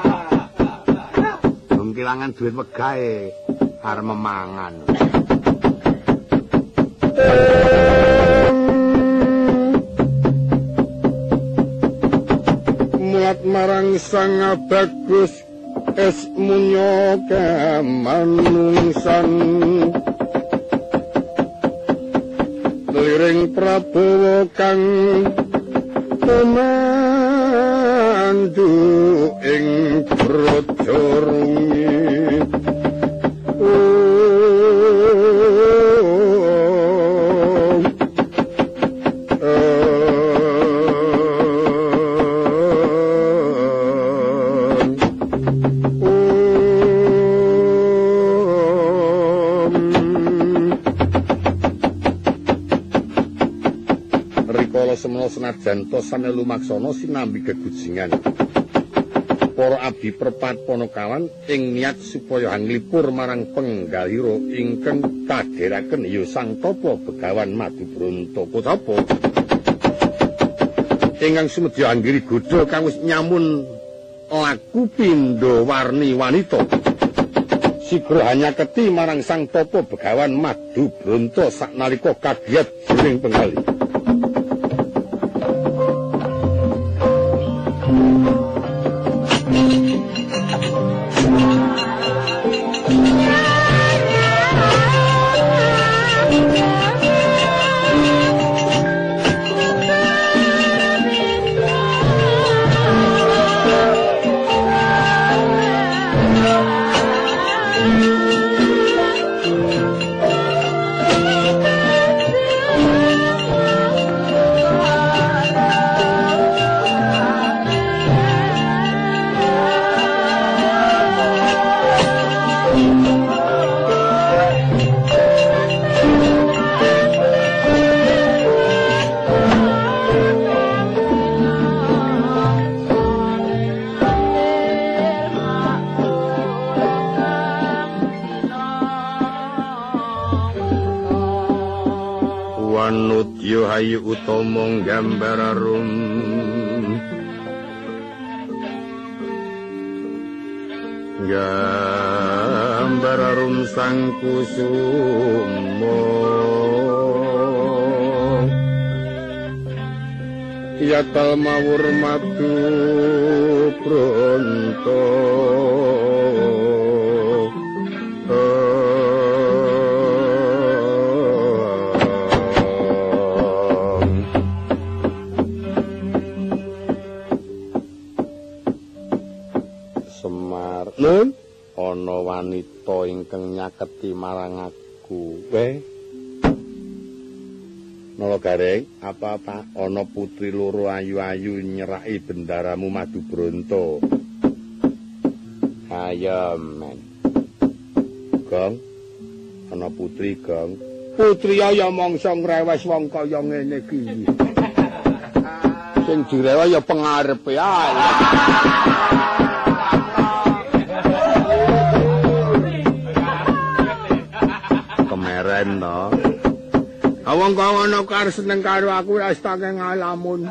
Kelangan duit wegahe arep memangan. muat marang sang bagus es munyo kamanungsan liring prabowo kang Kumandu ing brojorungi senajan to sane lumaksana sinambi gegujingan. Para abdi perpat ponokawan ing niat supaya hanglipur marang penggalira ingkang kadheraken ya Sang Tapa Begawan Madu Bronto Tapa. ingkang sumedya anggiri godha kang wis nyamun Aku pindho warni wanita. Sigra hanya keti marang sang topo begawan madu saknalika kagiat jering penggali. Yatal mawur madu pronto. Semar Nun? ana wanita ingkang nyaketi marang aku. Weh Nala Gareng apa-apa ana putri loro ayu-ayu nyeraki bendaramu madu bronto. Ayo men. Gong ana putri gong? Putri ya mangsa ngrewes wong kaya ngene iki. Sing direwes ya pengarepe ae. Kemeren to. Awang kok ana karo seneng karo aku wis tak ngalamun.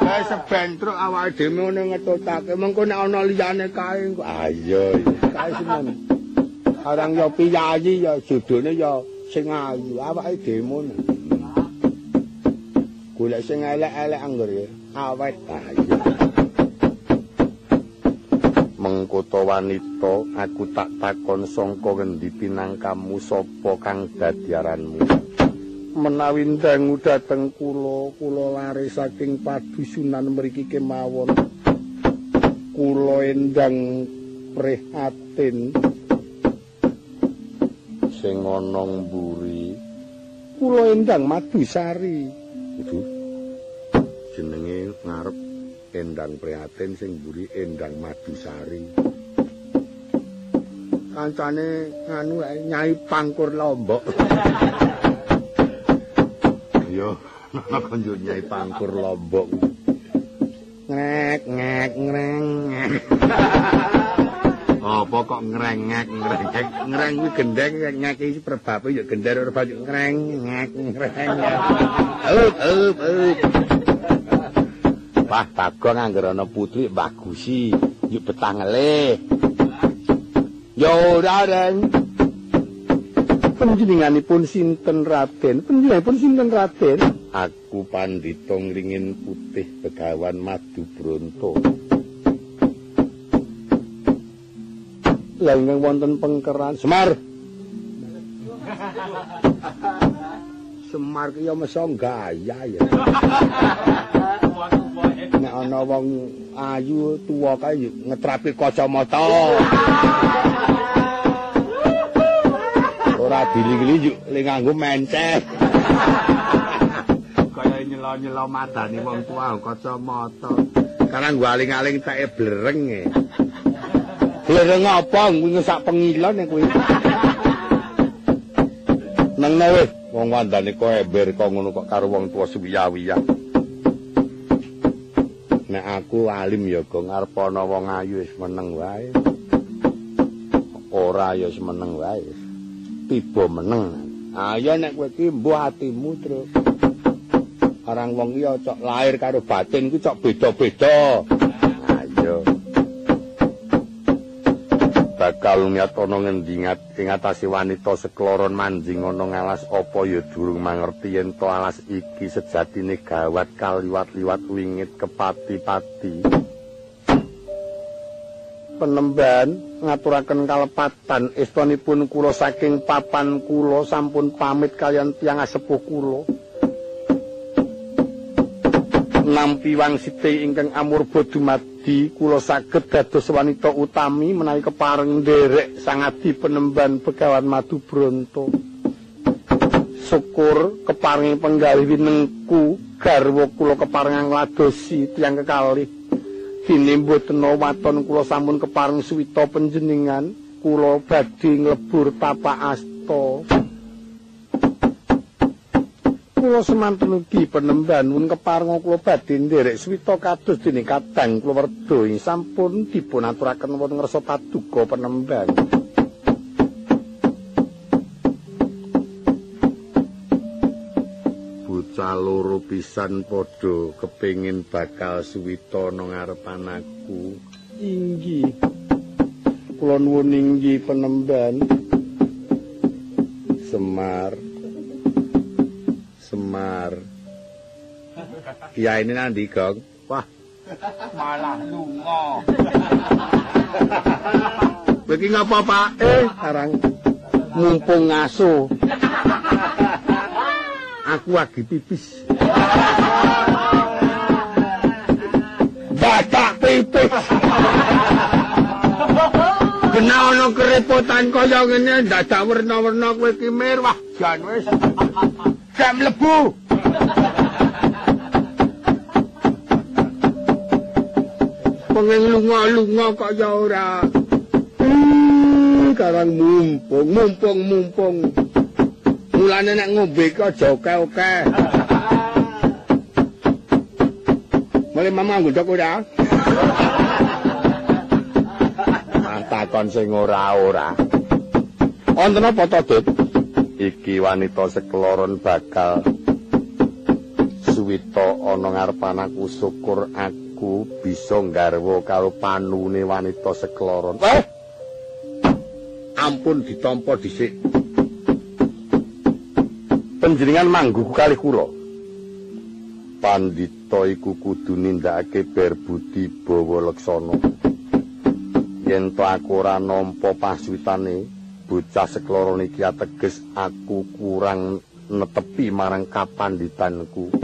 Wis sebentruk awake dhewe ngene ngetutake. Mengko nek ana liyane kae ayo kae seneng. Arang ya piyayi ya jodone ya sing ayu awake dhewe ngono. Golek sing elek-elek angger ya. Awet ayo. Mengkoto wanita aku tak takon sangka ngendi pinangkamu sapa kang dadiaranmu. Menawi ndangu dhateng kula kula lare saking padusunan mriki kemawon. Kula endang prihatin sing ana mburi. Kula endang madusari jenenge ngarep endang prihatin sing mburi endang madusari kancane ae nyai pangkur lombok. Yo ana konjo nyai pangkur lombok. Ngek ngek ngreng. Apa kok ngrengek ngrengek ngreng? Kuwi gendeng ngek iki perbabe yo gender ora baju ngreng ngek ngreng. Up up up Wah, bagong anggar ana putri Mbah Gusi, yuk betangele. Ya ora, Den. Panjenenganipun sinten Raden? Panjenenganipun sinten Raden? Aku Pandita Ngringin Putih Begawan Madu Bronto. Lah ingkang wonten pengkeran Semar. Semar ki ya mesa gaya ya. Nek ana wong ayu tuwa kae ngetrapi kacamata. Ora diling-iling yo le nganggo menceh. Kaya nyela-nyela madani wong tuwa kacamata. Karang gua aling-aling teke blereng e. Blereng apa kuwi sak pengilon e kuwi. Nang wis wong wandane kok ember kok ngono kok karo wong tuwa suwiya-wiya. Nek aku alim ya go ngarep ana wong ayu wis meneng wae. Ora ya wis meneng wae. Tiba meneng. Ayo nek kowe iki mbuh atimu terus. Arang wong iki cok lahir karo batin ku cok beda-beda. Bakal niat ana ngendingat ing atase wanita sekloron manjing ana ngalas apa ya durung mangerti yen to alas iki sejatine gawat kaliwat-liwat wingit kepati-pati. Penemban ngaturaken kalepatan estunipun kula saking papan kula sampun pamit kalian tiang sepuh kula. nampi wangsite ingkang amurba dumadi kula saged dados wanita utami menawi kepareng nderek sangadi penemban Begawan Madu Bronto. Syukur keparengi penggalih winengku garwa kula keparengan ngladosi tiyang kekalih. Dene mboten waton kula sampun kepareng suwita panjenengan kula badhe nglebur tapak asta. Kula semanten ugi penemban mun keparenga kula badhe nderek swita kados dene kadang kula werda sampun dipun aturaken wonten ngrasa paduka penemban bocah loro pisan padha kepengin bakal swita nang ngarepan aku inggih. Kula nuwun inggih penemban Semar Semar. Kiai ini nanti, Gong. Wah. Malah lunga. Bagi ngapa, Pak? Eh, sekarang mumpung ngaso. Aku lagi pipis. Batak pipis. Kena ana kerepotan kaya ngene dadak werna-werna kowe ki mir wah jan wis. Jam lebu. Pengen lunga-lunga kaya ora. Karang mumpung, mumpung, mumpung. Mulane nek ngombe ki aja oke-oke. Mulai mama ngundok ora? takon sing ora-ora. Wonten apa to, Dit? Iki wanita sekloron bakal suwita ana ngarepan aku syukur aku bisa nggarwa karo panune wanita sekloron. Eh! Ampun ditampa dhisik. Panjenengan manggu kalih kula. Pandita iku kudu nindakake berbudi bawa leksana. yen to aku ora nampa paswitane bocah sekloron iki ateges aku kurang netepi marang kapanditanku.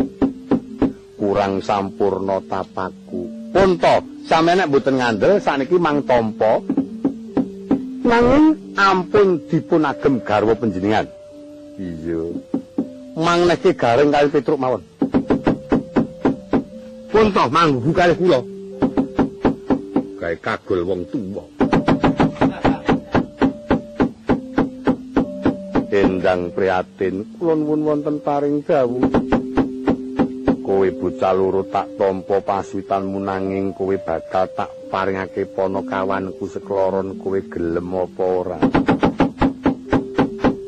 Kurang sampurna tapaku. Pun to sampeyan mboten ngandel saniki mang tampa. Nanging ampun dipun agem garwa panjenengan. Iya. Mang nek gareng kali petruk mawon. Pun to mang kalih kula. Gawe kagol wong tuwa. Endang prihatin, kula nuwun wonten paring dawuh. Kowe bocah loro tak tampa paswitanmu nanging kowe bakal tak paringake ponokawanku sekloron kowe gelem apa ora.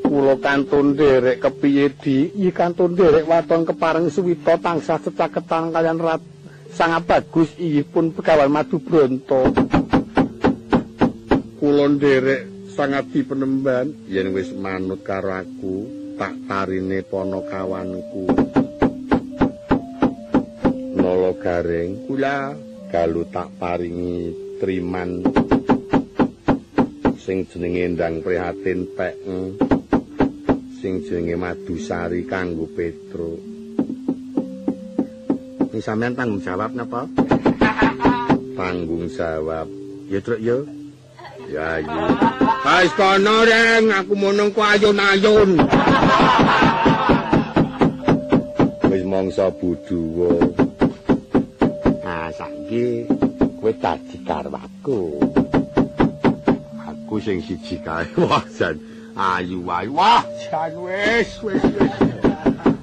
Kula kantun nderek kepiye di, iki kantun nderek waton kepareng suwita tansah cecaketan kalian rat sangat bagus inggih pun pegawan madu bronto kula nderek sangat penemban yen wis manut karo aku tak tarine ponokawanku nolo garing kula galu tak paringi triman sing jenenge ndang prihatin peken sing jenenge madusari kanggo petruk Ini sampean tanggung jawab napa? [laughs] tanggung jawab. Ya, Truk, ya. Ya, iya. Wis kono, Reng, aku monong ku ayun-ayun. Wis mangsa budhuwa. Nah, saiki kowe dadi karwaku. Aku sing siji kae. [laughs] Wah, jan ayu-ayu. Wah, jan wis, wis, wis.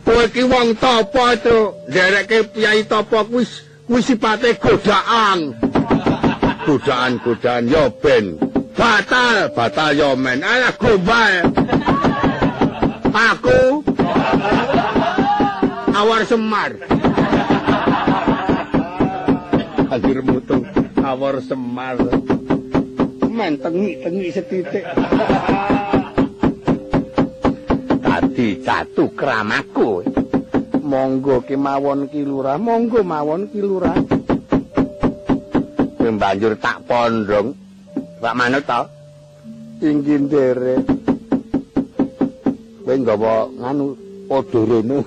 kowe iki wong tapa to nderekke piyai tapa wis wis sipate godaan godaan-godaan yo ben batal batal yo men ala gombal aku awar semar. Anjir mutu awar semar. Men tengi-tengi setitik. Dadi jatuh kramaku. Monggo kemawon ki lurah, monggo mawon ki lurah. Kowe banjur tak pondong. Pak manut to? Inggih nderek. Kowe nggawa nganu odoromu.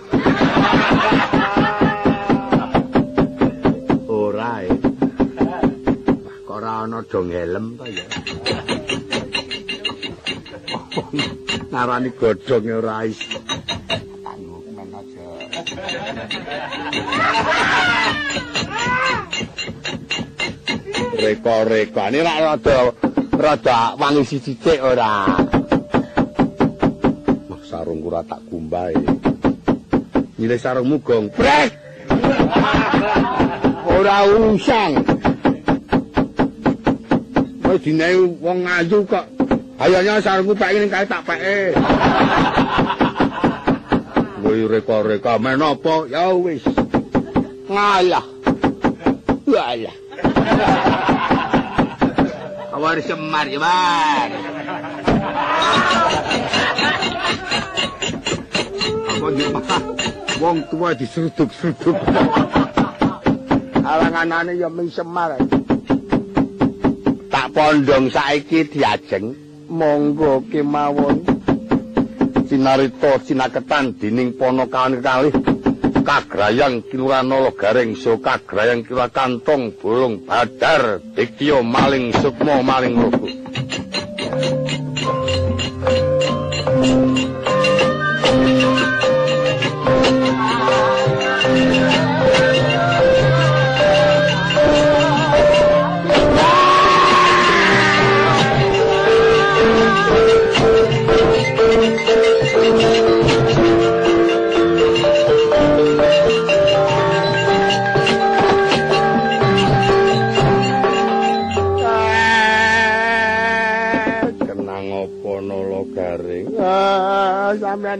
Ora e. Kok ora ana dong helm to ya. Narani godhonge ora iso. Reko-reko. Ini rak rada rada wangi sithik ora. Wah, sarungku ora tak gumbahe. Nyilih sarungmu gong. Brek. Ora usang. Kowe dinae wong ayu kok. Ayonya sarungku pek ning kae tak peke. Kowe reko-reko men apa? Ya wis. Ngalah. Walah. Awar semar ya, Bar. Apa nyemah? Wong tua diseruduk-seruduk. Alanganane ya ming semar. Tak pondong saiki diajeng. Monggo kemawon. Sinarita sinaketan dining ponokawan kekalih. Kagrayang kilurana garing so kagrayang kilura kantong bolong badar diktiyo maling sukmo maling rogo.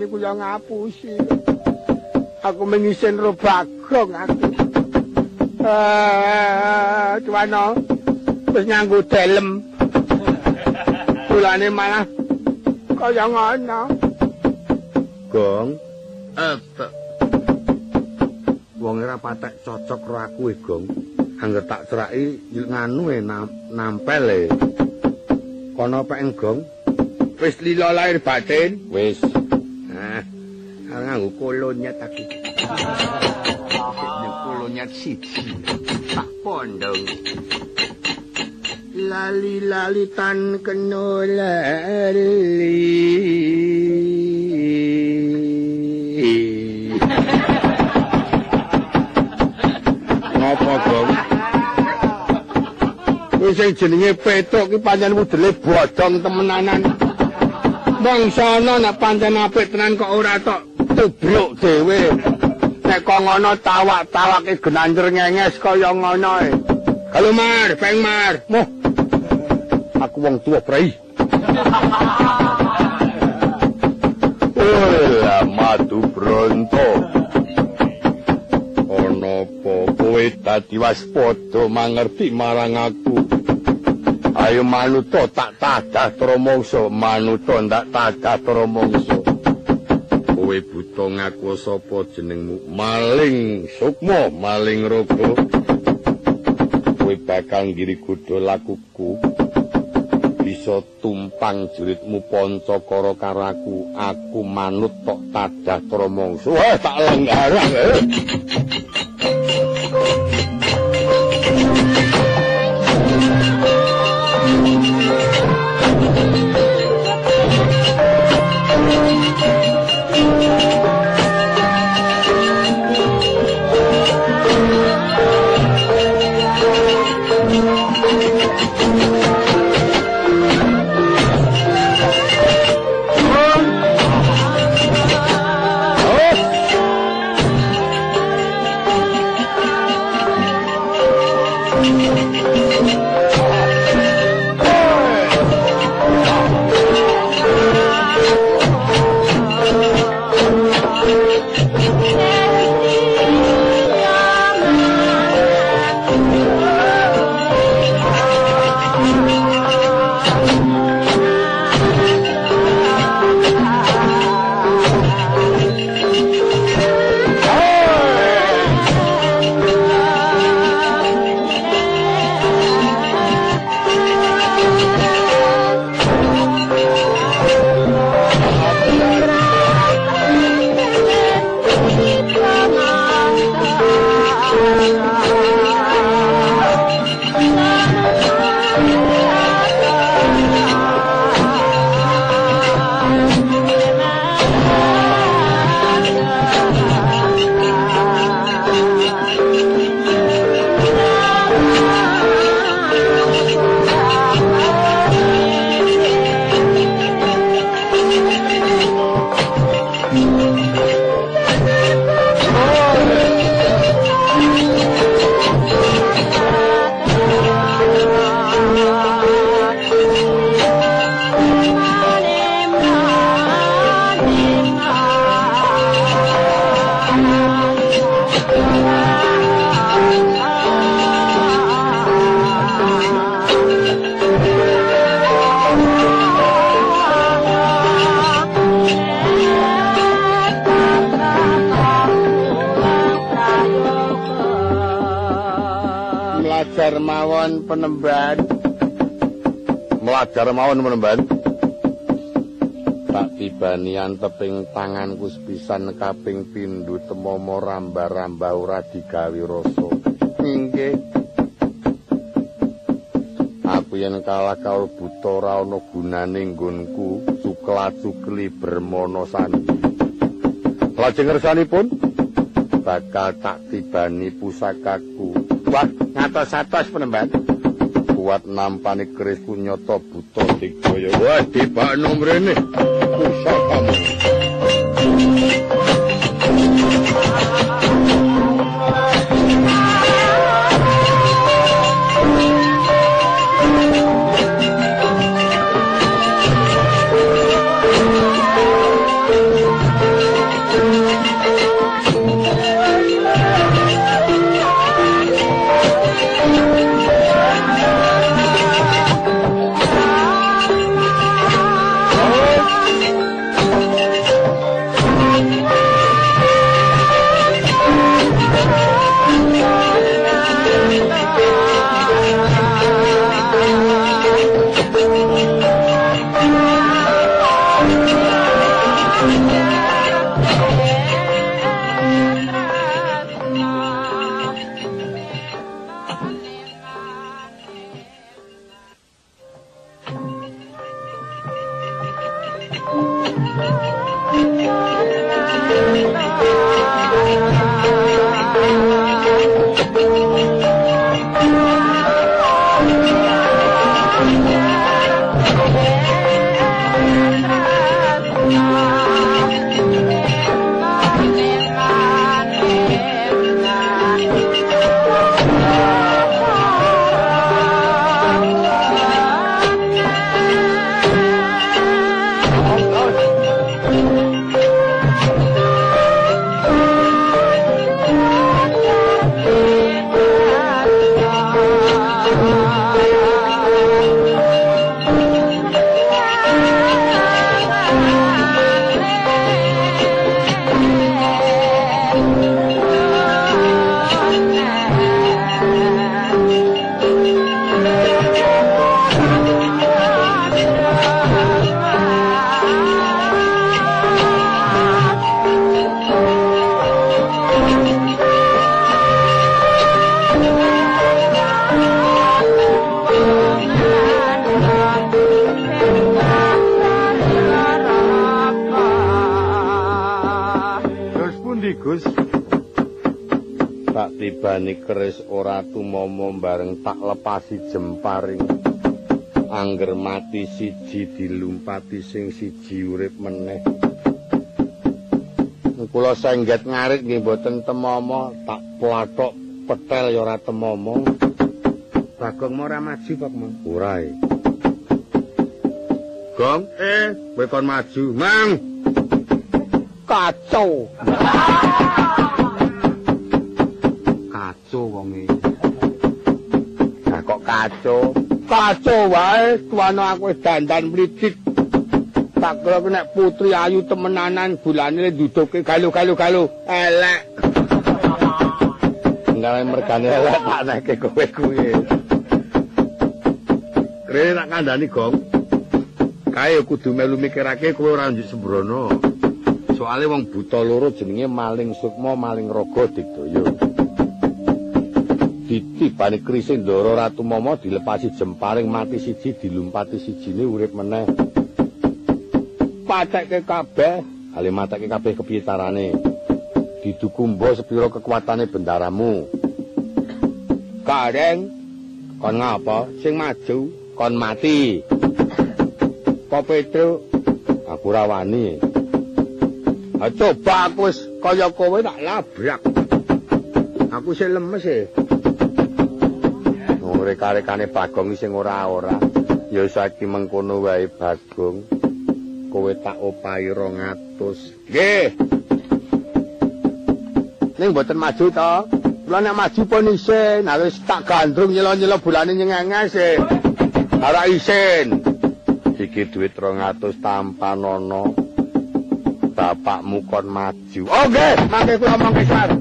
Sampean iku ya ngapusi. Aku mengisin ro bagong aku. Ah, cuwana wis nganggo delem. Kulane malah kaya ngono. Gong. Apa? Wong ora patek cocok karo aku e, Gong. Angger tak ceraki nganu e nam, nampel e. Kono pek Gong. Wis lila lahir batin. Wis. Nah, nganggo kolonyet aku. Nek kolonyet siji. Tak pondong. Lali-lali tan keno lali. Ngopo, Gong? Sing jenenge petuk ki pancen wudele bodong temenanan. Bangsana nek pancen apik tenan kok ora tok tubruk dhewe. Nek kok ngono tawak-tawake genanjer ngenges kaya ngono e. Halo Mar, Peng Mar. Moh. Aku wong tua, Brai. Lah madu bronto. Ono apa kowe dadi waspada mangerti marang aku. Ayo manuto tak tadah tromongso, manuto ndak tadah tromongso. Kowe buta ngaku sapa jenengmu? Maling Sukmo, maling rogo. Kowe bakal ngiri kudu lakuku. bisa tumpang juritmu pancakara karo aku aku manut tok tadah tromongso eh tak lenggarang eh. Penemban. Melajar mawon penemban. Tak tibani anteping tanganku sepisan kaping pindho temomo ramba-ramba ora digawe rasa. Inggih. Aku yen kalah kaul buta ora ana gunane nggonku cukla-cukli bermono sandi. Lajeng ngersanipun bakal tak tibani pusakaku. Wah, ngatos-atos penemban. Kuat nampani keris punyata buta digaya. Wah, tibakno mrene. Pusakamu. Dilumpati sing siji urip meneh. Kula sengget ngarit nggih mboten temomo, tak plathok petel ya ora temomo. Bagong ora maju, Pak Mang. Ora. e. Gong, eh, kowe kon maju, Mang. Kacau. [laughs] Kacau kaco wonge. Nah kok kaco? Kaco wae tuwana aku wis dandan mlitit. Tak kira nek putri ayu temenanan bulane nduduke galu-galu-galu. Elek. Enggak mergane elek tak neke kowe kuwi. Kre nak kandhani gong. Kae kudu melu mikirake kowe ora njuk sembrono. Soale wong buta loro jenenge maling sukma maling raga digdaya. Ditibani krising Ndara Ratu Mama dilepasi jemparing mati siji dilumpati sijine urip meneh. Patekke kabeh, ale mateke kabeh kepiye carane? Didukumba sepira kekuatane bendaramu. Gareng kon ngapa? Sing maju kon mati. Kok Petro aku ora wani. Ha coba aku wis kaya kowe tak labrak. Aku sing lemes e. Wong rek-rekane Bagong sing ora-ora. Ya saiki mengkono wae Bagong. Kowe tak opahi 200. Nggih. Ning mboten maju to. Kula nek maju pun isin, nah wis tak gandrung nyelo-nyelo bulane nyengenges e. Ora isin. Iki duit 200 tanpa nono. Bapakmu kon maju. Oh nggih, mangke kula omong kesar.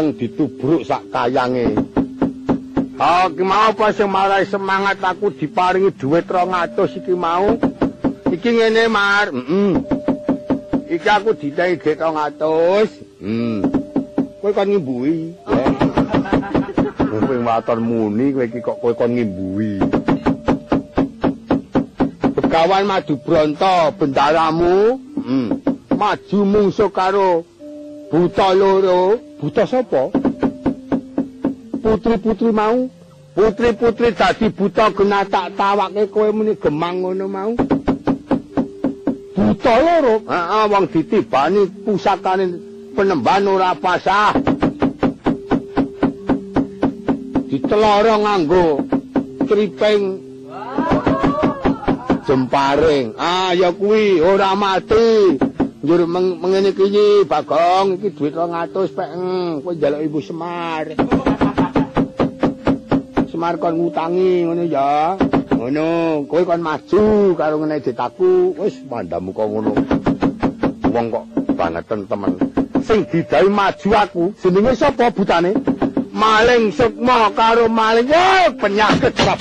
Weteng ditubruk sak kayange. Ki mau apa sing marai semangat aku diparingi dhuwit 200 iki mau. Iki ngene Mar. Heeh. Iki aku ditahi dhuwit 200. Hmm. Kowe kon ngimbuhi. Kowe waton muni kowe iki kok kowe kon ngimbuhi. Begawan Madu Bronto bendaramu Hmm. maju mungsuh karo buta loro. Buta sapa? Putri-putri mau. Putri-putri dadi buta kena tak tawake kowe muni gemang ngono mau. Buta loro. Heeh, wong ditibani pusakane penemban ora pasah. Diteloro nganggo triping jemparing. Ah, ya kuwi ora mati. Meng mengene iki Bagong, iki duit 200 pek. Kowe njaluk Ibu Semar. Semar kon ngutangi ngono ya. Ngono, kowe kon maju karo ngene ditaku. Wis mandamu kok ngono. Wong kok bangeten temen. Sing didai maju aku Jenenge sapa butane? Maling Sukma karo maling penyakit ora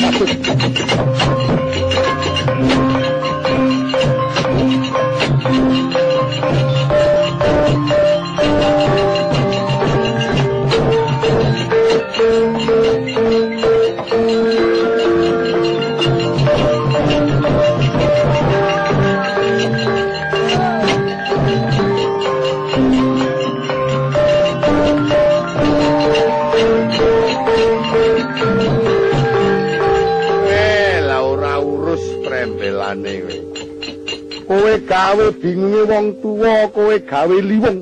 gawe bingunge wong tuwa, kowe gawe liwung.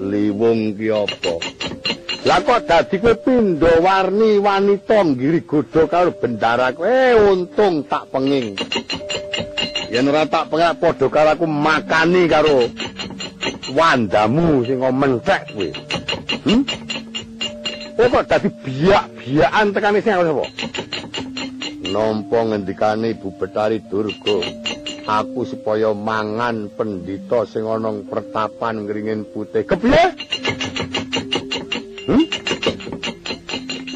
Liwung ki apa? Lah kok dadi kowe pindho warni wanita nggiri godho karo bendara kowe Eh, untung tak penging. Yen ora tak pengak padha karo aku makani karo wandamu sing mentek kowe. Kowe kok dadi biak-biakan tekane sing apa? Nampa ngendikane Ibu Betari Durga, aku supaya mangan pendhita sing ana ing pertapan ngringin putih. Kepiye? Hmm?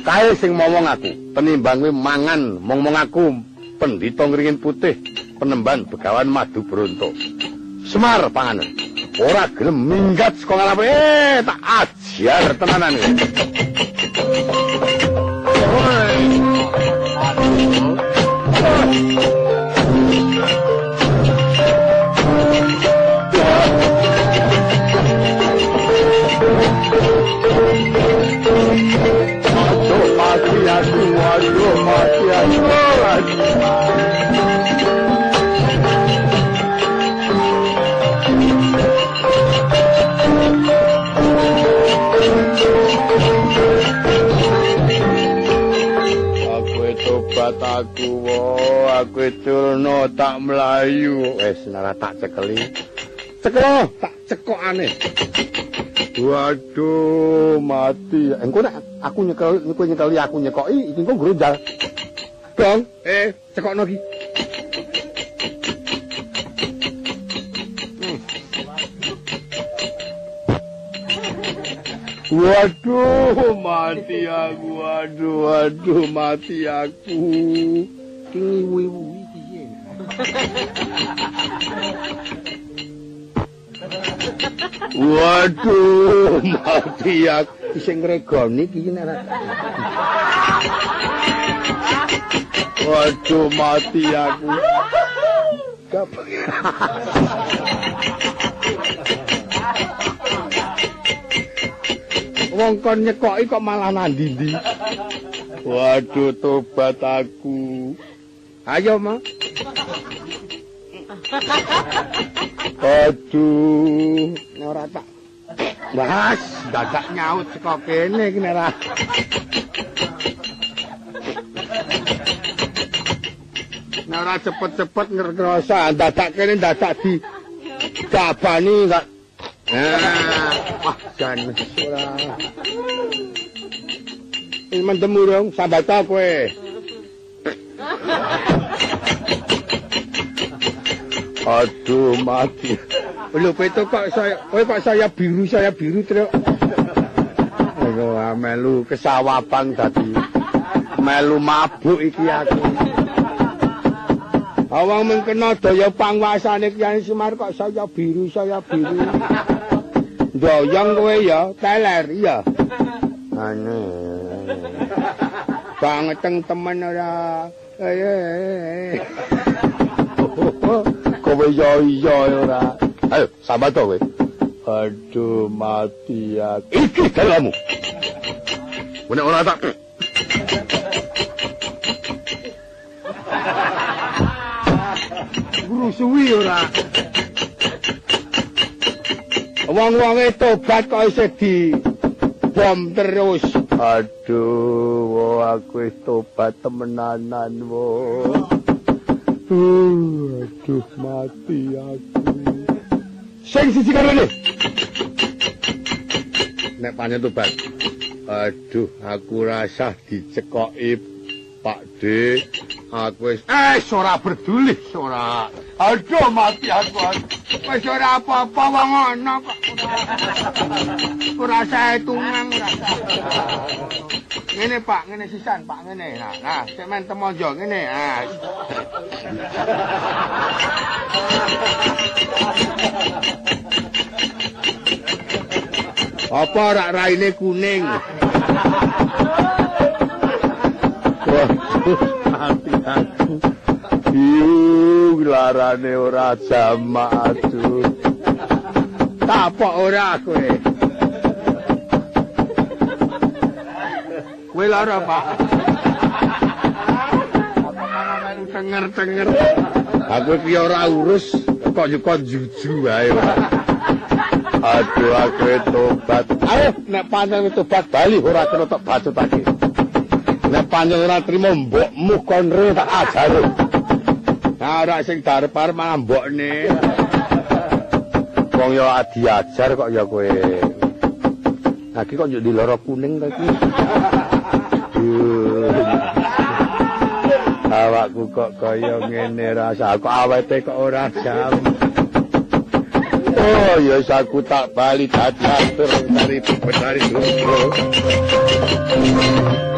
Kae sing ngomong aku, penimbang kowe mangan mong-mong aku pendhita ngringin putih, penemban Begawan Madu Bronto. Semar panganan. Ora gelem minggat saka ngalape eh tak ajar tenanan kowe. Waduh mati tobat aku, wo. aku tulno tak melayu. Wes nara tak cekeli. Cekelo, tak cekokane. Waduh, mati. Engko nek aku nyekel, nyekeli aku nyekoki, iki engko grunjal. Dong, eh, cekokno iki. Waduh, mati aku. Waduh, waduh, mati aku. Ki ngiwi-wiwi piye? Waduh, mati aku. Sing ngregoni iki nek Waduh, mati aku. Wong kon nyekoki kok malah nandi-ndi. Waduh, tobat aku. Ayo, Ma. Aduh. Ora tak. Bahas, dadak nyaut saka kene iki nek ora. Nek ora cepet-cepet ngerasa dadak kene dadak di dabani enggak. Wah jan ora. Ini mendem urung sambata kowe. Aduh, mati. Lho peto kok saya kowe kok saya biru saya biru truk. Aku melu kesawapan tadi. Melu mabuk iki aku. Awang mengkena daya panguasane Kyai Semar kok saya biru saya biru. Doyong kowe ya, teler ya. [laughs] Ane. Bangeteng temen ora. Eh, eh, eh. [laughs] Kowe yo iya ora. Ayo, sambat kowe. Aduh, mati aku. Iki dalamu. Nek ora tak Ngrusuhi ora. Wong-wonge tobat kok isih di bom terus. Aduh, wo aku wis tobat temenanan wo. Uh, aduh, mati aku. Sing siji karo. Nek panjen tobat. Aduh, aku rasa dicekoki Pak D. Aku wis Eh, ora peduli, ora. Aduh, mati aku. Wis ora apa-apa wong ana kok. Ora sae tungang ora. Ngene, Pak, ngene sisan, Pak, ngene. Nah, nah, sik men temonjo ngene. Ah. Apa rak raine kuning? [laughs] Waduh, mati aku. Iu, larane ora jamak aduh. Tapok ora kowe. Kowe lara, Pak. Tenger-tenger. Aku iki ora urus kok yo kok juju wae. Aduh, aku tobat. Ayo, nek pancen tobat bali ora kena tok bacotake. Nek panjang ora trimo mbokmu kon re tak ajari. Nah, ora sing darep-arep malah mbokne. Wong yo diajar kok ya kowe. Lagi kok yo di loro kuning to iki. Awakku kok kaya ngene rasa kok awete kok ora jam. Oh, ya aku tak bali dadi atur dari dari grup.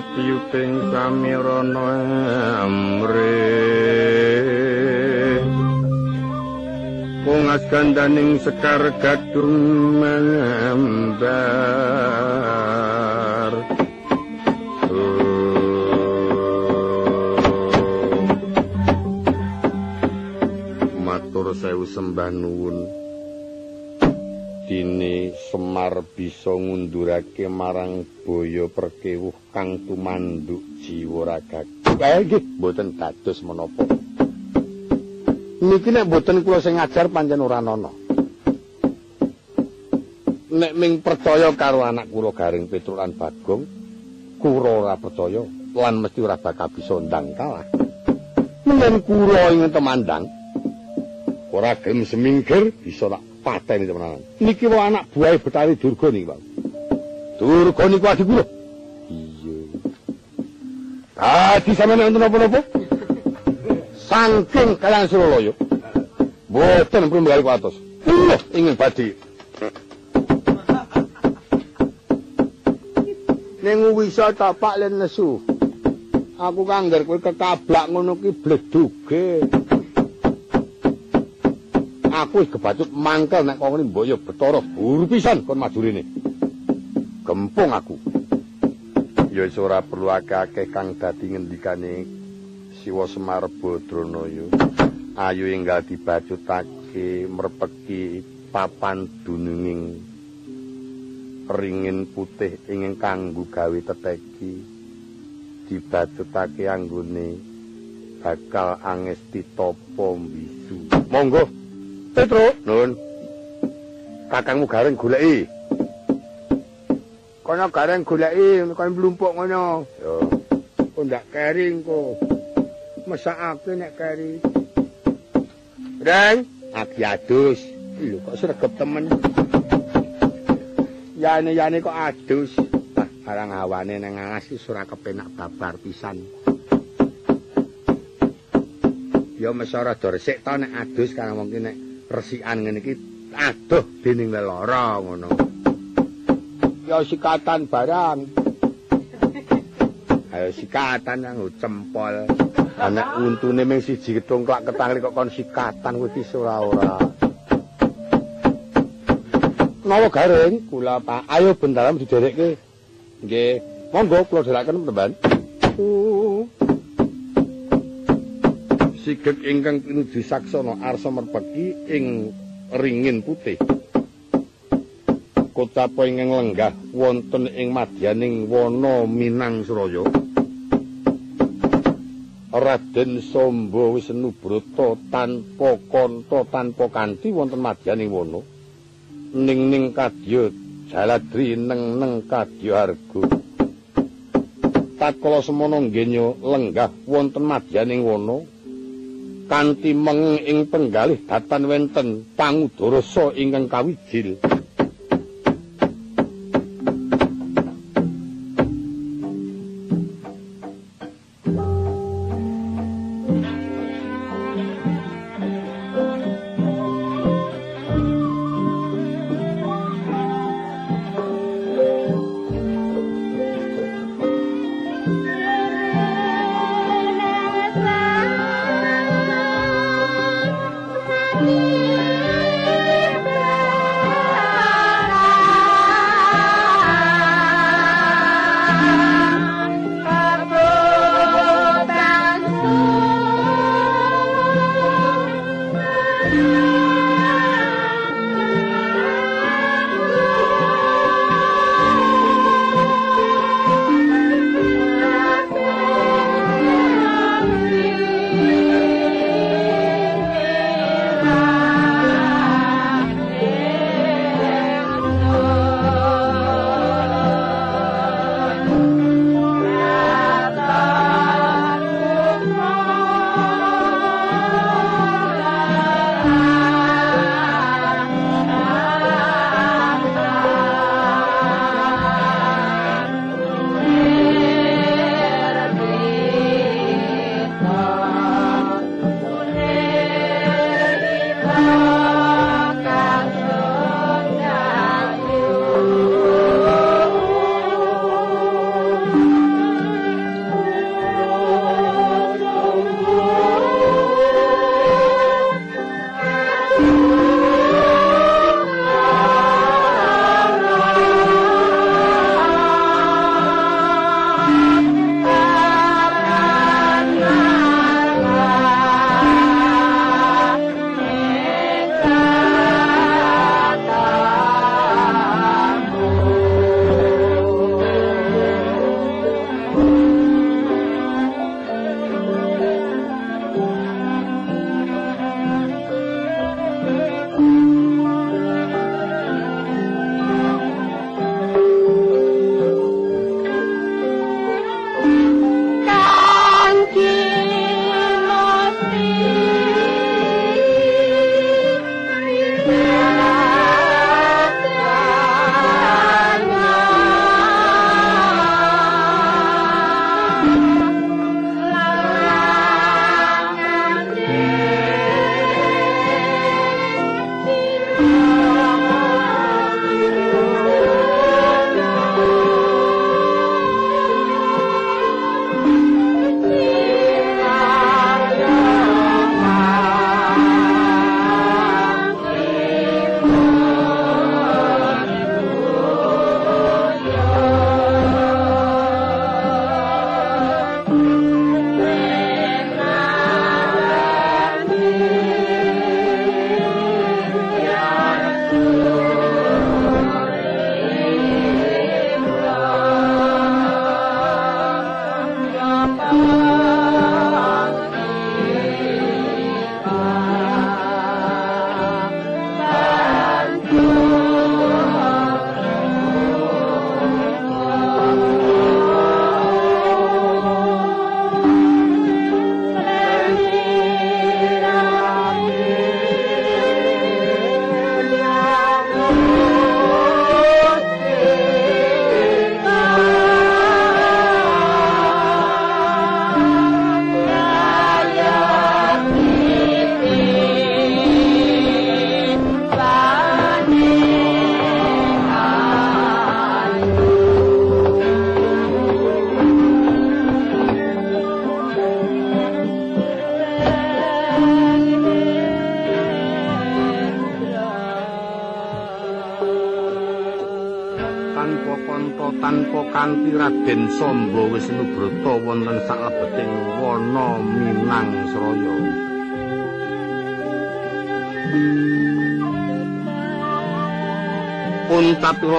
kapiyuting samirana amre. Pungas gandaning sekar gadung mambar Matur sewu sembah nuwun Dini Semar bisa ngundurake marang boyo perkewuh kang tumanduk jiwa raga. Eh nggih, mboten dados menapa. Niki nek mboten kula sing ngajar pancen ora ana. Nek ming percaya karo anak kula Garing Petruk lan Bagong, kula ora percaya lan mesti ora bakal bisa ndang kalah. Menen kula ing temandang ora gelem semingkir bisa tak pateni temenan. Niki wae anak buahe Betari Durga niki, Pak. Durga niku adik kula. Iya. Adi sampeyan wonten apa-apa? Saking kalian Suralaya. Mboten pun mbalikku atos. Kula ingin badhe. Ning wisa tapak len nesu. Aku kangger kowe kekablak ngono ki bleduge. Aku wis kebacut mangkel nek kongene mboyo betara buru pisan kon majurine. Gempung aku. Ya wis ora perlu akeh-akeh kang dadi ngendikane Siwa Semar Badranaya. Ayo enggal dibacutake merpeki papan dununging ringin putih ingin kanggo gawe teteki dibacutake anggone bakal angesti topo bisu. Monggo Petro, nun. Kakangmu gareng goleki. Kono gareng goleki, kono mlumpuk ngono. Yo. Kok ndak kering kok. Mesakake nek keri. Reng, agi adus. Lho kok sregep temen. Yane-yane kok adus. Ah, barang awane nang alas wis ora kepenak babar pisan. Ya mesara dorsik to nek adus karena mungkin nek resikan ngene iki adoh dening lelara ngono. Ya sikatan barang. Ayo sikatan yang cempol. Anak untune ming siji ketungklak ketangli kok kon sikatan kuwi wis ora-ora. Nawa garing kula Pak. Ayo bentaram diderekke. Nggih. Monggo kula dherekaken teman. Uh. Sigeg ingkang pinuju saksana arsa merpeki ing ringin putih. Kotapa ingkang lenggah wonten ing madyaning wana Minang Suraya. Raden Samba Wisnubrata tanpa kanta tanpa kanthi wonten madyaning wana. Ning-ning kadya Jaladri neng-neng kadya Arga. Tatkala semana nggenya lenggah wonten madyaning wana kanthi meng ing penggalih datan wenten pangudara ingkang kawijil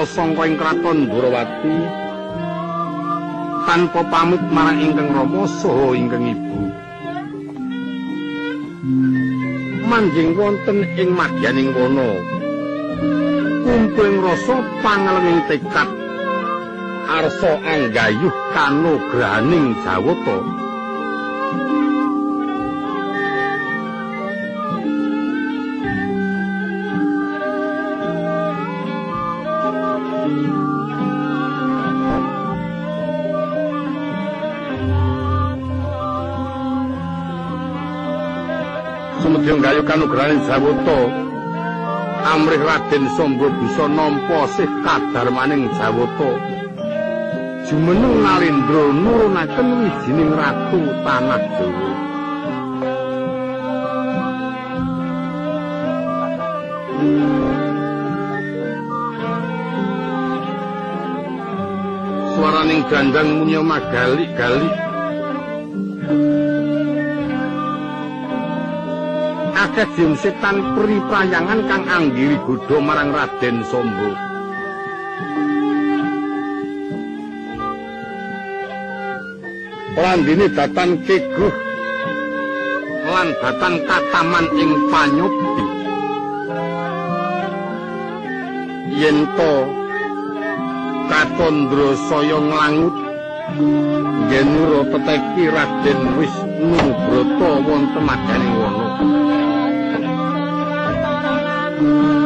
Puntatira sangka ing kraton Durawati tanpa pamit marang ingkang Rama saha ingkang Ibu. Manjing wonten ing madyaning wana kumpul rasa pangalenging tekad arsa anggayuh kanugrahaning Jawata. Kanugrahaning Jawata. Amrih Raden Samba bisa nampa sih kadarmaning Jawata. jumeneng Nalendra nurunaken wijining ratu tanah Jawa. Swaraning gandang munya magalik-galik. Akeh jeng setan priprayangan kang anggiri godha marang Raden Samba. landine datan keguh lan datan kataman ing panyobi yen to katondra saya nglangut genura peteki raden wisnu brata wonten madaning wana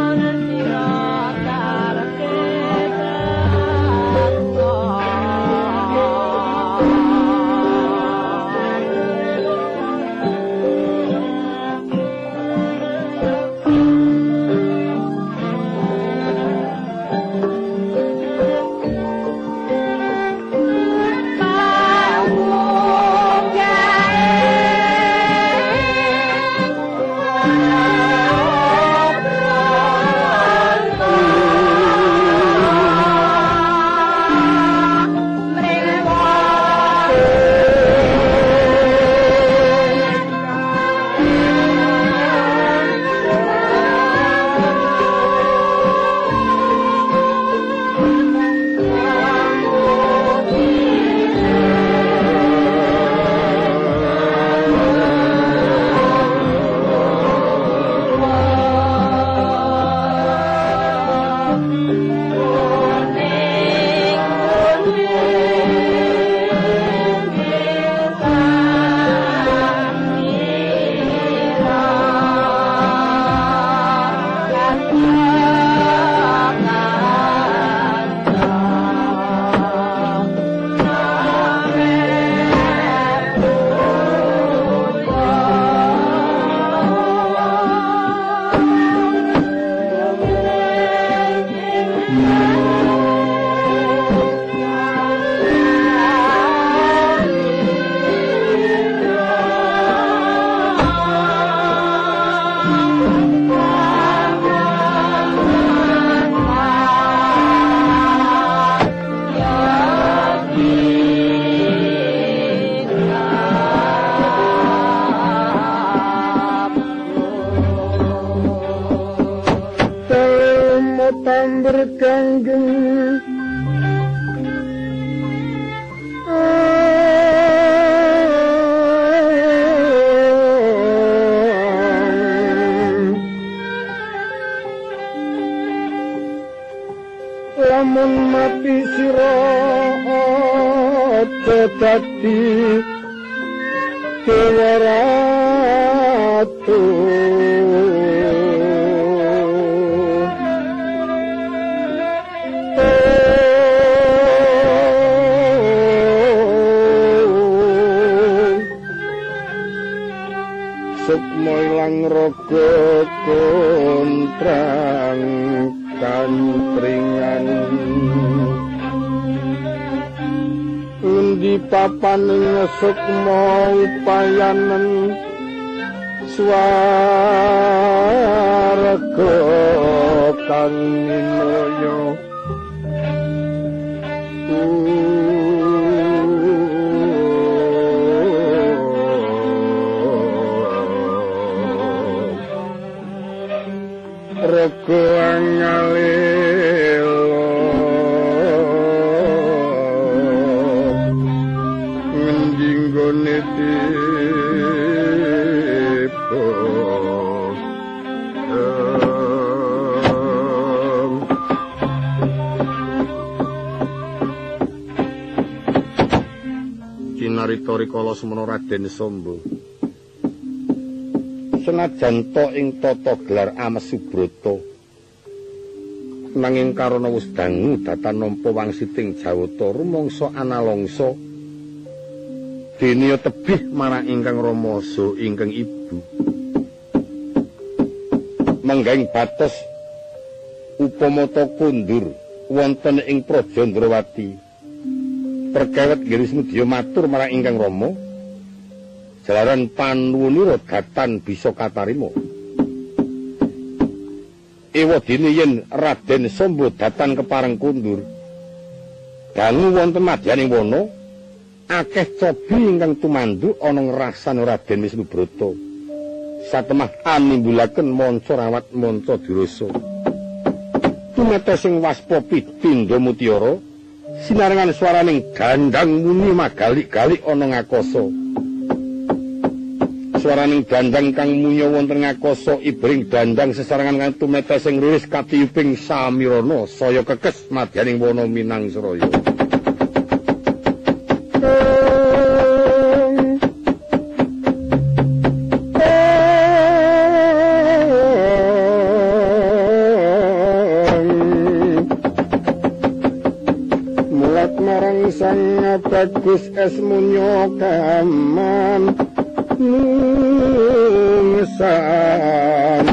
semana Raden Samba Senajan to ing tata gelar Ames Subrata nanging karana wis dangu datan nampa wangsiting Jawata rumangsa analangsa dene tebih marang ingkang Rama so ingkang ibu. Manggaing batas upamata kundur wonten ing Praja Ndrawati perkawet giris mudya matur marang ingkang Rama jalaran panuwunira datan bisa katarima Ewa dene yen Raden Samba datan kepareng kundur dangu wonten madyaning wana akeh cobi ingkang tumandu ana ngrasani Raden Wisnubrata satemah animbulaken manca rawat manca dirasa. Tumetes sing waspa pindha mutiara sinarengan swaraning gandang muni magalik-galik ana ngakoso swaraning dandang kang munya wonten ngakoso ibring dandang sesarengan kang tumetes sing riris katiyuping samirana saya kekes madyaning wana minang seraya Mulat marang sang bagus es munyo nungsan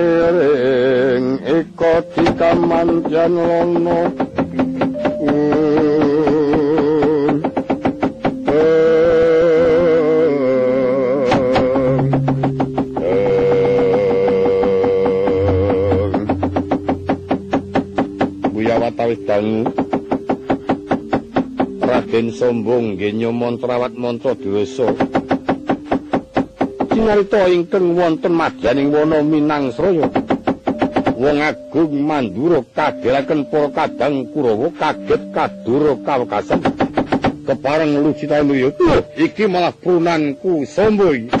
Kliring iko dikamantyan lono Raden Sombong nggenya mantrawat mantra dirasa. Cinarita ingkang wonten madyaning wana Minangsraya. Wong agung Mandura kagelaken para kadang Kurawa kaget kadura kawekasan. Kepareng lucita luyu. Iki malah prunanku Sombong.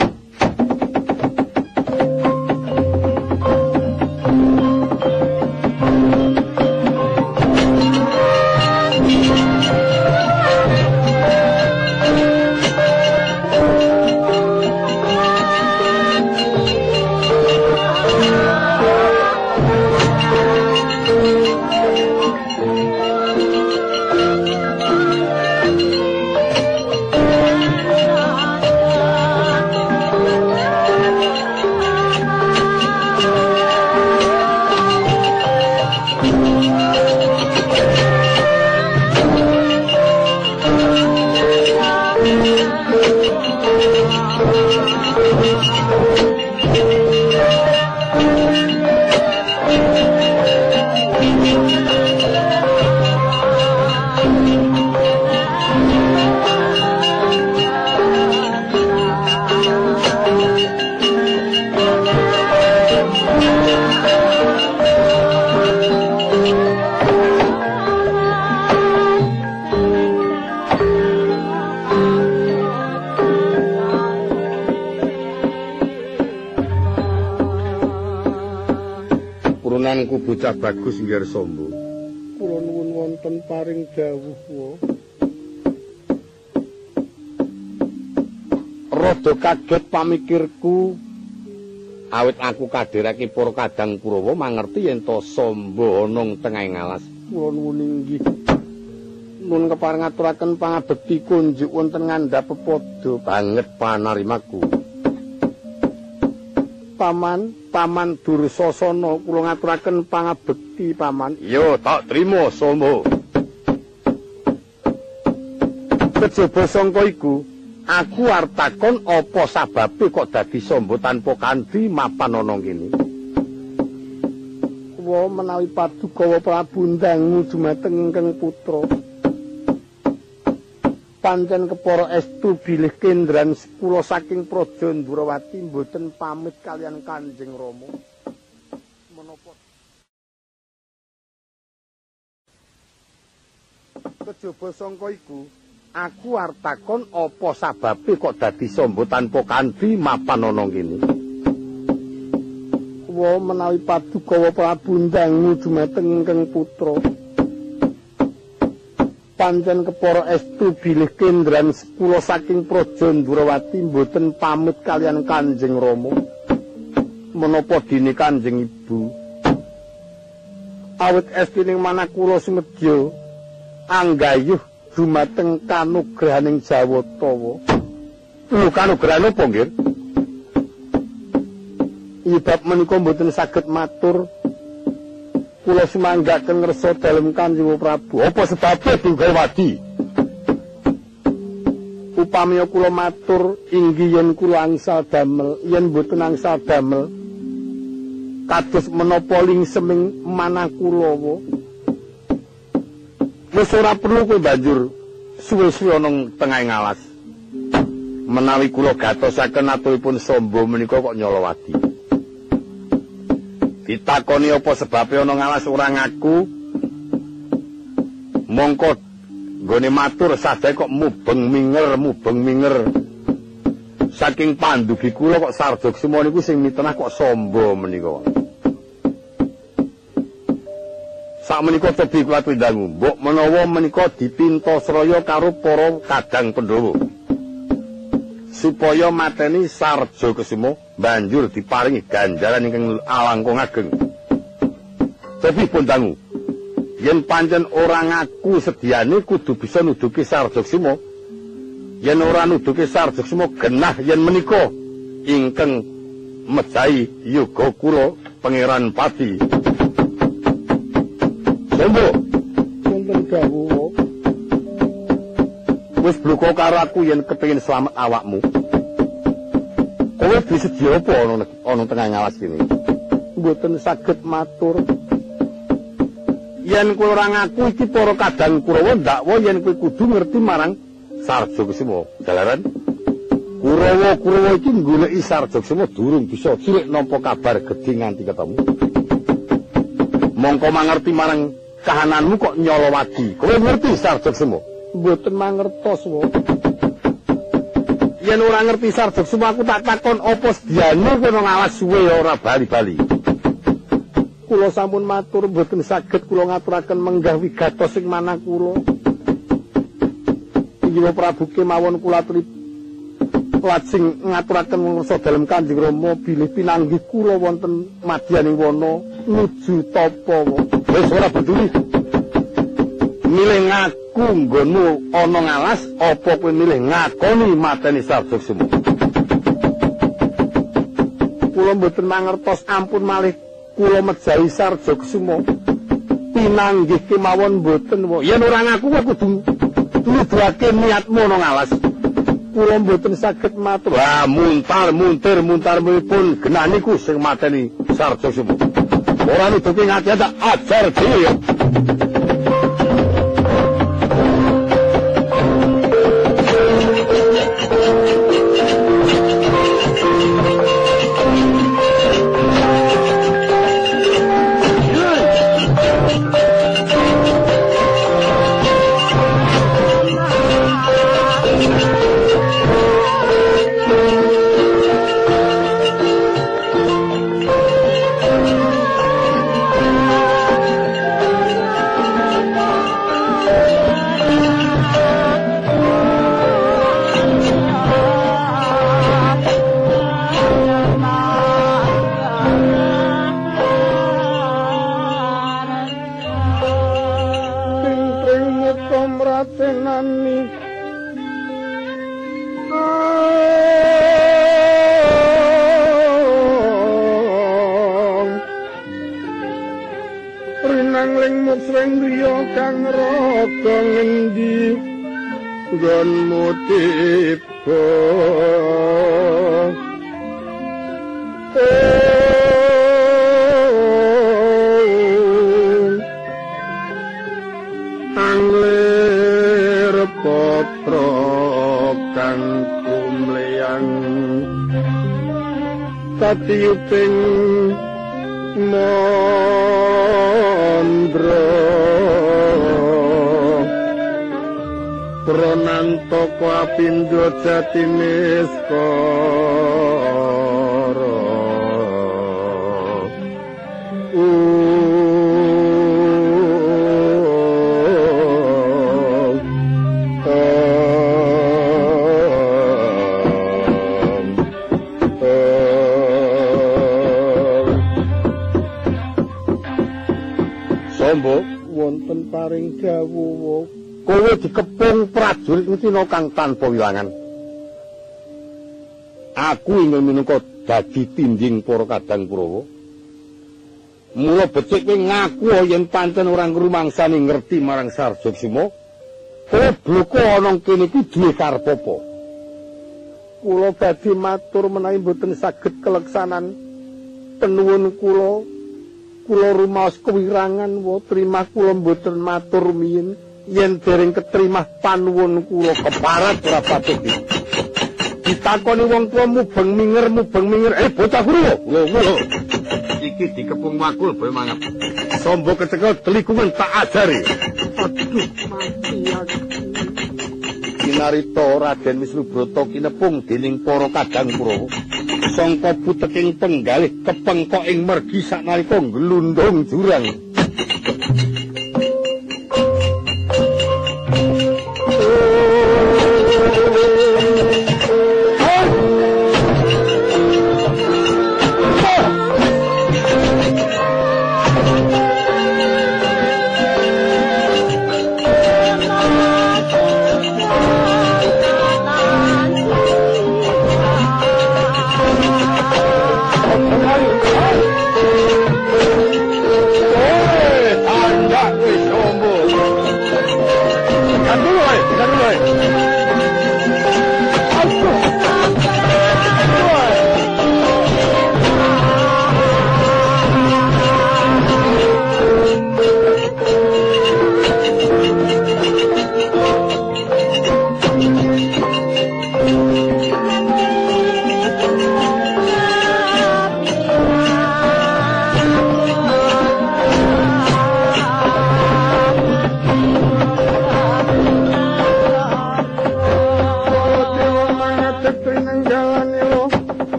Sombo. Kula nuwun wonten paring dawuh wa. Rada kaget pamikirku awit aku kaderake para kadang Kurawa mangerti yen to Sombo ana tengahing alas. Kula nuwun inggih. Nun kepareng aturaken pangabekti kunjuk wonten ngandhap pepodo banget panarimaku. Paman, Paman Dursasana kula ngaturaken pangabekti, Paman. Iya, tak trima, Sombo. Kejaba sangka iku, aku arep takon apa sababe kok dadi Sombo tanpa kanthi mapan ana kene. Kuwa menawi paduka Prabu Ndangu dumateng ingkang putra. pancen kepara estu bilih kendran kula saking Praja Ndrawati mboten pamit kalian Kanjeng Rama. Kejaba sangka iku, aku arep takon apa sababe kok dadi sombo tanpa kanthi mapan ana kene. Wa menawi paduka Prabu ndangmu dumateng ingkang putra. Pancen kepara estu bilih kendran sepuluh saking Praja Ndrawati mboten pamit kalian Kanjeng Rama. Menapa dene Kanjeng Ibu? Awit estining manah kula sumedya anggayuh dumateng kanugrahaning Jawatawa. Lho kanugrahan apa nggih? Ibab menika mboten saged matur kula sumanggaken ngersa dalem Kanjeng Prabu. Apa sebabe Dunggalwadi? Upami kula matur inggih yen kula angsal damel, yen mboten angsal damel kados menapa lingseming manah kula Wis ora perlu kowe banjur suwe-suwe ana tengah ngalas. Menawi kula gatosaken aturipun sombo menika kok nyolowati. Ditakoni apa sebabe ana ngalas ora ngaku? Mongko nggone matur sadaya kok mubeng minger, mubeng minger. Saking pandugi kula kok sardog semua niku sing mitenah kok sombo menika. Sak menika tebi kula tindangu mbok menawa menika dipinta sraya karo para kadang Pandhawa. Supaya mateni Sarja Kesuma banjur diparingi ganjaran ingkang alangkung ageng. Tebi pundangu yen pancen ora ngaku sediane kudu bisa nuduki Sarja Kesuma. Yen ora nuduki Sarja Kesuma genah yen menika ingkang mejahi yoga kula pangeran pati Sembo. Wonten dawuh. Wis bloko karo aku yen kepengin slamet awakmu. Kowe disedya apa ana ana tengah ngawas kene? Mboten saged matur. Yen kowe ora ngaku iki para kadang Kurawa ndakwa yen kowe kudu ngerti marang Sarja Kusuma. Jalaran Kurawa Kurawa iki goleki Sarja Kusuma durung bisa cilik nampa kabar gedhe nganti ketemu. Mongko mangerti marang kahananmu kok nyolowati. Kowe ngerti sarjek semua? Mboten mangertos wae. Yen ora ngerti sarjek semua aku tak takon apa sediane kowe ngawas suwe ora bali-bali. Kula sampun matur mboten saged kula ngaturaken menggah wigatos sing manah kula. Inggih Prabu kemawon kula aturi lajeng ngaturaken mangsa dalem Kanjeng Rama bilih pinanggih kula wonten madyaning wana nuju tapa wis ora peduli milih ngaku nggonmu ana ngalas apa kowe milih ngakoni mateni sarjok semu kula mboten mangertos ampun malih kula mejahi sarjok semu pinanggih kemawon mboten yen ora ngaku kowe kudu nuduhake niatmu ana ngalas. Kula mboten saged matur. Wah muntar muntir muntar pun genah niku sing mateni sarjok semu Ora nutupi ngati ada ajar tiyuping kowe dikepung prajurit Ntina kang tanpa wilangan. Aku ingin minangka dadi tinding para kadang Kurawa. Mula becik kowe ngaku yen pancen ora ngrumangsani ngerti marang Sarjok Simo. Kowe bloko ana kene iki duwe karep apa? Kula badhe matur menawi mboten saged keleksanan penuwun kula kula rumaos kewirangan wa trimah kula mboten matur rumiyin yen dereng ketrimah panuwun kula keparat ora patut ditakoni wong tuwa mubeng minger mubeng minger. Eh bocah guru. Lho lho iki dikepung wakul bae mangap. Sombo kecekel telikungan tak ajari. Aduh mati aku. Kinarito Raden Wisnubrata kinepung dening para kadang Kurawa sangka puteking penggalih kepengkok ing mergi saknalika glundung jurang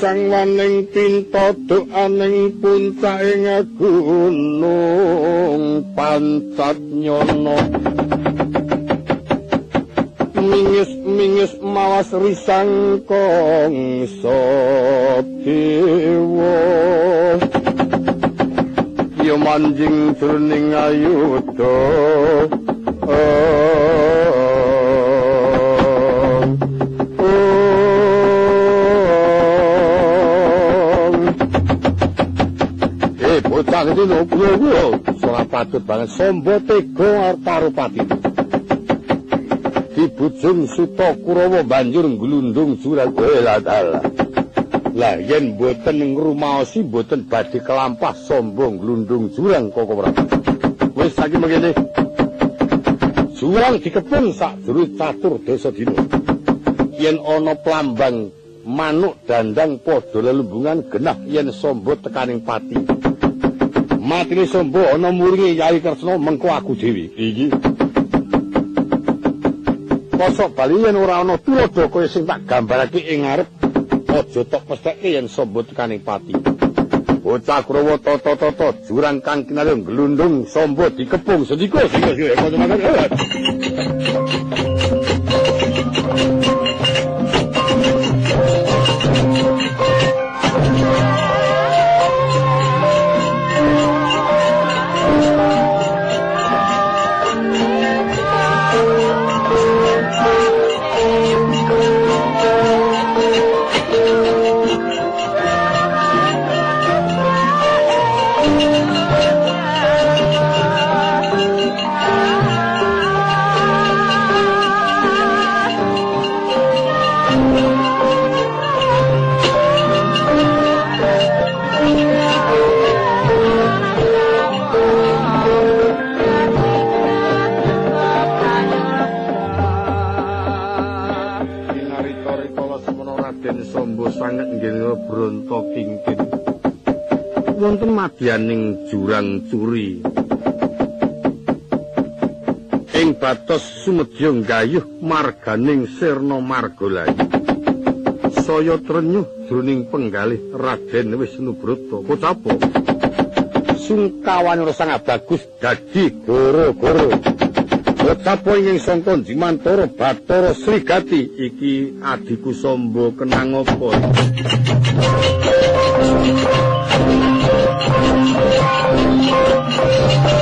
Lisang waning pinto doaning puncaking gunung pancat nyono. Mingis-mingis mawas risang ora patut banget sombo tega Artarupati. Dibujung Suta Kurawa banjur glundung jurang eladala. Lah yen mboten ngrumaosi mboten badhe kelampah sombong glundung jurang Koko Prabu. Wis saiki mengene. Jurang dikepung sak juru catur desa dina. Yen ana plambang manuk dandang padha lelembungan genah yen sombo tekaning pati. Matine sombo ana muringe Yai Kresna mengko aku dhewe. Iki. Kosok bali yen ora ana tulodo kaya sing tak gambarake ing ngarep aja tok mestheke yen sombo tekaning pati. Bocah Kurawa tata-tata jurang kang kinarep glundung sombo dikepung sedika sing curi ing batos sumedya gayuh marganing sirna margolayu saya trenyuh jroning penggalih Raden Wisnubrata kocapa sungkawan sang bagus dadi goro-goro. Kocapa ing sangka Jimantara Bathara Srigati iki adiku Samba kenang apa Thank you.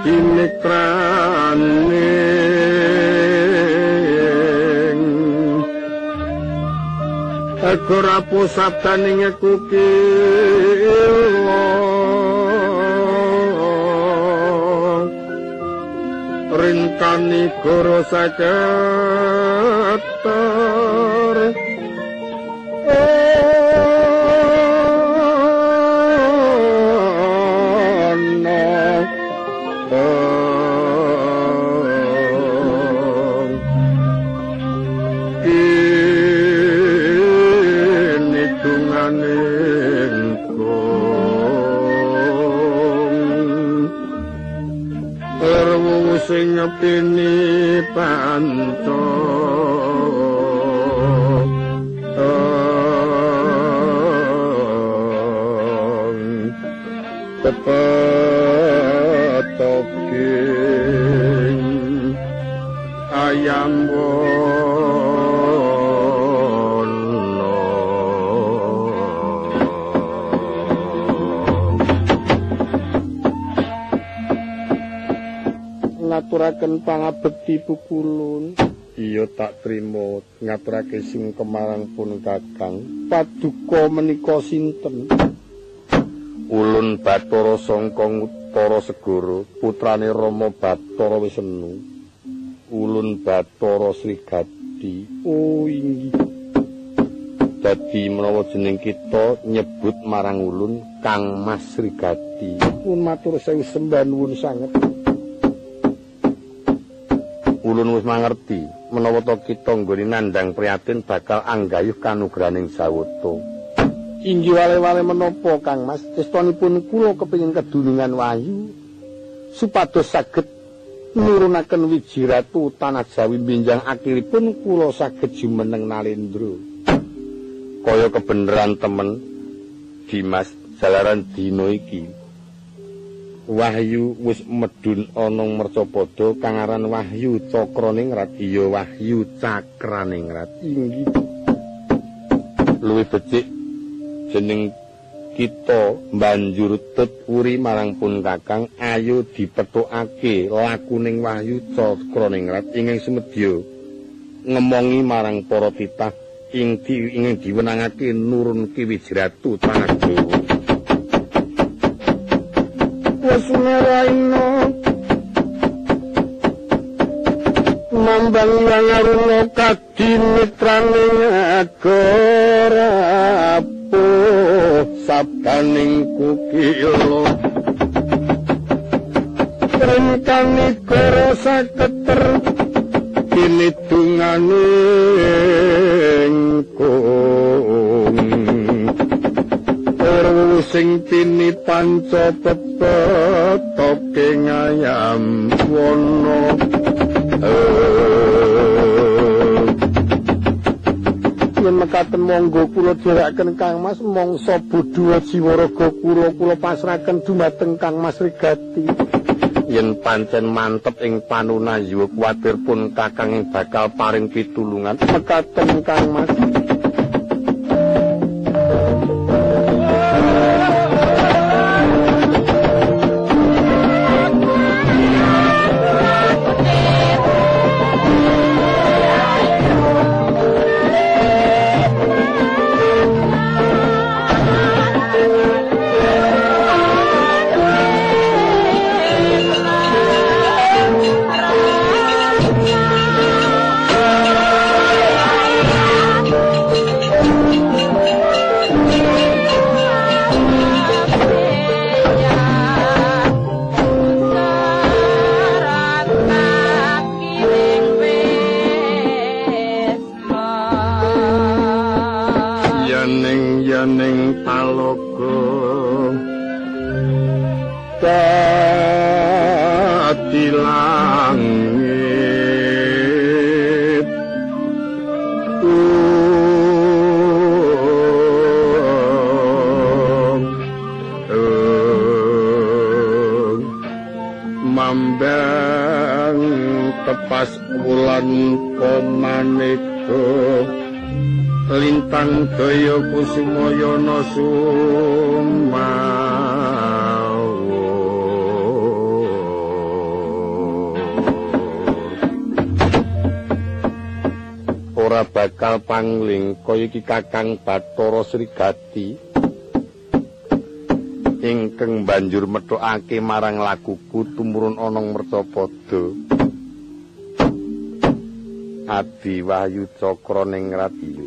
Kadinekrane Aku rapo sabdaning aku kilo Rintani goro saketar ngepini panto. Tepetoking ngaturaken pangabekti pukulun. Iya tak trima ngaturake sing kemarang pun kakang paduka menika sinten? Ulun bathara sangka utara segara putrane rama bathara wisnu ulun bathara srigadi oh inggih. Dadi menawa jeneng kita nyebut marang ulun Kang Mas Srigadi pun matur sewu sembah nuwun sanget ulun wis mangerti menawa to kita nggone nandhang prihatin bakal anggayuh kanugraning sawata. Inggih wale-wale menapa Kang Mas, estunipun kula kepengin kedunungan wayu supados saged nurunaken wiji ratu tanah Jawi benjang akhiripun kula saged jumeneng nalendra. Kaya kebeneran temen Dimas jalaran dina iki Wahyu wis medun ana mercapada kang aran Wahyu Cakraningrat iya Wahyu Cakraningrat inggih luwih becik jeneng kita banjur tuturi marang pun kakang ayo dipethukake lakuning Wahyu Cakraningrat ingkang sumedya ngemongi marang para titah ing ingin diwenangake nurunke wijratu tanah Jawa Wasmeraino Mambang wangaruna kadimitrane agarapo sabdaning kukilo Rengkani koro saketer kini Ora sing pini panca pepetoke ngayam wono Yen mekaten monggo kula dherekaken Kang Mas mongso bodho jiwaraga kula kula pasrahaken dumateng Kang Mas Rigati. Yen pancen mantep ing panunayu kuwatir pun kakang bakal paring pitulungan. Mekaten Kang lintang daya kusumayana ora bakal pangling kaya iki Kakang Bathara Srigati. Ingkang banjur methokake marang lakuku tumurun anang mercapada. Adi Wahyu Cakra ning radio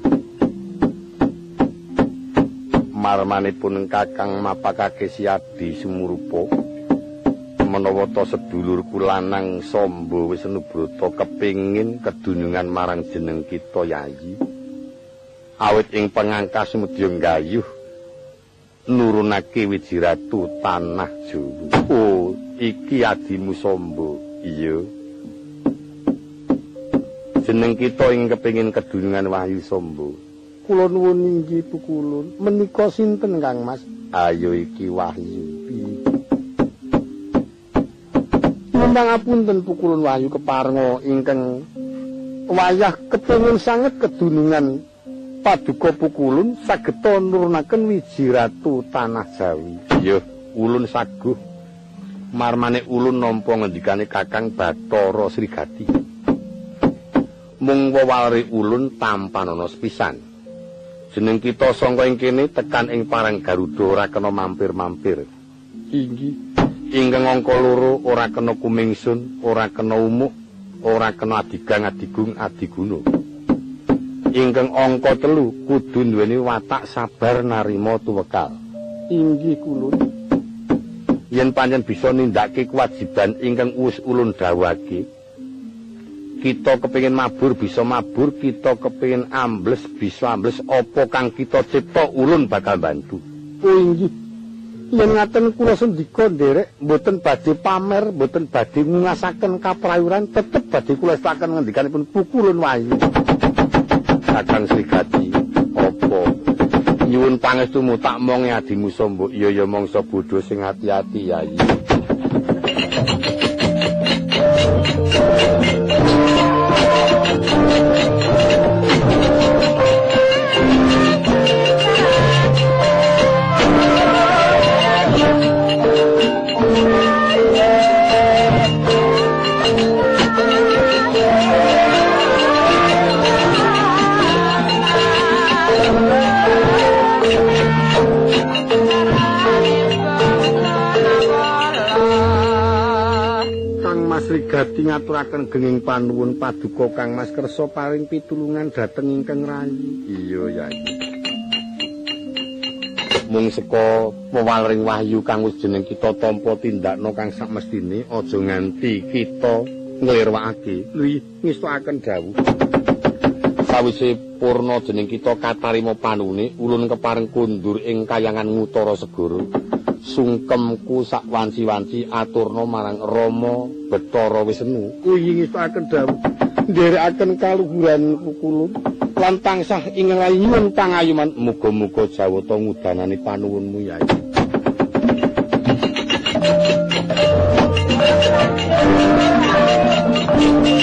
marmanipun kakang mapakake si Adi Sumurupa menawa ta sedulurku lanang Samba Wisnubrata kepingin kedunungan marang jeneng kita Yayi. Awit ing pengangkas mudya gayuh nurunake wiji ratu tanah Jawa. Oh iki adimu Samba iya. Jeneng kita ing kepingin kedunungan Wahyu Samba Kula nuwun inggih pukulun. Menika sinten Kang Mas? ayo iki Wahyu piye Nyumbang apunten pukulun Wahyu keparenga ingkang wayah kepengin sanget kedunungan paduka pukulun sageta nurunaken wiji ratu tanah Jawi. iya ulun saguh marmane ulun nampa ngendikane Kakang Bathara Srigati mung wewalri ulun tampanana sepisan jeneng kita sangka ing kene tekan ing parang Garuda ora kena mampir-mampir Inggih. ingkang angka loro ora kena kumingsun ora kena umuk ora kena adigang adigung adiguna ingkang angka telu kudu duweni watak sabar narima tuwekal Inggih kulun. yen pancen bisa nindakake kewajiban ingkang wis ulun dawuhake kita kepingin mabur bisa mabur. Kita kepingin ambles bisa ambles. Apa kang kita cipta ulun bakal bantu. Oh inggih. Yen ngaten kula sendika nderek mboten badhe pamer, mboten badhe ngasaken kaprayuran, tetep badhe kula staken ngendikanipun pukulun Wahyu. Kakang Srigati apa? Nyuwun pangestumu tak monge adimu Samba iya ya mangsa bodho sing ati-ati yayi Ngaturaken genging panuwun paduka Kang Mas kersa paring pitulungan dhateng ingkang rayi. iya yayi mung saka wewaling wahyu kang wis jeneng kita tampa tindakno kang sakmestine aja nganti kita nglirwakake Lho ngestokaken dawuh. sawise purna jeneng kita katarima panune ulun kepareng kundur ing kayangan ngutara segara sungkemku sak wanci-wanci aturna marang Rama Bathara Wisnu Kuwi ngestokaken dawuh. Nderekaken kaluhuran pukulun lan tansah ing rayuan pangayuman muga-muga jawata ngudanani panuwunmu yayi Tandang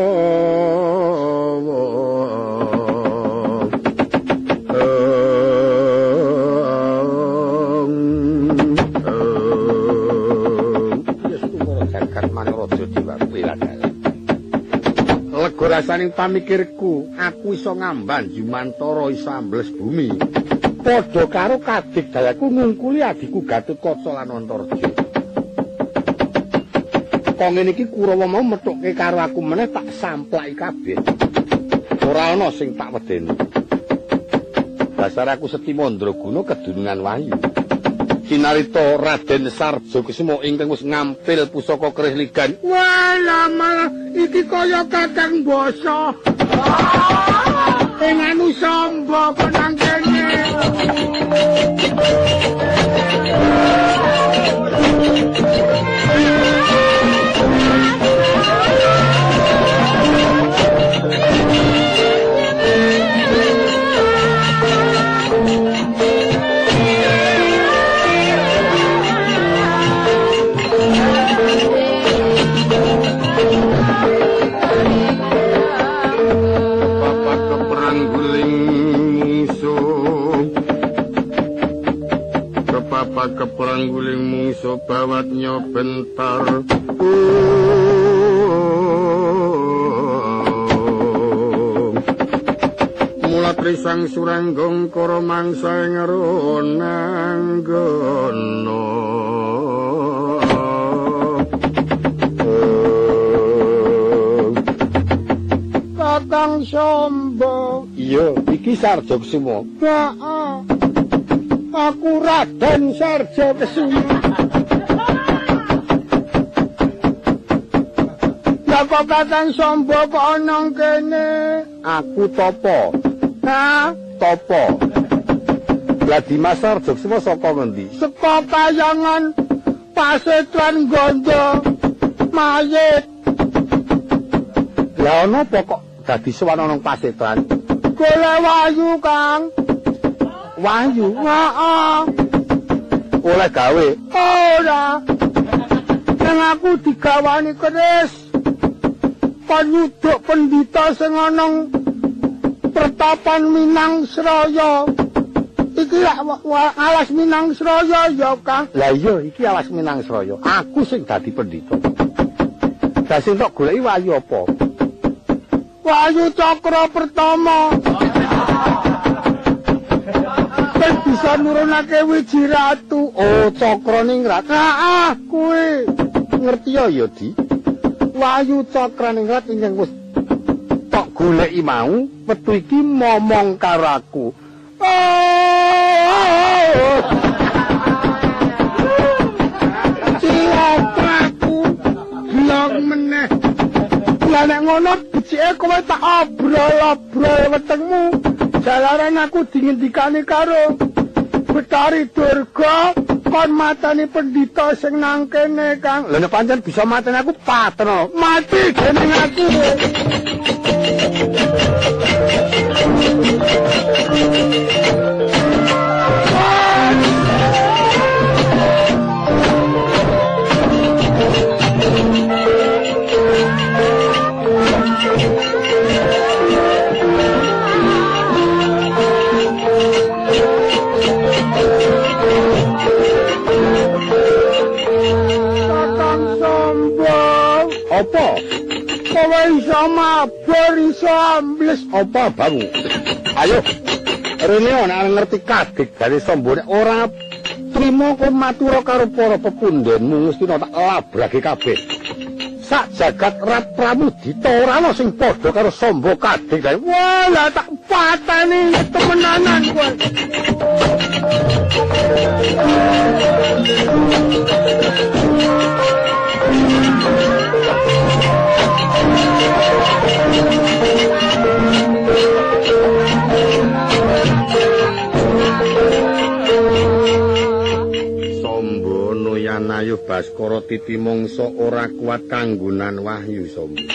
Lega rasaning pamikirku, aku iso ngamban Jumantara iso ambles bumi. Padha karo kadik dayaku ngungkuli adiku Gatotkaca lan Antarja. Kok ngene iki Kurawa mau methuke karo aku meneh tak samplaki kabeh. Ora ana sing tak wedeni. Dasar aku Seti Mandraguna kedunungan wahyu. Kinarita Raden Sarja Kusuma ingkang wis ngampil pusaka keris ligan. Walah malah iki kaya kakang basa. Ing anu samba penang kene. Bapak Kepapak keperangguling mungsuh bawatnya bentar Mula trisang suranggong koro mangsa ing ronanggono Kakang Samba. Iya, iki Sarja Kusuma. Aku Raden Sarja Kusuma. Lah kok Kakang Samba kok ana kene? Aku Topo. Ha? Topo. Lah Dimas Sarja Kusuma saka ngendi? Saka kayangan Pasetran Gondo. Mayit. Lah ana apa kok dadi sowan nang pasetran? Golek wayu, Kang. Wayu? Heeh. Oleh gawe? Ora. Nang aku digawani keris. Panyuduk pendita sing ana pertapan Minang Sraya. Iki alas Minang Sraya ya, Kang. Lah iya, iki alas Minang Sraya. Aku sing dadi pendhita. Lah sing tok goleki wayu apa? Wayu Cakra Pertama. [laughs] Ben bisa nurunake wiji ratu. Oh, Cakra Ningrat. Ah, kuwi. Ngerti ya, Di? Wayu Cakra Ningrat ingkang wis tok goleki mau, wetu iki momong karo aku. Meneh. Lah nek ngono becike kowe tak obrol-obrol wetengmu. Jalaran aku dingendikane karo Betari Durga kon matani pendhita sing nang kene, Kang. Nek pancen bisa mateni aku pateno. Mati dening aku. Kakang iso mabur iso ambles apa bangu? Ayo. Rene ana ngerti kadik dari sombone ora trimo kowe matura karo para pepundhenmu mesti tak labrake kabeh. sak jagat rat pramudita ora ana sing padha karo Samba Kadek. Wah, lah tak pateni temenanan kowe. Samba Baskara Titi Mangsa ora kuat kanggonan wahyu Samba.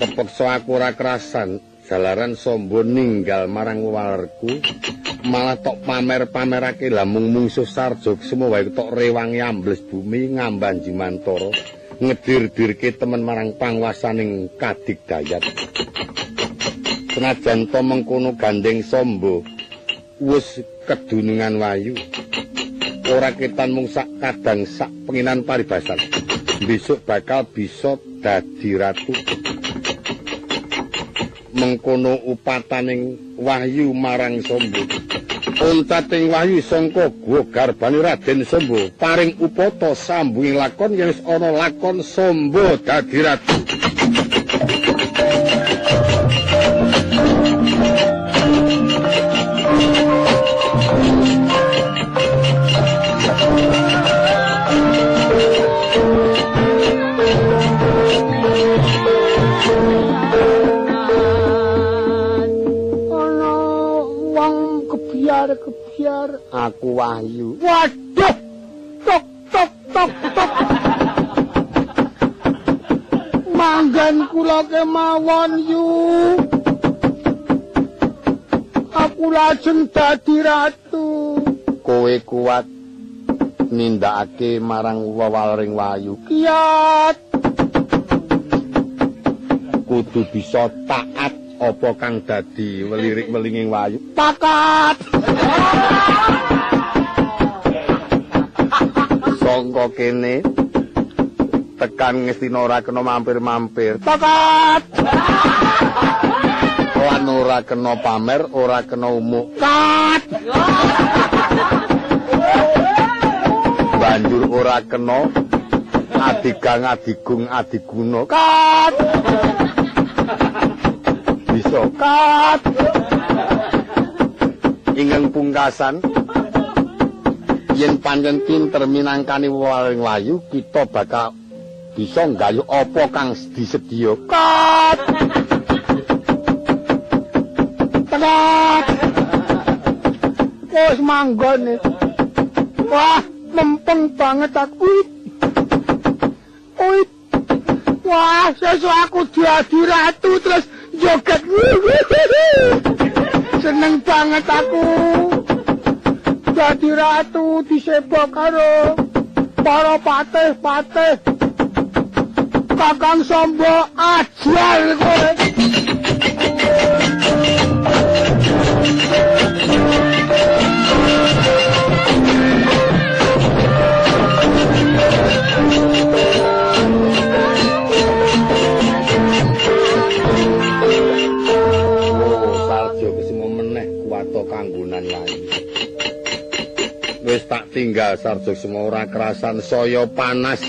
Kepeksa aku ora kerasan jalaran Samba ninggal marang wewalerku malah tok pamer-pamerake lamung mungsuh sarjog semua wae tok rewangi ambles bumi ngamban jimantara ngedir-dirke temen marang pangwasaning kadigdayat. Senajan to mengkono gandeng Samba wis kedunungan wayu ora ketan mung sak kadang sak penginan paribasan. Besok bakal bisa dadi ratu. Mengkono upataning wahyu marang sombo untating wahyu sangka guwa garbane Raden Sombo paring upata sambunging lakon yen ana lakon sombo dadi ratu wahyu Waduh. Tok tok tok tok. Manggan kula kemawon yu. Aku lajeng dadi ratu. kowe kuat nindakake marang wewalring wayu Kiat. kudu bisa taat apa kang dadi welirik welinging wayu Pakat. Sangka kene tekan ngestina ora kena mampir-mampir Pakat. lan ora kena pamer ora kena umuk Kat. banjur ora kena adigang adigung adiguna Kat. bisa Kat. ingkang pungkasan yen pancen pinter minangkani waling wayu kita bakal bisa nggayuh apa kang disedia Kat. Tekat. Wes manggon. Wah, lempeng banget aku. Uit. Wah, sesu aku jadi ratu terus joget. Seneng banget aku. Jadi ratu disebok karo para patih-patih. Kakang Sombo ajal kowe. Tinggal sarjo semua ora kerasan saya panas.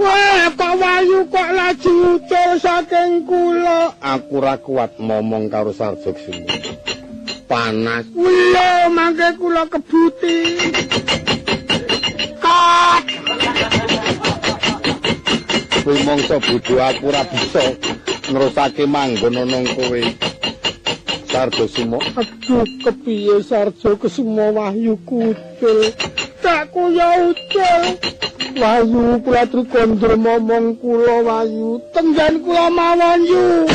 Wah, kok wayu kok laju ucul saking kula. Aku ora kuat ngomong karo sarjo semua. Panas. Wilo mangke kula kebuti. Kat. Kowe mongso bodho aku ora bisa nerusake manggon ana kowe. Sarjo Sumo. Aduh, kepiye Sarjo Kesumo Wahyu kutil. Tak kuya utul. Wahyu kula trikondur momong kula Wahyu. Tenggan kula mawon yu.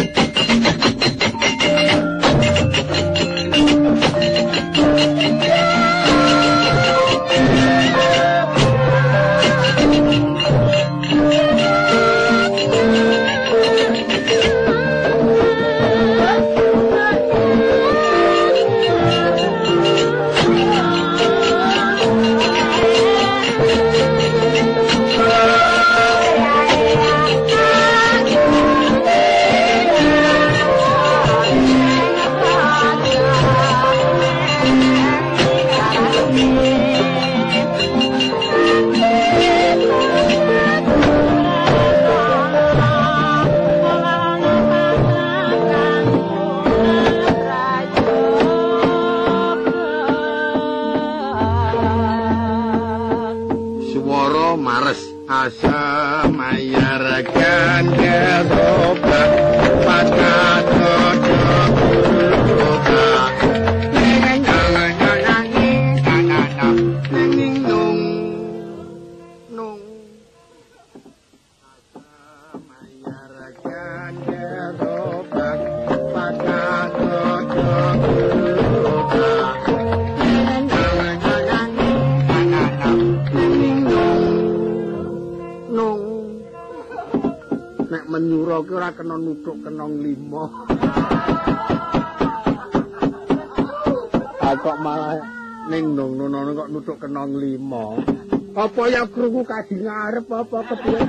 gula ki ora kena nutuk kena limo ah, kok malah ning nung nunono kok nutuk kena limo apa ya krungu kadi ngarep apa kepiye?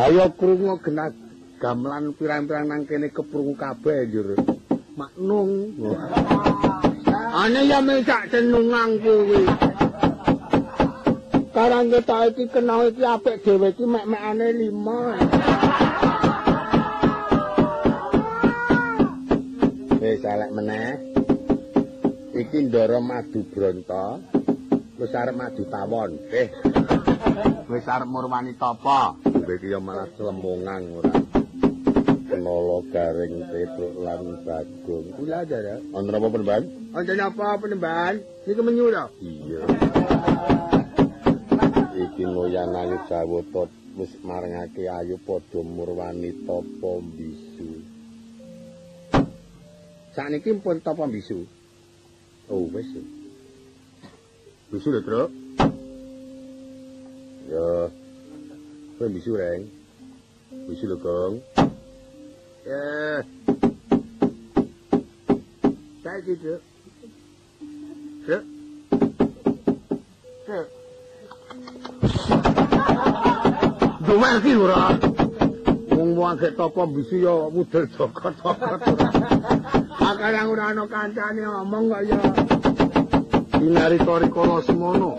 Ayo krungu genah gamelan pirang-pirang nang kene keprungu kabeh jur. Maknung. Ane ya mecak tenungan kuwi. Karang kita iki kenal iki apik dhewe iki mek-mekane 5. elek meneh. Iki ndara madu bronto. Wis arep madu tawon. Eh. Wis arep murwani tapa? Kowe iki ya malah slemongang ora. Nolo garing petuk lan bagong. Kula lha ya. Ana apa penemban? Ana apa penemban? Iki menyu ta? Iya. Iki ngoyang ayu sawetot wis marengake ayu padha murwani tapa bisa. Sakniki pun tapa bisu. Oh wis. Bisu lho, Truk. Ya. Kowe bisu reng. Bisu lho, Gong. Ya. Saiki, Truk. Truk. Truk. Dumer ki ora. Wong wong gek tapa bisu ya mudel dokot-dokot. Akarang ora ana kancane ngomong kok ya. Dinari torikala semono.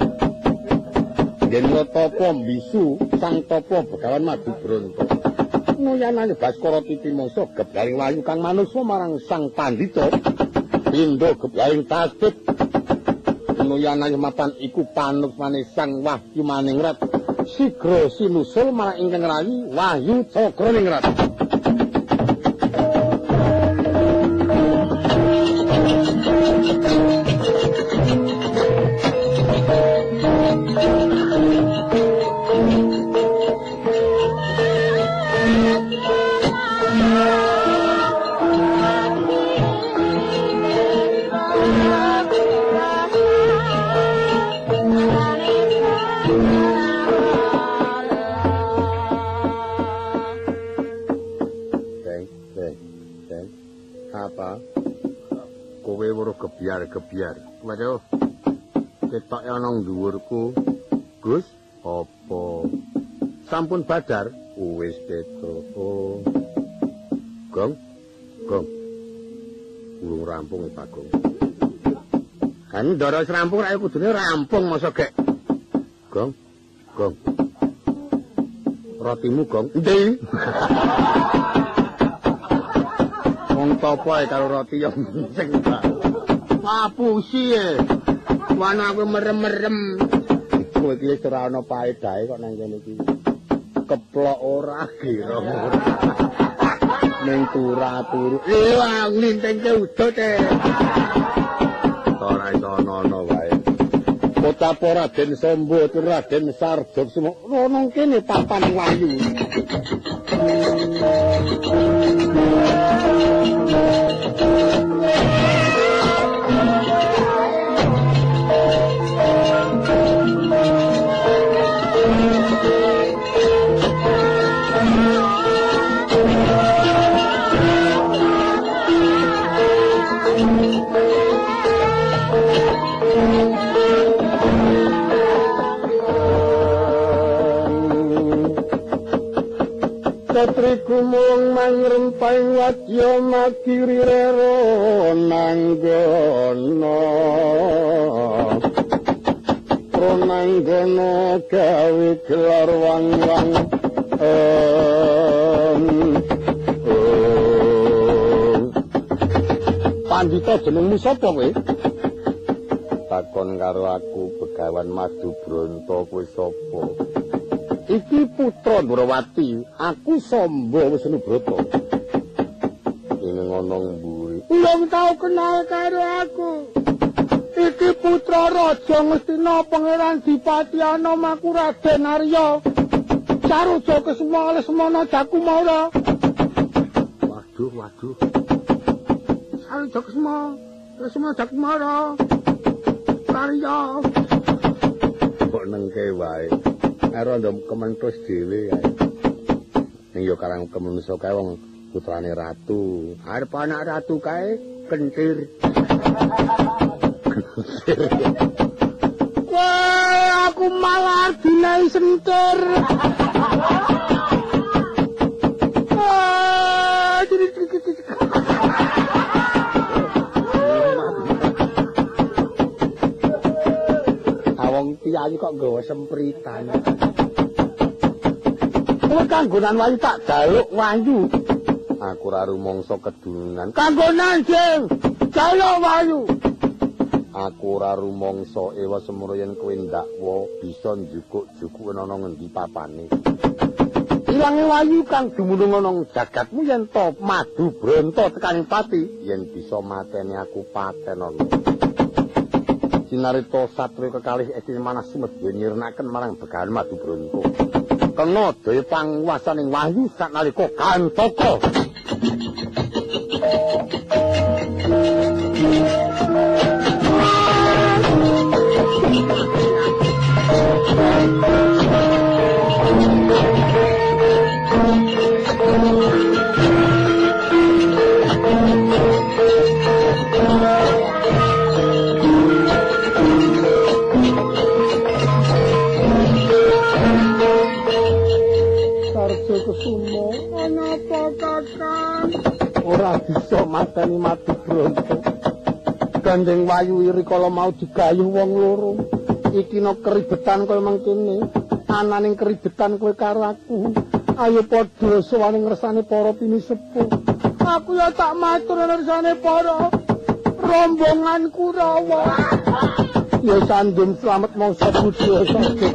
Yen tapa bisu sang tapa begawan madu bronto. Nguyanane Baskara Titi Mangsa geblaring wayu kang manusa marang sang pandita. Pindha geblaring tasbih. Nguyanane mapan iku panukmane sang Wahyu Maningrat. sigra sinusul marang ingkang rayi Wahyu Cakraningrat. Weruh gebyar-gebyar. Waduh. Ketok ana dhuwurku. Gus, apa? Sampun badar? Wis. Oh. Gong. Gong. Urung rampung e Bagong. Kan ndara wis rampung ra kudune rampung masa gek. Gong. Gong. Rotimu, Gong. Endi? [laughs] Wong topo karo roti yo [laughs] sing Papusi e. Wana aku merem-merem. Kowe iki ora ana paedahe kok nang kene iki. Keplok ora gira. Ning turu. Eh, nglintengke udut e. Ora iso ana wae. Kota Raden Sombo Raden Sarjok semua ono kene papan wayu. Satri kumung mangrempang wadya makiri rero nanggono Pronanggono gawe gelar wang-wang em oh. Pandita jenengmu sapa kowe? takon karo aku Begawan Madu Bronto kowe sapa? Iki putra Ndrawati, aku Samba Wisnubrata. Ini ngonong mburi. Belum tau kenal karo aku. Iki putra Raja Ngastina Pangeran Dipati Anomaku Raden Arya. Saruja Kesuma Lesmana Jakumara. Waduh, waduh. Saruja Kesuma Lesmana Jakumara. Arya. Kok nengke wae. Karo ndom kementus dhewe ae. Ning yo karang kemenso kae wong putrane ratu. Arep anak ratu kae kentir. [laughs] Wah, aku malah dinai sentir. [laughs] Piyayi kok nggawa sempritan. Kowe kanggonan wayu tak jaluk wayu. Aku ora rumangsa kedunungan. Kanggonan jeng. Jaluk wayu. Aku ora rumangsa ewa semana yen kowe ndakwa bisa njukuk-juk ana ngendi papane. Ilange wayu kang dumunung ana jagatmu yen to madu bronto tekaning pati. Yen bisa mateni aku paten ana. Sinarita satria kekalih Esti Manas Sumedya nyirnaken marang Begawan Madu Bronto. Kena daya panguwasaning wayu sanalika kantaka. Sarjo ora bisa mateni mati bronto gandeng wayu iri kala mau digayuh wong loro. Iki no keribetan kaya mangkene ananing keribetan kowe karo aku. Ayo padha sowane ngersane para pinisepuh aku ya tak matur ngersane para rombongan Kurawa ya sandun selamat mau sabudya sarjo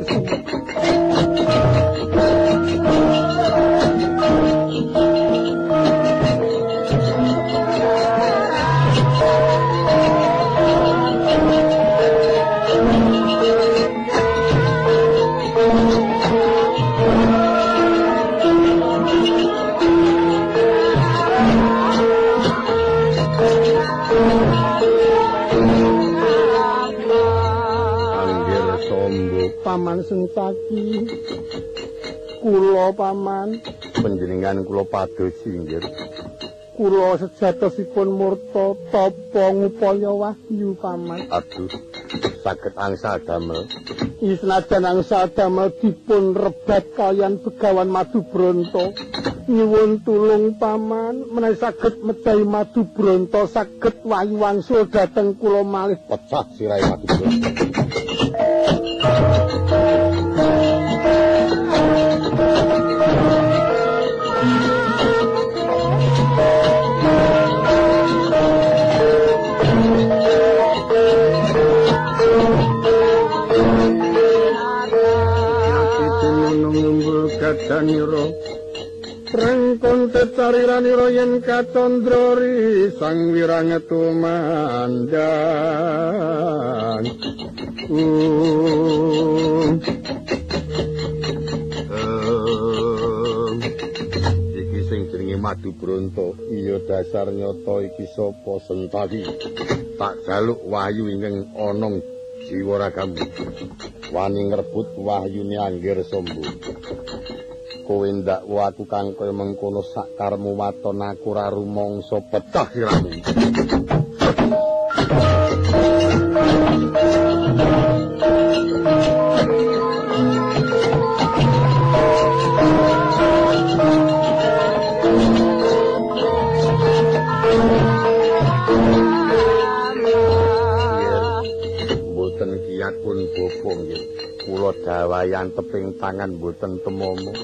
sentaki kula paman panjenengan kula pados inggih. kula sejatosipun murta tapa ngupaya wahyu paman Aduh, saged angsal damel. Isnajan angsal damel dipun rebat kalian begawan madu bronto nyuwun tulung paman menawi saged medahi madu bronto saged wahyu wangsul dhateng kula malih Pecah sirai madu bronto. Tetariranira yen katondrori sang wirang tumandang Uh, Madu Bronto. Iya dasar nyata iki sapa Sentari. Tak jaluk wahyu ingkang ana jiwa ragamu. Wani ngrebut wahyune Anggir Sombo. Kowe ndakwa aku kang kaya mengkono sak karmu waton aku ora rumangsa pecah siramu. Kula dawayan teping tangan mboten temomo.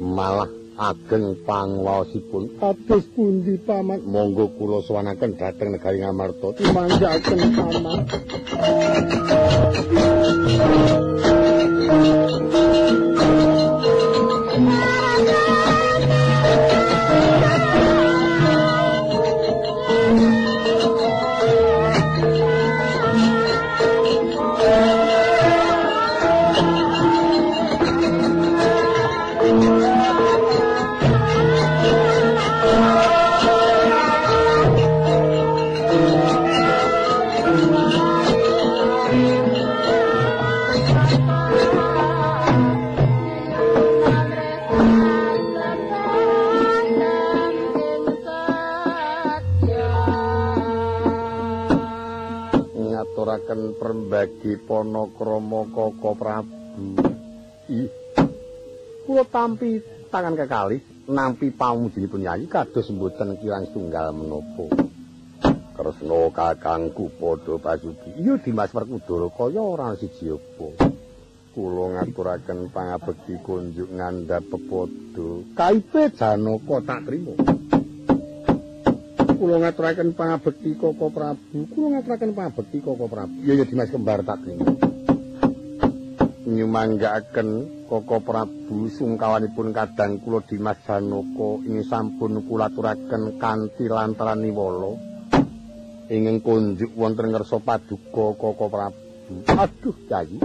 Malah ageng pangwaosipun Kados pundi paman monggo kula sowanaken dhateng negari Ngamarta manggaken paman. Ngaturaken perembagi Panakrama Kaka Prabu. Ih kula tampi tangan kekalih nampi pamujinipun nyanyi kados mboten kirang tunggal menapa. Kresna kakangku padha pasugi iya Dimas Werkudara kaya ora siji apa. Kula ngaturaken pangabekti kunjuk ngandhap pepodo. Kaipe Janaka tak trima kula ngaturaken pangabekti Koko Prabu. Kula ngaturaken pangabekti Koko Prabu. Iya ya Dimas kembar tak trima nyumanggaaken Koko Prabu sungkawanipun kadang kula Dimas Janaka ing sampun kula aturaken kanthi lantaran niwala. Ingkang kunjuk wonten ngersa paduka Koko Prabu. Aduh Yayi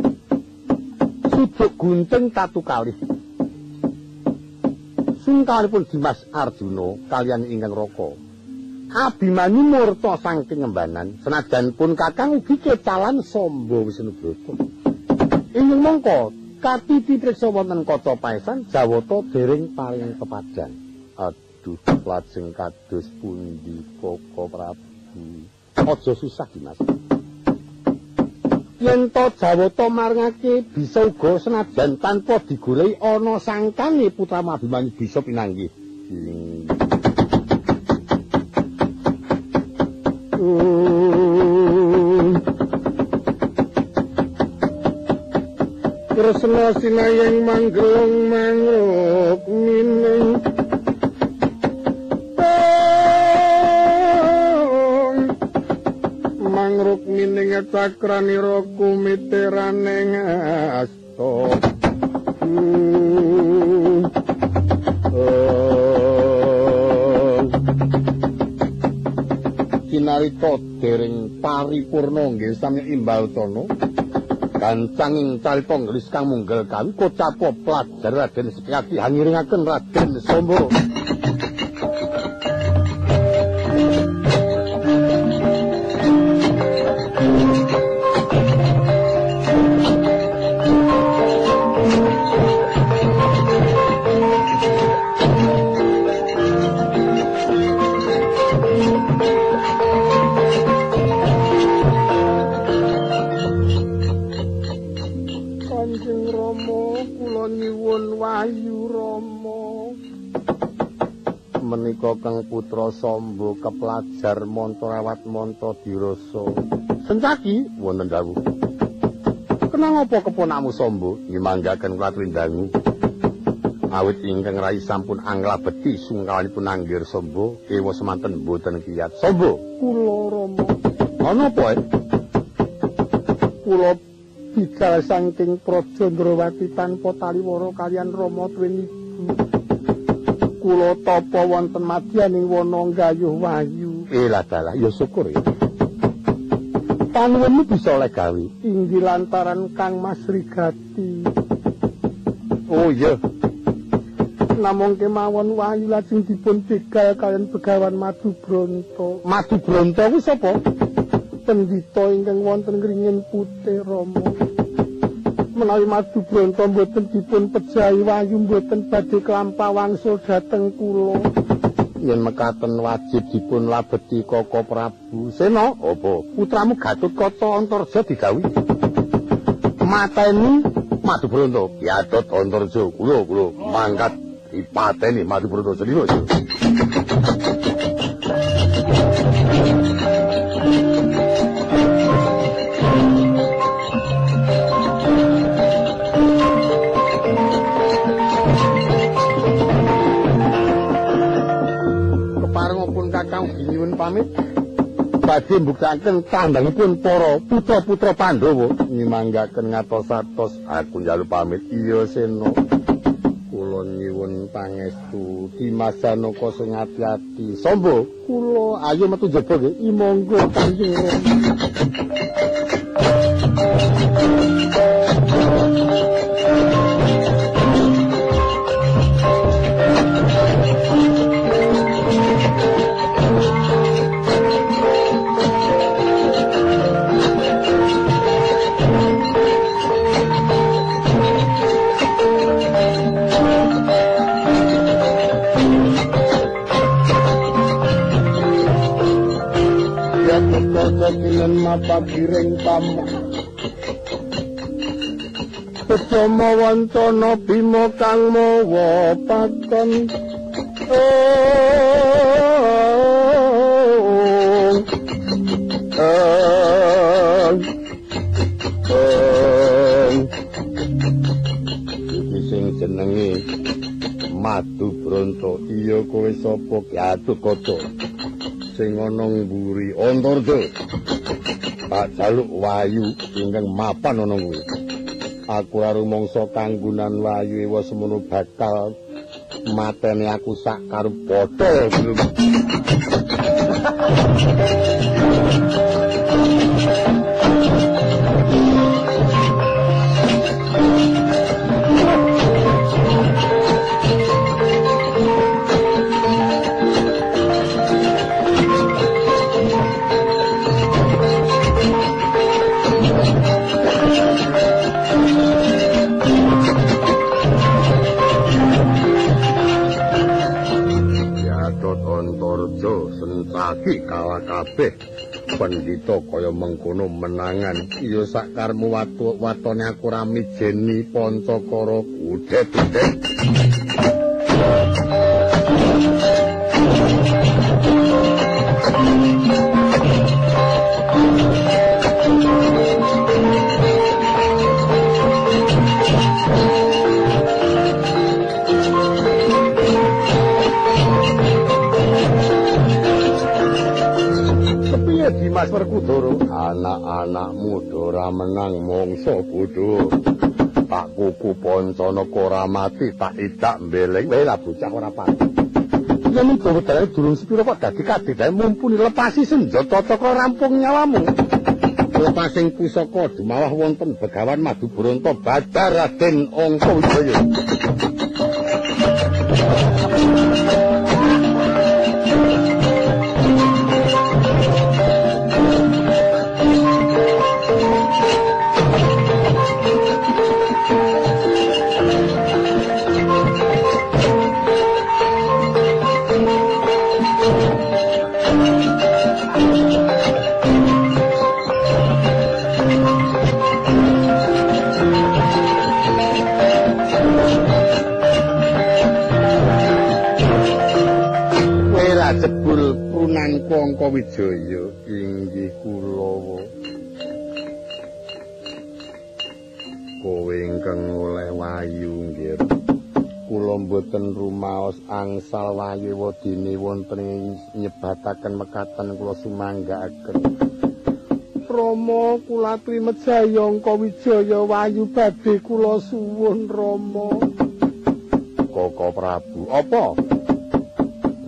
suduk gunting tatu kalih. Sungkawanipun Dimas Arjuna kalian ingkang Raka Abimanyu murta saking ngembanan senajan pun Kakang ugi kecalan Samba Wisnubrata Ingkang mongko katiti priksa wonten kaca paesan Jawata dereng paring kepadan Aduh lajeng kados pundi Koko Prabu? Aja susah Dimas. Yen to Jawata marangake bisa uga senajan tanpa digoleki ana sangkane putra Abimanyu bisa pinanggih. Hmm. Kresna sinayang manggelong mangruk mining mangruk mining cakranira kumiteraning asta kinarita dereng paripurna nggih sami imbal tono gancanging carita nggelis kang munggel kawi kocapa pelajar Raden Setyaki hangiringaken Raden Samba Samba kepelajar monto dirasa. Sencaki wonten dawuh. Kenang apa keponakmu Samba ngimanggaken kula trindangu awit ingkang rai sampun anglabeti sungkawanipun anggir Samba ewa semanten boten kiyat. Samba kula Rama. Ana apa eh? kula bidal saking Praja Ndrawati tanpa taliwara kalian Rama tuwin ibu. Kula tapa wonten madyaning wana gayuh wayu. Eh lah dalah ya syukur ya. Panuwunmu bisa oleh gawe inggih lantaran Kang Mas Rigati. Oh iya. Namung kemawon wayu lajeng dipun begal kalian begawan Madu Bronto. Madu Bronto kuwi sapa? pendhita ingkang wonten ngringin putih Rama. Menawi Madu Bronto mboten dipun pejahi wayu mboten badhe kelampah wangsul dhateng kula. Yen mekaten wajib dipun labeti Koko Prabu. Sena, apa? Putramu Gatotkaca Antarja digawi. Mateni Madu Bronto. Gatot Antarja kula kula mangkat dipateni Madu Bronto seliro. Pamit. Badhe mbuktakaken tandangipun para putra-putra Pandhawa. Nyimanggaken ngatos-atos aku njaluk pamit. Iya Sena kula nyuwun pangestu. Dimas Janaka sing ati-ati. Samba kula ayo metu jaba nggih. Imonggo Kanjeng ya kilen mata giring tamak Bejomo wantana bima kang mawa Oh, oh, oh. Jenenge Madu Bronto. Iya kowe sapa? Ki atuh kaca sing ana mburi Antarja tak jaluk wayu ingkang mapan ana kuwi aku rumangsa kanggunan wayu ewa semono bakal mateni aku sak karo padha kabeh. Pendhita kaya mengkono menangan. Iya sakarmu watu watone aku ra mijeni pancakara. Udet-udet Werkudara? Anak-anakmu ora menang mangsa bodho. Tak kuku Pancanaka ora mati, tak idak mbeleng. Wae lah bocah ora pati. Yen bawa dalane durung sepira kok dadi kadhedae mumpuni lepasi senjata toko rampung nyawamu. Lepasing pusaka dumawah wonten Begawan Madu Bronto Badar Raden Angka Wijaya. Angka Wijaya inggih kula. Kowe ingkang oleh wayu nggih. Kula mboten rumaos angsal wayu wadine wonten nyebataken mekatan kula sumanggaaken. Rama kula jaya Angka Wijaya wayu badhe kula suwun Rama. Koko Prabu, apa?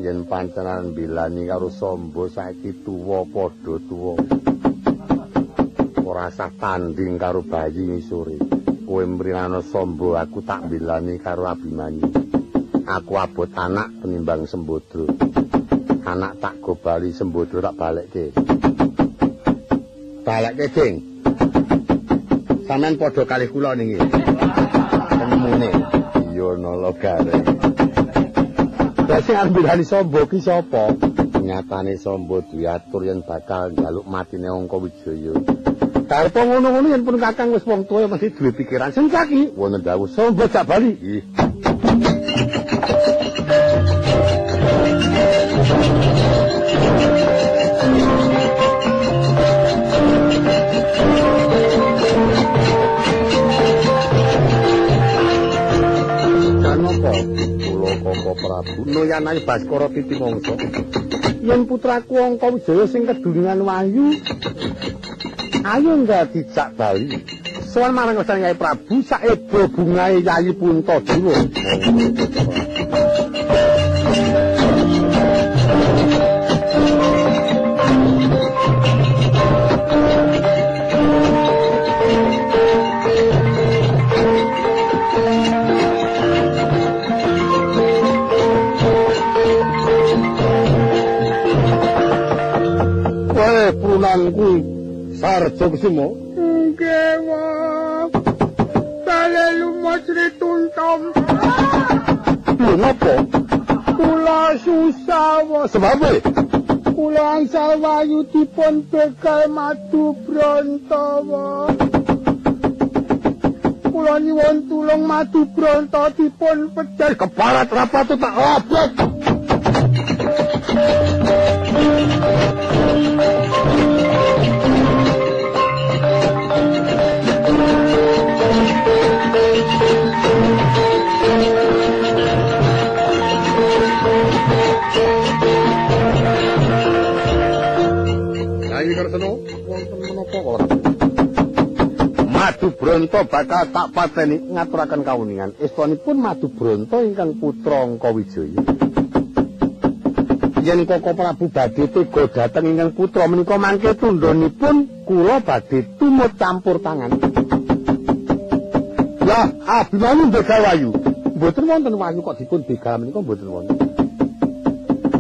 Yen pancenan bilani karo Samba saiki tuwa padha tuwa. Ora sah tanding karo bayi ngisore. Kowe mrinana Samba aku tak bilani karo Abimanyu. Aku abot anak penimbang Sembodra. Anak tak gobali Sembodra tak balekke. Balekke, Ding. Sampeyan padha kalih kula niki. Temune. Iya nala gareng. Sing ambilani Samba ki sapa? Nyatane Samba diatur yen bakal njaluk matine Angka Wijaya. Karepa ngono-ngono yen pun Kakang wis wong tuwa mesti duwe pikiran sing kaki. Wonten dawuh Samba jak bali. Ih. Prabu. Noyanai Baskara Titi Mangsa? yen putraku Angka Wijaya sing kedunungan wayu ayo nggak dijak bali sowan marang Gusti Prabu saebo bungae Yayi Puntadewa Weh sarja kesimo Nggih, Wong. Bale lumut rituntom. lho napa Kula susah, Wong. sebab e Kula angsal wayu dipun begal madu bronto. Kula nyuwun tulung madu bronto dipun pecah. keparat rapat tak abot Madu Bronto bakal tak pateni ngaturaken kawuningan estanipun Madu Bronto ingkang putra Angka Wijaya. Yen Koko Prabu badhe tega dhateng ingkang putra menika mangke tundhonipun kula badhe tumut campur tangan. Lah, Abimanyu begal wayu. Mboten wonten wayu kok dipun begal menika mboten wonten.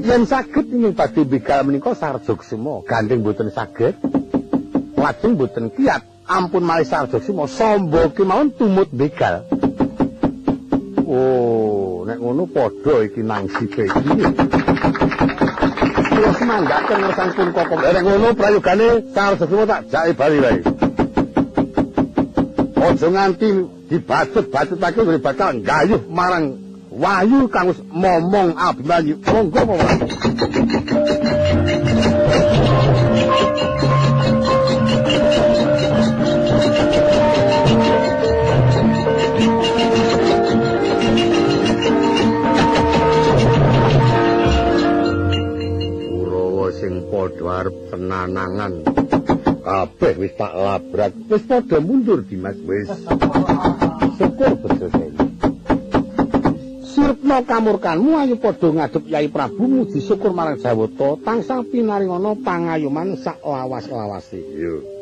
Yen saged ingkang badhe begal menika sarjogsema, gandeng mboten saged. Lajeng mboten kiat ampun malih sarjogsema samba kemawon tumut begal. Oh, nek ngono padha iki nang sipe iki. Kula semanggaken ngersangipun koko. Nek ngono prayogane sarjogsema tak jake bali wae. Aja nganti dibacet-bacetake ngene bakal gayuh marang wayu kang wis momong Abimanyu. Monggo monggo. Arep tenanangan. Kabeh wis tak labrak, wis padha mundur Dimas wis. Syukur bejo Sirpna kamurkanmu ayo padha ngadhep Yai Prabu muji syukur marang Jawata tansah pinaringana pangayoman sak lawas-lawase. Yo.